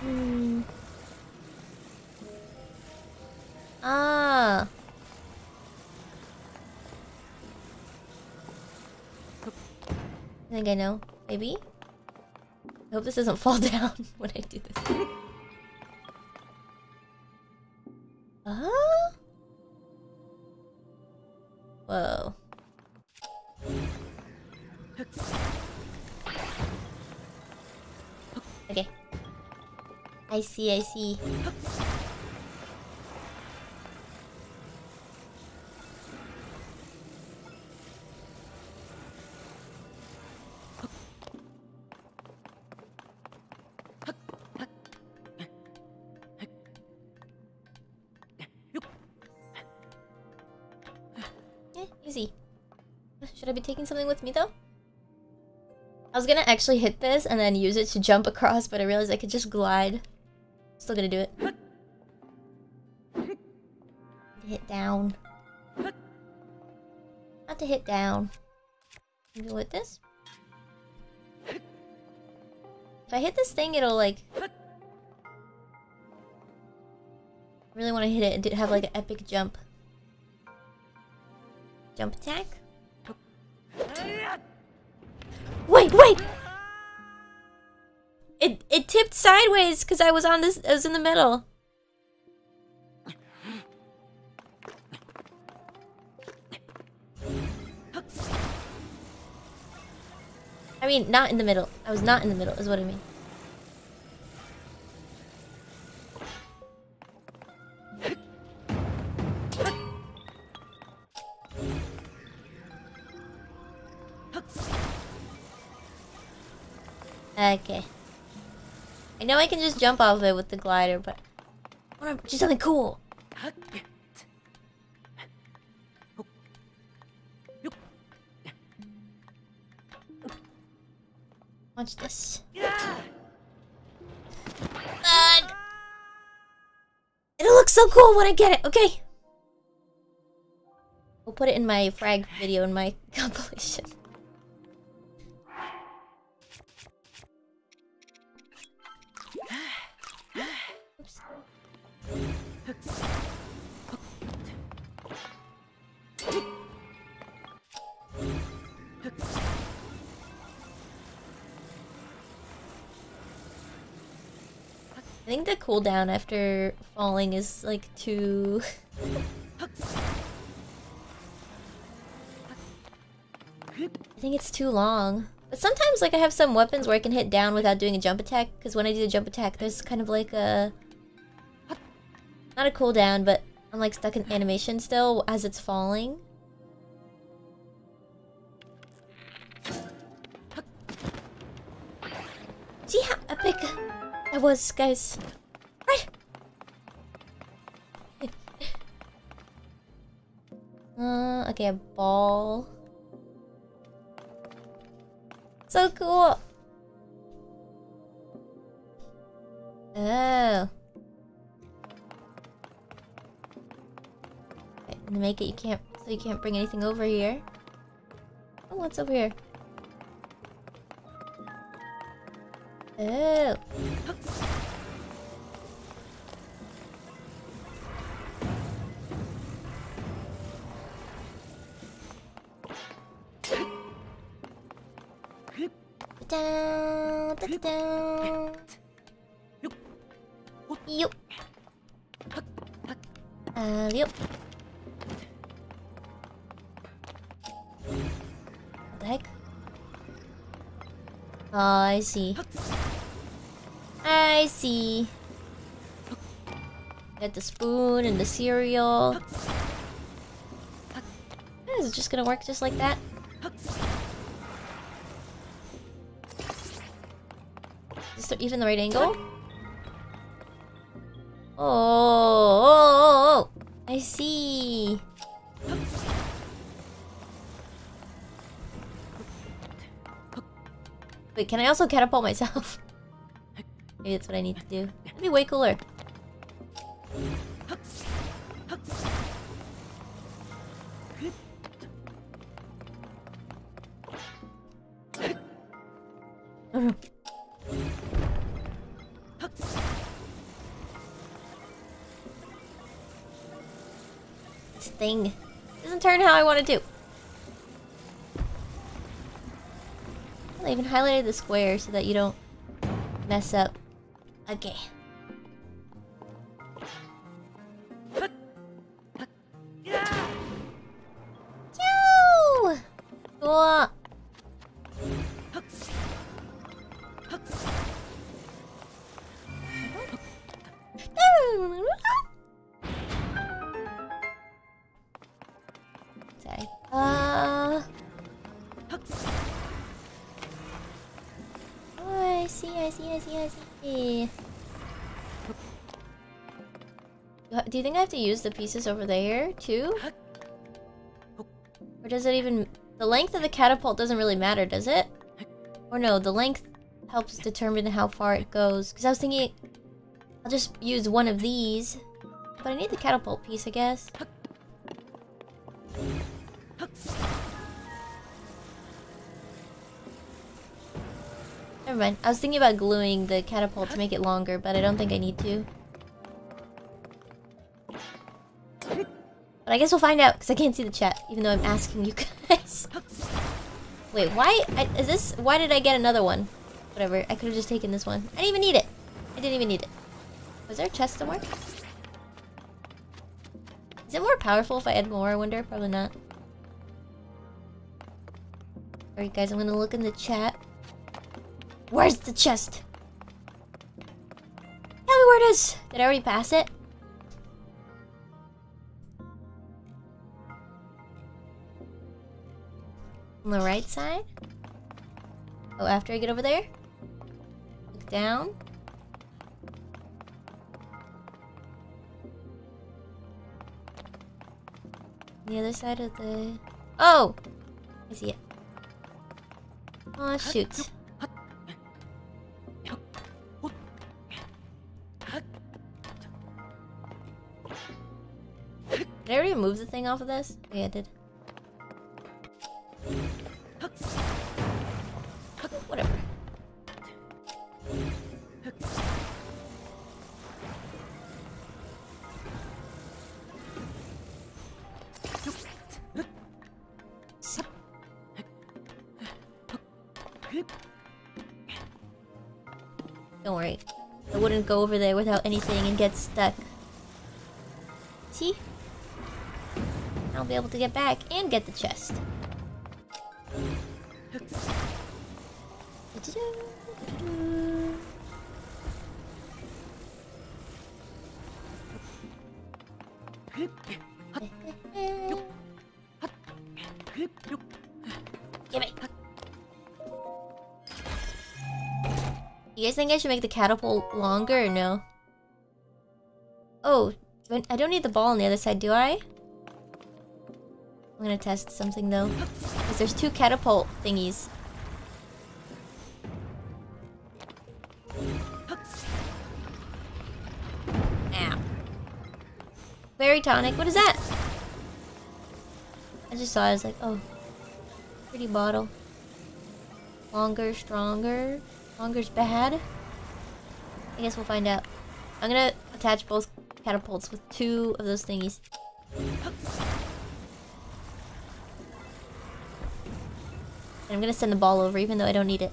Hmm. Ah. I think I know. Maybe? I hope this doesn't fall down when I do this. I see, I see. Eh, easy. Should I be taking something with me though? I was gonna actually hit this and then use it to jump across, but I realized I could just glide. Still gonna do it. Hit down. Not to hit down. Go with this. If I hit this thing, it'll like. Really want to hit it and have like an epic jump. Jump attack? Wait, wait! Sideways because I was on this I was in the middle. I mean, not in the middle. I was not in the middle, is what I mean. Okay. I know I can just jump off of it with the glider, but I want to do something cool. Watch this. Ugh. It'll look so cool when I get it. Okay. We'll put it in my frag video in my compilation. The cooldown after falling is like too. I think it's too long. But sometimes, like, I have some weapons where I can hit down without doing a jump attack. Because when I do the jump attack, there's kind of like a... Not a cooldown, but I'm like stuck in animation still as it's falling. See how epic that was, guys? A ball. So cool. Oh. To make it you can't so you can't bring anything over here. Oh, what's over here? Oh. Da. Yup. Uh, yup. What the heck? Oh, I see. I see. Get the spoon and the cereal. Is it just gonna work just like that? Even the right angle? Oh, oh, oh, oh, I see. Wait, can I also catapult myself? Maybe that's what I need to do. That'd be way cooler. Highlighted the square so that you don't mess up. Okay. You think I have to use the pieces over there too? Or does it even... The length of the catapult doesn't really matter, does it? Or no, the length helps determine how far it goes. Because I was thinking... I'll just use one of these. But I need the catapult piece, I guess. Never mind. I was thinking about gluing the catapult to make it longer, but I don't think I need to. But I guess we'll find out, because I can't see the chat, even though I'm asking you guys. Wait, why? I, is this... Why did I get another one? Whatever, I could have just taken this one. I didn't even need it. I didn't even need it. Was there a chest somewhere? Is it more powerful if I add more, I wonder? Probably not. Alright guys, I'm gonna look in the chat. Where's the chest? Tell me where it is! Did I already pass it? On the right side? Oh, after I get over there? Look down. The other side of the... Oh! I see it. Oh, shoot. Did I already move the thing off of this? Yeah, I did. Go over there without anything and get stuck. See? I'll be able to get back and get the chest. Think I should make the catapult longer or no? Oh, I don't need the ball on the other side, do I? I'm gonna test something though. Because there's two catapult thingies. Ow. Berry tonic, what is that? I just saw it, I was like, oh. Pretty bottle. Longer, stronger. Longer's bad. I guess we'll find out. I'm gonna attach both catapults with two of those thingies. And I'm gonna send the ball over even though I don't need it.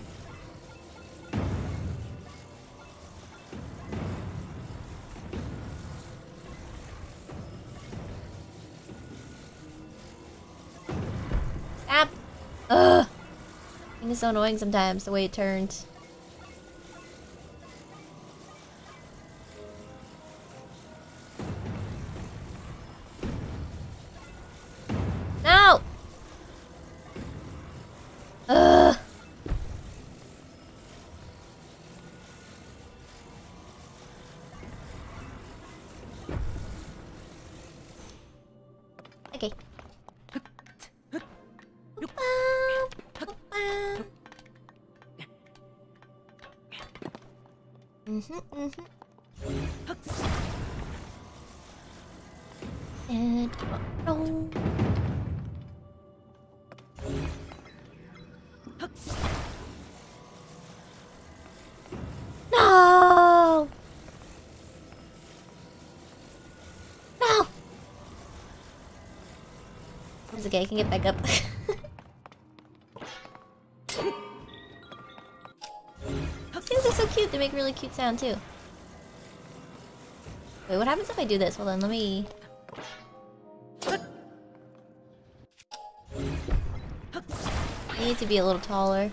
Stop! Ugh! Thing is so annoying sometimes, the way it turns. Mm-hmm, mm-hmm. And oh, no. No! No! It's okay, I can get back up. cute, make really cute sound too. Wait, what happens if I do this? Hold on, let me... I need to be a little taller.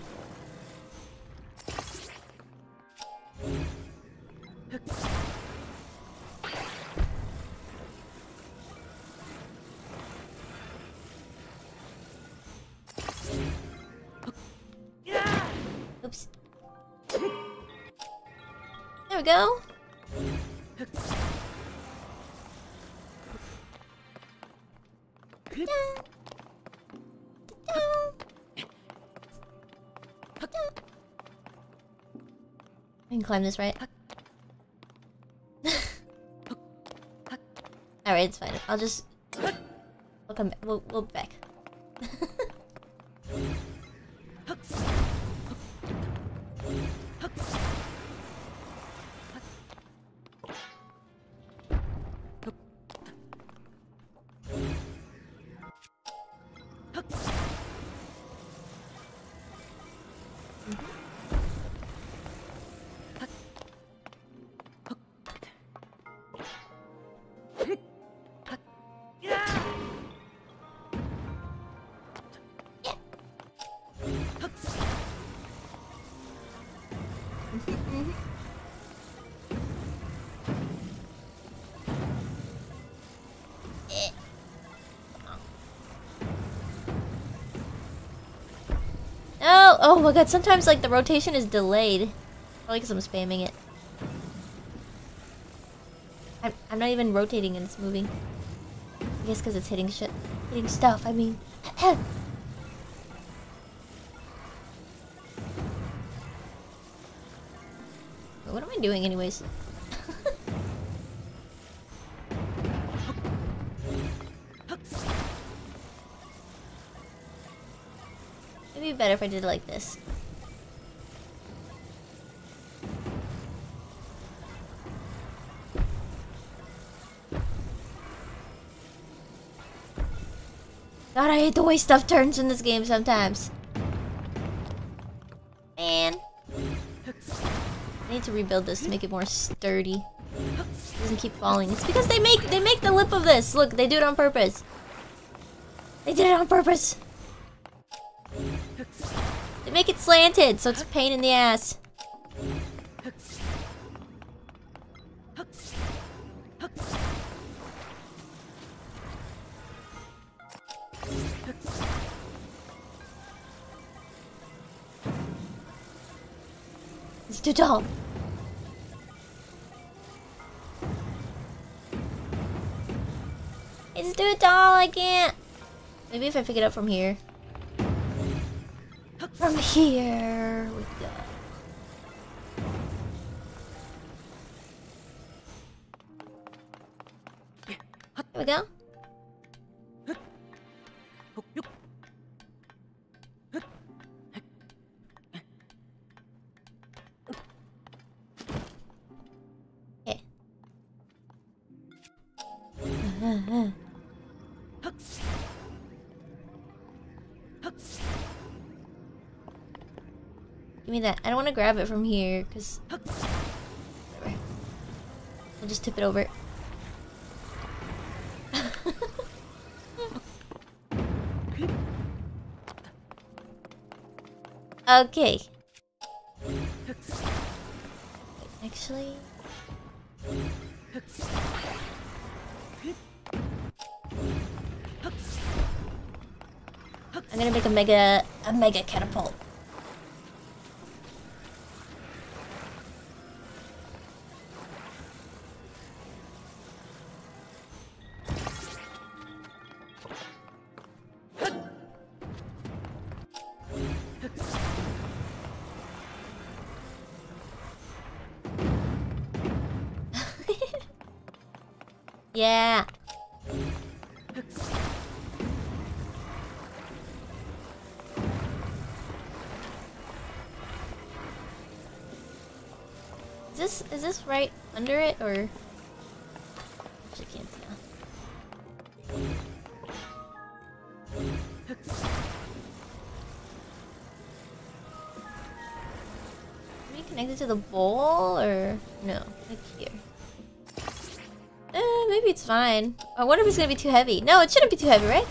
Climb this, right? Alright, it's fine. I'll just... We'll come back. We'll, we'll back. Oh, my god, sometimes like the rotation is delayed. Probably because I'm spamming it. I'm, I'm not even rotating and it's moving. I guess because it's hitting shit. Hitting stuff, I mean. What am I doing anyways? Better if I did it like this. God, I hate the way stuff turns in this game sometimes. Man. I need to rebuild this to make it more sturdy. It doesn't keep falling. It's because they make they make the lip of this. Look, they do it on purpose. They did it on purpose. Slanted, so it's a pain in the ass. It's too tall. It's too tall, I can't. Maybe if I pick it up from here. Here we Give me that. I don't want to grab it from here, because... I'll just tip it over. okay. Actually... I'm gonna make a mega... a mega catapult. This is this right under it or? Actually, can't tell. Are we connected to the bowl or no? Like here. Eh, maybe it's fine. I wonder if it's gonna be too heavy. No, it shouldn't be too heavy, right?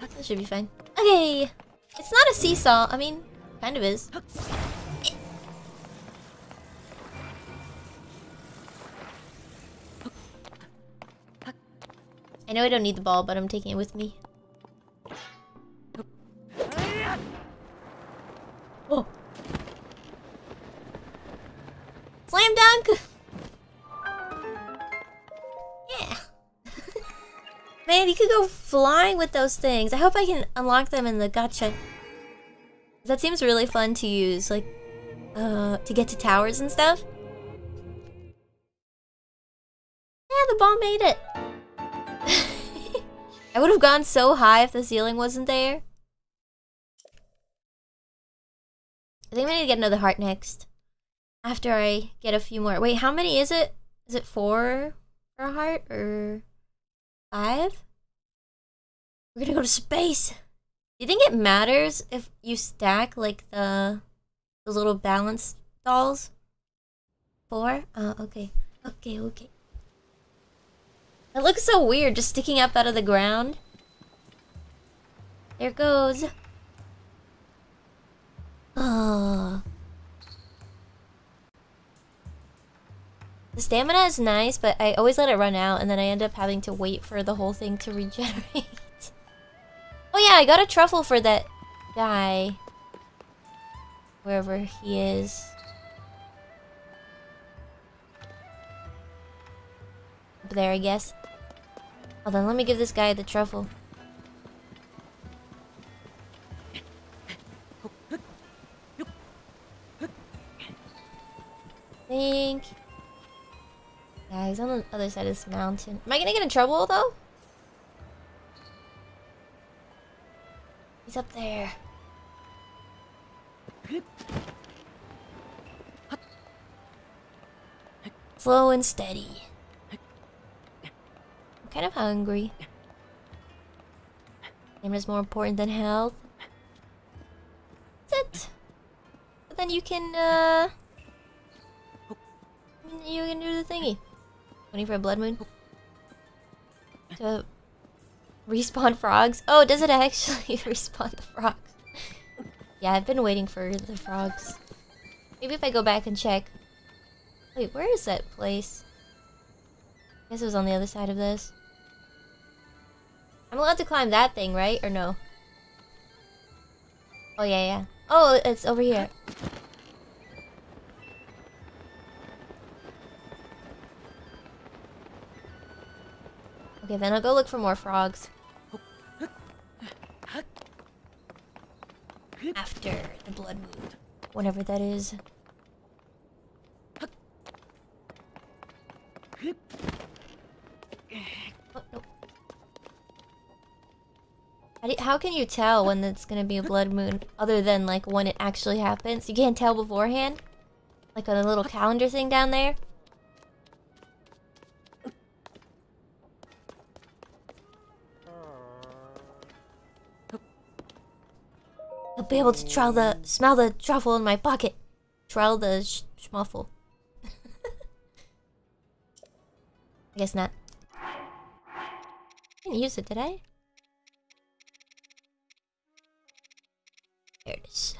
That should be fine. Okay. A seesaw. I mean, kind of is. I know I don't need the ball, but I'm taking it with me. Oh. Slam dunk! Yeah. Man, you could go flying with those things. I hope I can unlock them in the gacha. That seems really fun to use, like, uh, to get to towers and stuff. Yeah, the ball made it. I would have gone so high if the ceiling wasn't there. I think we need to get another heart next. After I get a few more. Wait, how many is it? Is it four for a heart or five? We're gonna go to space. Do you think it matters if you stack like the those little balance dolls? Four? Oh, okay. Okay, okay. It looks so weird just sticking up out of the ground. There it goes. Oh. The stamina is nice, but I always let it run out and then I end up having to wait for the whole thing to regenerate. oh yeah, I got a truffle for that guy. Wherever he is. Up there, I guess. Hold on, let me give this guy the truffle. Think. Yeah, he's on the other side of this mountain. Am I gonna get in trouble though? He's up there. Slow and steady. I'm kind of hungry. Name is more important than health. That's it. But then you can, uh... You can do the thingy. Waiting for a blood moon. To respawn frogs. Oh, does it actually respawn the frogs? yeah, I've been waiting for the frogs. Maybe if I go back and check. Wait, where is that place? I guess it was on the other side of this. I'm allowed to climb that thing, right? Or no? Oh, yeah, yeah. Oh, it's over here. Okay, then I'll go look for more frogs. After the blood moon. Whatever that is. How, how can you tell when it's gonna be a blood moon other than like when it actually happens? You can't tell beforehand? Like on a little calendar thing down there? I'll be able to trail the smell the truffle in my pocket. Trail the sh schmuffle. I guess not. I didn't use it, did I? There it is.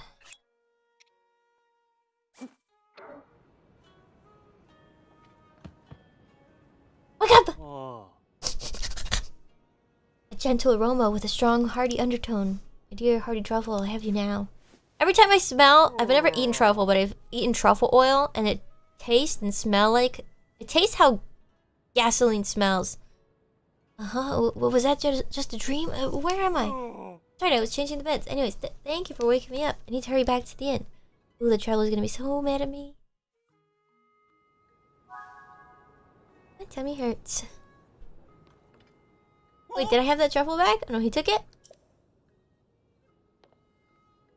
Wake up! あ A gentle aroma with a strong, hearty undertone. Dear hearty truffle, I have you now. Every time I smell, I've never eaten truffle, but I've eaten truffle oil, and it tastes and smell like... It tastes how gasoline smells. Uh-huh, What was that just, just a dream? Uh, where am I? Sorry, I was changing the beds. Anyways, th thank you for waking me up. I need to hurry back to the inn. Ooh, the traveler's gonna be so mad at me. My tummy hurts. Wait, did I have that truffle bag? Oh, no, he took it?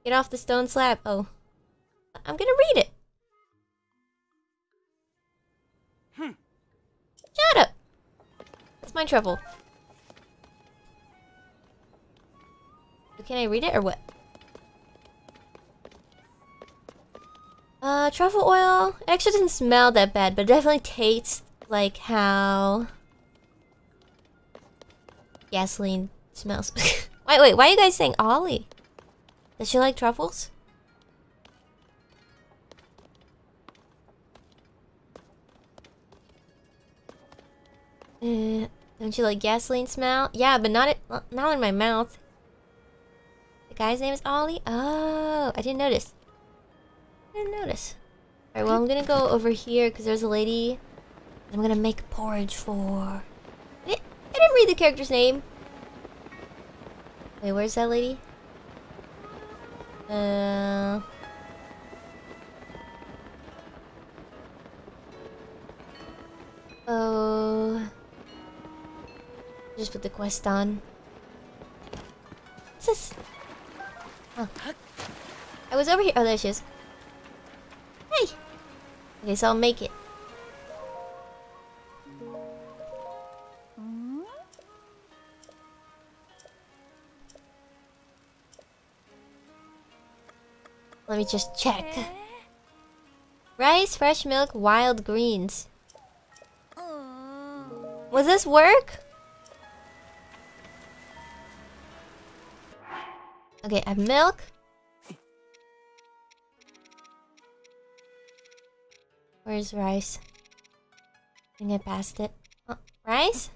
Get off the stone slab. Oh. I'm gonna read it. Shut up! That's my truffle. Can I read it or what? Uh, truffle oil. It actually doesn't smell that bad, but it definitely tastes like how gasoline smells. wait, wait, why are you guys saying Ollie? Does she like truffles? Uh, don't you like gasoline smell? Yeah, but not it, not in my mouth. The guy's name is Ollie. Oh, I didn't notice. I didn't notice. Alright, well, I'm gonna go over here because there's a lady I'm gonna make porridge for. I didn't read the character's name. Wait, where's that lady? Uh. Oh. Just put the quest on. What's this? Oh. I was over here. Oh, there she is. Hey! Okay, so I'll make it. Let me just check. Rice, fresh milk, wild greens. Was this work? Okay, I have milk. Where's rice? I think I passed it. Oh, rice?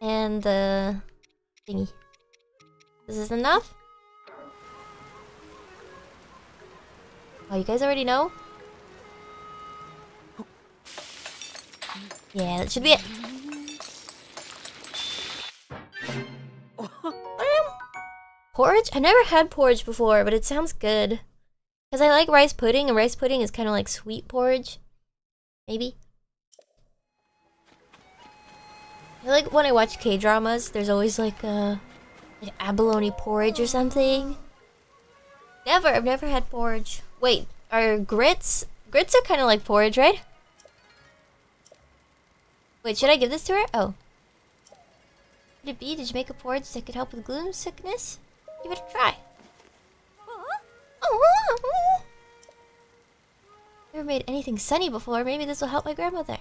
And the thingy. Is this enough? Oh, you guys already know? Yeah, that should be it. porridge? I never had porridge before, but it sounds good. Because I like rice pudding, and rice pudding is kind of like sweet porridge. Maybe. I like when I watch K-dramas, there's always like a like abalone porridge or something. Never, I've never had porridge. Wait, are grits? Grits are kind of like porridge, right? Wait, should I give this to her? Oh. Could it be? Did you make a porridge that could help with gloom sickness? Give it a try. Never made anything sunny before. Maybe this will help my grandmother.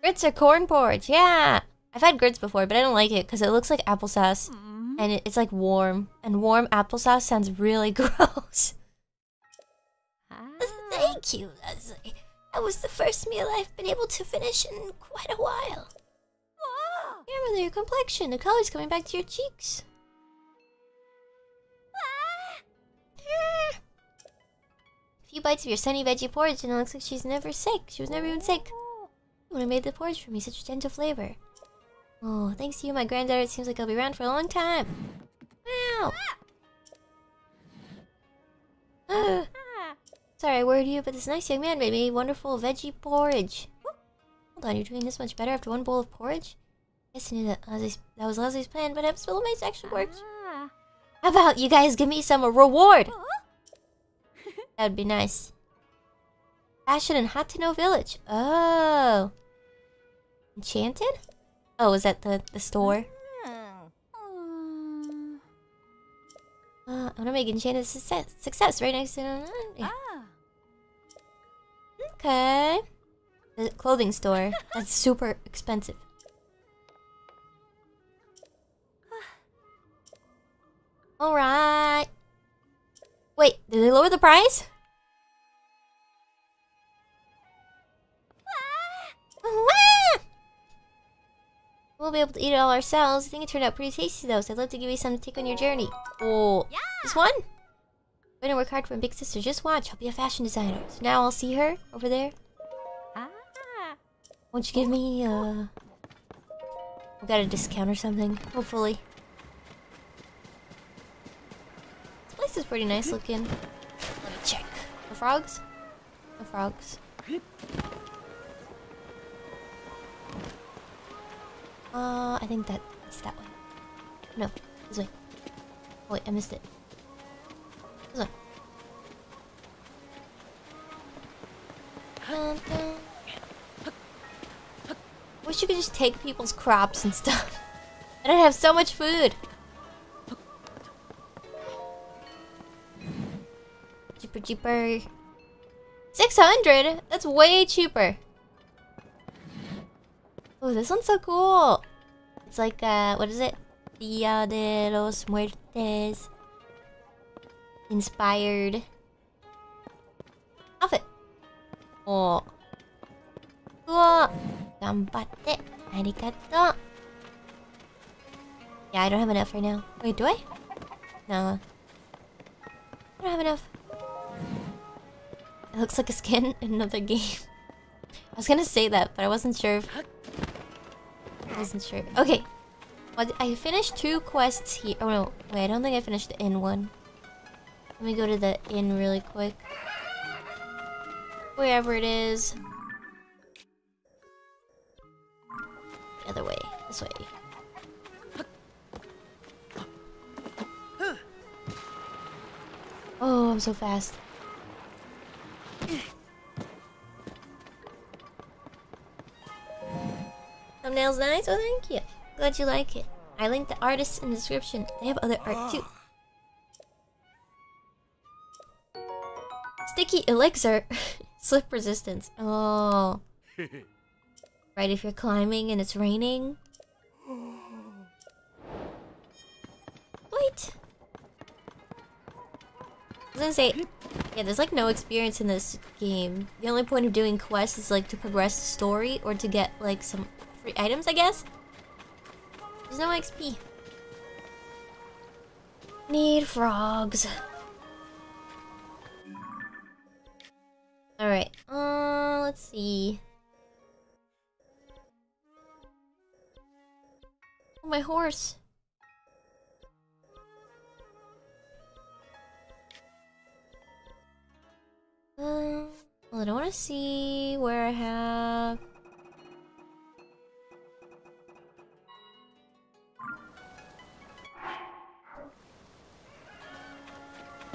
Grits are corn porridge. Yeah. I've had grits before, but I don't like it because it looks like applesauce. And it, it's like warm. And warm applesauce sounds really gross. Thank you, Leslie. That was the first meal I've been able to finish in quite a while. Grandmother, your complexion, the color's coming back to your cheeks. Ah. A few bites of your sunny veggie porridge and it looks like she's never sick. She was never even sick. You would have made the porridge for me, such a gentle flavor. Oh, thanks to you, my granddaughter, it seems like I'll be around for a long time. Wow. Ah. Sorry I worried you, but this nice young man made me wonderful veggie porridge. Hold on, you're doing this much better after one bowl of porridge? Guess I knew that, Leslie's, that was Leslie's plan, but i'm Epsill Mace actually worked. How about you guys give me some reward? That'd be nice. Fashion in Hateno Village. Oh. Enchanted? Oh, is that the, the store? Uh, I'm gonna make Enchanted success, success right next to... Uh, yeah. Okay. The clothing store. That's super expensive. Alright. Wait, did they lower the price? We'll be able to eat it all ourselves. I think it turned out pretty tasty though, so I'd love to give you some to take on your journey. Oh, this one? I'm gonna work hard for my big sister. Just watch. I'll be a fashion designer. So now I'll see her over there. Ah. Won't you give me, uh... We got a discount or something. Hopefully. This place is pretty nice looking. Let me check. The frogs? The frogs. Uh, I think that, that's that one. No, this way. Oh, wait, I missed it. Wish you could just take people's crops and stuff. And I'd have so much food. Cheaper, cheaper. 600? That's way cheaper. Oh, this one's so cool. It's like, uh, what is it? Dia de los Muertes. Inspired. Outfit. Oh. oh cool. Ganbatte. Arigato. Yeah, I don't have enough right now. Wait, do I? No. I don't have enough. It looks like a skin in another game. I was gonna say that, but I wasn't sure if... I wasn't sure. Okay. Well, I finished two quests here. Oh no, wait, I don't think I finished the inn one. Let me go to the inn really quick. Wherever it is. The other way. This way. Oh, I'm so fast. Thumbnail's nice? Oh, thank you. Glad you like it. I linked the artists in the description. They have other art too. Sticky elixir. Slip resistance. Oh. Right, if you're climbing and it's raining. Wait. I was gonna say, yeah, there's like no experience in this game. The only point of doing quests is like to progress the story or to get like some free items, I guess. There's no XP. Need frogs. Alright, uh, let's see. Oh, my horse. Uh, well, I don't want to see where I have.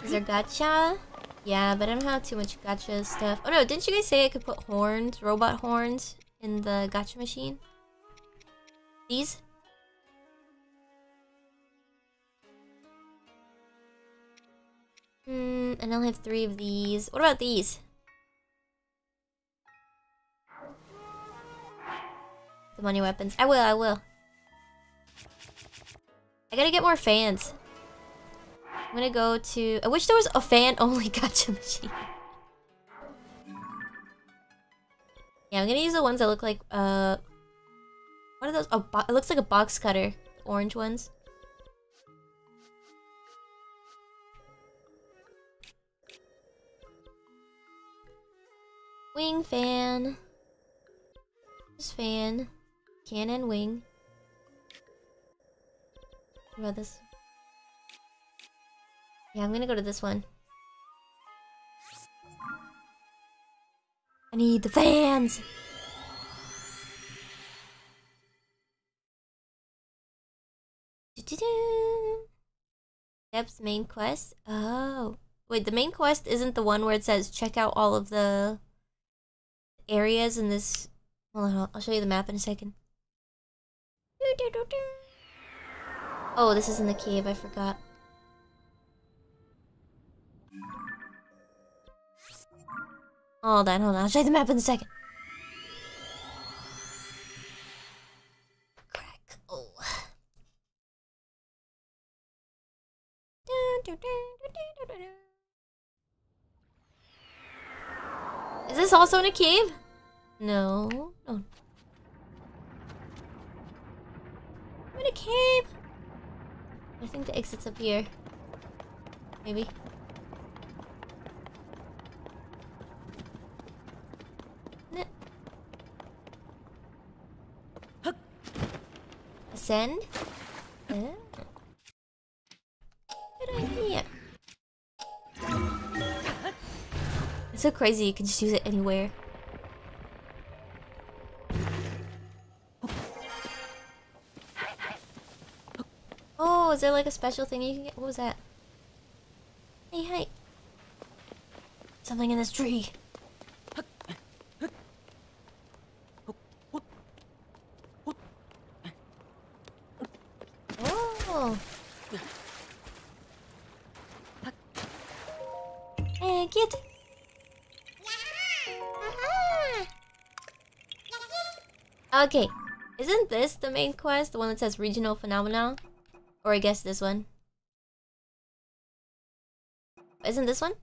Is there gacha? Yeah, but I don't have too much gacha stuff. Oh no, didn't you guys say I could put horns, robot horns, in the gacha machine? These? Hmm, and I'll have three of these. What about these? The money weapons. I will, I will. I gotta get more fans. I'm gonna go to... I wish there was a fan-only gacha machine. Yeah, I'm gonna use the ones that look like, uh... What are those? Oh, it looks like a box cutter. Orange ones. Wing fan. Just fan. Cannon wing. What about this? Yeah, I'm gonna go to this one. I need the fans! Deb's main quest? Oh. Wait, the main quest isn't the one where it says check out all of the areas in this... Hold on, I'll show you the map in a second. Oh, this is in the cave, I forgot. Hold on, hold on. I'll show you the map in a second. Crack. Oh. Is this also in a cave? No. No. I'm in a cave. I think the exit's up here. Maybe. send. Good idea. It's so crazy, you can just use it anywhere. Oh, is there like a special thing you can get? What was that? Hey, hi. Something in this tree. Okay. Isn't this the main quest? The one that says regional phenomena? Or I guess this one. Isn't this one?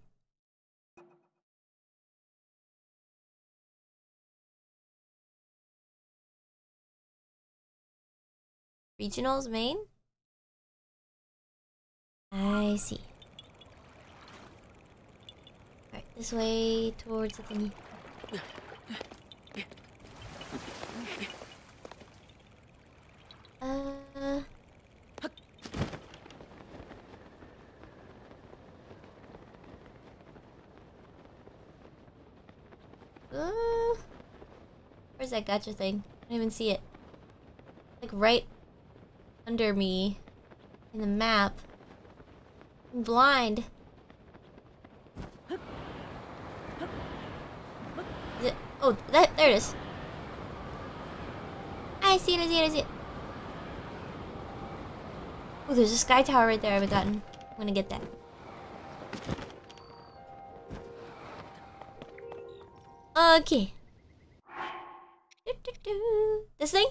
Regionals main? I see. Alright, this way towards the thingy. Uh. Uh, where's that gacha thing? I don't even see it. Like right under me in the map. I'm blind. It- oh, that there it is. I see it, I see it, I see it. Oh, there's a sky tower right there I haven't gotten. I'm gonna get that. Okay. This thing?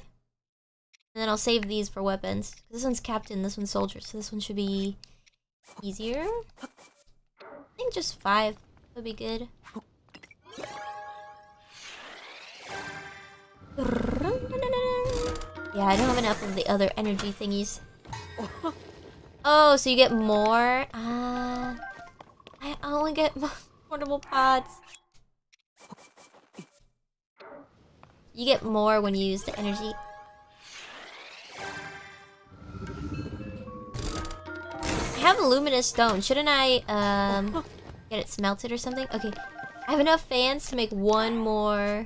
And then I'll save these for weapons. This one's captain, this one's soldier, so this one should be easier. I think just five would be good. Yeah, I don't have enough of the other energy thingies. Oh, so you get more? Uh, I only get portable pods. You get more when you use the energy. I have a luminous stone. Shouldn't I um get it smelted or something? Okay. I have enough fans to make one more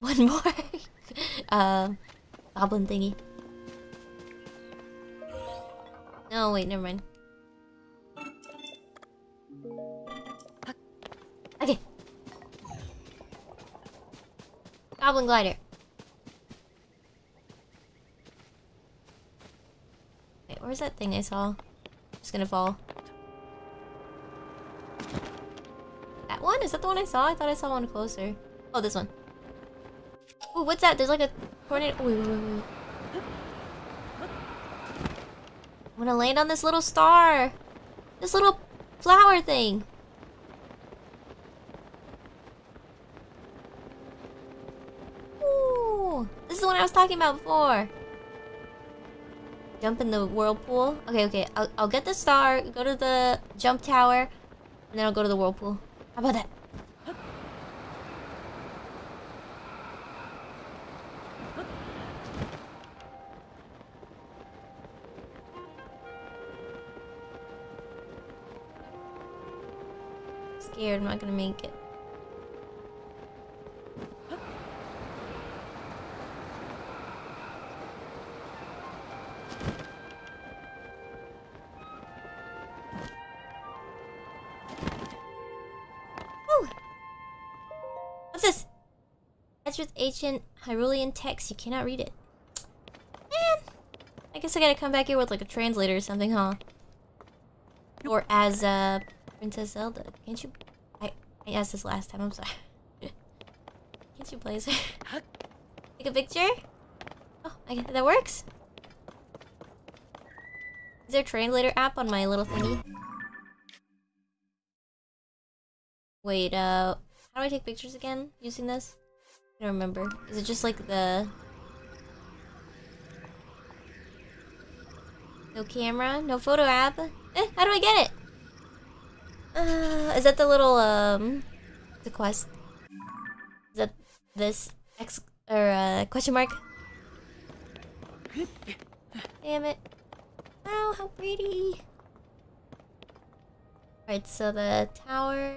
one more uh goblin thingy. No, wait, never mind. Okay. Goblin glider. Wait, where's that thing I saw? Just gonna fall. That one? Is that the one I saw? I thought I saw one closer. Oh, this one. Ooh, what's that? There's like a tornado. Oh, wait, wait, wait, wait. I'm gonna land on this little star. This little flower thing. Ooh, this is the one I was talking about before. Jump in the whirlpool. Okay, okay. I'll, I'll get the star, go to the jump tower, and then I'll go to the whirlpool. How about that? Scared I'm not gonna make it. What's this? That's ancient Hyrulean text. You cannot read it. Man, I guess I gotta come back here with like a translator or something, huh? Or as uh, Princess Zelda. Can't you? I asked this last time. I'm sorry. Can't you please? Take a picture? Oh, I, that works. Is there a translator app on my little thingy? Wait, uh, how do I take pictures again using this? I don't remember. Is it just like the... No camera? No photo app? Eh, how do I get it? Uh, is that the little, um... The quest? Is that this X... Or, uh, question mark? Damn it. Wow, how pretty. Alright, so the tower...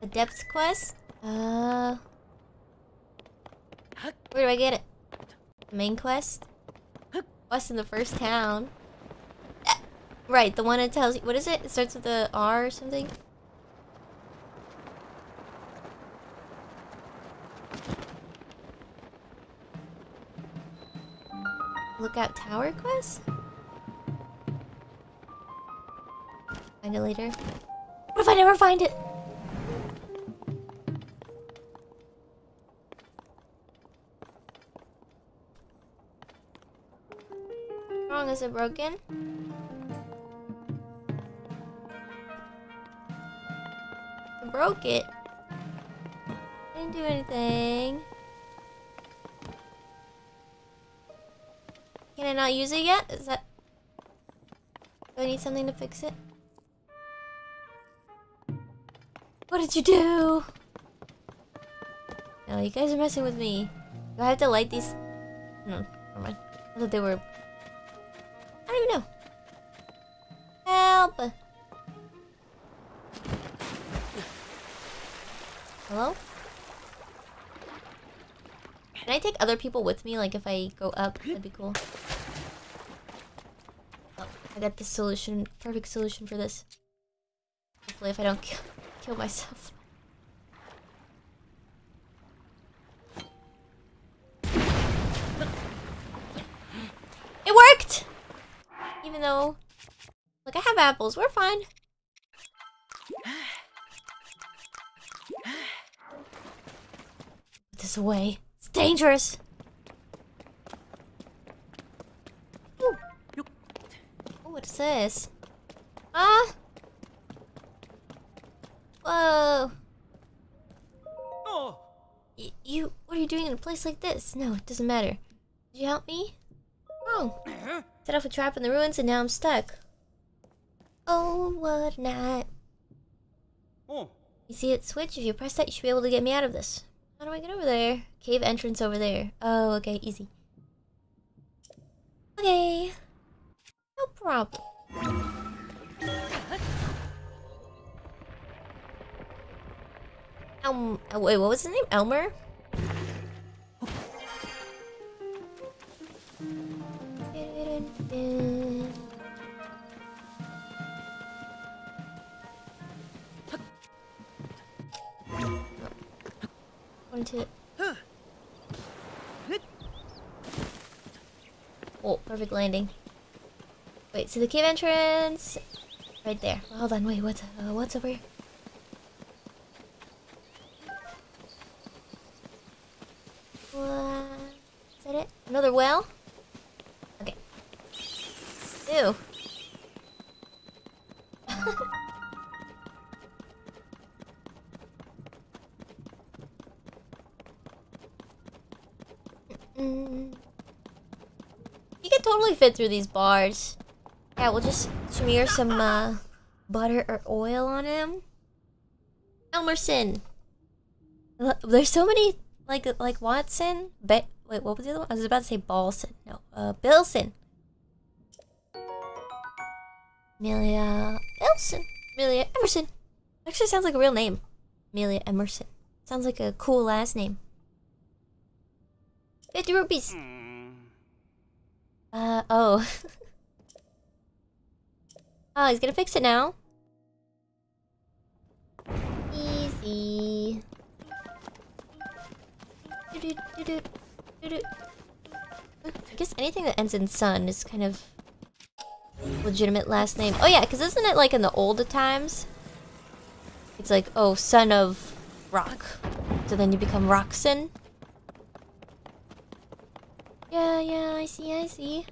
The depths quest? Uh... Where do I get it? Main quest? Quest in the first town. Right, the one that tells you. What is it? It starts with the R or something? Lookout Tower quest? Find it later. What if I never find it? Wrong, is it broken? Broke it. Didn't do anything. Can I not use it yet? Is that... Do I need something to fix it? What did you do? No, you guys are messing with me. Do I have to light these? No, never mind. I thought they were... I don't even know. Help! Hello? Can I take other people with me? Like if I go up, that'd be cool. Oh, I got the solution, perfect solution for this. Hopefully if I don't kill, kill myself. It worked! Even though... Look, I have apples. We're fine. This away. It's dangerous. Ooh. Ooh, what's this? Ah! Whoa! Oh, Y- you, what are you doing in a place like this? No, it doesn't matter. Did you help me? Oh. Set off a trap in the ruins and now I'm stuck. Oh, what night. oh, You see it switch? If you press that, you should be able to get me out of this. How do I get over there? Cave entrance over there. Oh, okay, easy. Okay. No problem. Um, wait, what was his name? Elmer? One, two. Oh, perfect landing. Wait, so the cave entrance, right there. Hold on, wait, what's uh, what's over here? What? Is that it? Another well? Okay. Ew. Mm. You can totally fit through these bars. Yeah, we'll just smear some uh, butter or oil on him. Elmerson. There's so many like like Watson. Be- wait, what was the other one? I was about to say Balson. No, uh, Billson. Amelia Billson. Amelia Emerson. Actually, sounds like a real name. Amelia Emerson. Sounds like a cool last name. 50 rupees. Uh, oh. oh, he's gonna fix it now. Easy. I guess anything that ends in son is kind of legitimate last name. Oh yeah, because isn't it like in the old times? It's like, oh, son of rock. So then you become Roxon. Yeah, yeah, I see, I see.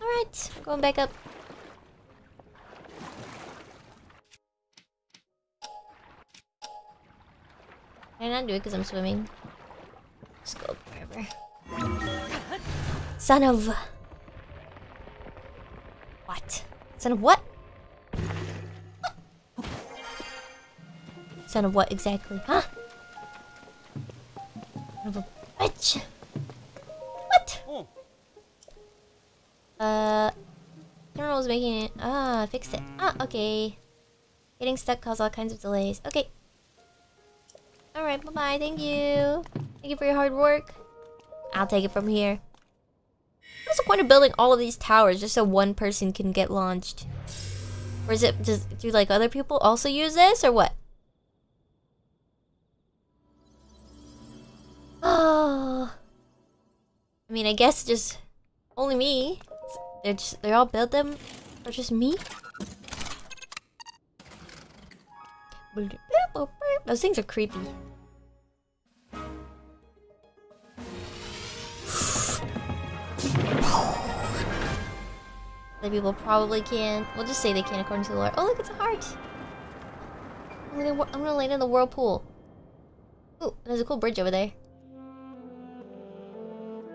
Alright, going back up. Can I not do it because I'm swimming? Just go wherever. Son of... What? Son of what? Son of what exactly? Huh? Son of a bitch! What? oh. Uh, General was making it. Ah, I fixed it. Ah, okay. Getting stuck caused all kinds of delays. Okay. Alright, bye bye. Thank you. Thank you for your hard work. I'll take it from here. What's the point of building all of these towers just so one person can get launched? Or is it just do like other people also use this or what? I mean, I guess just only me. They're just they all build them or just me? Those things are creepy. Other people probably can. We'll just say they can according to the lore. Oh, look, it's a heart. I'm gonna, I'm gonna land in the whirlpool. Ooh, there's a cool bridge over there.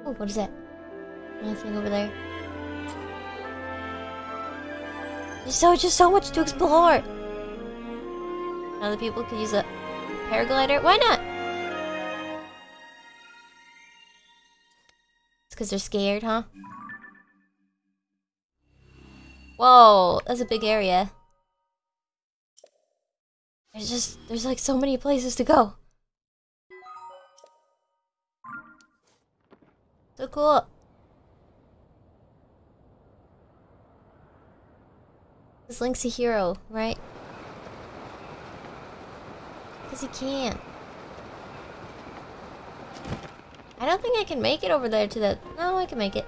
Oh, what is that? Nothing over there. There's so just so much to explore. Other people could use a paraglider. Why not? It's because they're scared, huh? Whoa, that's a big area. There's just, there's like so many places to go. So cool. This Link's a hero, right? Because he can. I don't think I can make it over there to the... No, I can make it.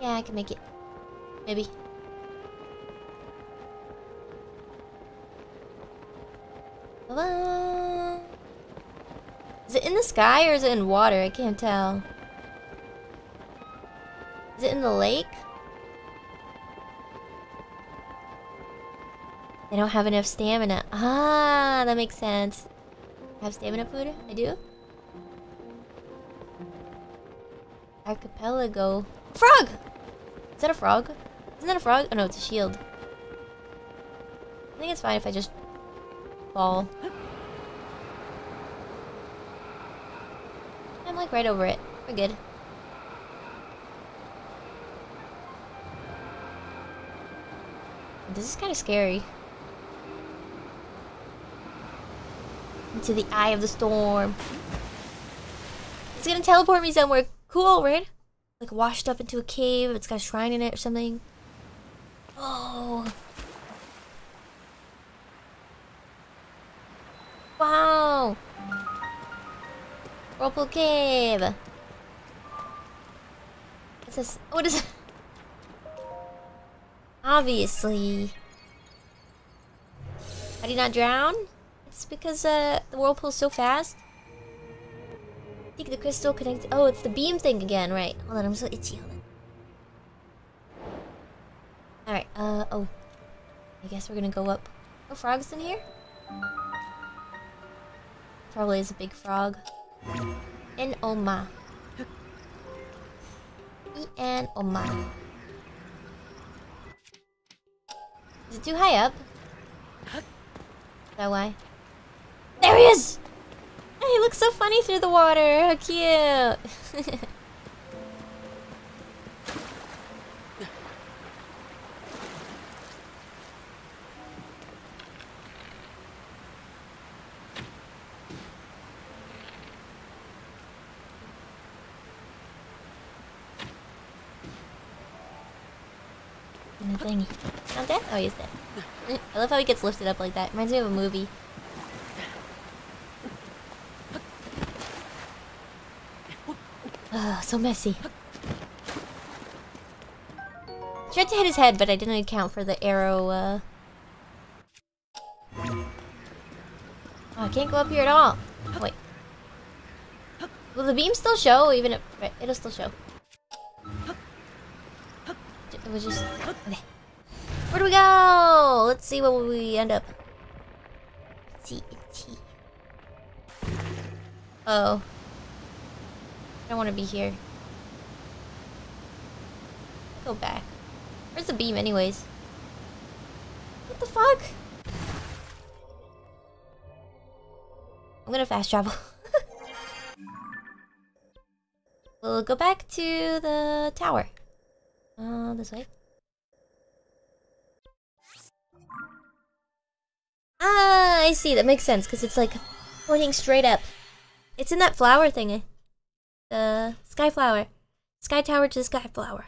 Yeah, I can make it. Maybe. Hello? Is it in the sky or is it in water? I can't tell. Is it in the lake? They don't have enough stamina. Ah, that makes sense. I have stamina food? I do? Archipelago. Frog! Is that a frog? Isn't that a frog? Oh no, it's a shield. I think it's fine if I just fall. Like right over it. We're good. This is kind of scary. Into the eye of the storm. It's gonna teleport me somewhere cool, right? Like washed up into a cave. It's got a shrine in it or something. Oh. Wow. Whirlpool Cave. What's this? What is? Obviously. How do you not drown? It's because uh, the whirlpool's so fast. I think the crystal connected. Oh, it's the beam thing again, right? Hold on, I'm so itchy. Hold on. Alright, uh, oh. I guess we're gonna go up. No frogs in here? Probably is a big frog. And Oma. E and Oma. Is it too high up? Is that why? There he is! He looks so funny through the water. How cute. thingy. Not dead? Oh, he's dead. I love how he gets lifted up like that. Reminds me of a movie. Ugh, so messy. Tried to hit his head, but I didn't account for the arrow, uh... Oh, I can't go up here at all. Wait. Will the beam still show? Even if... Right, it'll still show. It was just... Where do we go? Let's see what we end up. Oh. I don't want to be here. Go back. Where's the beam anyways? What the fuck? I'm gonna fast travel. we'll go back to the tower. Uh, this way. Ah, I see. That makes sense because it's like pointing straight up. It's in that flower thingy. The sky flower. Sky tower to the sky flower.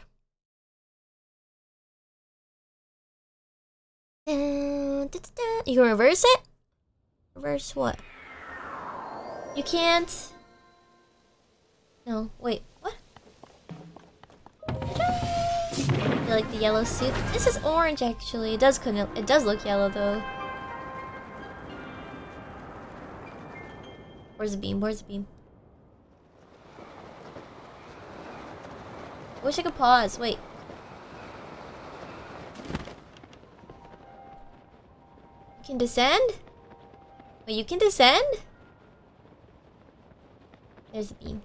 You can reverse it? Reverse what? You can't. No, wait, Like the yellow suit? This is orange actually. It does it does look yellow though. Where's the beam? Where's the beam? I wish I could pause. Wait. You can descend? Wait, you can descend? There's a beam.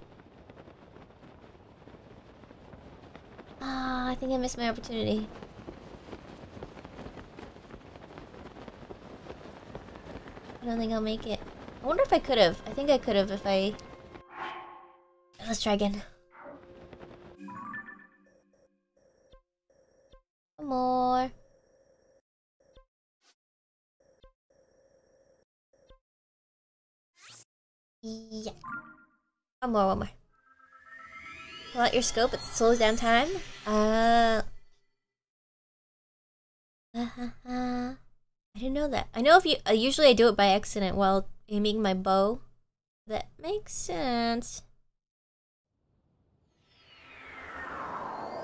Ah, I think I missed my opportunity. I don't think I'll make it. I wonder if I could have. I think I could have if I... Let's try again. One more. Yeah. One more, one more. Pull out your scope, it slows down time. Uh... I didn't know that. I know if you... Uh, usually I do it by accident while aiming my bow. That makes sense.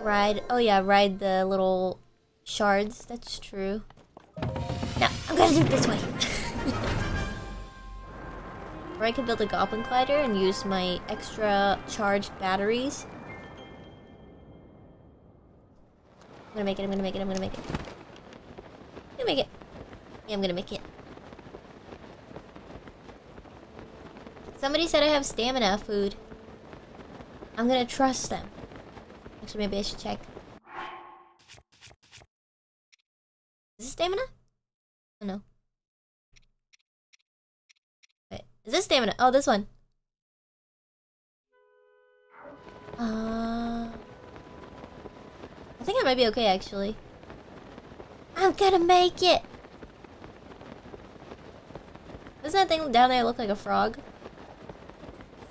Ride... Oh yeah, ride the little shards. That's true. No, I'm gonna do it this way. or I could build a goblin glider and use my extra charged batteries. I'm gonna make it, I'm gonna make it, I'm gonna make it. I'm gonna make it. Yeah, I'm gonna make it. Somebody said I have stamina food. I'm gonna trust them. Actually, maybe I should check. Is this stamina? Oh, no. Wait, is this stamina? Oh, this one. Uh... I think I might be okay, actually. I'm gonna make it! Doesn't that thing down there look like a frog?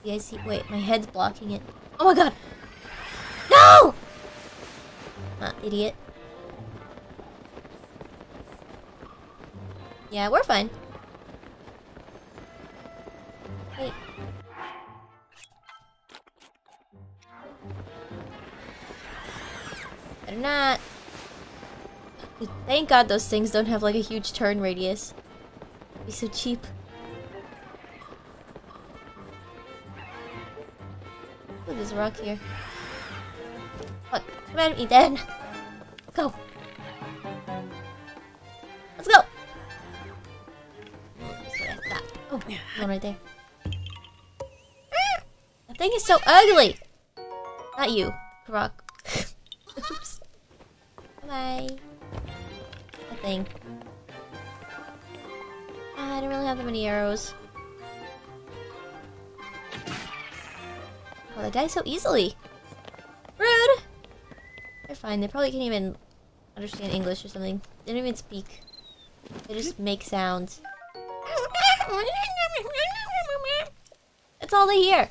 You guys see? Wait, my head's blocking it. Oh my god! No! Ah, idiot. Yeah, we're fine. Wait. Better not. Thank god those things don't have like a huge turn radius. Be so cheap. Look, there's a rock here. What? Come at me then. Go. Let's go. Oh, one right there. Ah! That thing is so ugly. Not you, Korok. Oops. Bye. That thing. Ah, I don't really have that many arrows. Oh, they die so easily. Rude! They're fine. They probably can't even understand English or something. They don't even speak. They just make sounds. That's all they hear.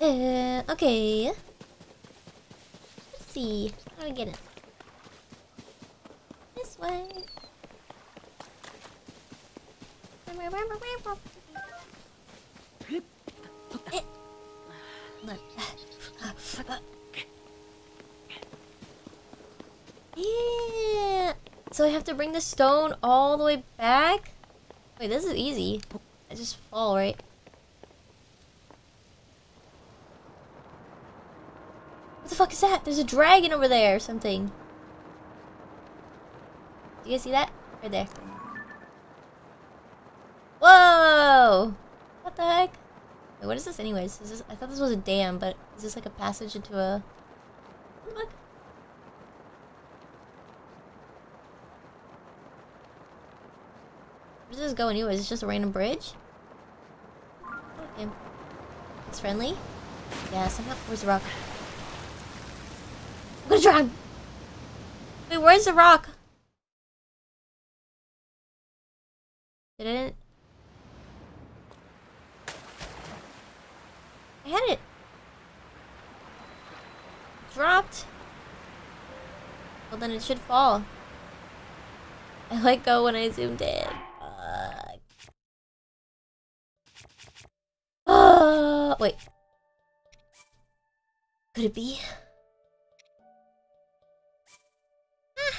Uh, okay. Let's see. How do I get it? This way. Yeah. So I have to bring the stone all the way back? Wait, this is easy. I just fall, right? The fuck is that? There's a dragon over there or something. Do you guys see that? Right there. Whoa! What the heck? Wait, what is this anyways? Is this I thought this was a dam, but is this like a passage into a fuck? Where does this go anyways? It's just a random bridge? Okay. It's friendly? Yeah, somehow where's the rock? Go drown. Wait, where's the rock? Did it? I had it. Dropped. Well, then it should fall. I let go when I zoomed in. Fuck. Uh, wait. Could it be?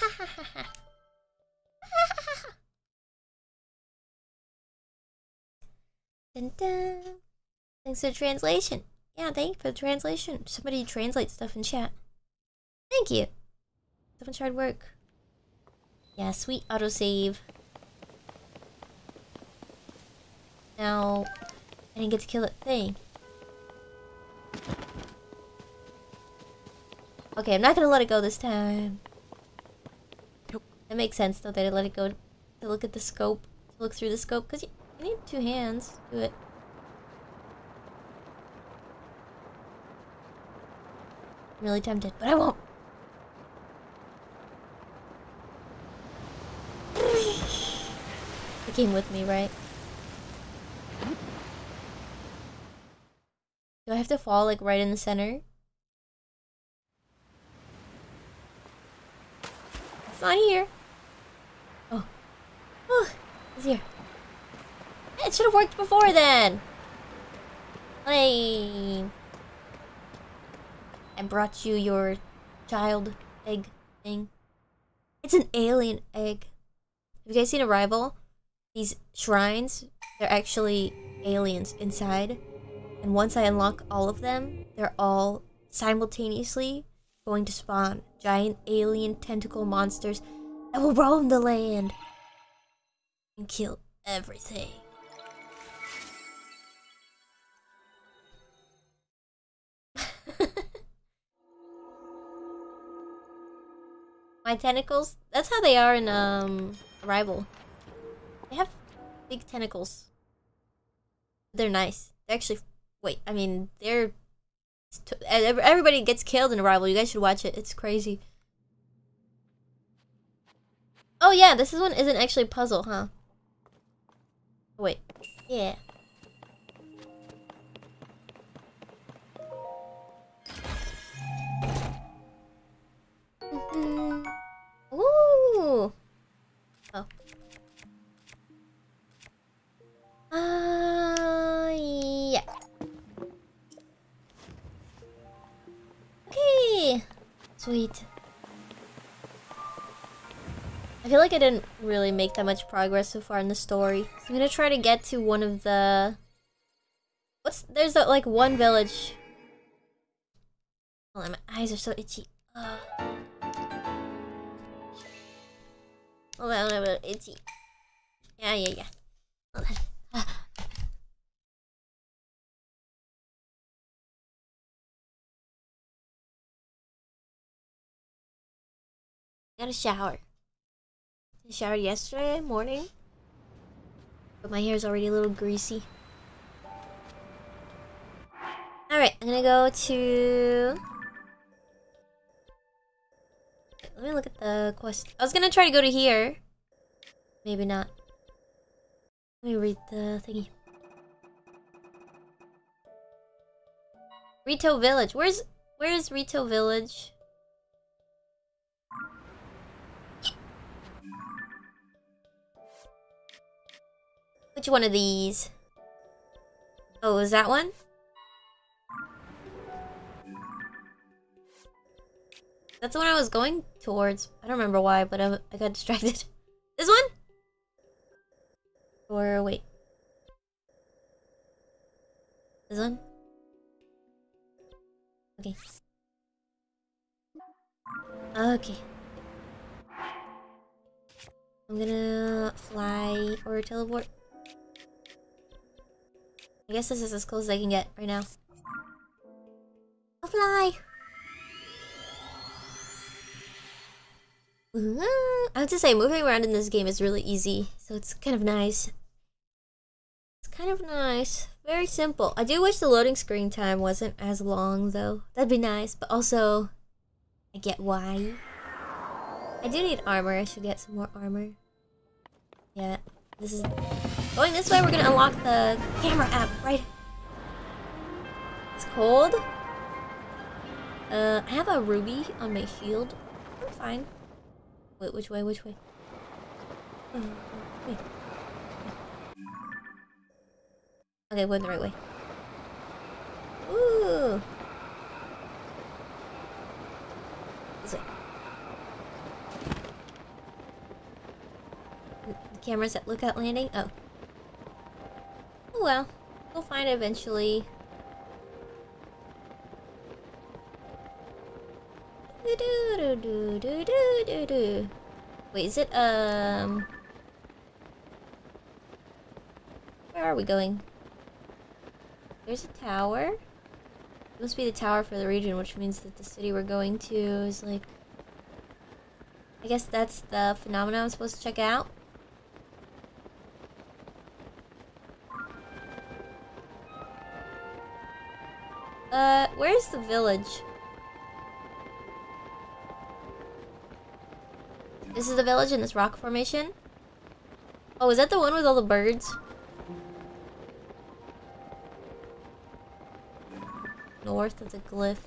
dun, dun. Thanks for the translation. Yeah, thank you for the translation. Somebody translate stuff in chat. Thank you. Haven't tried work. Yeah, sweet autosave. Now, I didn't get to kill that thing. Okay, I'm not gonna let it go this time. It makes sense though that I let it go to look at the scope, to look through the scope, because you, you need two hands to do it. I'm really tempted, but I won't. It came with me, right? Do I have to fall like right in the center? It's not here. It should have worked before then. Lame. I brought you your child egg thing. It's an alien egg. Have you guys seen Arrival? These shrines, they're actually aliens inside. And once I unlock all of them, they're all simultaneously going to spawn giant alien tentacle monsters that will roam the land and kill everything. My tentacles, that's how they are in um Arrival. They have big tentacles. They're nice. They're actually wait, I mean, they're everybody gets killed in Arrival. You guys should watch it. It's crazy. Oh yeah, this one isn't actually a puzzle, huh? Wait. Yeah. Mm-hmm. Ooh. Oh. Uh, yeah. Okay. Sweet. I feel like I didn't really make that much progress so far in the story. So I'm gonna try to get to one of the... What's... There's like one village. Oh, my eyes are so itchy. Ugh. Hold on, I'm itchy. Yeah, yeah, yeah. Hold on. Got a shower. I showered yesterday morning. But my hair is already a little greasy. Alright, I'm gonna go to... Let me look at the quest. I was gonna try to go to here. Maybe not. Let me read the thingy. Rito Village. Where's where's Rito Village? Which one of these? Oh, is that one? That's the one I was going towards. I don't remember why, but I, I got distracted. This one? Or wait. This one? Okay. Okay. I'm gonna fly or teleport. I guess this is as close as I can get right now. I'll fly! Mm-hmm. I have to say, moving around in this game is really easy, so it's kind of nice. It's kind of nice. Very simple. I do wish the loading screen time wasn't as long, though. That'd be nice, but also, I get why. I do need armor. I should get some more armor. Yeah. This is going this way. We're gonna unlock the camera app, right? It's cold. Uh, I have a ruby on my shield. I'm fine. Wait, which way? Which way? Wait. Okay, went the right way. Ooh. This way. The camera's at lookout landing? Oh. Oh well. We'll find it eventually. Wait, is it, um... Where are we going? There's a tower. It must be the tower for the region, which means that the city we're going to is like... I guess that's the phenomenon I'm supposed to check out. Uh, where's the village? This is the village in this rock formation? Oh, is that the one with all the birds? North of the glyph.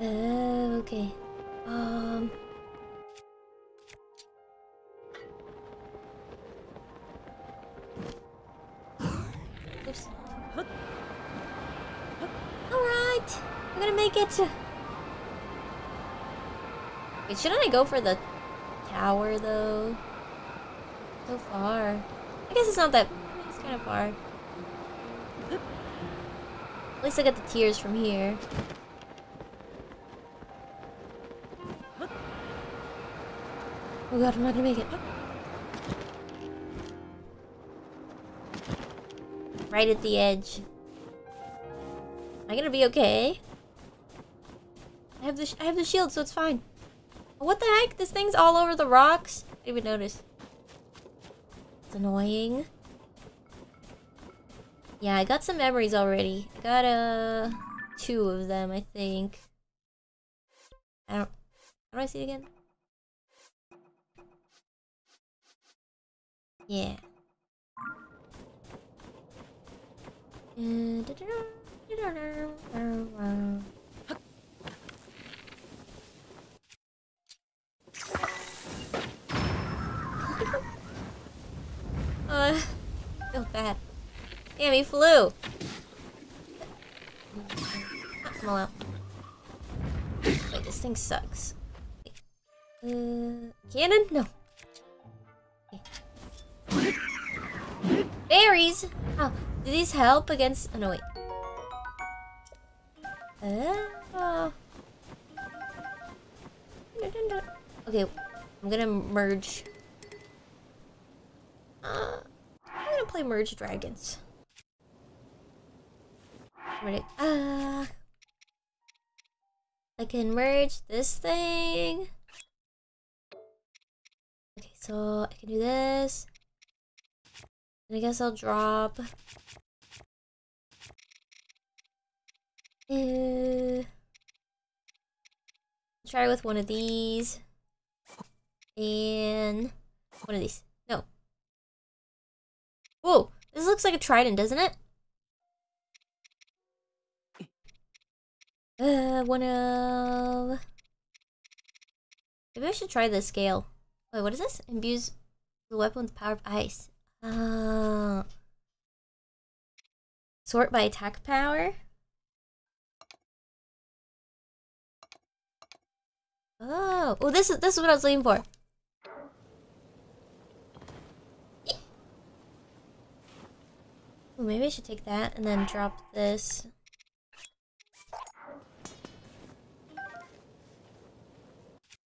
Uh, okay. Um... Alright! I'm gonna make it! Wait, shouldn't I go for the tower, though? So far. I guess it's not that... It's kind of far. At least I got the tears from here. Oh god, I'm not gonna make it. Right at the edge. Am I gonna be okay? I have the I have the shield, so it's fine. What the heck? This thing's all over the rocks. I didn't even notice. It's annoying. Yeah, I got some memories already. I got uh two of them, I think. I don't. How do I see it again? Yeah. uh, feel bad. Damn, he flew. Come on out. Wait, this thing sucks. Uh, cannon? No. Berries! Oh, do these help against... Oh, no, wait. Uh, okay, I'm gonna merge. Uh, I'm gonna play Merge Dragons. Ready? Ah. I can merge this thing. Okay, so I can do this. And I guess I'll drop. Uh, try with one of these. And one of these. No. Whoa, this looks like a trident, doesn't it? Uh, one of... Maybe I should try the scale. Wait, what is this? Imbues the weapon with power of ice. Uh, sort by attack power? Oh, oh, this is this is what I was looking for. Ooh, maybe I should take that and then drop this.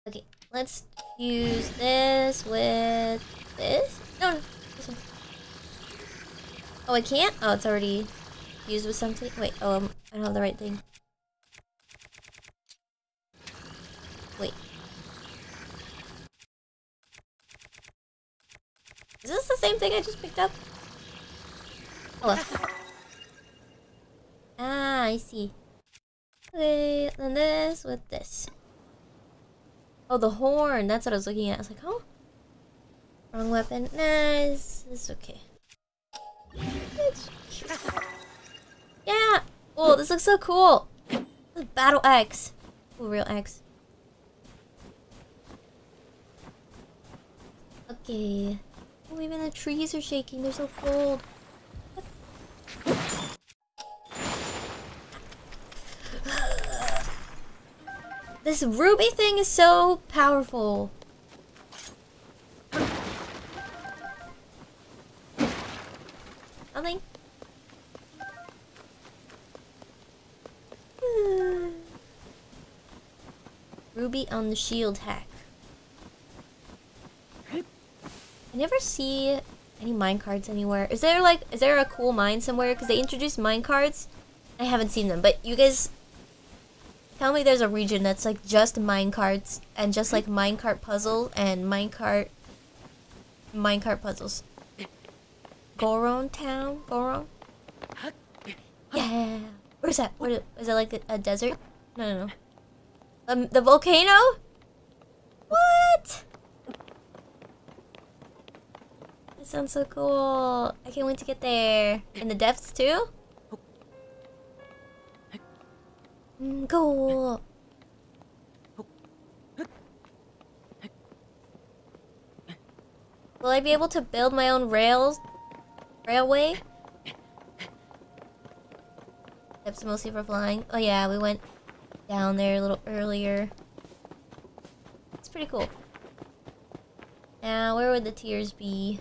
Okay, let's use this with this. No, no, this one. Oh, I can't? Oh, it's already used with something. Wait, oh, um, I don't have the right thing. Is this the same thing I just picked up? Oh, well. Ah, I see. Okay, then this with this. Oh, the horn. That's what I was looking at. I was like, oh, Wrong weapon. Nah, it's, it's okay. Yeah! Oh, this looks so cool! Is Battle X. Oh, real X. Okay. Oh, even the trees are shaking. They're so cold. This ruby thing is so powerful. Nothing. Ruby on the shield hack. I never see any mine carts anywhere. Is there like, is there a cool mine somewhere? Because they introduced mine carts. I haven't seen them, but you guys tell me there's a region that's like just mine carts and just like minecart puzzle and minecart minecart puzzles. Goron Town? Goron? Yeah. Where's that? What is that like a, a desert? No, no, no. Um, the volcano? What? That sounds so cool. I can't wait to get there. In the depths too? Mm, cool. Will I be able to build my own rails? Railway? Steps mostly for flying. Oh yeah, we went down there a little earlier. It's pretty cool. Now, where would the tears be?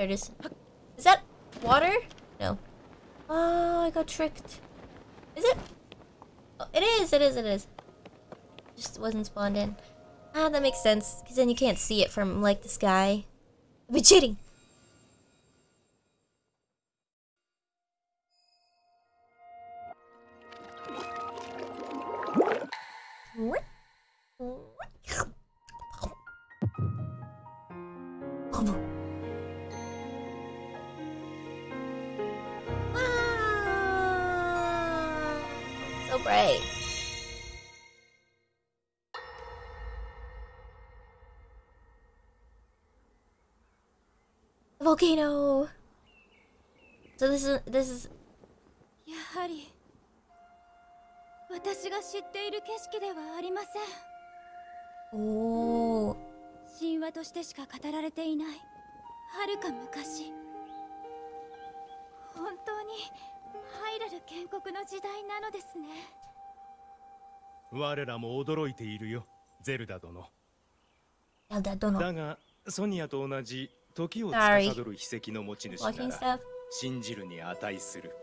There it is. Is that water? No. Oh, I got tricked. Is it? Oh, it is, it is, it is. Just wasn't spawned in. Ah, that makes sense. Because then you can't see it from, like, the sky. I've been cheating! Ah, Bright. Volcano. So this is this is やはり私が知っている景色ではありません。oh 神話としてしか語られていない。はるか昔。本当にハイラル建国の時代なのですね我らも驚いているよ。ゼルダ殿.だがソニアと同じ時を.司る秘跡の持ち主なら.信じるに値する。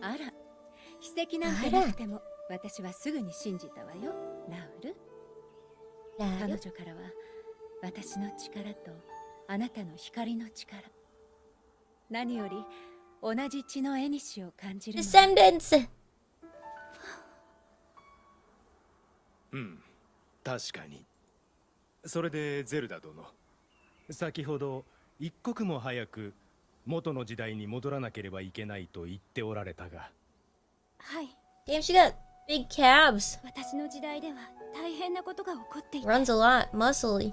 あら。奇跡なんてなくても私はすぐに信じたわよ。ラウル彼女からは私の力とあなたの光の力。何より同じ血の縁を感じるの？Descendants. うん確かに。それでゼルダ殿。先ほど一刻も早く元の時代に戻らなければいけないと言っておられたが。はい。Damn, she got big calves. 私の時代では大変なことが起こっていて Runs a lot, muscly.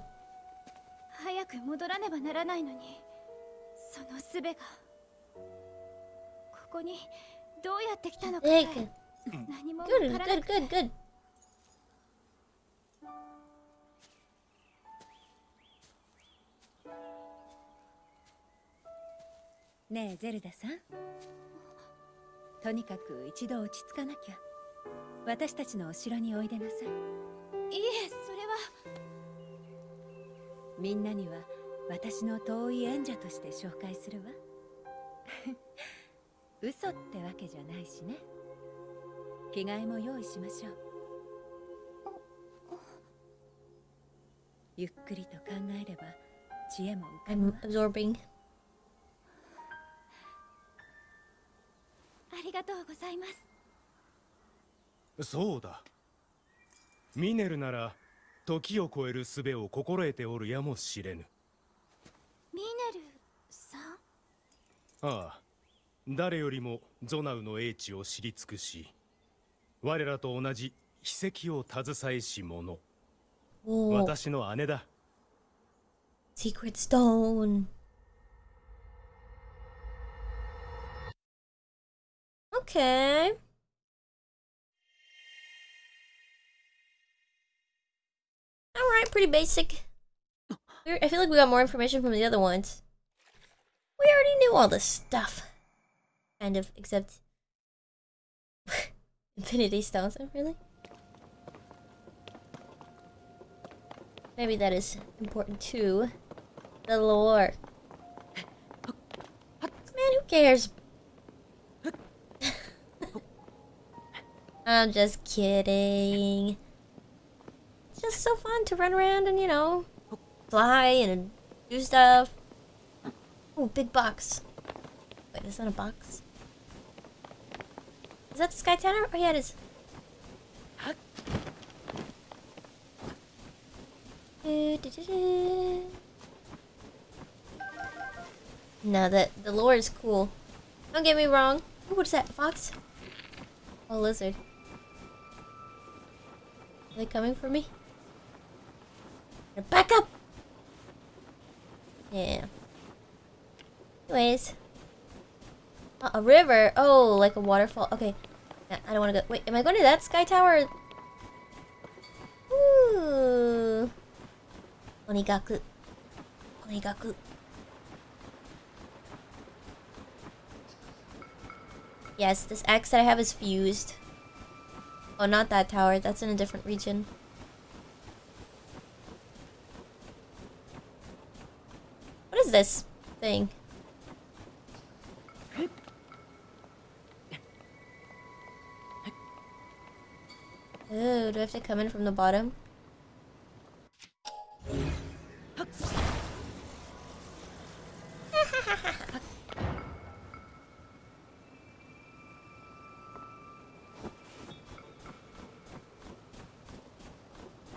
早く戻らねばならないのにその術が。ここにどうやって来たのか.何もわからなくて.ねえゼルダさん。とにかく一度落ち着かなきゃ。私たちのお城においでなさいいえそれは。みんなには私の遠い縁者として紹介するわ嘘ってわけじゃないしね。着替えも用意しましょう。ゆっくりと考えれば知恵も浮かぶ absorbing. ありがとうございます。そうだ。ミネルなら時を超える術を心得ておるやもしれぬ。ミネルさん？ああ誰よりもゾナウの英知を知り尽くし我らと同じ秘跡を携えし者.私の姉だ Secret stone. Okay. Alright, pretty basic. I feel like we got more information from the other ones. We already knew all this stuff. Kind of, except... Infinity Stones, really? Maybe that is important too. The lore. Man, who cares? I'm just kidding. It's just so fun to run around and, you know, fly and do stuff. Oh, big box. Wait, is that a box? Is that the Sky Tower? Oh, yeah, it is. No, the the lore is cool. Don't get me wrong. Ooh, what is that? Fox? A lizard. Are they coming for me? Back up! Yeah. Anyways. Uh, a river. Oh, like a waterfall. Okay. I don't want to go. Wait, am I going to that sky tower? Ooh. Onigaku. Onigaku. Yes, this axe that I have is fused. Oh, not that tower. That's in a different region. What is this thing? Oh, do I have to come in from the bottom?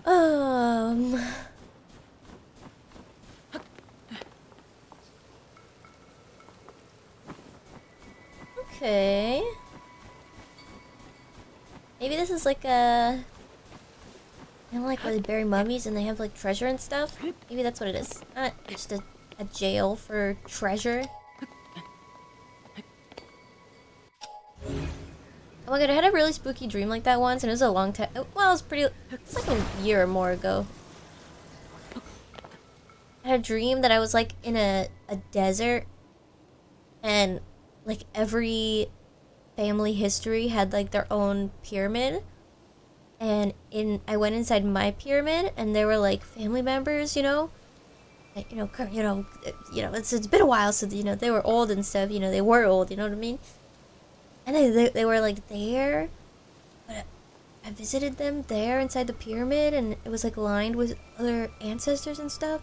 Um. Okay. Maybe this is like a. You know, like where they bury mummies and they have like treasure and stuff? Maybe that's what it is. Not just a, a jail for treasure. Oh my god, I had a really spooky dream like that once, and it was a long time. Oh, well, it was pretty. It's like a year or more ago. I had a dream that I was like in a, a desert, and like every family history had like their own pyramid. And in I went inside my pyramid, and there were like family members, you know, like, you know, you know, you know. It's it's been a while, so you know they were old and stuff. You know, they were old. You know what I mean? And they, they, they were like there. But I visited them there inside the pyramid and it was like lined with other ancestors and stuff.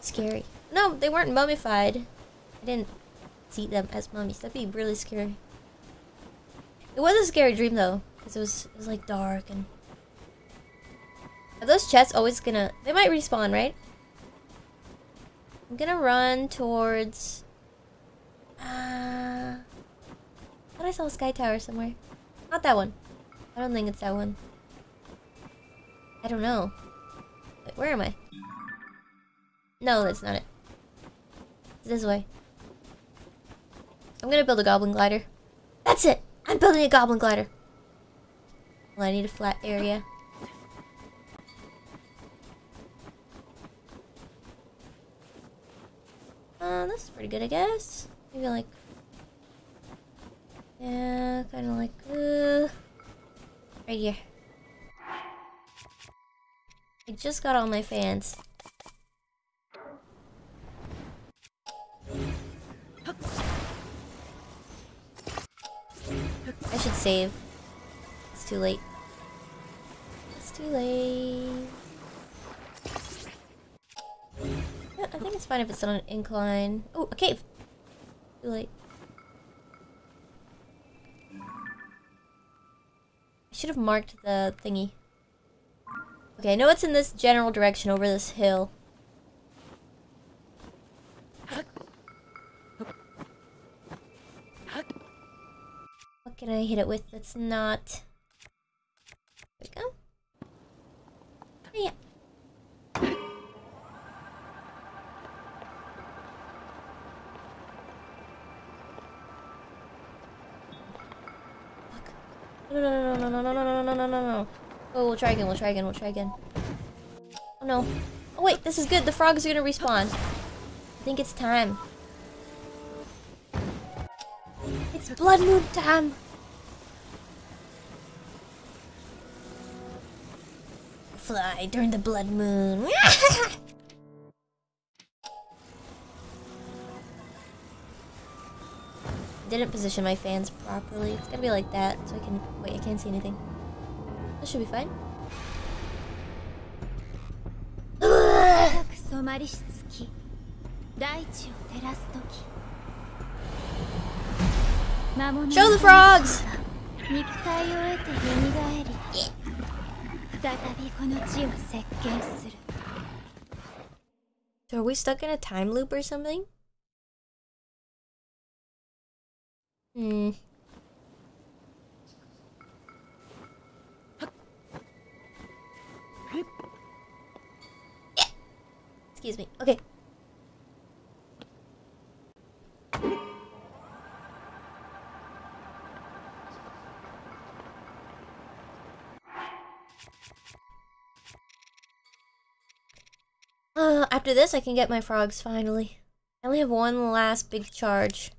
Scary. No, they weren't mummified. I didn't see them as mummies. That'd be really scary. It was a scary dream though, because it was it was like dark and. Are those chests always gonna? They might respawn, right? I'm gonna run towards. Uh, I thought I saw a sky tower somewhere. Not that one. I don't think it's that one. I don't know. Wait, where am I? No, that's not it. It's this way. I'm gonna build a goblin glider. That's it! I'm building a goblin glider. Well, I need a flat area. Uh, this is pretty good, I guess. Maybe like... Yeah, kind of like... Uh, right here. I just got all my fans. I should save. It's too late. It's too late. Yeah, I think it's fine if it's on an incline. Oh, a cave! Too late. I should have marked the thingy. Okay, I know it's in this general direction over this hill. Can I hit it with that's not... There we go. Yeah. Fuck. No, no, no, no, no, no, no, no, no, no, no, no. Oh, we'll try again, we'll try again, we'll try again. Oh no. Oh wait, this is good. The frogs are gonna respawn. I think it's time. It's blood moon time. fly during the blood moon. Didn't position my fans properly. It's gonna be like that, so I can... Wait, I can't see anything. This should be fine. Show the frogs! Yeah. So are we stuck in a time loop or something? Hmm. Excuse me. Okay. Uh, after this, I can get my frogs finally. I only have one last big charge.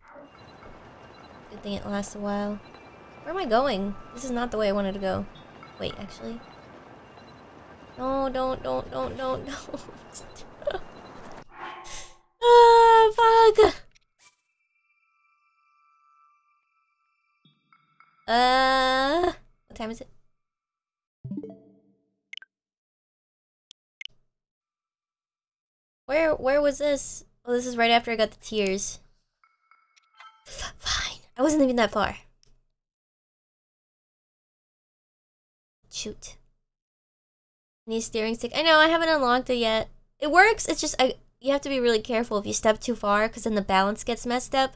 Good thing it lasts a while. Where am I going? This is not the way I wanted to go. Wait, actually. No, don't, don't, don't, don't, don't. ah, fuck. Uh, what time is it? Where where was this? Oh, this is right after I got the tears. Fine. I wasn't even that far. Shoot. Need steering stick. I know, I haven't unlocked it yet. It works, it's just I you have to be really careful if you step too far because then the balance gets messed up.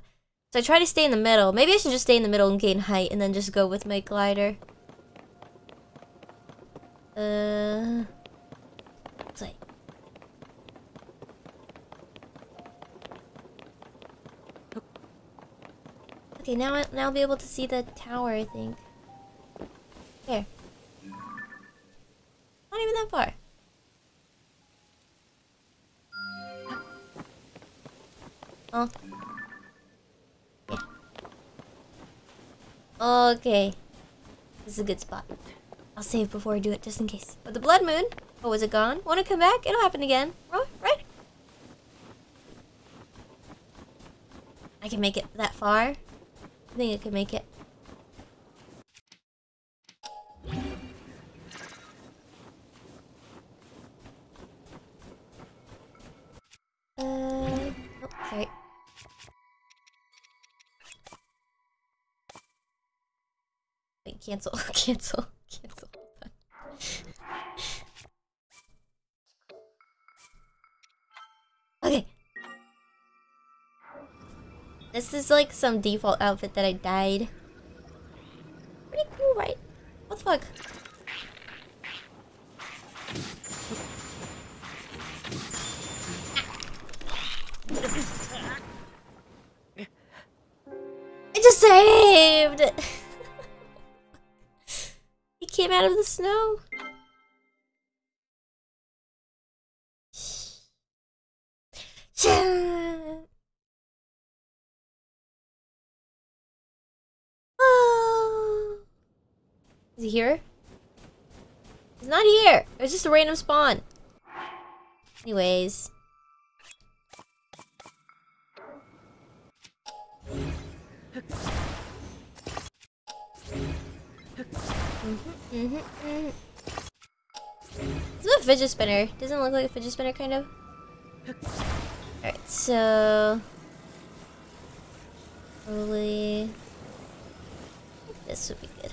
So I try to stay in the middle. Maybe I should just stay in the middle and gain height and then just go with my glider. Uh let's see. Okay, now, I, now I'll be able to see the tower, I think. Here. Not even that far. Oh. Yeah. Okay. This is a good spot. I'll save before I do it, just in case. But the blood moon... Oh, was it gone? Want to come back? It'll happen again. Right? I can make it that far. I think I can make it. Uh, cancel, cancel, cancel. okay. This is like some default outfit that I dyed. Pretty cool, right? What the fuck? I just saved! he came out of the snow. Oh. Is he here? He's not here. It's just a random spawn. Anyways. Mm-hmm, mm-hmm, mm. This is a fidget spinner. Doesn't look like a fidget spinner, kind of. Alright, so... Probably... This would be good.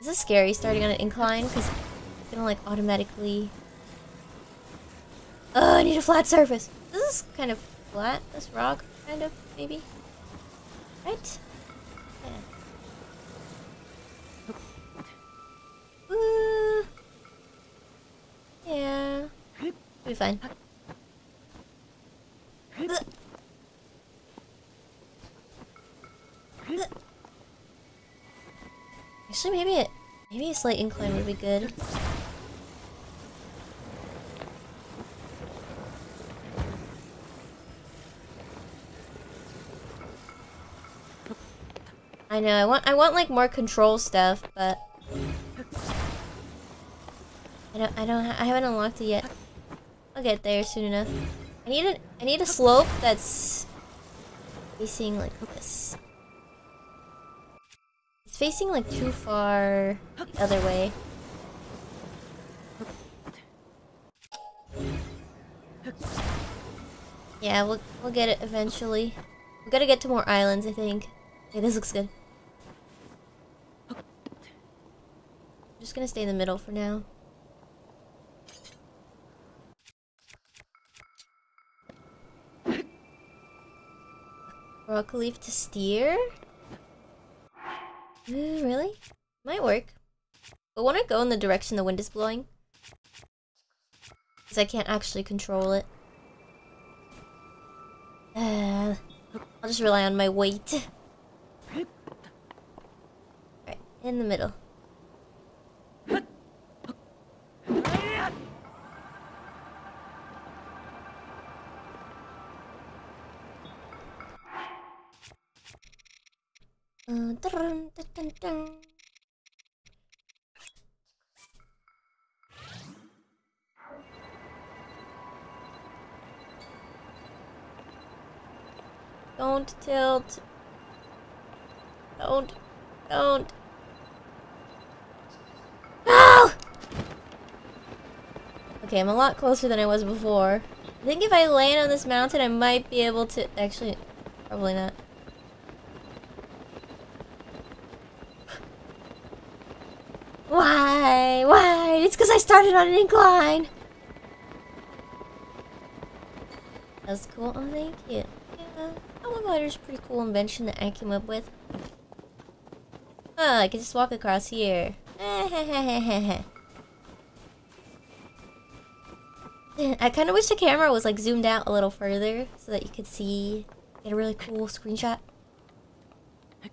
This is scary starting on an incline? Because it's gonna like automatically... Oh, I need a flat surface. This is kind of flat, this rock, kind of, maybe? Right? Yeah. Ooh. Yeah. Be fine. Actually, maybe it, maybe a slight incline would be good. I know. I want. I want like more control stuff, but I don't. I don't. I haven't unlocked it yet. I'll get there soon enough. I need a. I need a slope that's facing like this. Facing like too far the other way. Yeah, we'll we'll get it eventually. We gotta get to more islands, I think. Okay, this looks good. I'm just gonna stay in the middle for now. Rock leaf to steer? Uh, really? Might work. But won't it go in the direction the wind is blowing? Because I can't actually control it. Uh, I'll just rely on my weight. Right, in the middle. Don't tilt. Don't. Don't. No! Okay, I'm a lot closer than I was before. I think if I land on this mountain, I might be able to... Actually, probably not. Why? Why? It's because I started on an incline. That's cool. Oh, thank you. Yeah. Elevator's a pretty cool invention that I came up with. Oh, I can just walk across here. I kind of wish the camera was like zoomed out a little further so that you could see, get a really cool screenshot. Okay,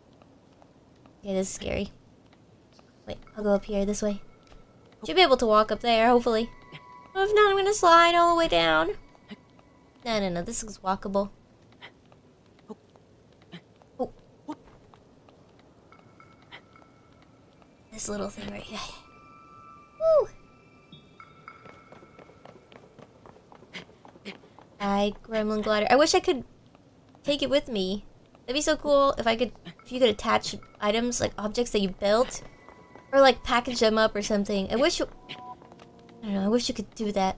this is scary. Wait, I'll go up here this way. Should be able to walk up there, hopefully. If not, I'm gonna slide all the way down. No, no, no, this is walkable. Oh. This little thing right here. Woo! Hi, Gremlin Glider. I wish I could take it with me. That'd be so cool if I could, if you could attach items, like objects that you built, or like package them up or something. I wish you, I don't know, I wish you could do that.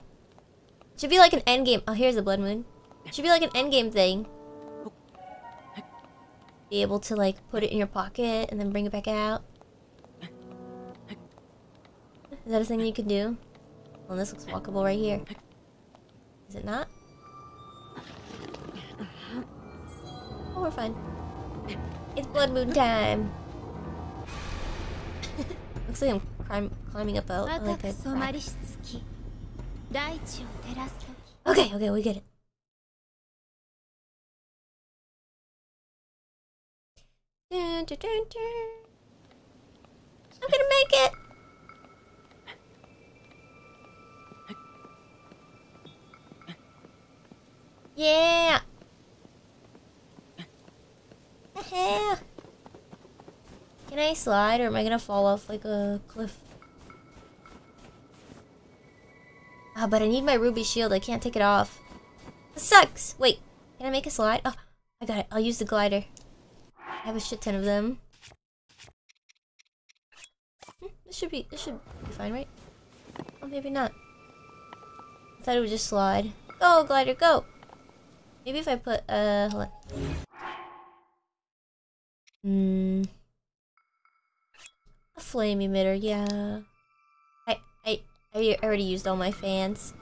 Should be like an endgame. Oh, here's the blood moon. Should be like an endgame thing. Be able to like put it in your pocket and then bring it back out. Is that a thing you could do? Well, this looks walkable right here. Is it not? Oh, we're fine. It's blood moon time. Looks like I'm climb, climbing up a, like a. Okay, okay, we get it. I'm gonna make it! Yeah! Can I slide or am I gonna fall off like a cliff? Ah, but I need my ruby shield. I can't take it off. This sucks. Wait, can I make a slide? Oh, I got it. I'll use the glider. I have a shit ton of them. Hmm, This should be this should be fine, right? Oh, maybe not. I thought it would just slide. Go, glider, go. Maybe if I put uh, hold on. Hmm. Flame emitter, yeah. I, I, I already used all my fans.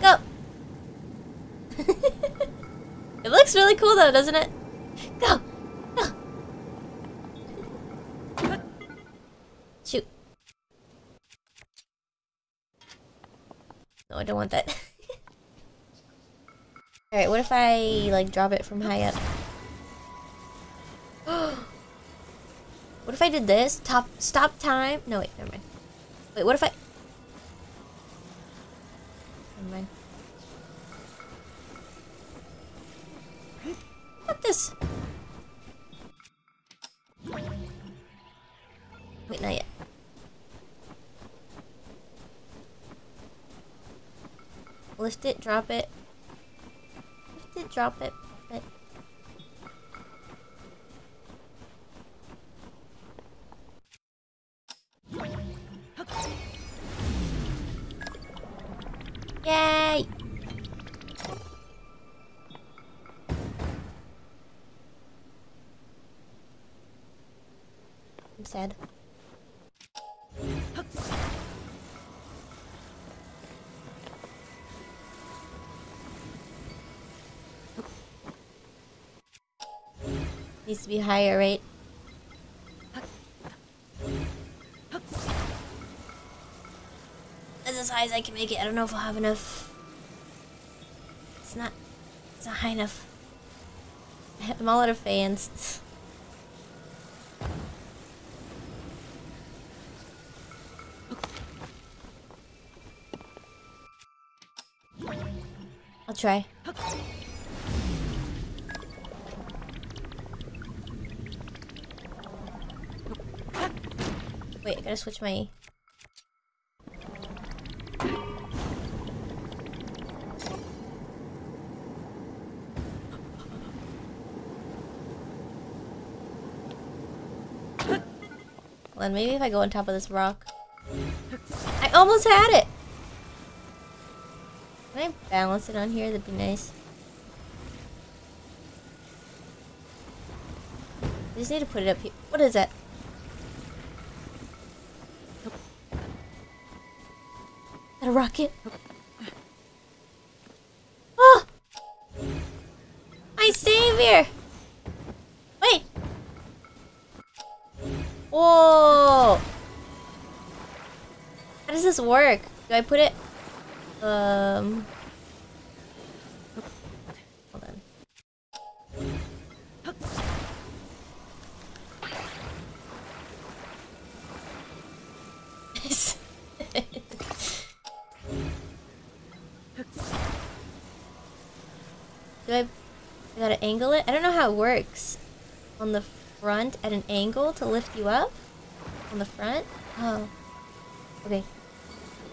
Go! it looks really cool though, doesn't it? Go! No, I don't want that. Alright, what if I, like, drop it from high up? what if I did this? Top, stop time? No, wait, never mind. Wait, what if I... Never mind. What this? Wait, not yet. Lift it, drop it. Lift it, drop it. It. Yay! I'm sad. Needs to be higher, right? That's as high as I can make it. I don't know if I'll have enough. It's not. It's not high enough. I'm all out of fans. I'll try. Wait, I gotta switch my. Hold on, maybe if I go on top of this rock. I almost had it! Can I balance it on here? That'd be nice. I just need to put it up here. What is that? A rocket? Oh! My savior! Wait! Whoa! How does this work? Do I put it um. Angle it? I don't know how it works. On the front at an angle to lift you up? On the front? Oh. Okay.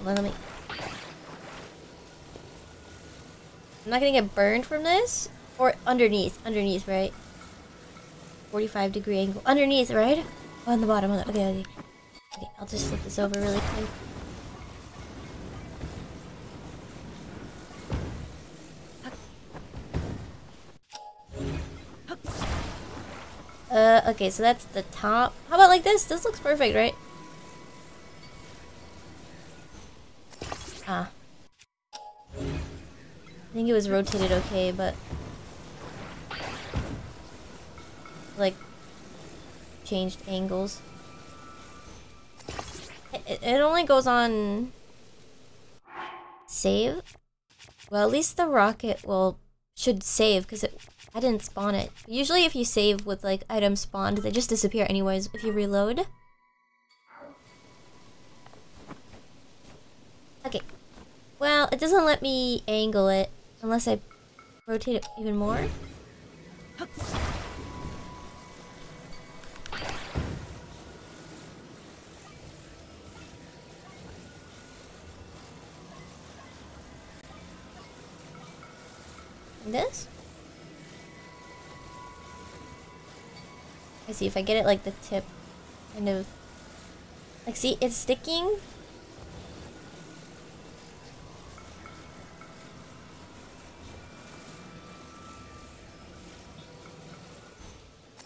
Let me I'm not gonna get burned from this? Or underneath, underneath, right? 45 degree angle. Underneath, right? On the bottom. Okay, okay. Okay, I'll just flip this over really quick. Okay, so that's the top. How about like this? This looks perfect, right? Ah. I think it was rotated okay, but... Like, changed angles. It, it only goes on... Save? Well, at least the rocket will should save, because it I didn't spawn it. Usually if you save with, like, items spawned, they just disappear anyways if you reload. Okay. Well, it doesn't let me angle it. Unless I rotate it even more. This? See if I get it like the tip kind of like see it's sticking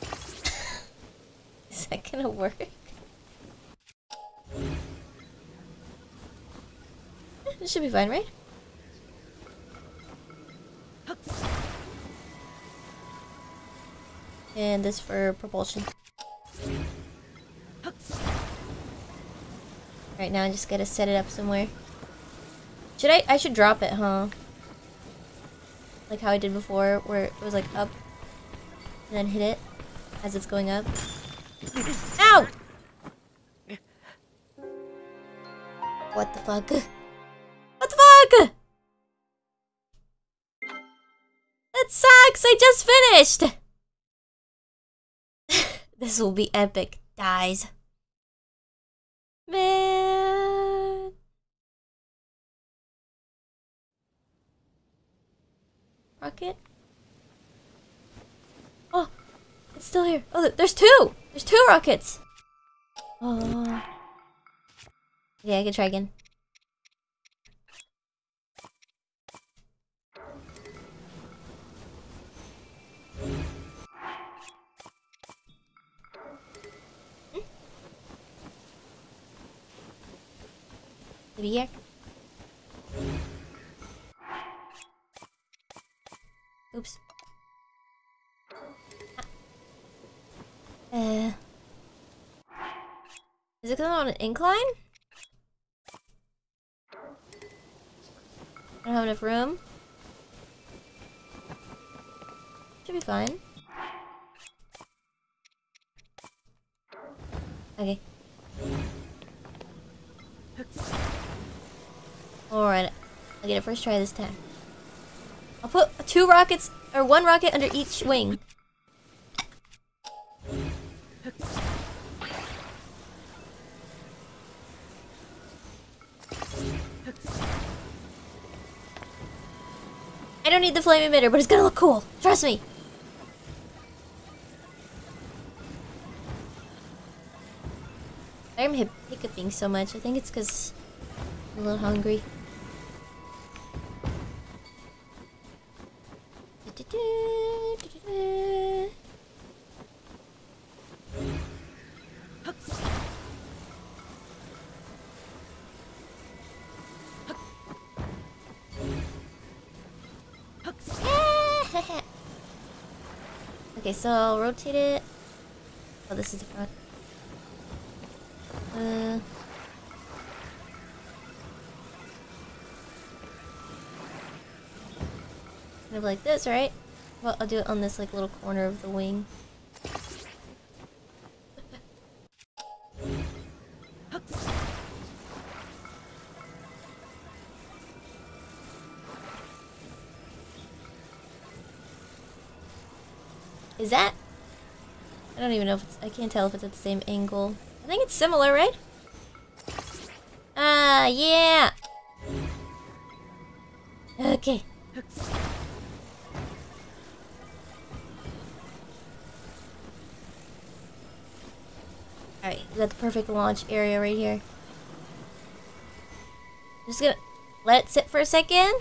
Is that gonna work? it should be fine, right? And this for propulsion. Right now I just gotta set it up somewhere. Should I I should drop it, huh? Like how I did before, where it was like up and then hit it as it's going up. Ow! What the fuck? What the fuck? That sucks! I just finished! This will be epic, guys. Man. Rocket? Oh, it's still here. Oh, there's two! There's two rockets! Oh. Yeah, I can try again. Here. Oops. Uh. Is it going on an incline? I don't have enough room. Should be fine. Okay. Alright. I'll get it first try this time. I'll put two rockets, or one rocket under each wing. I don't need the flame emitter, but it's gonna look cool. Trust me. I'm hiccuping so much. I think it's because I'm a little hungry. Okay, so I'll rotate it. Oh, this is the front. Uh. Kind of like this, right? Well, I'll do it on this like little corner of the wing. Is that? I don't even know if it's, I can't tell if it's at the same angle. I think it's similar, right? Ah, yeah! Okay. Alright, we got the perfect launch area right here. Just gonna let it sit for a second.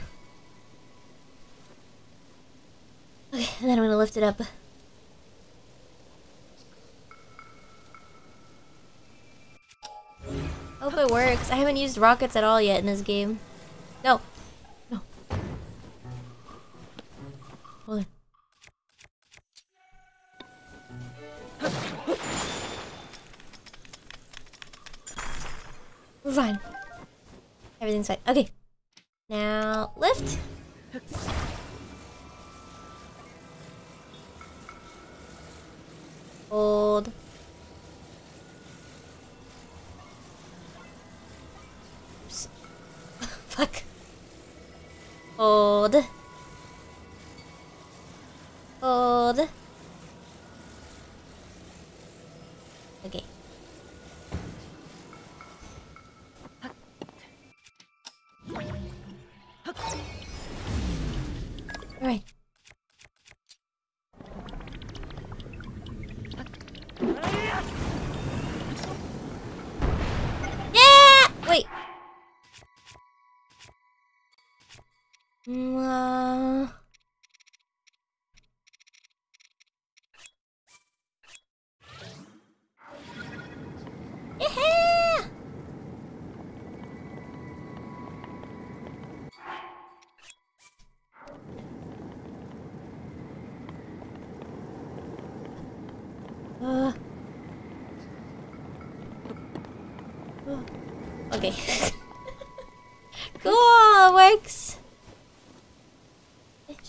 Okay, and then I'm gonna lift it up. Works. I haven't used rockets at all yet in this game. No. No. Hold on. Fine. Everything's fine. Okay. Mm, uh... Yeah! Uh. Oh. Okay. cool,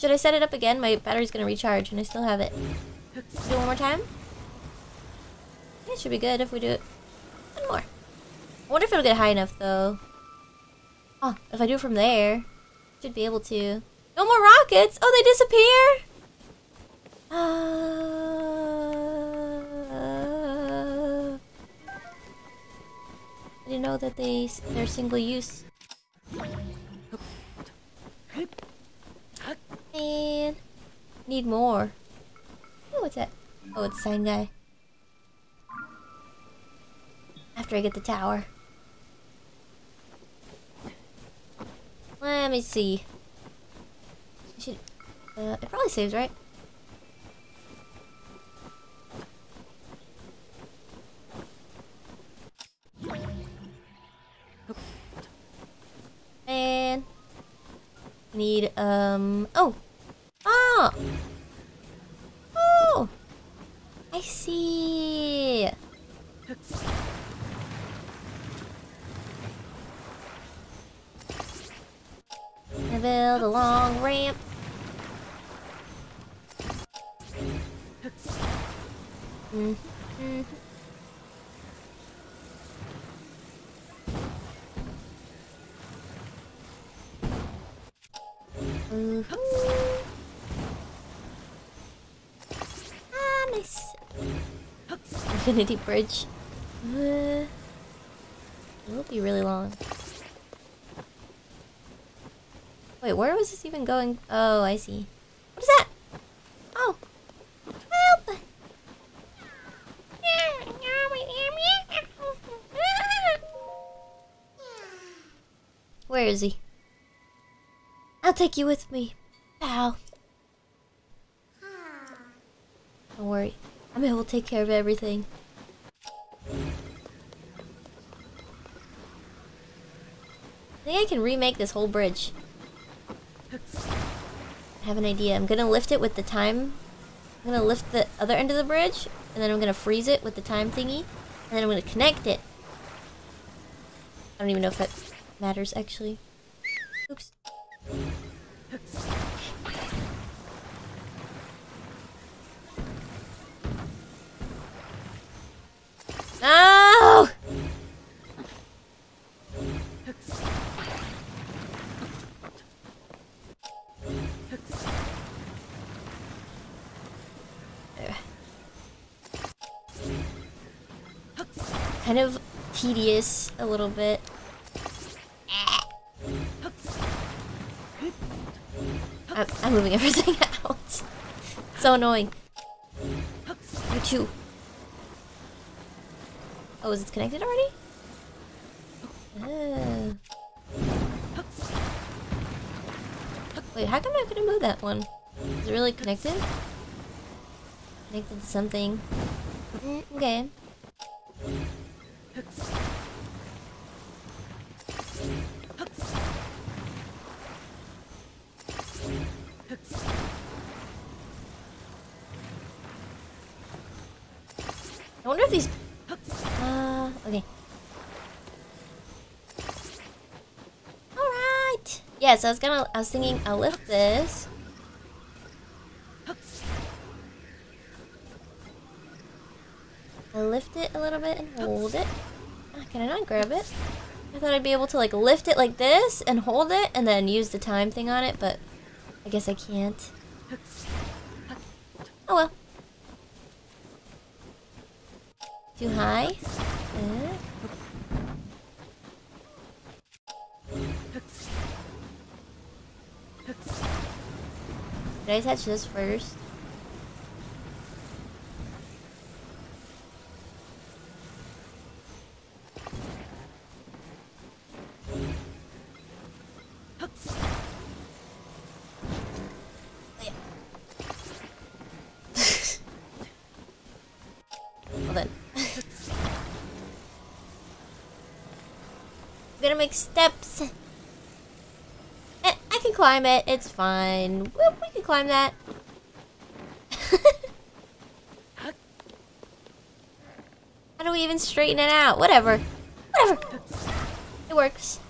Should I set it up again? My battery's gonna recharge and I still have it. Do it one more time? It should be good if we do it one more. I wonder if it'll get high enough though. Oh, if I do it from there, should be able to. No more rockets! Oh, they disappear! Uh, I didn't know that they they're single use. Need more. Oh, what's that? Oh, it's sign guy. After I get the tower. Let me see. Should. Uh, it probably saves, right? Build a long ramp. Mm -hmm. Ooh. Ah, nice. Infinity Bridge. Uh, it will be really long. Wait, where was this even going? Oh, I see. What is that? Oh. Help! Where is he? I'll take you with me, pal. Don't worry. I'm able to take care of everything. I think I can remake this whole bridge. I have an idea. I'm gonna lift it with the time. I'm gonna lift the other end of the bridge, and then I'm gonna freeze it with the time thingy, and then I'm gonna connect it. I don't even know if that matters, actually. Kind of tedious a little bit. I'm, I'm moving everything out. so annoying. You too. Oh, is it connected already? Ah. Wait, how come I couldn't move that one? Is it really connected? Connected to something. Mm, okay. So I was gonna. I was thinking I'll lift this. I'll lift it a little bit and hold it. Ah, can I not grab it? I thought I'd be able to like lift it like this and hold it and then use the time thing on it, but I guess I can't. Did I touch this first? I'm gonna make steps. Eh, I can climb it. It's fine. Climb that. How do we even straighten it out? Whatever. Whatever. It works.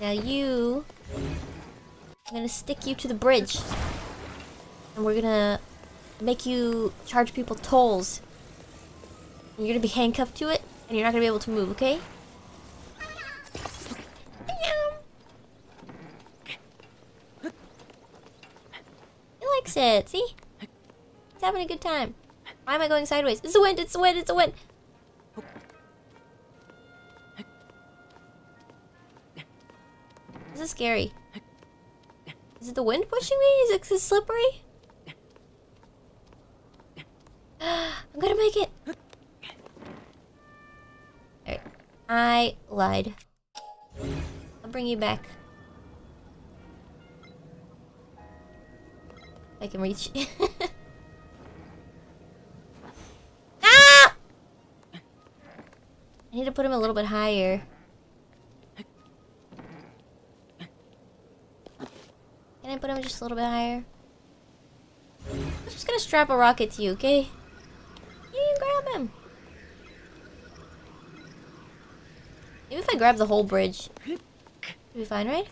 Now you... I'm gonna stick you to the bridge. And we're gonna make you charge people tolls. And you're gonna be handcuffed to it, and you're not gonna be able to move, okay? It, see? He's having a good time. Why am I going sideways? It's the wind, it's a wind, it's a wind! This is scary. Is it the wind pushing me? Is it 'cause it's slippery? I'm gonna make it! Alright. I lied. I'll bring you back. I can reach. ah! I need to put him a little bit higher. Can I put him just a little bit higher? I'm just gonna strap a rocket to you, okay? You can grab him. Maybe if I grab the whole bridge, it'll be fine, right?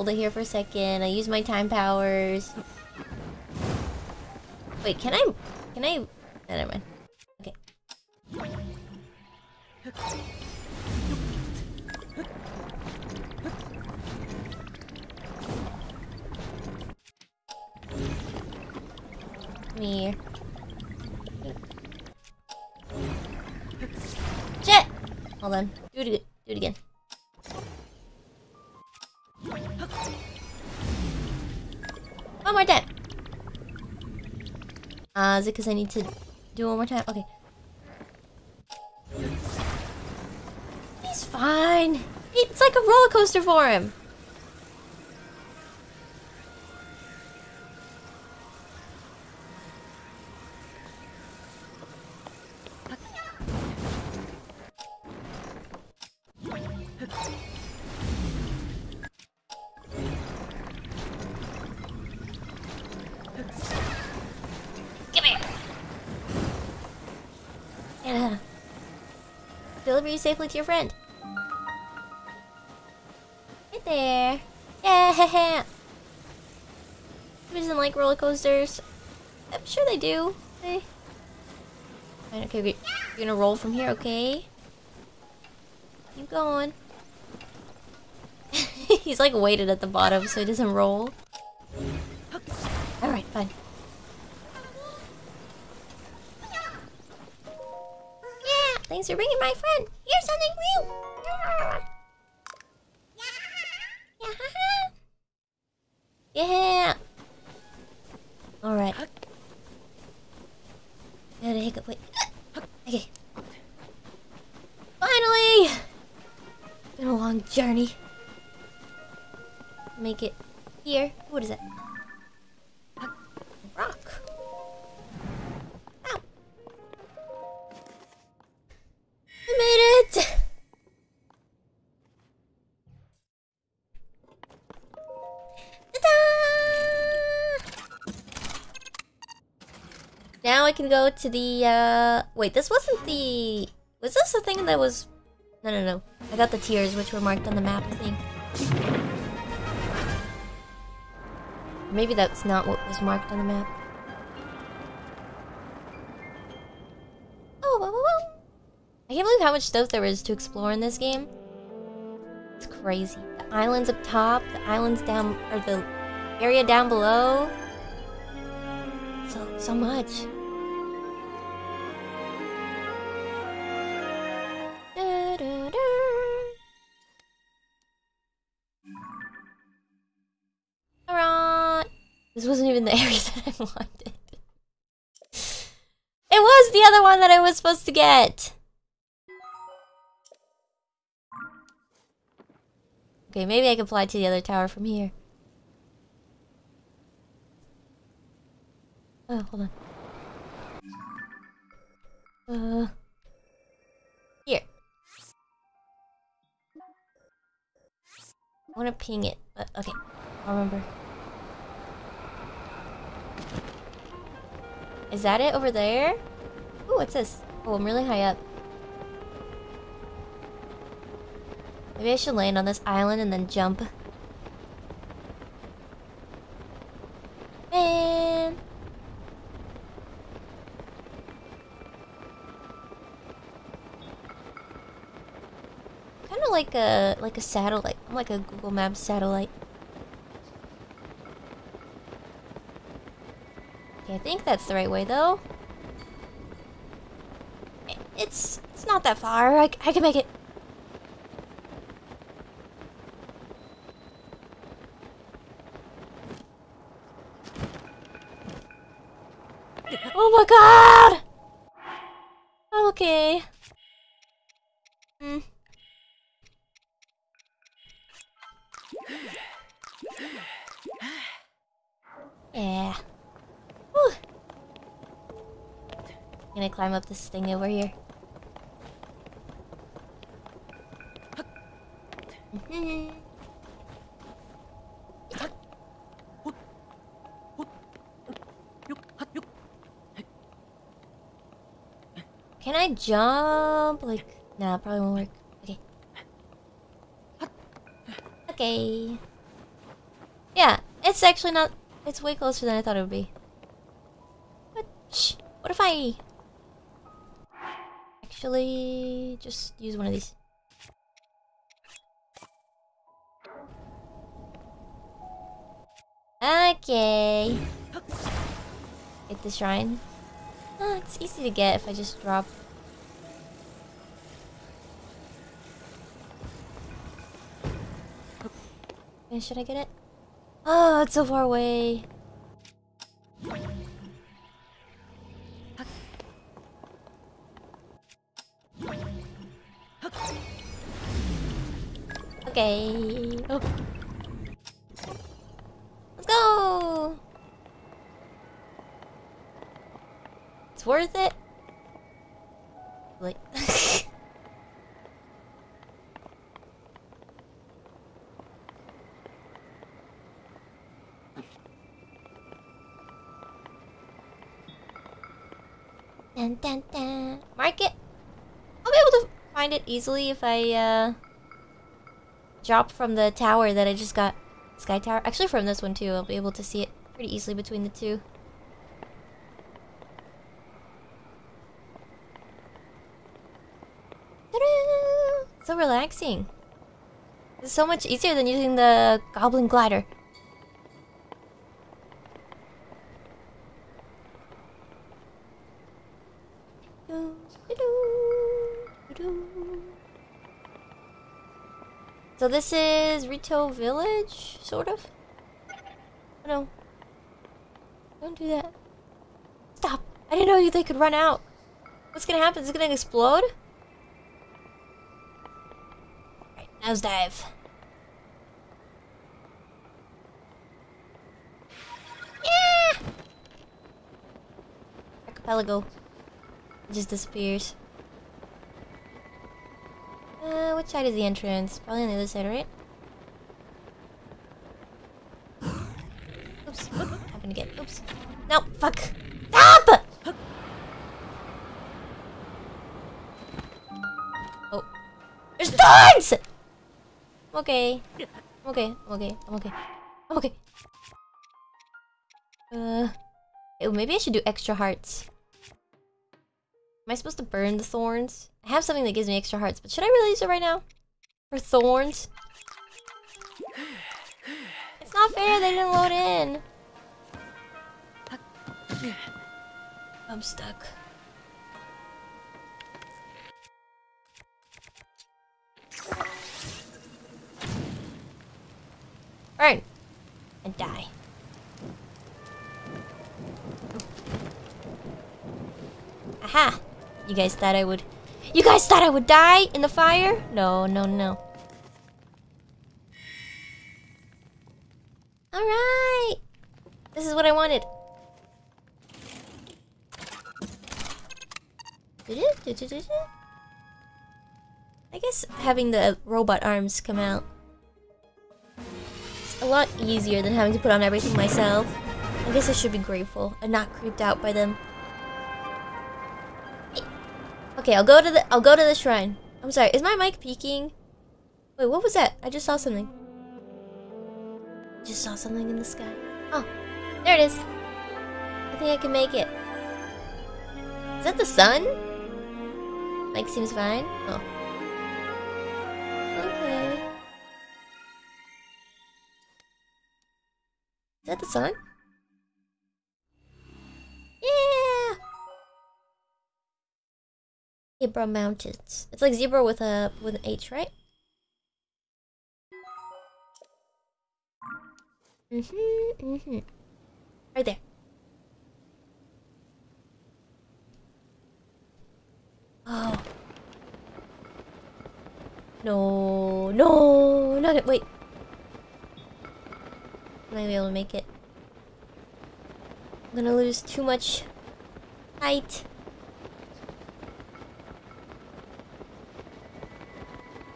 Hold it here for a second. I use my time powers. Wait, can I... Can I... Never mind. It because I need to do one more time? Okay. He's fine. It's like a roller coaster for him. You safely to your friend. Right there. Yeah. Who doesn't like roller coasters? I'm sure they do. Eh. They. Okay, we- you're gonna roll from here, okay? Keep going. He's like weighted at the bottom so he doesn't roll. Go to the, uh... Wait, this wasn't the... Was this the thing that was... No, no, no. I got the tears, which were marked on the map, I think. Maybe that's not what was marked on the map. Oh, whoa, whoa, whoa. I can't believe how much stuff there is to explore in this game. It's crazy. The islands up top, the islands down, or the area down below. So, so much. Other one that I was supposed to get. Okay, maybe I can fly to the other tower from here. Uh, hold on. Uh, here. I want to ping it, but okay, I'll remember. Is that it over there? Ooh, what's this? Oh, I'm really high up. Maybe I should land on this island and then jump. Man. Kind of like a like a satellite. I'm like a Google Maps satellite. Okay, I think that's the right way though. I- It's it's not that far. I can make it. Oh my god! I'm okay. Hmm. Yeah. Whew. Gonna climb up this thing over here. Mhm. Can I jump? Like, nah, probably won't work. Okay. Okay. Yeah, it's actually not. It's way closer than I thought it would be. What? What if I actually just use one of these? Okay. Get the shrine. Ah, it's easy to get if I just drop. Should I get it? Oh, it's so far away. Okay. Oh. Let's go! It's worth it. Like Dun dun dun. Mark it. I'll be able to find it easily if I uh drop from the tower that I just got. Sky tower. Actually from this one too, I'll be able to see it pretty easily between the two. So relaxing. It's so much easier than using the goblin glider. Do, do, do, do. So this is Rito Village, sort of? Oh no. Don't do that. Stop! I didn't know they could run out. What's gonna happen? Is it gonna explode? Right, nose dive. Yeah! Archipelago. It just disappears. Side is the entrance? Probably on the other side, right? Oops. Happened again. Oops. No, fuck. Stop! Oh. There's thorns! I'm okay. I'm okay. I'm okay. I'm okay. I'm okay. Uh. oh, maybe I should do extra hearts. Am I supposed to burn the thorns? I have something that gives me extra hearts, but should I really use it right now? For thorns? It's not fair, they didn't load in. I'm stuck. Burn! And die. Aha! You guys thought I would... You guys thought I would die in the fire? No, no, no. Alright! This is what I wanted. I guess having the robot arms come out It's a lot easier than having to put on everything myself. I guess I should be grateful. and not creeped out by them. Okay, I'll go to the I'll go to the shrine. I'm sorry, is my mic peaking? Wait, what was that? I just saw something. Just saw something in the sky. Oh, there it is. I think I can make it. Is that the sun? Mic seems fine. Oh. Okay. Is that the sun? Hebra Mountains. It's like zebra with a with an H, right? Mm-hmm, mm-hmm. Right there. Oh. No, no, not it. Wait. I'm not gonna be able to make it. I'm gonna lose too much height.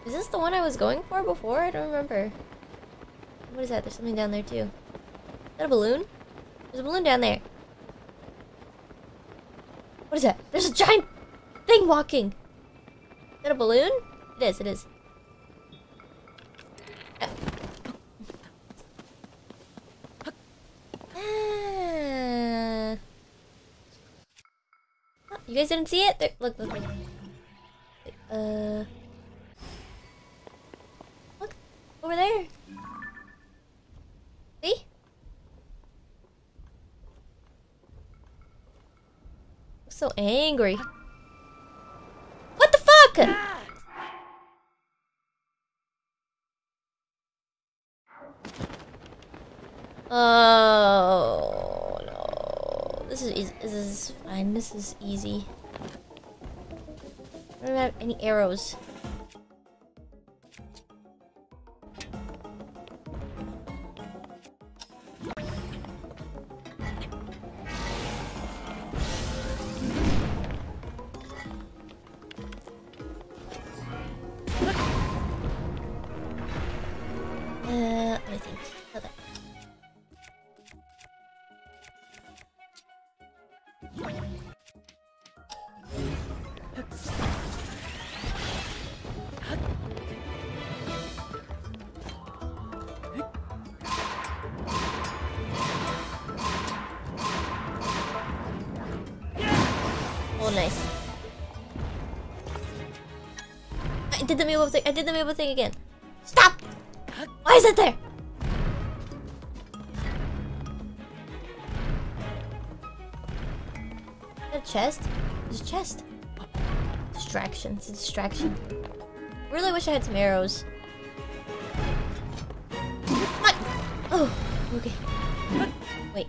Is this the one I was going for before? I don't remember. What is that? There's something down there too. Is that a balloon? There's a balloon down there. What is that? There's a giant thing walking. Is that a balloon? It is, it is. Ah. Oh, you guys didn't see it? There, look, look, look. Uh. So angry. What the fuck? Oh no. This is easy. This is fine. This is easy. I don't have any arrows. Did the Meebo thing. Again. Stop! Why is it there? A chest? There's a chest. Distraction. It's a distraction. Really wish I had some arrows. Oh, okay. Wait.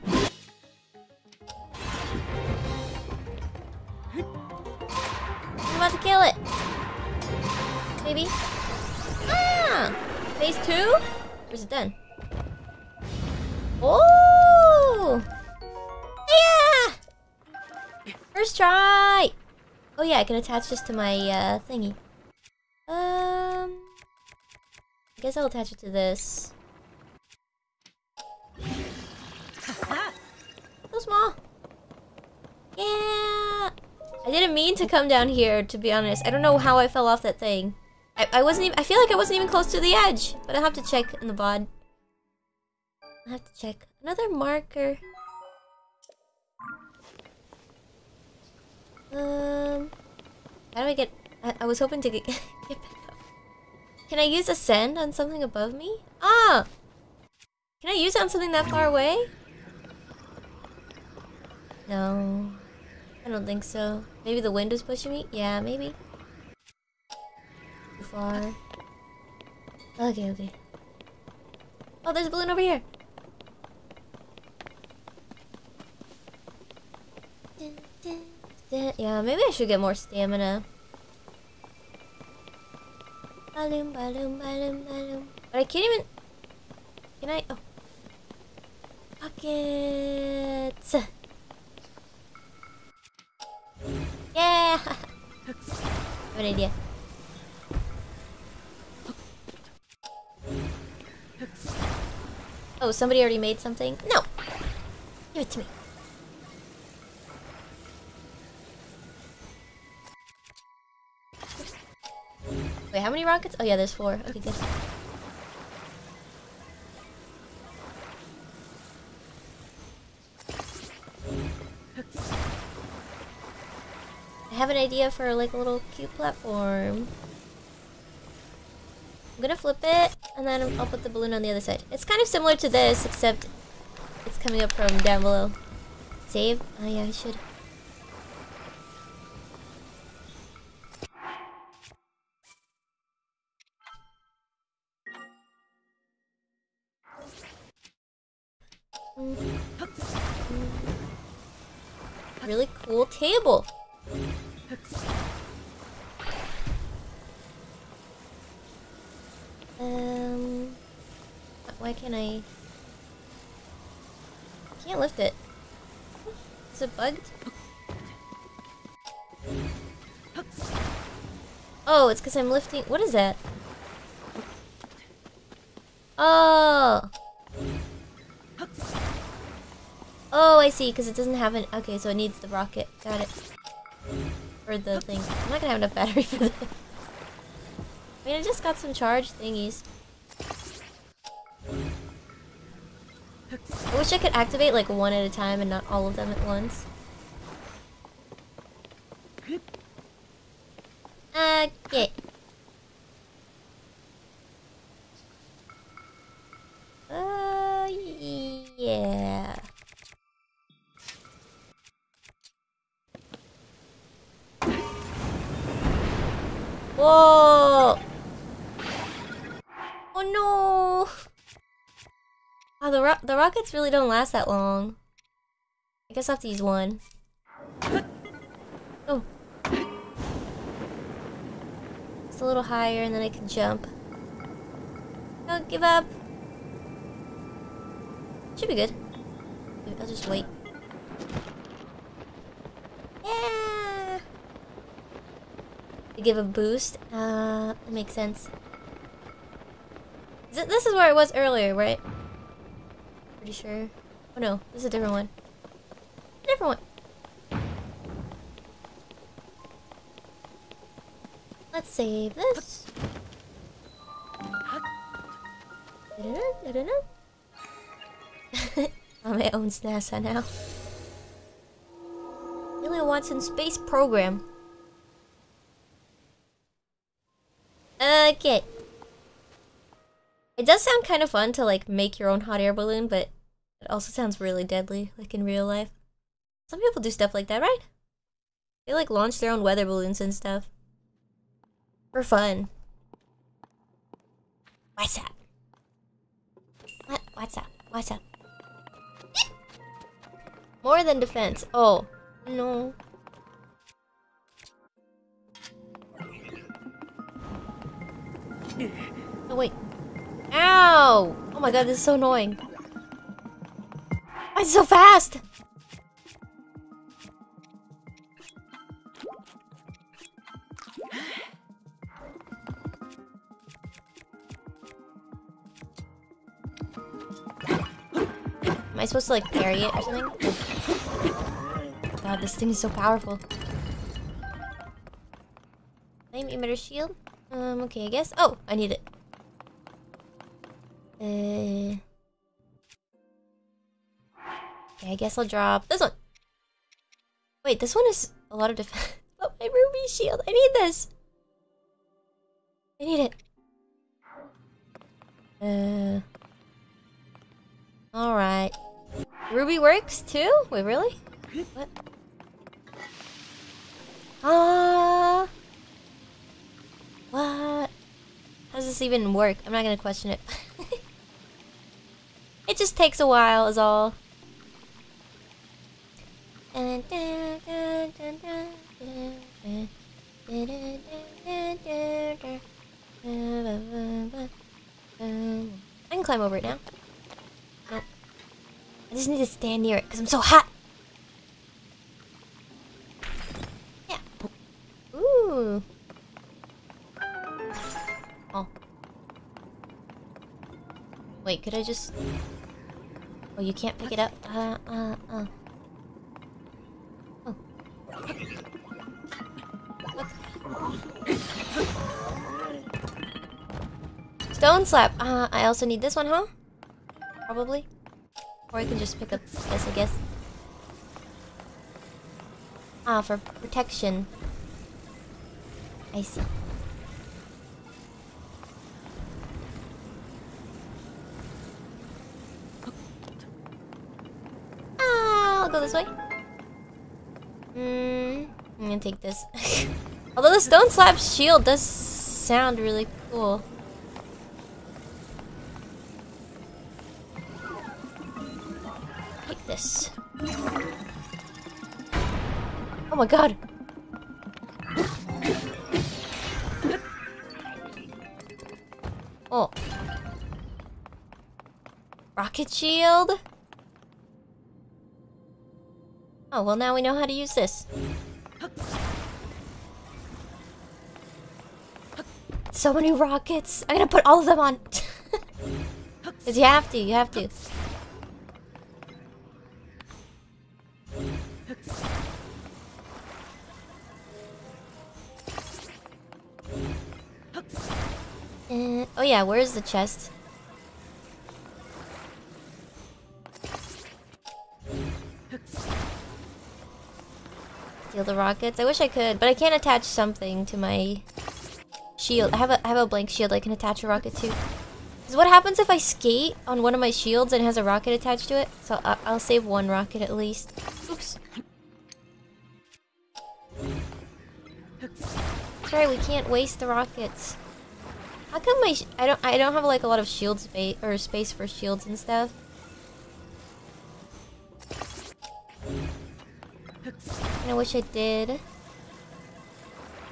Can attach this to my uh, thingy. Um, I guess I'll attach it to this. So small. Yeah! I didn't mean to come down here, to be honest. I don't know how I fell off that thing. I, I wasn't even- I feel like I wasn't even close to the edge. But I'll have to check in the VOD. I'll have to check. Another marker. I, was hoping to get, get back up. Can I use ascend on something above me? Ah! Can I use it on something that far away? No. I don't think so. Maybe the wind is pushing me? Yeah, maybe. Too far. Okay, okay. Oh, there's a balloon over here. Yeah, maybe I should get more stamina. Balloon, balloon, balloon, balloon. But I can't even. Can I? Oh. Pockets. Yeah. An idea. Oh, somebody already made something? No! Give it to me. How many rockets? Oh yeah, there's four. Okay, good. I have an idea for like a little cute platform. I'm gonna flip it, and then I'll put the balloon on the other side. It's kind of similar to this, except it's coming up from down below. Save? Oh yeah, I should. Table. Um, why can't I? Can't lift it. Is it bugged? Oh, it's because I'm lifting. What is that? See. Because it doesn't have an. Okay, so it needs the rocket. Got it. Or the thing. I'm not gonna have enough battery for this. I mean, I just got some charge thingies. I wish I could activate like one at a time and not all of them at once. Okay. Uh, yeah. Whoa! Oh no! Oh, the rockets really don't last that long. I guess I have to use one. Oh. It's a little higher and then I can jump. Don't give up. Should be good. I'll just wait. Yeah! To give a boost. Uh, that makes sense. This is where I was earlier, right? Sure. Oh no, this is a different one. Different one. Let's save this. On my own NASA now. Billy Watson Space Program. Uh, okay. It does sound kind of fun to like make your own hot air balloon, but it also sounds really deadly, like in real life. Some people do stuff like that, right? They like launch their own weather balloons and stuff. For fun. What's up? What? What's up? What's up? More than defense. Oh. No. Oh, wait. Ow! Oh my god, this is so annoying. Is so fast? Am I supposed to like parry it or something? God, this thing is so powerful. Flame emitter shield? Um, okay, I guess. Oh, I need it. Uh. Okay, I guess I'll drop this one. Wait, this one is a lot of defense. Oh, my ruby shield. I need this. I need it. Uh. Alright. Ruby works too? Wait, really? What? Ah. Uh, what? How does this even work? I'm not gonna question it. it just takes a while, is all. I'm can climb over it now. Nope. I just need to stand near it because I'm so hot. Yeah. Ooh. Oh. Wait, could I just... Oh, you can't pick it up? Uh, uh, uh. Stone slab! Uh, I also need this one, huh? Probably. Or I can just pick up this, I guess. Ah, for protection. I see. Ah, I'll go this way. I'm gonna take this. Although the stone slab shield does sound really cool. Take this. Oh my god. Oh. Rocket shield? Oh, well now we know how to use this. So many rockets. I'm gonna put all of them on. Cause you have to, you have to. Uh, oh yeah, where's the chest? Steal the rockets. I wish I could, but I can't attach something to my shield. I have a I have a blank shield I can attach a rocket to. Because what happens if I skate on one of my shields and it has a rocket attached to it? So I I'll save one rocket at least. Oops. Right, we can't waste the rockets. How come my I don't I don't have like a lot of shield space or space for shields and stuff? I wish I did.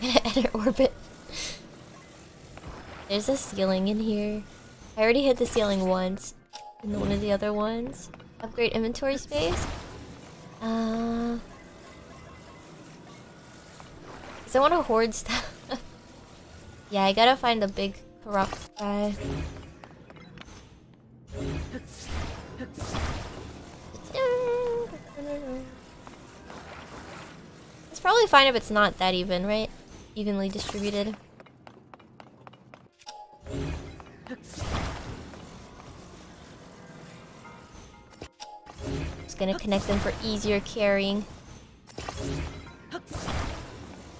I'm edit orbit. There's a ceiling in here. I already hit the ceiling once in one of the other ones. Upgrade inventory space. Uh, cause I want to hoard stuff. yeah, I gotta find the big Korok guy. Probably fine if it's not that even, right? Evenly distributed. Just gonna connect them for easier carrying.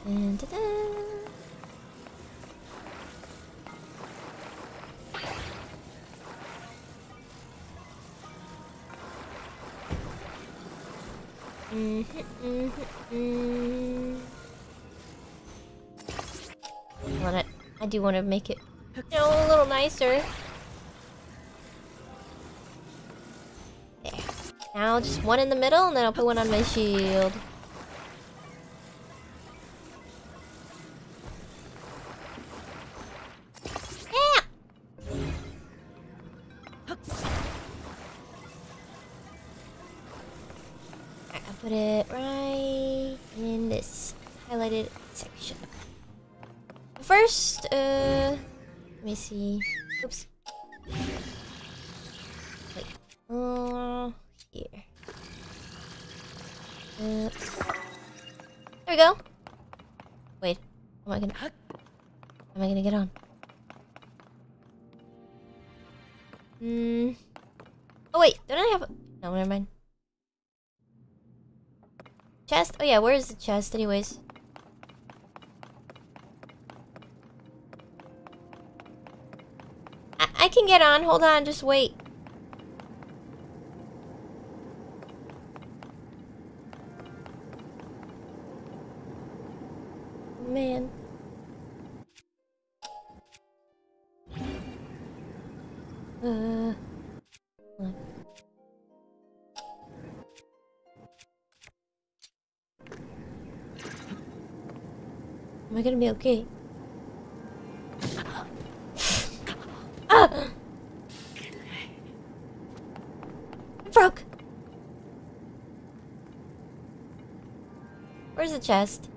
And mhm. Want it? I do want to make it, you know, a little nicer. There. Now just one in the middle, and then I'll put one on my shield. Put it right in this highlighted section. First, uh, let me see. Oops. Wait. Uh, here. Uh, there we go. Wait. Am I gonna? Am I gonna get on? Hmm. Oh wait, don't I have? A... No, never mind. Chest? Oh yeah, where is the chest, anyways? I, I can get on. Hold on, just wait. Man. Uh. Am I gonna be okay? ah! Broke! Where's the chest?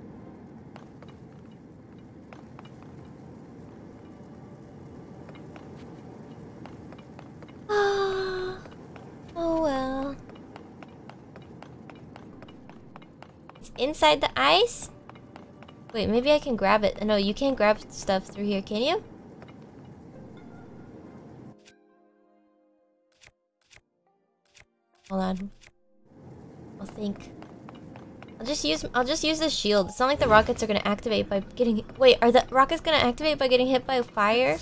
oh well. It's inside the ice? Wait, maybe I can grab it. No, you can't grab stuff through here, can you? Hold on. I'll think. I'll just use I'll just use the shield. It's not like the rockets are gonna activate by getting wait, are the rockets gonna activate by getting hit by fire?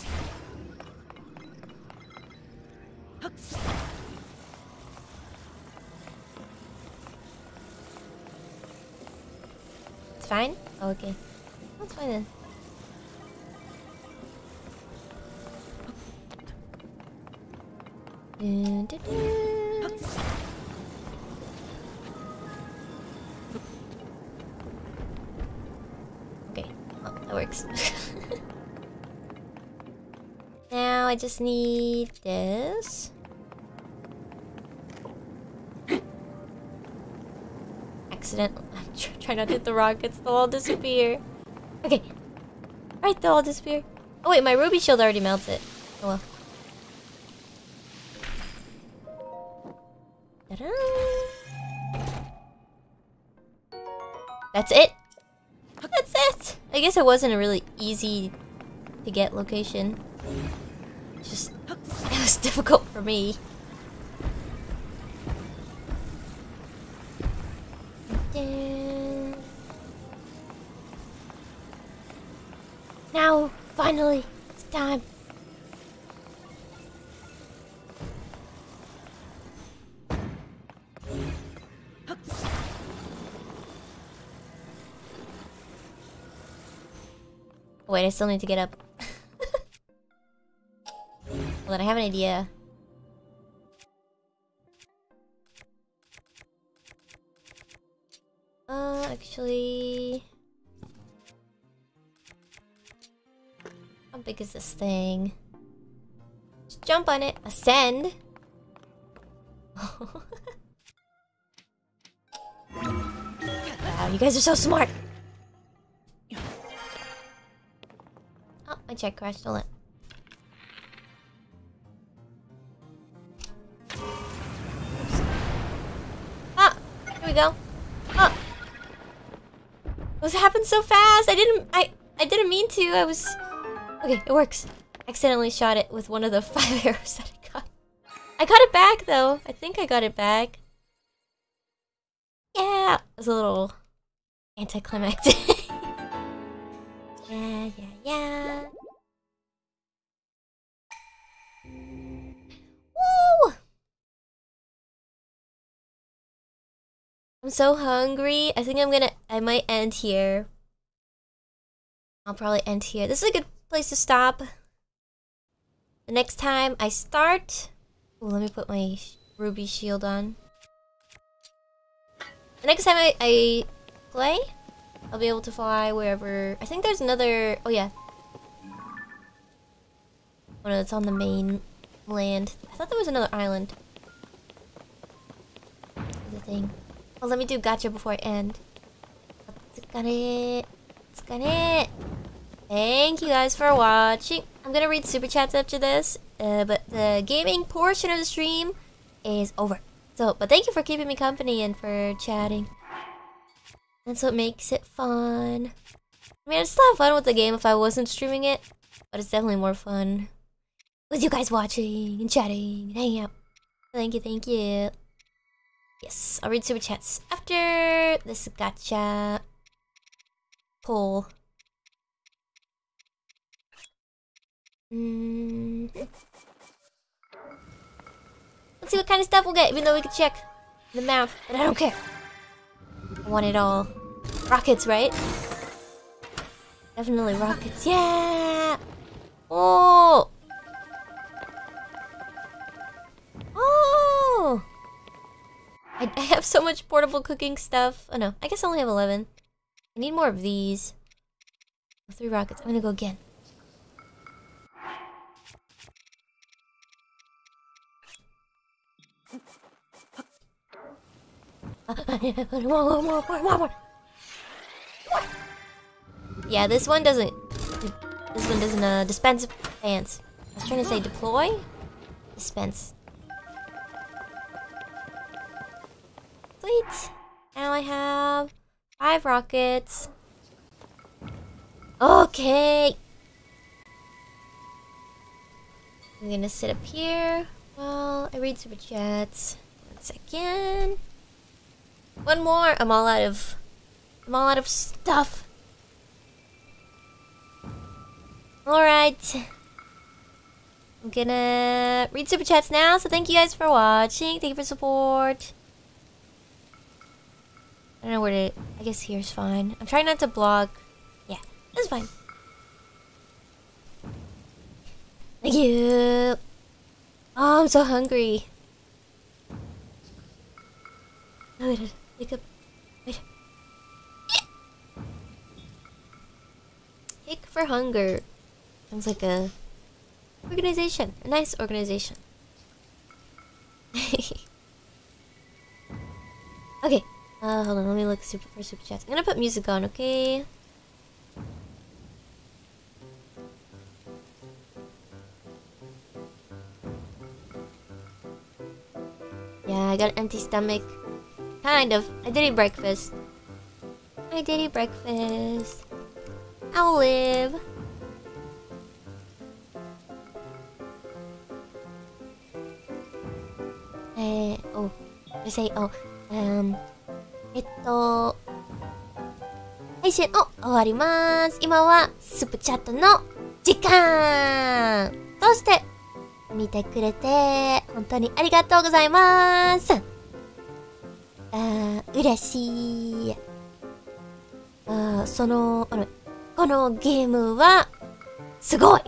It's fine? Oh, okay. That's fine then. Dun. Okay, well, that works. now I just need this. Accident. I'm tr trying not to hit the rockets. They'll all disappear. Okay. Alright, they'll all disappear. Oh wait, my ruby shield already melted. Oh well. That's it? That's it! I guess it wasn't a really easy to get location. Just it was difficult for me. Wait, I still need to get up. Hold on, I have an idea. Uh, actually... How big is this thing? Just jump on it. Ascend. wow, you guys are so smart. My check crashed. Hold on. Ah, here we go. Ah. This happened so fast. I didn't. I. I didn't mean to. I was. Okay, it works. Accidentally shot it with one of the five arrows that I got. I got it back though. I think I got it back. Yeah, it was a little anticlimactic. yeah, yeah, yeah. I'm so hungry. I think I'm gonna. I might end here. I'll probably end here. This is a good place to stop. The next time I start... Oh, let me put my ruby shield on. The next time I, I play, I'll be able to fly wherever... I think there's another... Oh, yeah. Oh, no, it's on the main land. I thought there was another island. The thing. Let me do gacha before I end. Thank you guys for watching. I'm gonna read super chats after this, uh, but the gaming portion of the stream is over. So, but thank you for keeping me company and for chatting. That's what makes it fun. I mean, I'd still have fun with the game if I wasn't streaming it, but it's definitely more fun with you guys watching and chatting and hanging out. Thank you, thank you. Yes, I'll read super chats after this gacha poll. Mm. Let's see what kind of stuff we'll get, even though we could check the map, but I don't care. I want it all. Rockets, right? Definitely rockets. Yeah! Oh! Oh! I, I have so much portable cooking stuff. Oh no, I guess I only have 11. I need more of these. Three rockets. I'm gonna go again. Yeah, this one doesn't. This one doesn't uh, dispense pants. I was trying to say deploy, dispense. Sweet. Now I have Five rockets. Okay. I'm gonna sit up here while I read super chats. One second. One more. I'm all out of. I'm all out of stuff. All right. I'm gonna read super chats now. So thank you guys for watching. Thank you for support. I don't know where to. I guess here's fine. I'm trying not to block. Yeah, that's fine. Thank you. Oh, I'm so hungry. Oh, wait, wake up. Wait. Hick for hunger. Sounds like a organization. A nice organization. okay. Uh, hold on. Let me look super for super chats. I'm gonna put music on, okay? Yeah, I got an empty stomach. Kind of. I did eat breakfast. I did eat breakfast. I'll live. Eh, oh, I say, oh, um, えっと、配信を終わります。今はスープチャットの時間そして、見てくれて、本当にありがとうございます。あー、嬉しい。あー、その、あの、このゲームは、すごい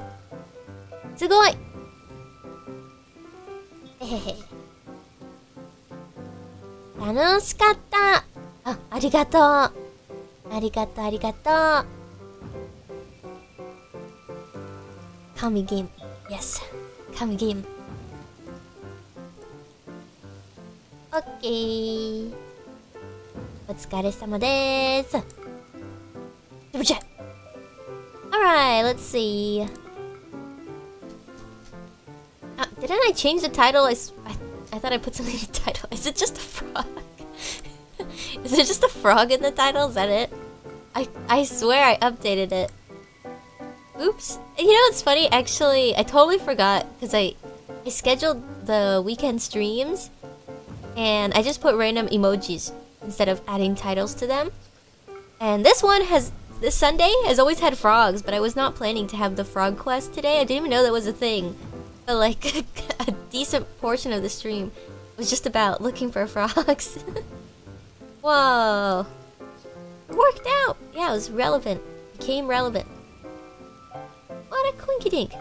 すごいえへへ。楽しかったあ、ありがとうありがとう、ありがとう神ゲーム。Yes. 神ゲーム。オッケー。お疲れ様でーす。Super chat. Alright, let's see. Uh, didn't I change the title? I, s- I, I thought I put something in the title. Is it just a frog? Is it just a frog in the title? Is that it? I, I swear I updated it. Oops. You know what's funny? Actually, I totally forgot because I, I scheduled the weekend streams and I just put random emojis instead of adding titles to them. And this one has this Sunday has always had frogs, but I was not planning to have the frog quest today. I didn't even know that was a thing. But like a decent portion of the stream was just about looking for frogs. Whoa. It worked out. Yeah, it was relevant. Became relevant. What a quinky dink.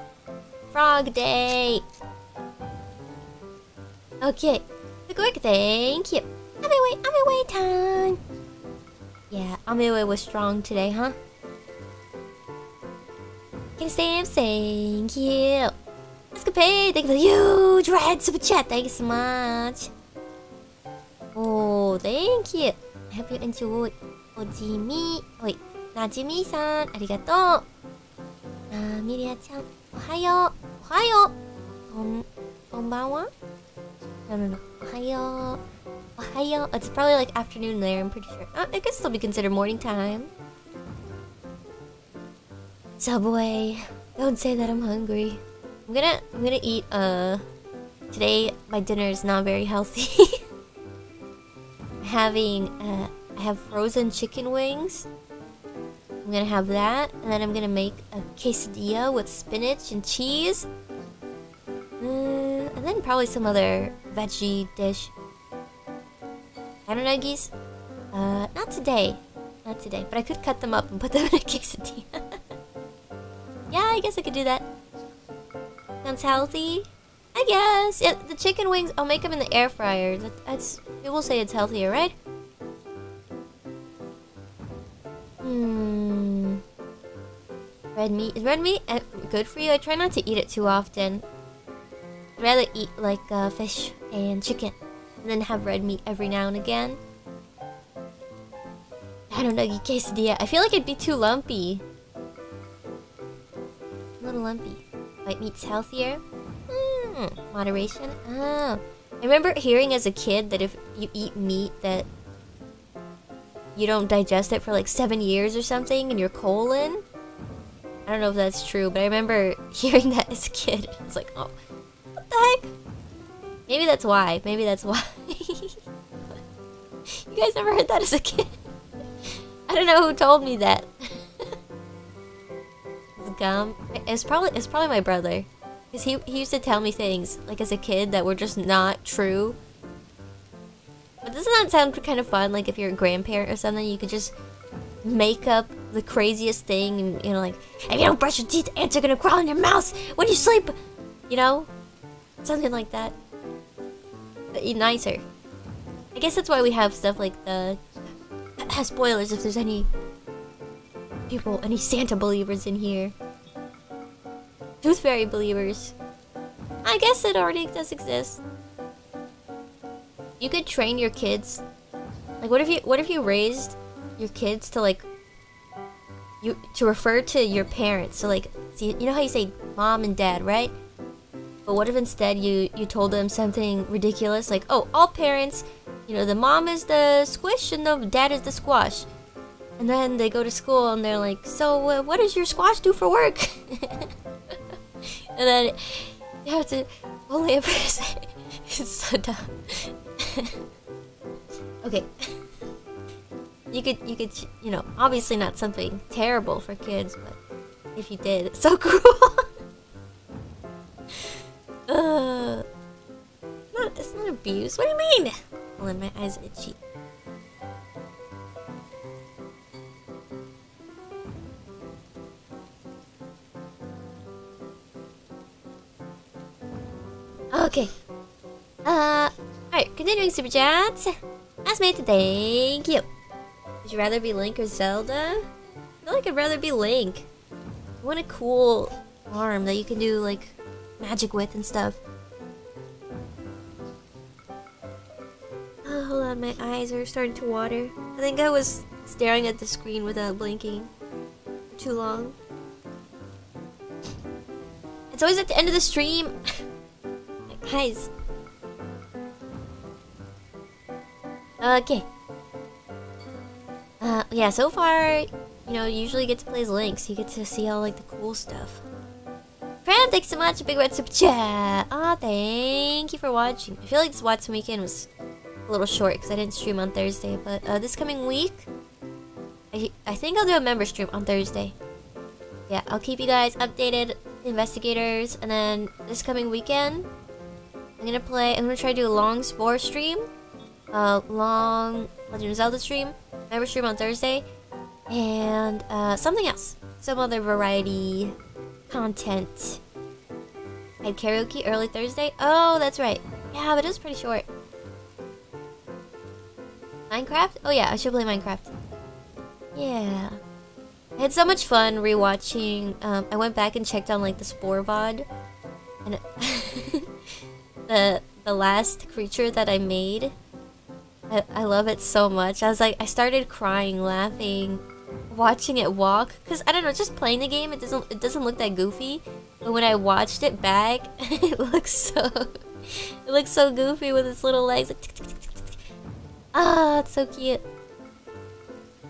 Frog day. Okay. Quick, thank you. Amiway, Amiway time. Yeah, Amiway was strong today, huh? Can Sam, thank you. Escapade, thank you for the huge red super chat. Thank you so much. Oh, thank you. I hope you enjoyed. Oh, Ojimi. Wait, Najimi-san, arigato. Uh, Miria-chan, ohayo. Ohayo. Kon konbanwa? No, no, no. Ohayo. Ohayo. Oh, it's probably like afternoon there, I'm pretty sure. Uh, it could still be considered morning time. Subway. Don't say that I'm hungry. I'm gonna I'm gonna eat uh today my dinner is not very healthy. having, uh... I have frozen chicken wings. I'm gonna have that, and then I'm gonna make a quesadilla with spinach and cheese. Uh, and then probably some other veggie dish. Hanunagis? Uh, not today. Not today, but I could cut them up and put them in a quesadilla. yeah, I guess I could do that. Sounds healthy. I guess. Yeah, the chicken wings, I'll make them in the air fryer. That, that's, people say it's healthier, right? Hmm. Red meat. Is red meat uh, good for you? I try not to eat it too often. I'd rather eat like uh, fish and chicken. And then have red meat every now and again. I don't know, you quesadilla. I feel like it'd be too lumpy. A little lumpy. White meat's healthier. Hmm. Moderation. Oh. I remember hearing as a kid that if you eat meat that you don't digest it for like seven years or something in your colon. I don't know if that's true, but I remember hearing that as a kid. It's like, oh, what the heck? Maybe that's why. Maybe that's why. you guys never heard that as a kid? I don't know who told me that. gum. It's probably it's probably my brother, cause he he used to tell me things like as a kid that were just not true. But doesn't that sound kind of fun? Like if you're a grandparent or something, you could just make up the craziest thing, and you know, like if you don't brush your teeth, ants are gonna crawl in your mouth when you sleep. You know, something like that. But nicer. I guess that's why we have stuff like the spoilers if there's any people, any Santa believers in here. Tooth Fairy believers. I guess it already does exist. You could train your kids. Like, what if you what if you raised your kids to like you to refer to your parents? So like, see, you know how you say mom and dad, right? But what if instead you you told them something ridiculous like, oh, all parents, you know, the mom is the squish and the dad is the squash. And then they go to school and they're like, so uh, what does your squash do for work? and then you have to only ever say, it's so dumb. okay. You could, you could, you know, obviously not something terrible for kids, but if you did, it's so cruel. uh, not, it's not abuse. What do you mean? On, my eyes itchy. Okay. Uh, alright, continuing super chats. As made thank you. Would you rather be Link or Zelda? I feel like I'd rather be Link. I want a cool arm that you can do like magic with and stuff. Oh, hold on, my eyes are starting to water. I think I was staring at the screen without blinking too long. It's always at the end of the stream. Guys. Okay. Uh, yeah, so far, you know, you usually get to play as Link, so you get to see all, like, the cool stuff. Fran, thanks so much. Big red super chat. Aw, thank you for watching. I feel like this Watson weekend was a little short because I didn't stream on Thursday, but uh, this coming week, I, I think I'll do a member stream on Thursday. Yeah, I'll keep you guys updated, investigators, and then this coming weekend, I'm gonna play. I'm gonna try to do a long Spore stream, a long Legend of Zelda stream, member stream on Thursday, and uh, something else, some other variety content. I had karaoke early Thursday. Oh, that's right. Yeah, but it was pretty short. Minecraft? Oh yeah, I should play Minecraft. Yeah. I had so much fun rewatching. Um, I went back and checked on like the Spore VOD, and the the last creature that I made. I, I love it so much. I was like, I started crying, laughing, watching it walk. Cause I don't know, just playing the game, it doesn't it doesn't look that goofy. But when I watched it back, it looks so it looks so goofy with its little legs. Ah, it's so cute.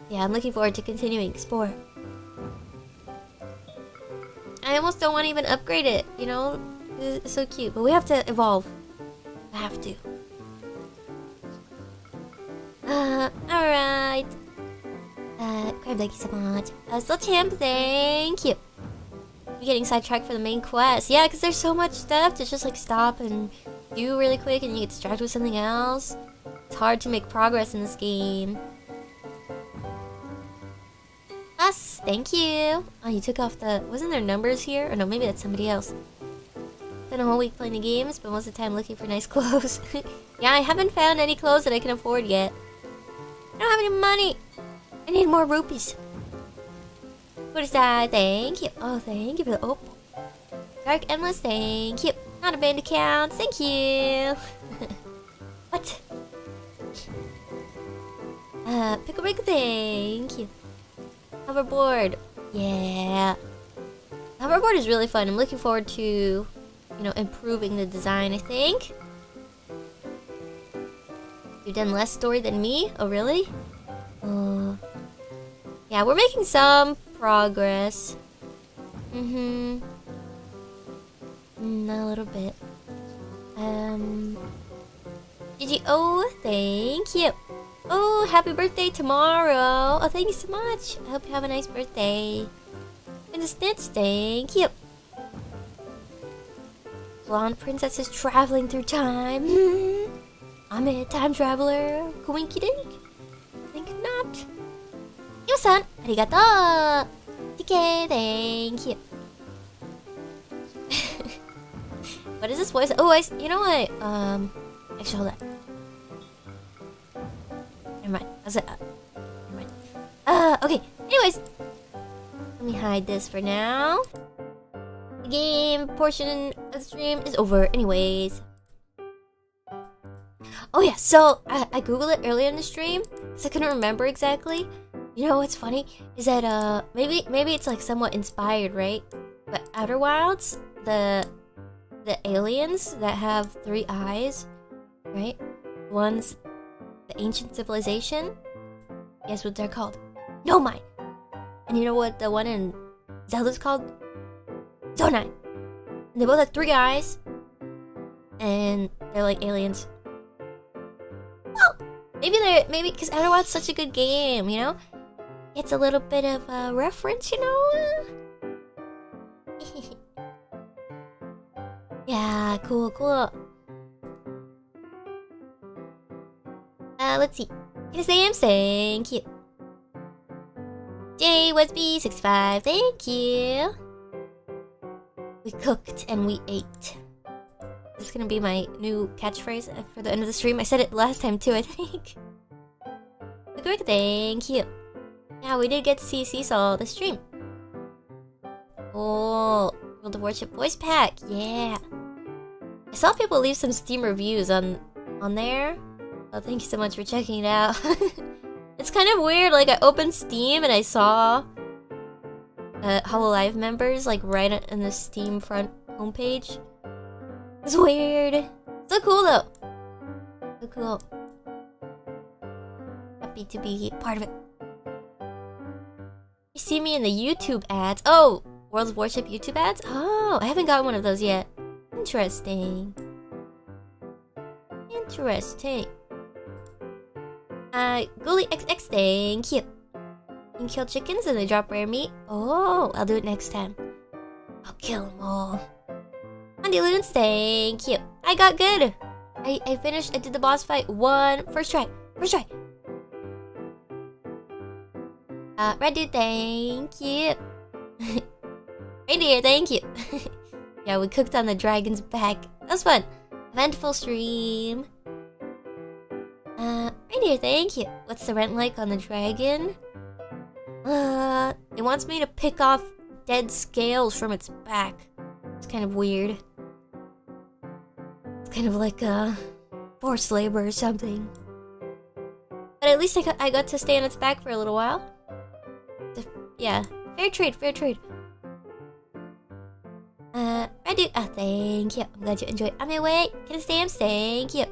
Yeah, I'm looking forward to continuing Spore. I almost don't want to even upgrade it, you know? It's so cute, but we have to evolve. I have to. Uh, alright. Uh, Crab, thank you so much. Uh, still champ, thank you. We're getting sidetracked for the main quest. Yeah, because there's so much stuff to just like stop and do really quick and you get distracted with something else. It's hard to make progress in this game. Us, thank you. Oh, you took off the... Wasn't there numbers here? Or no, maybe that's somebody else. Spent a whole week playing the games, but most of the time looking for nice clothes. yeah, I haven't found any clothes that I can afford yet. I don't have any money. I need more rupees. What is that? Thank you. Oh, thank you for the opal. Dark Endless, thank you. Not a band account, thank you. what? Uh, Pickle Rick, thank you. Hoverboard, yeah. Hoverboard is really fun. I'm looking forward to you know, improving the design, I think. You've done less story than me? Oh, really? Oh, Yeah, we're making some progress. Mm-hmm. Mm, a little bit. Um. Did you? Oh, thank you. Oh, happy birthday tomorrow. Oh, thank you so much. I hope you have a nice birthday. And the Snitch, thank you. Blonde princess is traveling through time. I'm a time traveler. Coinky dink. Think not. Yo-san, arigato. TK, thank you. what is this voice? Oh, I, you know what? Um, actually, hold on. Never mind. I was, uh, never mind. Uh, okay. Anyways, let me hide this for now. Game portion of the stream is over. Anyways. Oh yeah, so I, I googled it earlier in the stream because I couldn't remember exactly. You know what's funny is that uh maybe maybe it's like somewhat inspired, right? But Outer Wilds, the the aliens that have three eyes, right? One's the ancient civilization. Guess what they're called? No Nomai. And you know what the one in Zelda's called? Zonai. And they both have three eyes. And they're like aliens. Well, maybe they're maybe because Wilds such a good game, you know? It's a little bit of a reference, you know? yeah, cool, cool. Uh, let's see. Gonna say I'm thank you. J Wesby 65, thank you. We cooked and we ate. This is gonna be my new catchphrase uh, for the end of the stream. I said it last time too, I think. Quick, thank you. Yeah, we did get to see Seesaw the stream. Oh, World of Warship voice pack, yeah. I saw people leave some Steam reviews on on there. Oh, thank you so much for checking it out. it's kind of weird. Like I opened Steam and I saw uh, Hololive members like right in the Steam front homepage. It's weird. So cool though. So cool. Happy to be part of it. You see me in the YouTube ads. Oh, World of Warship YouTube ads? Oh, I haven't got one of those yet. Interesting. Interesting. Uh, Ghoulie XX, thank you. You kill chickens and they drop rare meat? Oh, I'll do it next time. I'll kill them all. Andy Loons, thank you. I got good. I, I finished, I did the boss fight one, first try, first try. Uh, Red Dude, thank you. Reindeer, thank you. yeah, we cooked on the dragon's back. That was fun. Eventful stream. Uh, reindeer, thank you. What's the rent like on the dragon? Uh, it wants me to pick off dead scales from its back. It's kind of weird. It's kind of like a forced labor or something. But at least I got, I got to stay on its back for a little while. The, yeah, fair trade, fair trade. Uh, I do. ah, thank you. I'm glad you enjoyed. I'm away. Can I stay? I'm Thank you.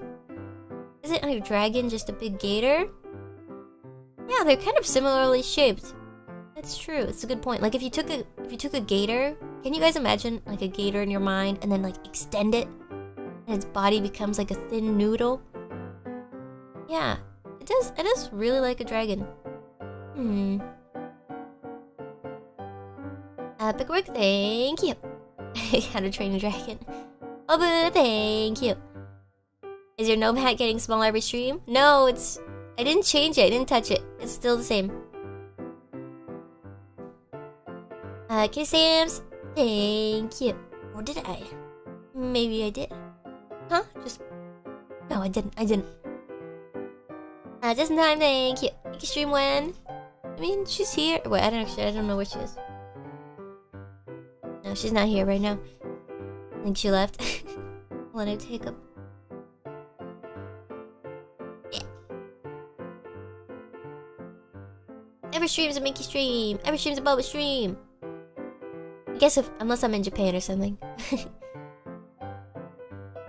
Isn't a dragon just a big gator? Yeah, they're kind of similarly shaped. That's true. It's a good point. Like if you took a if you took a gator, can you guys imagine like a gator in your mind and then like extend it and its body becomes like a thin noodle? Yeah, it does. It is really like a dragon. Hmm. Epic work, thank you. How to train a dragon. Oh, but thank you. Is your gnome hat getting smaller every stream? No, it's... I didn't change it. I didn't touch it. It's still the same. Kitty Sam's. Thank you. Or did I? Maybe I did. Huh? Just... No, I didn't. I didn't. Uh, just in time, thank you. Stream when? I mean, she's here. Wait, I don't actually, I don't know where she is. No, she's not here right now. I think she left. Her take a... Every stream's a Mickey stream. Every stream's a Boba stream. I guess if unless I'm in Japan or something.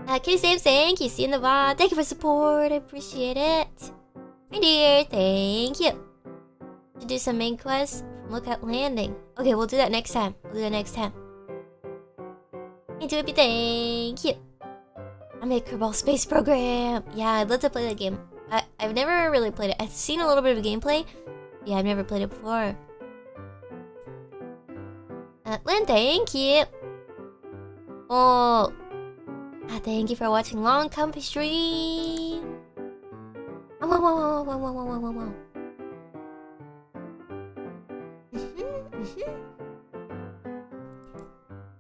uh, Kitty Sam, thank you. See you in the VOD. Thank you for support. I appreciate it. My dear, thank you. to do some main quests Lookout Landing. Okay, we'll do that next time. We'll do that next time. Hey, Doopy, thank you. I made Kerbal Space Program. Yeah, I'd love to play that game. I, I've never really played it. I've seen a little bit of gameplay. Yeah, I've never played it before. Uh, Lynn, thank you. Oh, ah, thank you for watching Long Comfy Stream. Whoa, whoa, whoa, whoa, whoa, whoa, whoa, whoa.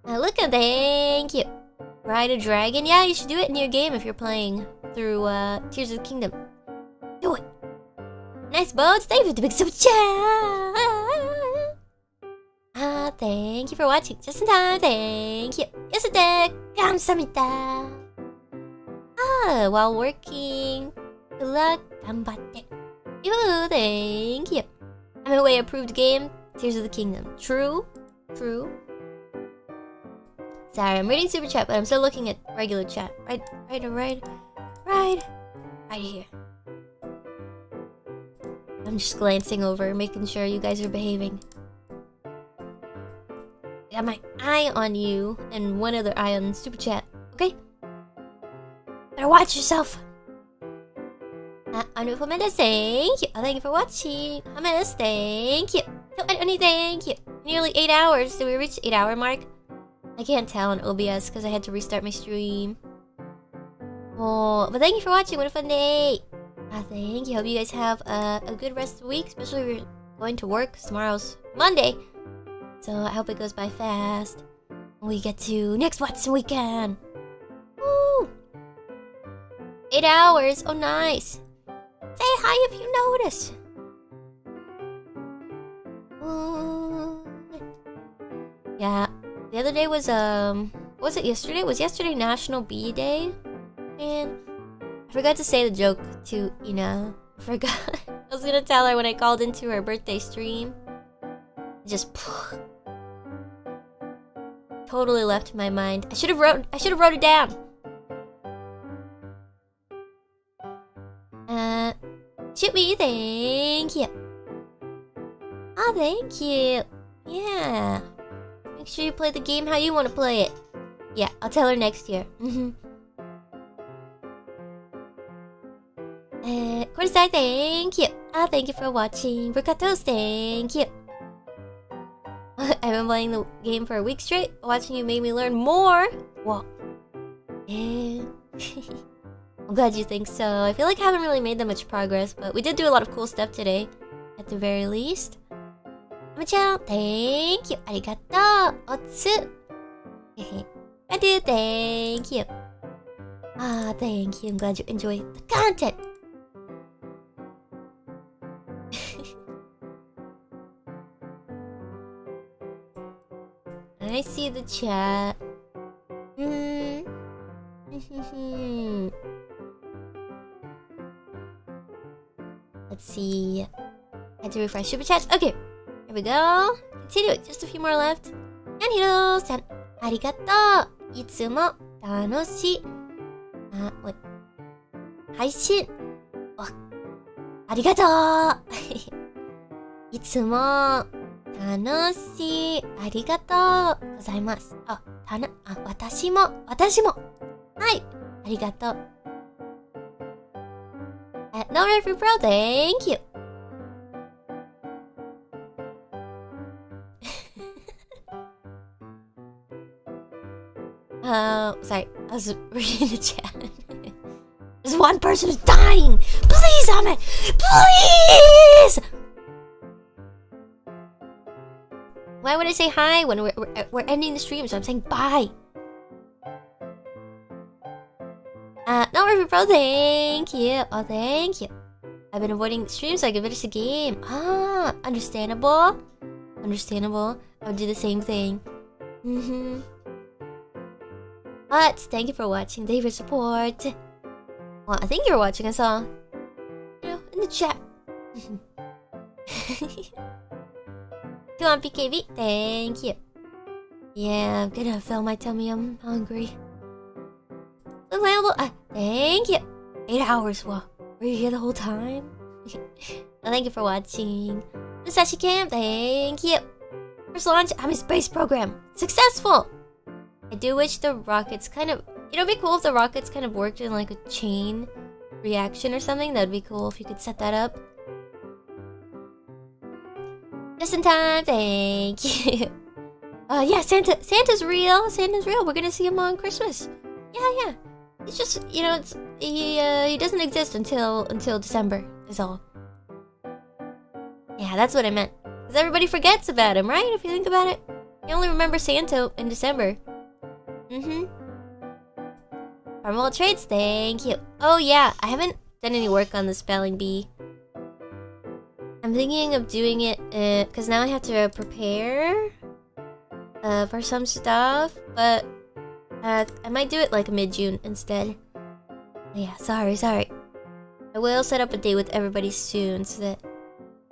Uh, look at thank you. Ride a dragon? Yeah, you should do it in your game if you're playing through uh, Tears of the Kingdom. Do it. Nice boats. Thank you for the big super chat. Ah, thank you for watching. Just in time. Thank you. Yesterday, 감사합니다. Ah, while working. Good luck. 간바tte. Yoo, thank you. I'm a way approved game. Tears of the Kingdom. True. True. Sorry, I'm reading super chat, but I'm still looking at regular chat. Right, right, right, right, right here. I'm just glancing over, making sure you guys are behaving. Got my eye on you and one other eye on super chat. Okay? Better watch yourself. Uh, wonderful Mendes, thank you. Oh, thank you for watching. Hummus, thank you. No, thank you. Nearly eight hours. Did we reach the eight hour mark? I can't tell on OBS because I had to restart my stream. Oh, but thank you for watching. What a fun day. Ah, thank you. Hope you guys have uh, a good rest of the week, especially if you're going to work. Tomorrow's Monday. So I hope it goes by fast. We get to next Watson weekend. Woo! Eight hours. Oh, nice. Say hi if you notice. Ooh. Yeah, the other day was um, was it yesterday? Was yesterday National Bee Day? And I forgot to say the joke to Ina. I forgot. I was gonna tell her when I called into her birthday stream. It Just totally left my mind. I should have wrote. I should have wrote it down. Uh, shoot me. Thank you. Oh, thank you. Yeah. Make sure you play the game how you want to play it. Yeah, I'll tell her next year. Mm-hmm. Uh, Korisai, thank you. Ah, thank you for watching. Brukatos, thank you. I've been playing the game for a week straight. Watching you made me learn more. Well, eh. I'm glad you think so. I feel like I haven't really made that much progress, but we did do a lot of cool stuff today, at the very least. Ama-chan, thank you. Arigato. Otsu. Do, thank you. Ah, thank you. I'm glad you enjoyed the content. I see the chat. Hmm. Let's see. I had to refresh super chats. Okay. Here we go. Continue. Just a few more left. Yanhiro san, arigato. いつも楽しい。あ、wait. 配信。あ、ありがとう。いつも 楽しい。ありがとうございます。あ、たな、あ、私も、私も。はい。ありがとう。Uh, no referee pro, thank you. uh, sorry, I was reading the chat. There's one person who's dying. Please, Ahmed, please. Why would I say hi when we're, we're, we're ending the stream? So I'm saying bye. Uh, no River Pro, thank you. Oh, thank you. I've been avoiding streams so I can finish the game. Ah, understandable. Understandable. I would do the same thing. Mm-hmm. But thank you for watching. Thank you for support. Well, I think you're watching. I saw, you know, in the chat. Come on, PKV. Thank you. Yeah, I'm gonna fill my tummy. I'm hungry. Available. Uh, thank you. Eight hours. Well, were you here the whole time? well, thank you for watching. Musashi Camp, thank you. First launch on my space program. Successful! I do wish the rockets kind of... You know, it'd be cool if the rockets kind of worked in like a chain reaction or something. That'd be cool if you could set that up. Just in time, thank you. Uh, yeah, Santa, Santa's real. Santa's real. We're gonna see him on Christmas. Yeah, yeah. It's just, you know, it's, he, uh, he doesn't exist until, until December, is all. Yeah, that's what I meant. Because everybody forgets about him, right? If you think about it. You only remember Santa in December. Mm-hmm. Farmwell Trades, thank you. Oh yeah, I haven't done any work on the spelling bee. I'm thinking of doing it, because uh, now I have to prepare uh, for some stuff, but uh, I might do it like mid-June instead. Yeah, sorry, sorry. I will set up a date with everybody soon so that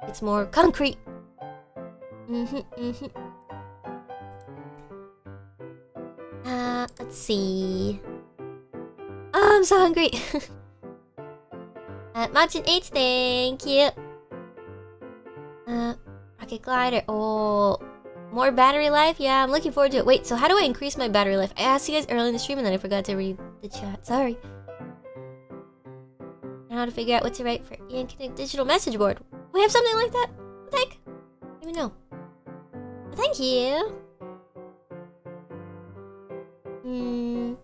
it's more concrete. Mm-hmm, mm-hmm. Uh, let's see. Oh, I'm so hungry. uh, Machin 8, thank you. Uh, Rocket Glider. Oh, more battery life? Yeah, I'm looking forward to it. Wait, so how do I increase my battery life? I asked you guys early in the stream and then I forgot to read the chat. Sorry. How to figure out what to write for Ian Connect digital message board. We have something like that? What the heck? Don't even know. Thank you. Hmm.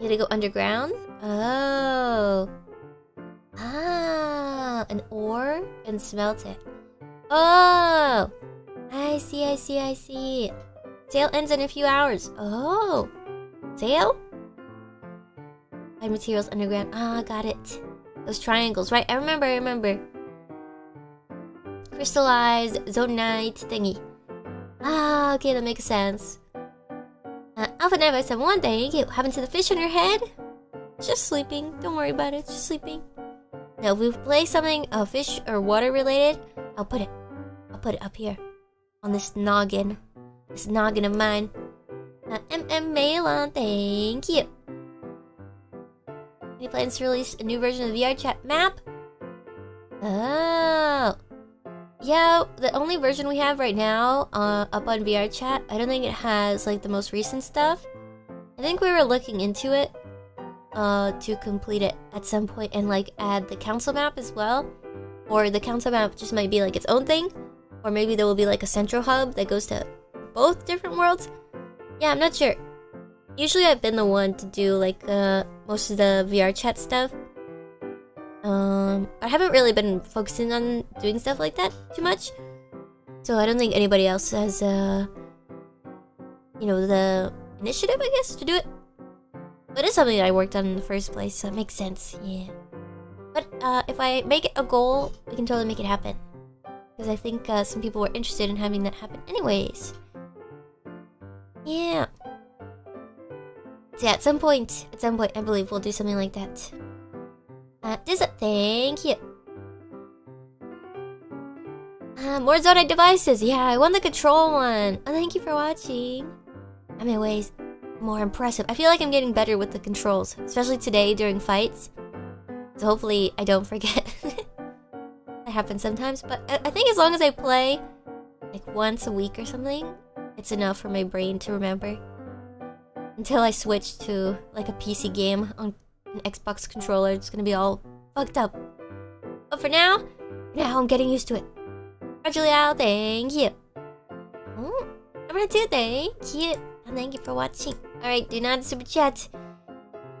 You to go underground? Oh. Ah, an ore and smelt it. Oh! I see, I see, I see. Sale ends in a few hours. Oh! Sale? Find materials underground. Ah, got it. Those triangles, right? I remember, I remember. Crystallized Zonaite thingy. Ah, okay, that makes sense. Uh, Alpha Neva said one thing. What happened to the fish on your head? just sleeping. Don't worry about it. Just sleeping. Now, if we play something uh, fish or water related, I'll put it. I'll put it up here. On this noggin. This noggin of mine. Uh, MM Melon, thank you. Any plans to release a new version of the VR chat map? Oh. Yeah, the only version we have right now uh, up on VR chat, I don't think it has like the most recent stuff. I think we were looking into it uh, to complete it at some point and like add the council map as well. Or the council map just might be like its own thing. Or maybe there will be like a central hub that goes to both different worlds. Yeah, I'm not sure. Usually I've been the one to do like uh, most of the VR chat stuff. Um, I haven't really been focusing on doing stuff like that too much. So I don't think anybody else has, uh, you know, the initiative, I guess, to do it. But it's something that I worked on in the first place, so it makes sense, yeah. But uh, if I make it a goal, we can totally make it happen. Because I think uh, some people were interested in having that happen anyways. Yeah. So yeah, at some point, at some point, I believe we'll do something like that. Uh, this, thank you. Uh, more Zonaite devices. Yeah, I won the control one. Oh, thank you for watching. I mean, ways more impressive. I feel like I'm getting better with the controls, especially today during fights. So hopefully I don't forget. that happens sometimes, but I, think as long as I play like once a week or something, it's enough for my brain to remember. Until I switch to like a PC game on an Xbox controller, it's gonna be all fucked up. But for now, now I'm getting used to it. Julia, thank you. Oh, number two, thank you. And thank you for watching. Alright, do not super chat.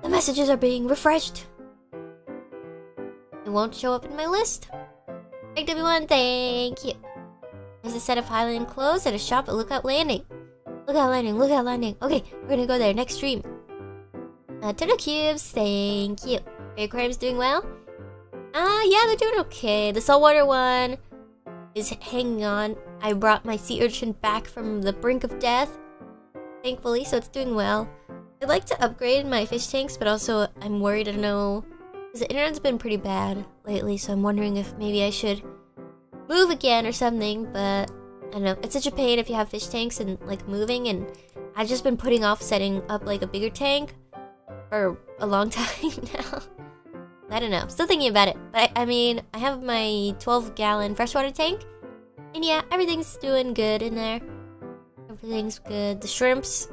The messages are being refreshed. It won't show up in my list. Thank everyone, thank you. There's a set of Hylian clothes at a shop at Lookout Landing. Lookout Landing, Lookout Landing. Okay, we're gonna go there next stream. Uh, Turtle Cubes, thank you. Are your aquariums doing well? Ah, uh, yeah, they're doing okay. The saltwater one is hanging on. I brought my sea urchin back from the brink of death thankfully, so it's doing well. I'd like to upgrade my fish tanks, but also I'm worried, I don't know, because the internet's been pretty bad lately, so I'm wondering if maybe I should move again or something, but I don't know. It's such a pain if you have fish tanks and, like, moving, and I've just been putting off setting up, like, a bigger tank for a long time now. I don't know. Still thinking about it. But I, I mean, I have my 12 gallon freshwater tank. And yeah, everything's doing good in there. Everything's good. The shrimps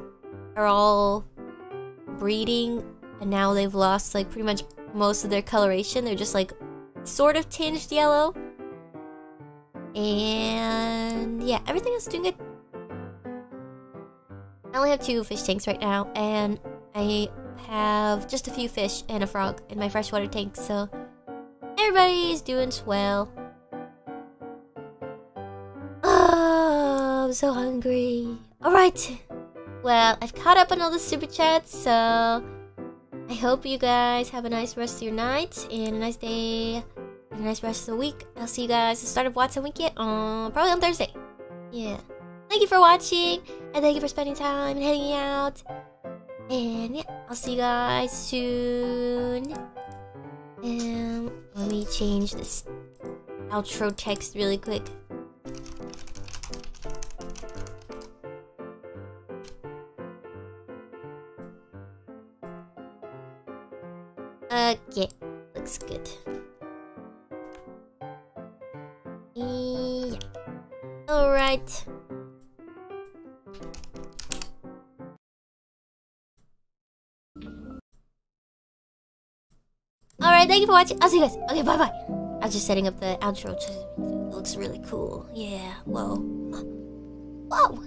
are all breeding. And now they've lost like pretty much most of their coloration. They're just like sort of tinged yellow. And yeah, everything is doing good. I only have two fish tanks right now, and I have just a few fish and a frog in my freshwater tank, so everybody's doing swell. So hungry. Alright. Well, I've caught up on all the super chats, so I hope you guys have a nice rest of your night and a nice day and a nice rest of the week. I'll see you guys at the start of Watson Week on probably on Thursday. Yeah. Thank you for watching and thank you for spending time and hanging out. And yeah, I'll see you guys soon. And let me change this outro text really quick. Okay, looks good. Yeah. Alright. Alright, thank you for watching. I'll see you guys. Okay, bye bye. I was just setting up the outro. It looks really cool. Yeah, whoa. Whoa!